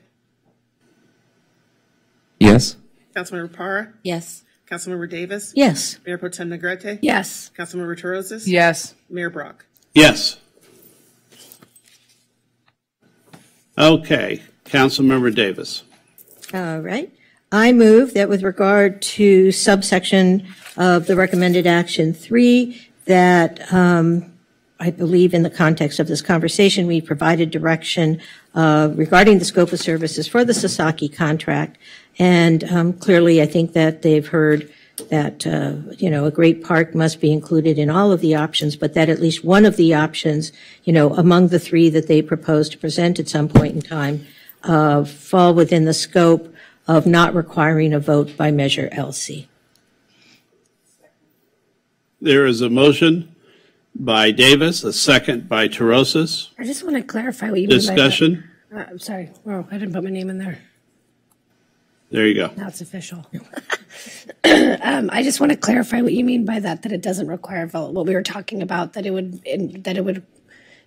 Yes. Councilmember Parra? Yes. Councilmember Davis? Yes. Mayor Pro Tem Negrete? Yes. Councilmember Torosis? Yes. Mayor Brock? Yes. Okay, Councilmember Davis. All right. I move that with regard to subsection of the recommended action three, that um, I believe in the context of this conversation, we provided direction uh, regarding the scope of services for the Sasaki contract. And um, clearly, I think that they've heard that, uh, you know, a great park must be included in all of the options, but that at least one of the options, you know, among the three that they propose to present at some point in time, uh, fall within the scope of not requiring a vote by Measure LC. There is a motion by Davis, a second by Torosis. I just want to clarify what you mean by that. Discussion? Uh, I'm sorry. Oh, I didn't put my name in there. There you go. Now it's official. um, I just want to clarify what you mean by that, that it doesn't require a vote. What we were talking about, that it would, in, that it would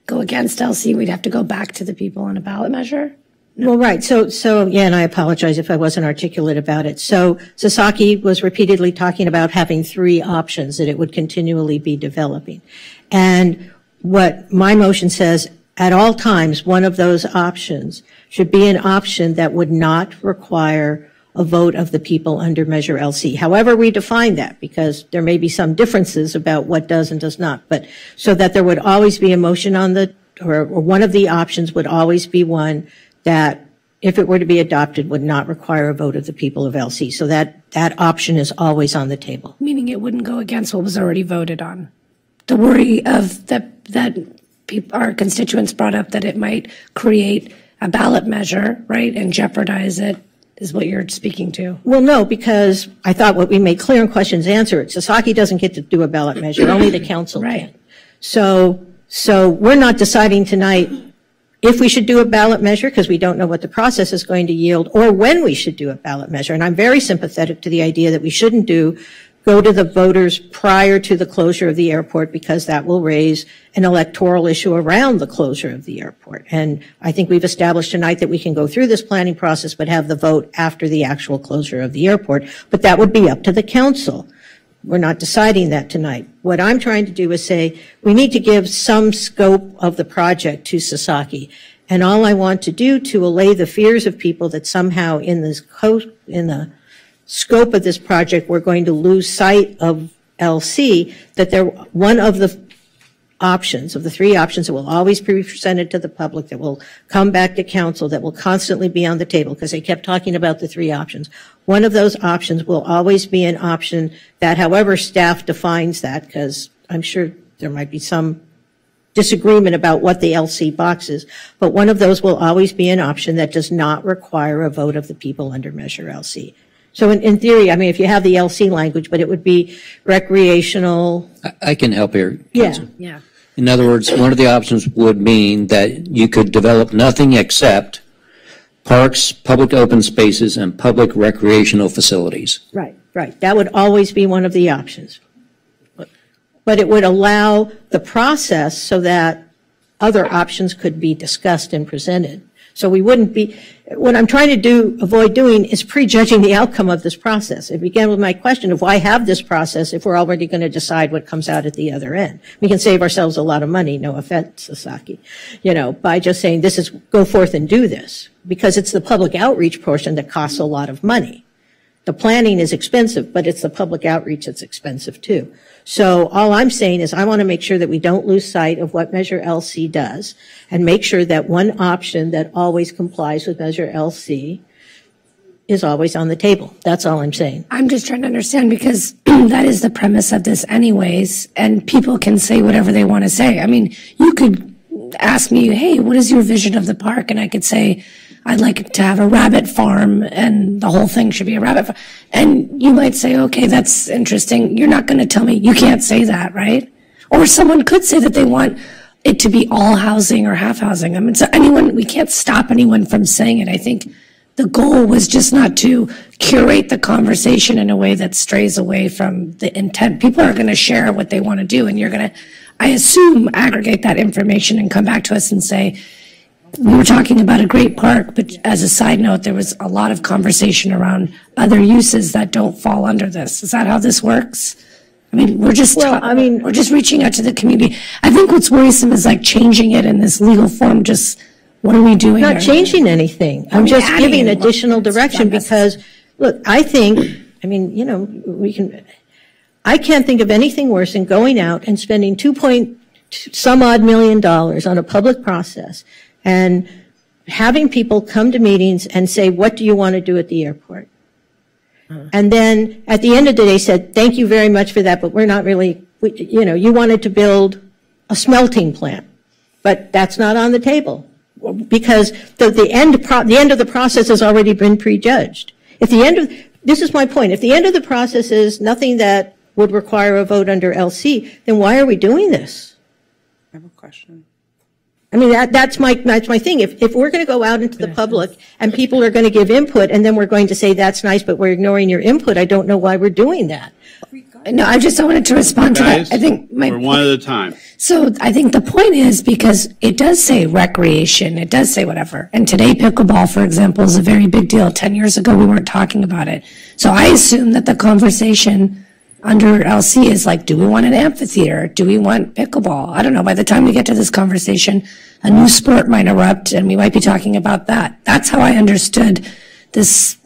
go against LC, we'd have to go back to the people on a ballot measure? Well, right. So, so, yeah, and I apologize if I wasn't articulate about it. So Sasaki was repeatedly talking about having three options that it would continually be developing. And what my motion says, at all times, one of those options should be an option that would not require a vote of the people under Measure LC. However we define that, because there may be some differences about what does and does not, but so that there would always be a motion on the, or, or one of the options would always be one that, if it were to be adopted, would not require a vote of the people of LC. So that, that option is always on the table. Meaning it wouldn't go against what was already voted on. The worry of that, that our constituents brought up that it might create a ballot measure, right, and jeopardize it is what you're speaking to. Well, no, because I thought what we made clear in questions answered. Sasaki doesn't get to do a ballot measure, only the council can. So, so we're not deciding tonight if we should do a ballot measure, because we don't know what the process is going to yield, or when we should do a ballot measure. And I'm very sympathetic to the idea that we shouldn't do go to the voters prior to the closure of the airport because that will raise an electoral issue around the closure of the airport. And I think we've established tonight that we can go through this planning process but have the vote after the actual closure of the airport. But that would be up to the council. We're not deciding that tonight. What I'm trying to do is say we need to give some scope of the project to Sasaki. And all I want to do to allay the fears of people that somehow in this in the scope of this project, we're going to lose sight of LC, that they're one of the options, of the three options that will always be presented to the public, that will come back to council, that will constantly be on the table, because they kept talking about the three options. One of those options will always be an option that however staff defines that, because I'm sure there might be some disagreement about what the LC box is, but one of those will always be an option that does not require a vote of the people under Measure LC. So in, in theory, I mean, if you have the LC language, but it would be recreational, I can help here. yeah, yeah. In other words, one of the options would mean that you could develop nothing except parks, public open spaces, and public recreational facilities. Right, right. That would always be one of the options. But it would allow the process so that other options could be discussed and presented. So we wouldn't be, what I'm trying to do, avoid doing is prejudging the outcome of this process. It began with my question of why have this process if we're already going to decide what comes out at the other end? We can save ourselves a lot of money, no offense, Sasaki, you know, by just saying this is, go forth and do this. Because it's the public outreach portion that costs a lot of money. The planning is expensive, but it's the public outreach that's expensive too. So all I'm saying is I want to make sure that we don't lose sight of what Measure LC does and make sure that one option that always complies with Measure LC is always on the table. That's all I'm saying. I'm just trying to understand because that is the premise of this anyways, and people can say whatever they want to say. I mean, you could ask me, hey, what is your vision of the park? And I could say, I'd like to have a rabbit farm and the whole thing should be a rabbit farm. And you might say, okay, that's interesting. You're not going to tell me you can't say that, right? Or someone could say that they want it to be all housing or half housing. I mean, so anyone, we can't stop anyone from saying it. I think the goal was just not to curate the conversation in a way that strays away from the intent. People are going to share what they want to do, and you're going to, I assume, aggregate that information and come back to us and say, we were talking about a great park, but as a side note, there was a lot of conversation around other uses that don't fall under this. Is that how this works? I mean, we're just, Well, I mean- we're just reaching out to the community. I think what's worrisome is like changing it in this legal form, just, what are we doing? Not changing anything. I I'm mean, just giving in- additional direction because, look, I think, I mean, you know, we can, I can't think of anything worse than going out and spending two point some odd million dollars on a public process and having people come to meetings and say, what do you want to do at the airport? Uh-huh. And then at the end of the day said, thank you very much for that, but we're not really, we- you know, you wanted to build a smelting plant, but that's not on the table because the, the end, pro- the end of the process has already been prejudged. If the end of, this is my point, if the end of the process is nothing that would require a vote under LC, then why are we doing this? I have a question. I mean, that, that's my, that's my thing. If, if we're going to go out into the public and people are going to give input and then we're going to say, that's nice, but we're ignoring your input, I don't know why we're doing that. No, I just wanted to respond to that. I think my. We're one at a time. So I think the point is because it does say recreation, it does say whatever. And today pickleball, for example, is a very big deal. 10 years ago, we weren't talking about it. So I assume that the conversation under LC is like, do we want an amphitheater? Do we want pickleball? I don't know. By the time we get to this conversation, a new sport might erupt and we might be talking about that. That's how I understood this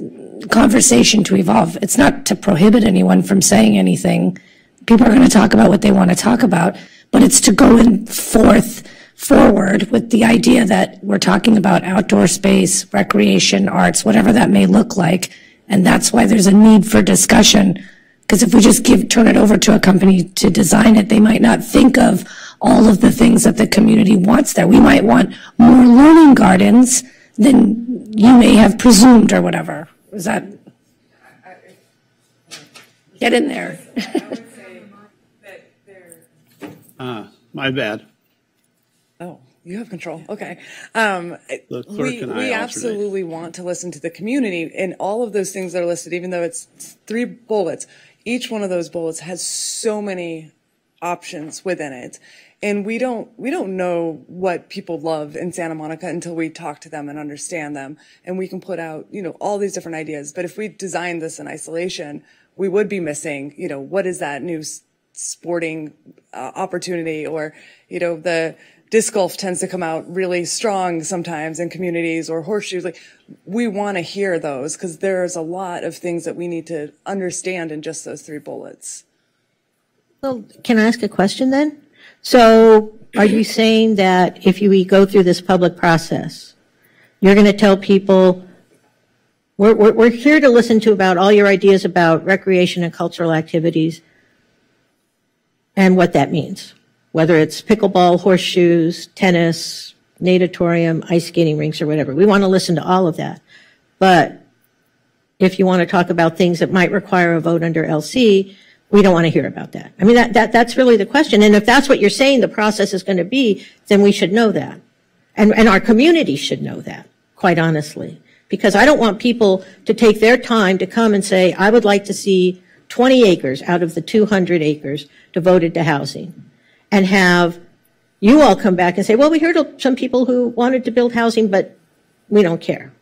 conversation to evolve. It's not to prohibit anyone from saying anything. People are going to talk about what they want to talk about, but it's to go in forth forward with the idea that we're talking about outdoor space, recreation, arts, whatever that may look like. And that's why there's a need for discussion. Because if we just give, turn it over to a company to design it, they might not think of all of the things that the community wants there. We might want more learning gardens than you may have presumed or whatever. Is that? Get in there. Uh, my bad. Oh, you have control. Okay. Um, The clerk we, and we alternate. absolutely want to listen to the community and all of those things that are listed, even though it's three bullets. Each one of those bullets has so many options within it. And we don't we don't know what people love in Santa Monica until we talk to them and understand them. And we can put out, you know, all these different ideas. But if we designed this in isolation, we would be missing, you know, what is that new sporting uh, opportunity or, you know, the disc golf tends to come out really strong sometimes in communities or horseshoes. Like we want to hear those because there's a lot of things that we need to understand in just those three bullets. Well, can I ask a question then? So are you saying that if you go through this public process, you're going to tell people, we're, we're, we're here to listen to about all your ideas about recreation and cultural activities and what that means, whether it's pickleball, horseshoes, tennis, natatorium, ice skating rinks, or whatever. We want to listen to all of that. But if you want to talk about things that might require a vote under LC, we don't want to hear about that. I mean, that, that, that's really the question. And if that's what you're saying the process is going to be, then we should know that. And, and our community should know that, quite honestly. Because I don't want people to take their time to come and say, I would like to see 20 acres out of the 200 acres devoted to housing. And have you all come back and say, well, we heard some people who wanted to build housing, but we don't care.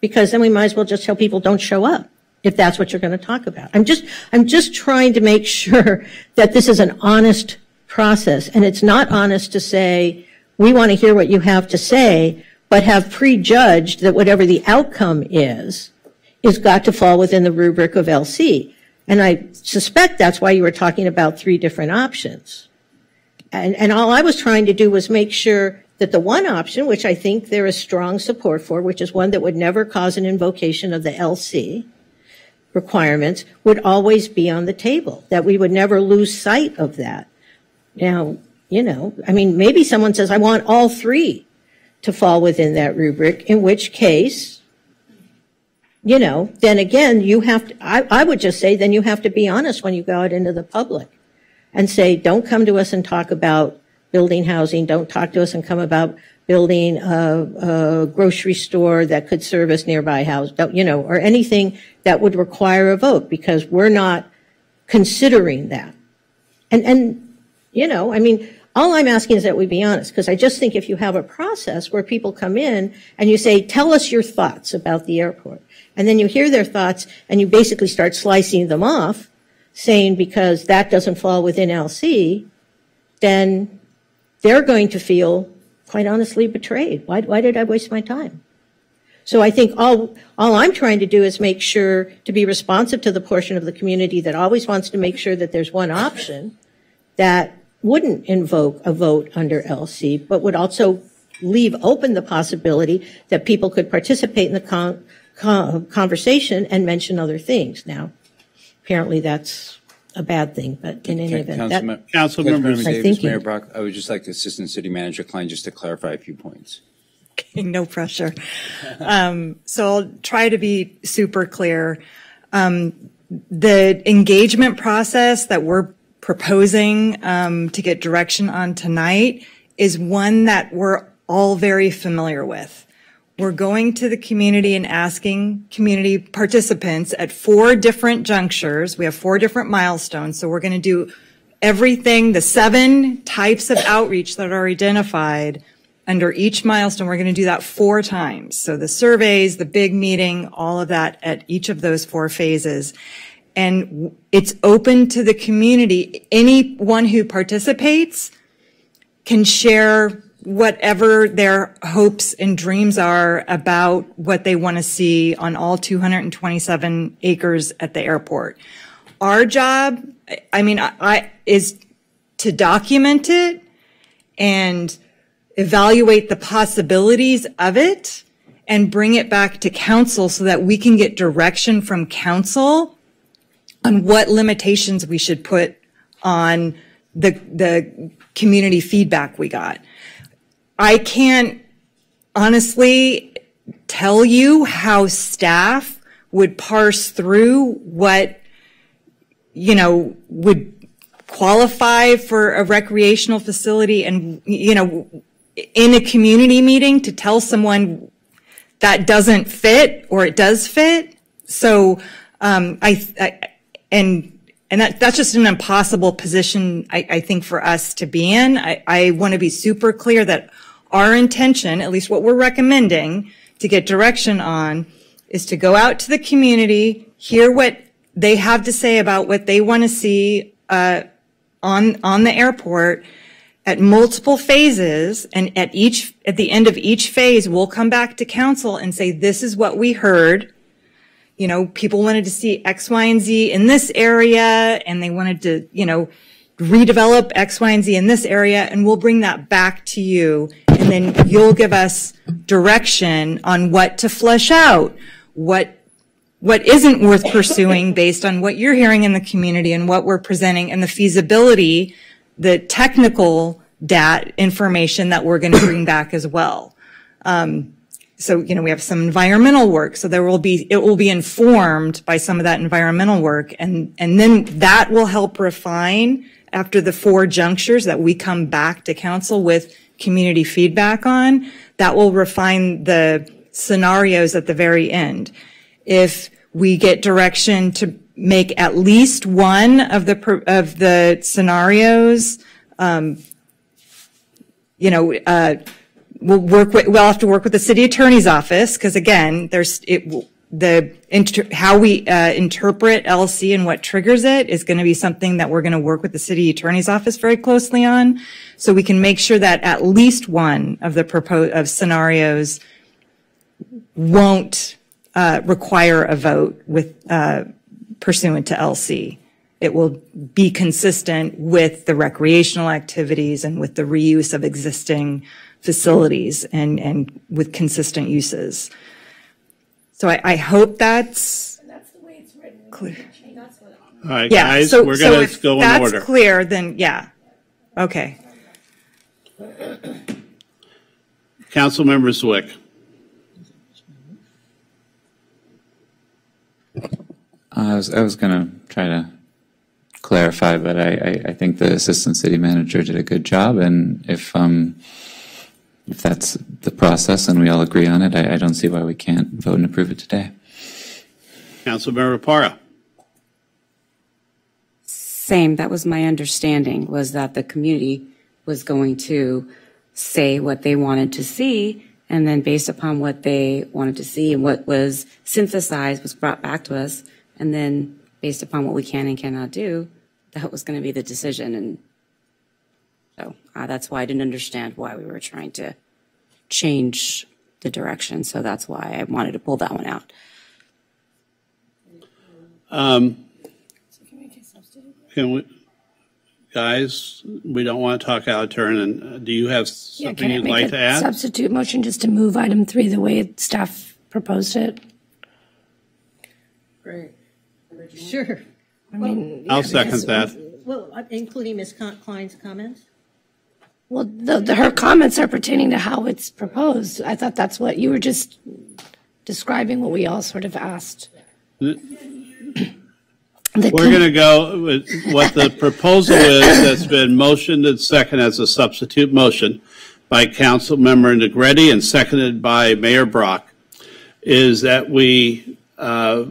Because then we might as well just tell people don't show up if that's what you're going to talk about. I'm just, I'm just trying to make sure that this is an honest process. And it's not honest to say, we want to hear what you have to say, but have prejudged that whatever the outcome is, is got to fall within the rubric of LC. And I suspect that's why you were talking about three different options. And, and all I was trying to do was make sure that the one option, which I think there is strong support for, which is one that would never cause an invocation of the LC, requirements would always be on the table, that we would never lose sight of that. Now, you know, I mean, maybe someone says, I want all three to fall within that rubric, in which case, you know, then again, you have to, I, I would just say, then you have to be honest when you go out into the public and say, don't come to us and talk about building housing. Don't talk to us and come about building a, a grocery store that could service nearby house, you know, or anything that would require a vote because we're not considering that. And, and, you know, I mean, all I'm asking is that we be honest, because I just think if you have a process where people come in and you say, tell us your thoughts about the airport, and then you hear their thoughts and you basically start slicing them off, saying because that doesn't fall within LC, then they're going to feel quite honestly betrayed. Why, why did I waste my time? So I think all, all I'm trying to do is make sure to be responsive to the portion of the community that always wants to make sure that there's one option that wouldn't invoke a vote under LC, but would also leave open the possibility that people could participate in the con- con- conversation and mention other things. Now, apparently that's a bad thing, but in any event, that, Councilmember Councilmember Davis, Davis, Mayor Mayor Brock. I would just like the Assistant City Manager Cline just to clarify a few points. no pressure. Um, so I'll try to be super clear. Um, the engagement process that we're proposing um, to get direction on tonight is one that we're all very familiar with. We're going to the community and asking community participants at four different junctures. We have four different milestones. So we're going to do everything, the seven types of outreach that are identified under each milestone. We're going to do that four times. So the surveys, the big meeting, all of that at each of those four phases. And it's open to the community. Anyone who participates can share whatever their hopes and dreams are about what they want to see on all 227 acres at the airport. Our job, I mean, I, is to document it and evaluate the possibilities of it and bring it back to council so that we can get direction from council on what limitations we should put on the, the community feedback we got. I can't honestly tell you how staff would parse through what, you know, would qualify for a recreational facility and, you know, in a community meeting to tell someone that doesn't fit or it does fit. So, um, I, I and and that, that's just an impossible position, I, I think, for us to be in. I, I want to be super clear that our intention, at least what we're recommending to get direction on, is to go out to the community, hear what they have to say about what they want to see uh, on on the airport at multiple phases, and at each at the end of each phase, we'll come back to council and say, "This is what we heard." You know, people wanted to see X, Y, and Z in this area, and they wanted to, you know, redevelop X, Y, and Z in this area, and we'll bring that back to you, then you'll give us direction on what to flesh out, what what isn't worth pursuing based on what you're hearing in the community and what we're presenting and the feasibility, the technical data information that we're going to bring back as well. Um, so, you know, we have some environmental work. So there will be, it will be informed by some of that environmental work. And, and then that will help refine after the four junctures that we come back to council with community feedback on. That will refine the scenarios at the very end if we get direction to make at least one of the of the scenarios, um, you know, uh, we'll work with, we'll have to work with the city attorney's office because again, there's it the inter, how we uh, interpret LC and what triggers it is going to be something that we're going to work with the city attorney's office very closely on, so we can make sure that at least one of the proposed of scenarios won't uh, require a vote with uh, pursuant to LC. It will be consistent with the recreational activities and with the reuse of existing facilities and, and with consistent uses. So I, I hope that's that's clear. All right, Yeah, guys, so, we're so going if to go in order. that's clear, then yeah. Okay. Councilmember Zwick. I was I was gonna try to clarify, but I, I, I think the assistant city manager did a good job, and if um if that's the process and we all agree on it, I, I don't see why we can't vote and approve it today. Councilmember Parra. Same, that was my understanding, was that the community was going to say what they wanted to see, and then based upon what they wanted to see and what was synthesized was brought back to us, and then based upon what we can and cannot do, that was going to be the decision. And so uh, that's why I didn't understand why we were trying to change the direction. So that's why I wanted to pull that one out. Um, Can we, guys, we don't want to talk out of turn, and uh, do you have something can I you'd like a to add? Substitute motion just to move item three the way staff proposed it? Great. Sure. I mean. I'll yeah, second that. Well, uh, including Ms. Cline's comments? Well, the, the, her comments are pertaining to how it's proposed. I thought that's what, you were just describing what we all sort of asked. We're going to go with what the proposal is that's been motioned and seconded as a substitute motion by Councilmember Negrete and seconded by Mayor Brock, is that we uh,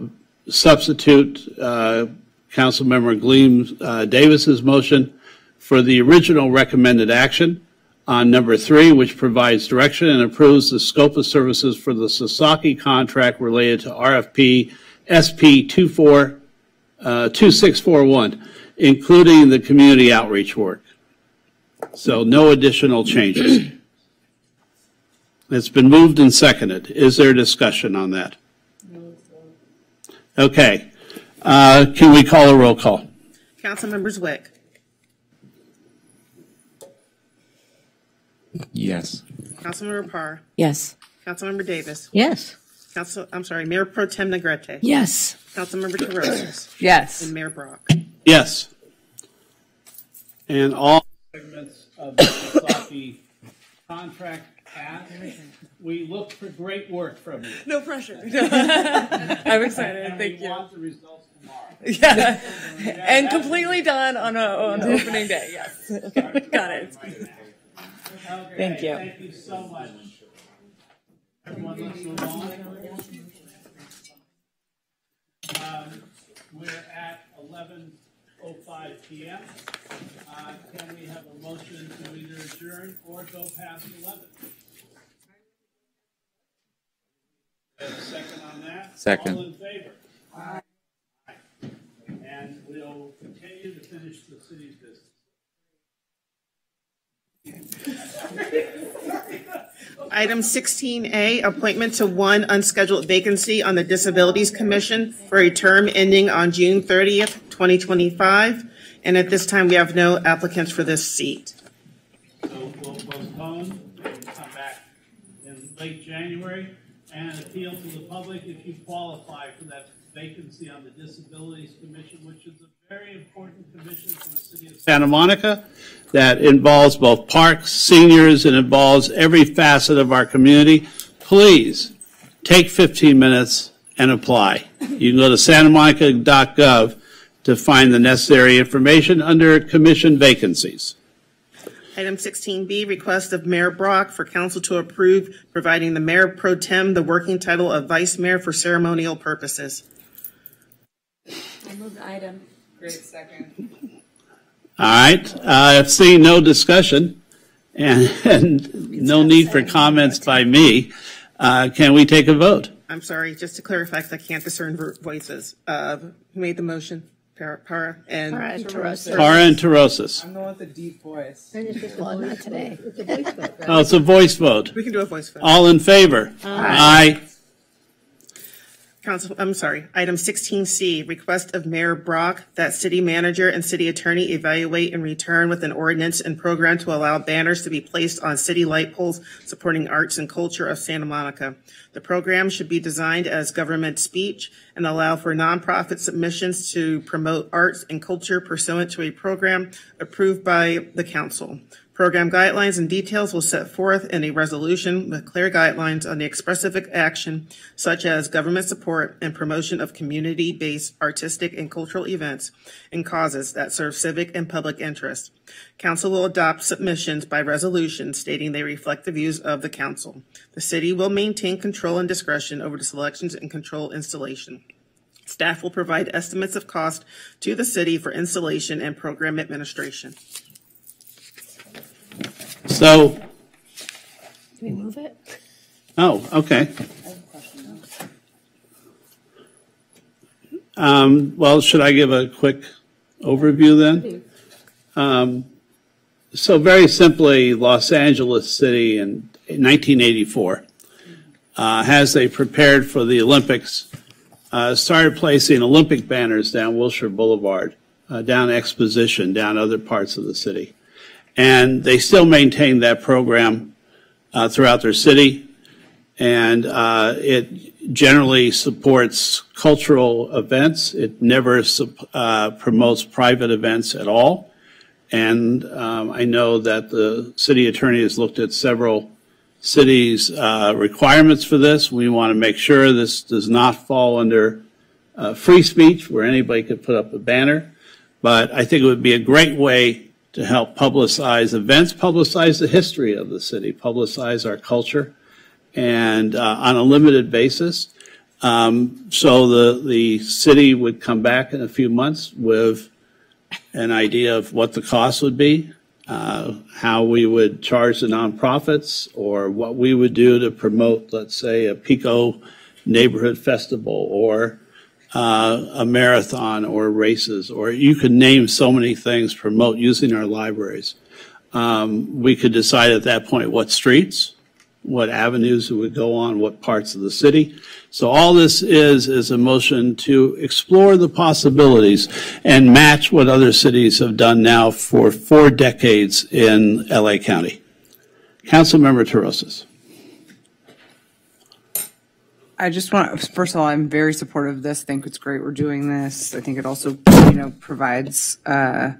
substitute uh, Councilmember Gleam uh, Davis's motion for the original recommended action on number three, which provides direction and approves the scope of services for the Sasaki contract related to RFP SP 24 uh, 2641, including the community outreach work. So no additional changes. It's been moved and seconded. Is there discussion on that? Okay. Uh, Can we call a roll call? Councilmember Zwick. Yes. Councilmember Parr. Yes. Councilmember Davis. Yes. Council, I'm sorry, Mayor Pro Tem Negrete. Yes. Councilmember DeRosa. Yes. And Mayor Brock. Yes. And all segments of the Sasaki contract passed. We look for great work from you. No pressure. I'm excited. And Thank we you. want the results tomorrow. Yeah. and completely done on, a, on opening day. Yes. Got it. Thank you. Thank you so much. Everyone, let's move on. Um, We're at 11.05 PM. Uh, Can we have a motion to either adjourn or go past 11? Second on that? Second. All in favor? Aye. And we'll continue to finish the city's business. Item 16A, appointment to one unscheduled vacancy on the Disabilities Commission for a term ending on June 30th, 2025. And at this time, we have no applicants for this seat. So we'll postpone and come back in late January and appeal to the public if you qualify for that vacancy on the Disabilities Commission, which is a very important commission for the city of Santa Monica that involves both parks, seniors, and involves every facet of our community. Please take 15 minutes and apply. You can go to santamonica.gov to find the necessary information under commission vacancies. Item 16B, request of Mayor Brock for council to approve providing the mayor pro tem the working title of vice mayor for ceremonial purposes. I move the item. Great, second. All right, uh, seeing no discussion and, and no need for comments by me, uh, can we take a vote? I'm sorry, just to clarify, because I can't discern voices. Uh, Who made the motion? Parra- Parra and? Parra and Torosis. Parra and Torosis. I'm the one with the deep voice. Well, not today. It's a voice vote. Oh, it's a voice vote. We can do a voice vote. All in favor? Aye. Council, I'm sorry, item 16C, request of Mayor Brock that city manager and city attorney evaluate and return with an ordinance and program to allow banners to be placed on city light poles supporting arts and culture of Santa Monica. The program should be designed as government speech and allow for nonprofit submissions to promote arts and culture pursuant to a program approved by the council. Program guidelines and details will set forth in a resolution with clear guidelines on the expressive action such as government support and promotion of community-based artistic and cultural events and causes that serve civic and public interest. Council will adopt submissions by resolution stating they reflect the views of the council. The city will maintain control and discretion over the selections and control installation. Staff will provide estimates of cost to the city for installation and program administration. So, Can we move it? oh, okay. Um, well, should I give a quick overview then? Um, so very simply, Los Angeles City in 1984, uh, as they prepared for the Olympics, uh, started placing Olympic banners down Wilshire Boulevard, uh, down Exposition, down other parts of the city. And they still maintain that program uh, throughout their city. And uh, it generally supports cultural events. It never uh, promotes private events at all. And um, I know that the city attorney has looked at several cities' uh, requirements for this. We want to make sure this does not fall under uh, free speech where anybody could put up a banner. But I think it would be a great way to help publicize events, publicize the history of the city, publicize our culture, and uh, on a limited basis. Um, so the the city would come back in a few months with an idea of what the cost would be, uh, how we would charge the nonprofits, or what we would do to promote, let's say, a Pico neighborhood festival or uh, a marathon or races, or you could name so many things, promote using our libraries. Um, we could decide at that point what streets, what avenues would go on, what parts of the city. So all this is, is a motion to explore the possibilities and match what other cities have done now for four decades in LA County. Councilmember Torosis. I just want, first of all, I'm very supportive of this. I think it's great we're doing this. I think it also, you know, provides uh,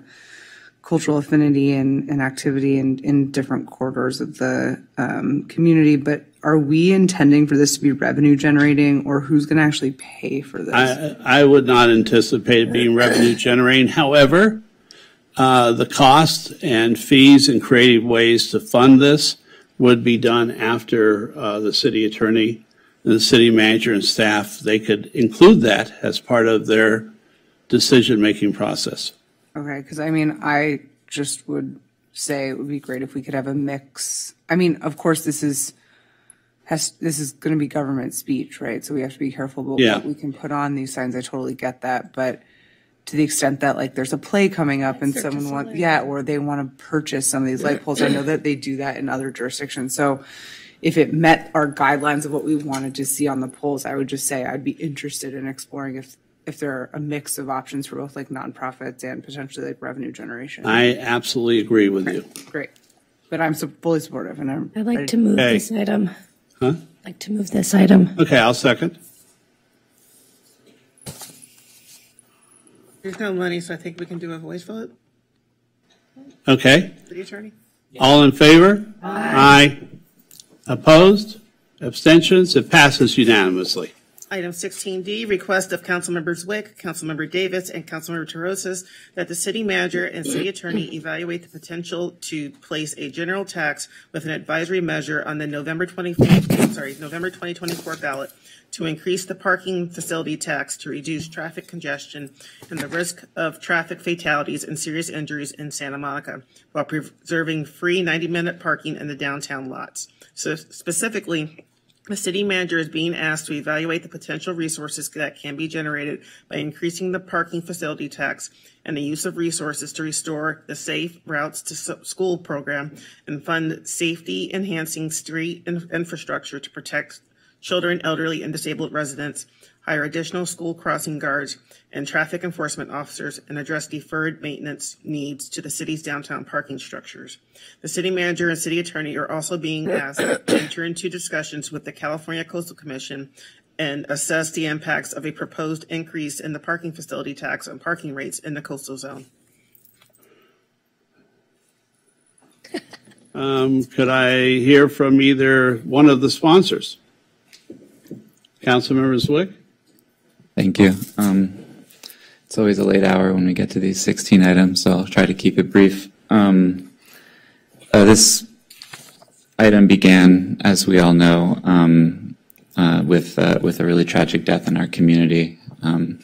cultural affinity and, and activity in, in different quarters of the um, community. But are we intending for this to be revenue generating or who's going to actually pay for this? I, I would not anticipate it being revenue generating. However, uh, the cost and fees and creative ways to fund this would be done after uh, the city attorney, the city manager and staff. They could include that as part of their decision-making process. Okay, because I mean, I just would say it would be great if we could have a mix. I mean, of course, this is has this is going to be government speech, right? So we have to be careful about Yeah. what we can put on these signs. I totally get that, but to the extent that like there's a play coming up and someone wants, yeah, or they want to purchase some of these light poles, I know that they do that in other jurisdictions. So if it met our guidelines of what we wanted to see on the polls, I would just say I'd be interested in exploring if if there are a mix of options for both like nonprofits and potentially like revenue generation. I absolutely agree with you. Great. But I'm so fully supportive and I'm. I'd like ready- to move Okay. this item. Huh? I'd like to move this item. Okay, I'll second. There's no money, so I think we can do a voice vote. Okay, City Attorney? all in favor? Aye. Opposed? Abstentions? It passes unanimously. Item 16D, request of Councilmember Zwick, Councilmember Davis, and Councilmember Torosis that the city manager and city attorney evaluate the potential to place a general tax with an advisory measure on the November 24th, sorry, November 2024 ballot to increase the parking facility tax to reduce traffic congestion and the risk of traffic fatalities and serious injuries in Santa Monica while preserving free 90-minute parking in the downtown lots. So specifically, the city manager is being asked to evaluate the potential resources that can be generated by increasing the parking facility tax and the use of resources to restore the Safe Routes to School program and fund safety enhancing street infrastructure to protect children, elderly, and disabled residents, hire additional school crossing guards and traffic enforcement officers, and address deferred maintenance needs to the city's downtown parking structures. The city manager and city attorney are also being asked to enter into discussions with the California Coastal Commission and assess the impacts of a proposed increase in the parking facility tax on parking rates in the coastal zone. Um, Could I hear from either one of the sponsors? Councilmember Zwick? Thank you. Um, It's always a late hour when we get to these 16 items, so I'll try to keep it brief. Um, uh, This item began, as we all know, um, uh, with, uh, with a really tragic death in our community um,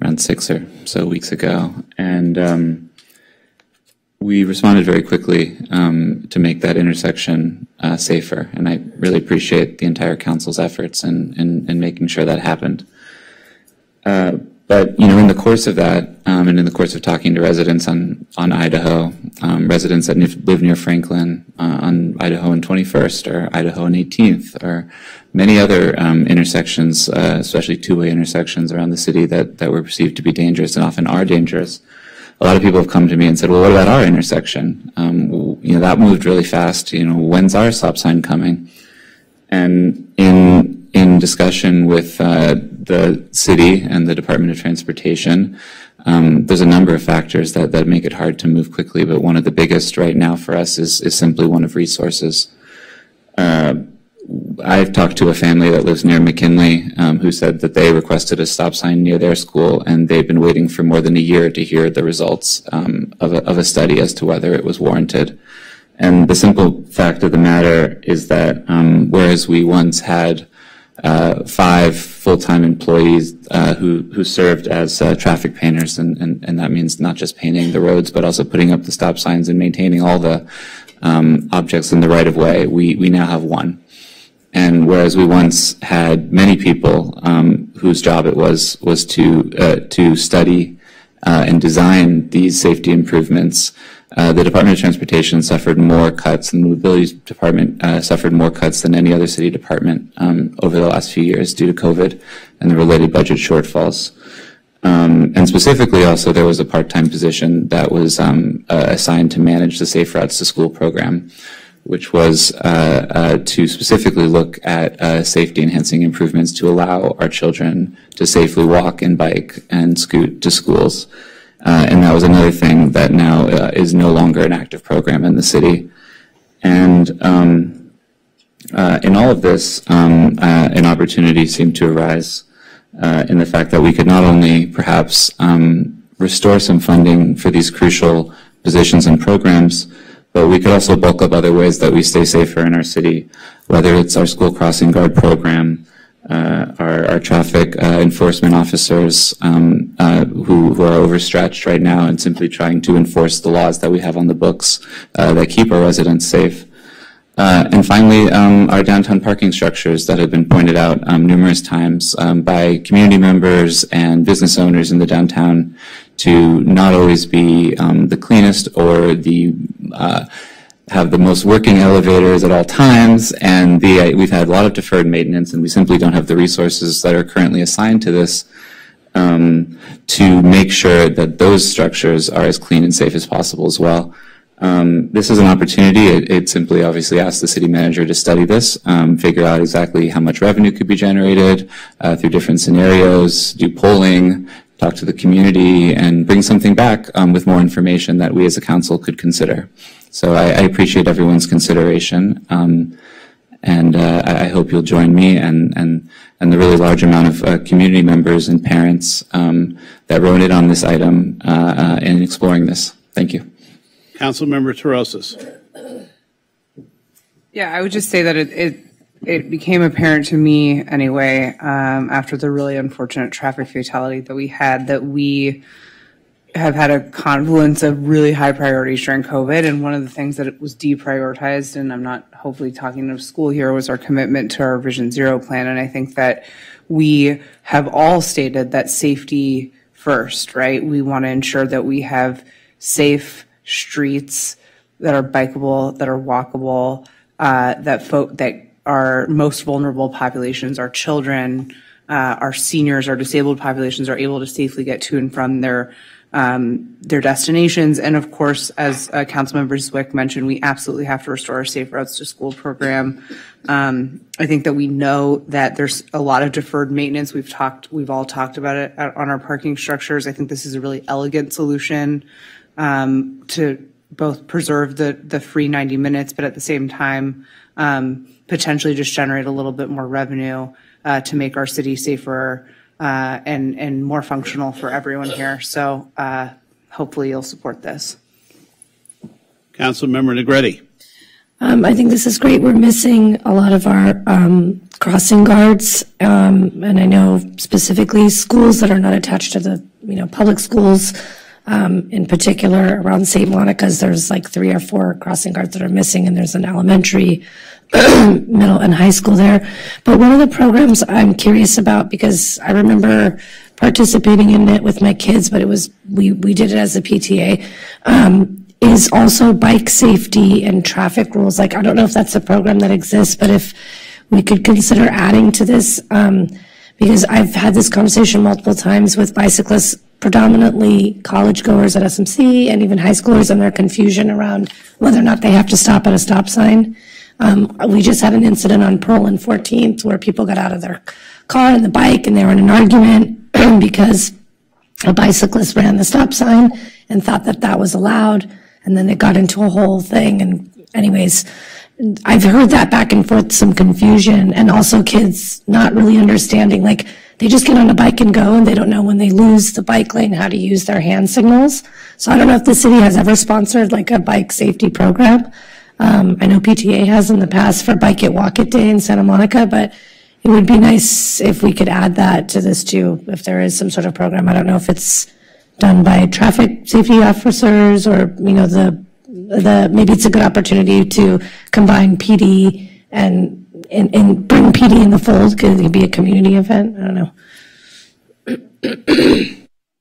around six or so weeks ago. And um, we responded very quickly um, to make that intersection uh, safer. And I really appreciate the entire council's efforts in, in, in making sure that happened. Uh, but you know, in the course of that, um, and in the course of talking to residents on on Idaho, um, residents that live near Franklin, uh, on Idaho and 21st, or Idaho and 18th, or many other um, intersections, uh, especially two-way intersections around the city that that were perceived to be dangerous and often are dangerous. A lot of people have come to me and said, "Well, what about our intersection? Um, you know, that moved really fast. You know, when's our stop sign coming?" And in in discussion with uh, the city and the Department of Transportation, um, there's a number of factors that, that make it hard to move quickly. But one of the biggest right now for us is is simply one of resources. Uh, I've talked to a family that lives near McKinley um, who said that they requested a stop sign near their school, and they've been waiting for more than a year to hear the results um, of, a, of a study as to whether it was warranted. And the simple fact of the matter is that um, whereas we once had uh, five full-time employees uh, who who served as uh, traffic painters, and, and and that means not just painting the roads, but also putting up the stop signs and maintaining all the um, objects in the right of way. We we now have one. And whereas we once had many people um, whose job it was was to uh, to study uh, and design these safety improvements, uh, the Department of Transportation suffered more cuts, and the Mobility Department uh, suffered more cuts than any other city department um, over the last few years due to COVID and the related budget shortfalls. Um, and specifically, also, there was a part-time position that was um, uh, assigned to manage the Safe Routes to School program, which was uh, uh, to specifically look at safety-enhancing improvements to allow our children to safely walk and bike and scoot to schools. Uh, and that was another thing that now uh, is no longer an active program in the city. And um, uh, in all of this, um, uh, an opportunity seemed to arise uh, in the fact that we could not only perhaps um, restore some funding for these crucial positions and programs, but we could also bulk up other ways that we stay safer in our city, whether it's our school crossing guard program, uh, our, our traffic uh, enforcement officers um, uh, who, who are overstretched right now and simply trying to enforce the laws that we have on the books uh, that keep our residents safe. Uh, and finally, um, our downtown parking structures that have been pointed out um, numerous times um, by community members and business owners in the downtown to not always be um, the cleanest or the uh, have the most working elevators at all times, and the, uh, we've had a lot of deferred maintenance, and we simply don't have the resources that are currently assigned to this um, to make sure that those structures are as clean and safe as possible as well. Um, this is an opportunity. It, it, simply obviously asks the city manager to study this, um, figure out exactly how much revenue could be generated uh, through different scenarios, do polling, talk to the community, and bring something back um, with more information that we as a council could consider. So I, I appreciate everyone's consideration. Um, and uh, I hope you'll join me and, and, and the really large amount of uh, community members and parents um, that wrote in on this item uh, uh in exploring this. Thank you. Councilmember Torosis. Yeah, I would just say that it, it, it became apparent to me anyway, um, after the really unfortunate traffic fatality that we had, that we have had a confluence of really high priorities during COVID. And one of the things that was deprioritized, and I'm not hopefully talking of school here, was our commitment to our Vision Zero plan. And I think that we have all stated that safety first, right? We want to ensure that we have safe streets that are bikeable, that are walkable, uh, that folk that our most vulnerable populations, our children, uh, our seniors, our disabled populations are able to safely get to and from their um, their destinations. And of course, as uh, Councilmember Zwick mentioned, we absolutely have to restore our Safe Routes to School program. Um, I think that we know that there's a lot of deferred maintenance. We've talked, we've all talked about it on our parking structures. I think this is a really elegant solution um, to both preserve the the free 90 minutes, but at the same time um, potentially just generate a little bit more revenue uh, to make our city safer uh, and and more functional for everyone here. So uh, hopefully you'll support this. Councilmember Negrete. Um, I think this is great. We're missing a lot of our um, crossing guards, um, and I know specifically schools that are not attached to the you know public schools. Um, in particular, around St. Monica's, there's like three or four crossing guards that are missing, and there's an elementary middle and high school there. But one of the programs I'm curious about because I remember participating in it with my kids, but it was we we did it as a PTA. Um, is also bike safety and traffic rules. Like I don't know if that's a program that exists, but if we could consider adding to this, um, because I've had this conversation multiple times with bicyclists, predominantly college goers at SMC and even high schoolers, and their confusion around whether or not they have to stop at a stop sign. Um, we just had an incident on Pearl and 14th where people got out of their car and the bike and they were in an argument because a bicyclist ran the stop sign and thought that that was allowed. And then it got into a whole thing. And anyways, I've heard that back and forth, some confusion and also kids not really understanding, like they just get on a bike and go and they don't know when they lose the bike lane, how to use their hand signals. So I don't know if the city has ever sponsored like a bike safety program. Um, I know PTA has in the past for Bike It Walk It Day in Santa Monica, but it would be nice if we could add that to this too, if there is some sort of program. I don't know if it's done by traffic safety officers or, you know, the, the, maybe it's a good opportunity to combine PD and, and, and bring PD in the fold because it could be a community event. I don't know.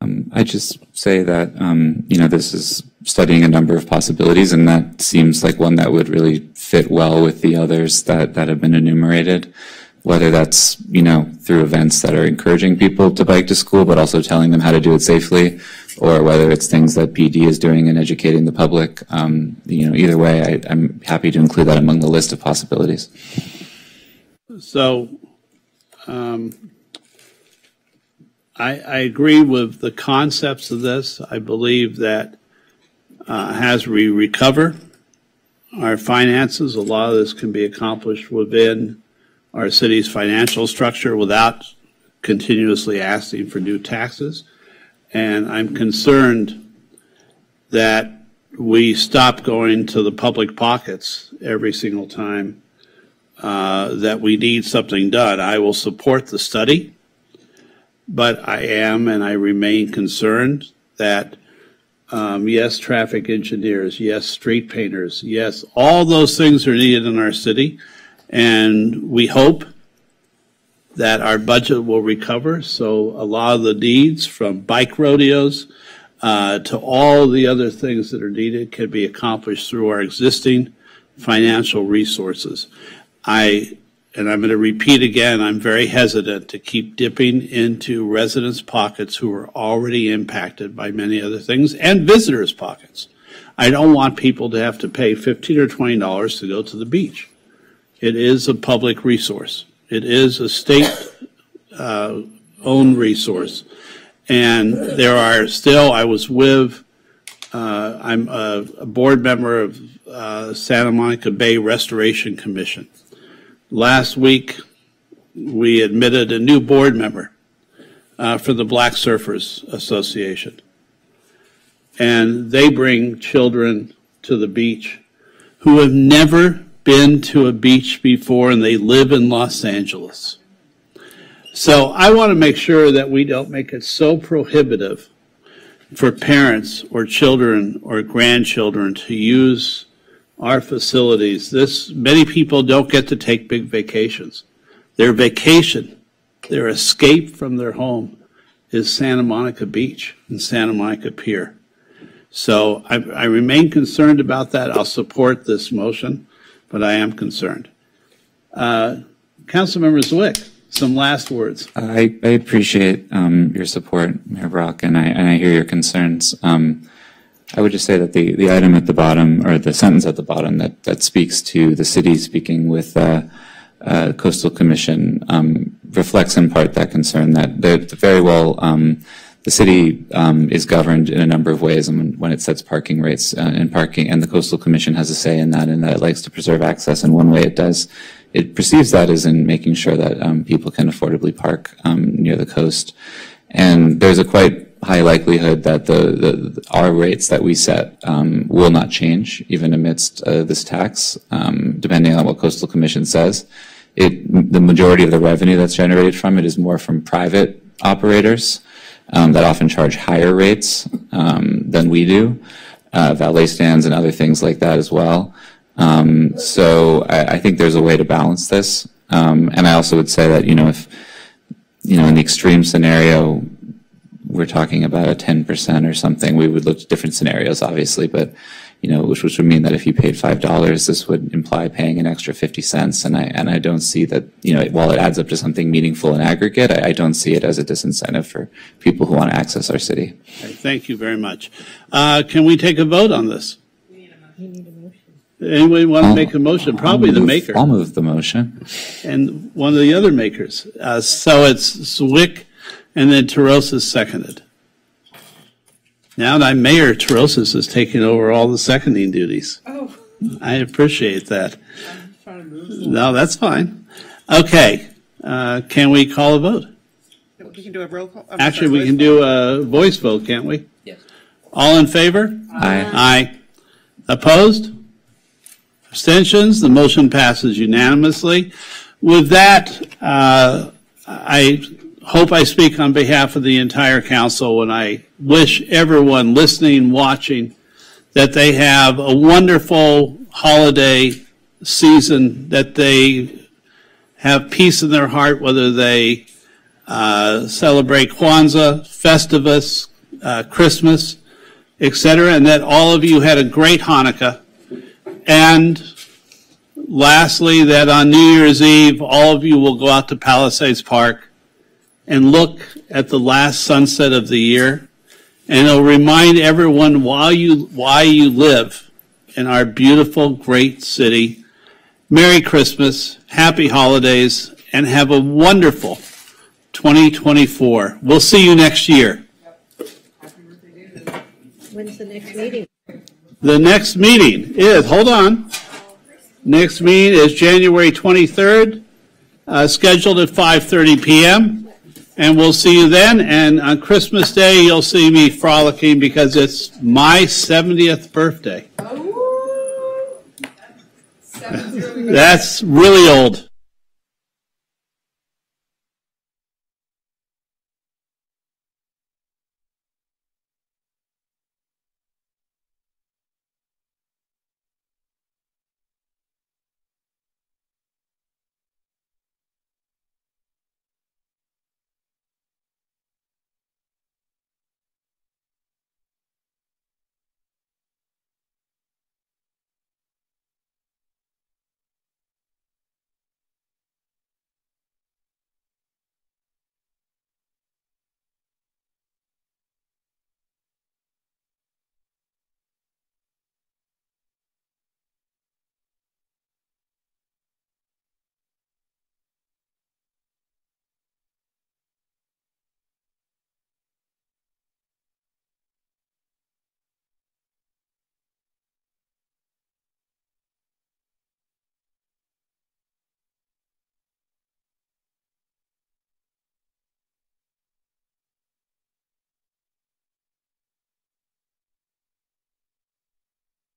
Um, I just say that um, you know this is studying a number of possibilities, and that seems like one that would really fit well with the others that that have been enumerated. Whether that's you know through events that are encouraging people to bike to school, but also telling them how to do it safely, or whether it's things that PD is doing and educating the public. Um, you know, either way, I, I'm happy to include that among the list of possibilities. So, um, I, I agree with the concepts of this. I believe that as we recover our finances, a lot of this can be accomplished within our city's financial structure without continuously asking for new taxes. And I'm concerned that we stop going to the public pockets every single time uh, that we need something done. I will support the study, but I am and I remain concerned that, um, yes, traffic engineers, yes, street painters, yes, all those things are needed in our city. And we hope that our budget will recover. So a lot of the needs from bike rodeos uh, to all the other things that are needed can be accomplished through our existing financial resources. I, and I'm going to repeat again, I'm very hesitant to keep dipping into residents' pockets who are already impacted by many other things and visitors' pockets. I don't want people to have to pay 15 or $20 to go to the beach. It is a public resource. It is a state uh, owned resource. And there are still, I was with, uh, I'm a, a, board member of uh, Santa Monica Bay Restoration Commission. Last week, we admitted a new board member uh, for the Black Surfers Association. And they bring children to the beach who have never been to a beach before and they live in Los Angeles. So I want to make sure that we don't make it so prohibitive for parents or children or grandchildren to use our facilities. This many people don't get to take big vacations. Their vacation, their escape from their home is Santa Monica Beach and Santa Monica Pier. So I, I remain concerned about that. I'll support this motion but I am concerned. Uh, Councilmember Zwick, some last words. I, I appreciate um, your support, Mayor Brock, and I, and I hear your concerns. Um, I would just say that the, the item at the bottom, or the sentence at the bottom that, that speaks to the city speaking with uh, uh, Coastal Commission um, reflects in part that concern that very well um, the city um, is governed in a number of ways when, when it sets parking rates uh, and parking, and the Coastal Commission has a say in that, and that it likes to preserve access. And one way it does, it perceives that is in making sure that um, people can affordably park um, near the coast. And there's a quite high likelihood that the, the our rates that we set um, will not change even amidst uh, this tax, um, depending on what Coastal Commission says. It, the majority of the revenue that's generated from it is more from private operators um, that often charge higher rates um, than we do, uh, valet stands and other things like that as well. Um, so I, I, think there's a way to balance this. Um, and I also would say that, you know, if, you know, in the extreme scenario, we're talking about a 10% or something, we would look at different scenarios, obviously, but you know, which, which would mean that if you paid five dollars, this would imply paying an extra fifty cents. And I and I don't see that, you know, while it adds up to something meaningful in aggregate, I, I don't see it as a disincentive for people who want to access our city. Okay, thank you very much. Uh, can we take a vote on this? Anyone want to make a motion? Probably move, the maker. I'll move the motion. And one of the other makers. Uh, so it's Zwick and then Torosis seconded. Now that Mayor Torosis is taking over all the seconding duties. Oh. I appreciate that. No, that's fine. Okay, uh, can we call a vote? We can do a roll call. I'm Actually, sorry, we can do a voice vote, can't we? Yes. All in favor? Aye. Aye. Opposed? Abstentions? The motion passes unanimously. With that, uh, I hope I speak on behalf of the entire council when I wish everyone listening, watching, that they have a wonderful holiday season, that they have peace in their heart, whether they uh, celebrate Kwanzaa, Festivus, uh, Christmas, etc., and that all of you had a great Hanukkah. And lastly, that on New Year's Eve, all of you will go out to Palisades Park and look at the last sunset of the year, and it'll remind everyone why you, why you live in our beautiful, great city. Merry Christmas, happy holidays, and have a wonderful 2024. We'll see you next year. When's the next meeting? The next meeting is, hold on. Next meeting is January 23rd, uh, scheduled at 5:30 p.m. And we'll see you then. And on Christmas Day, you'll see me frolicking because it's my 70th birthday. That's really old.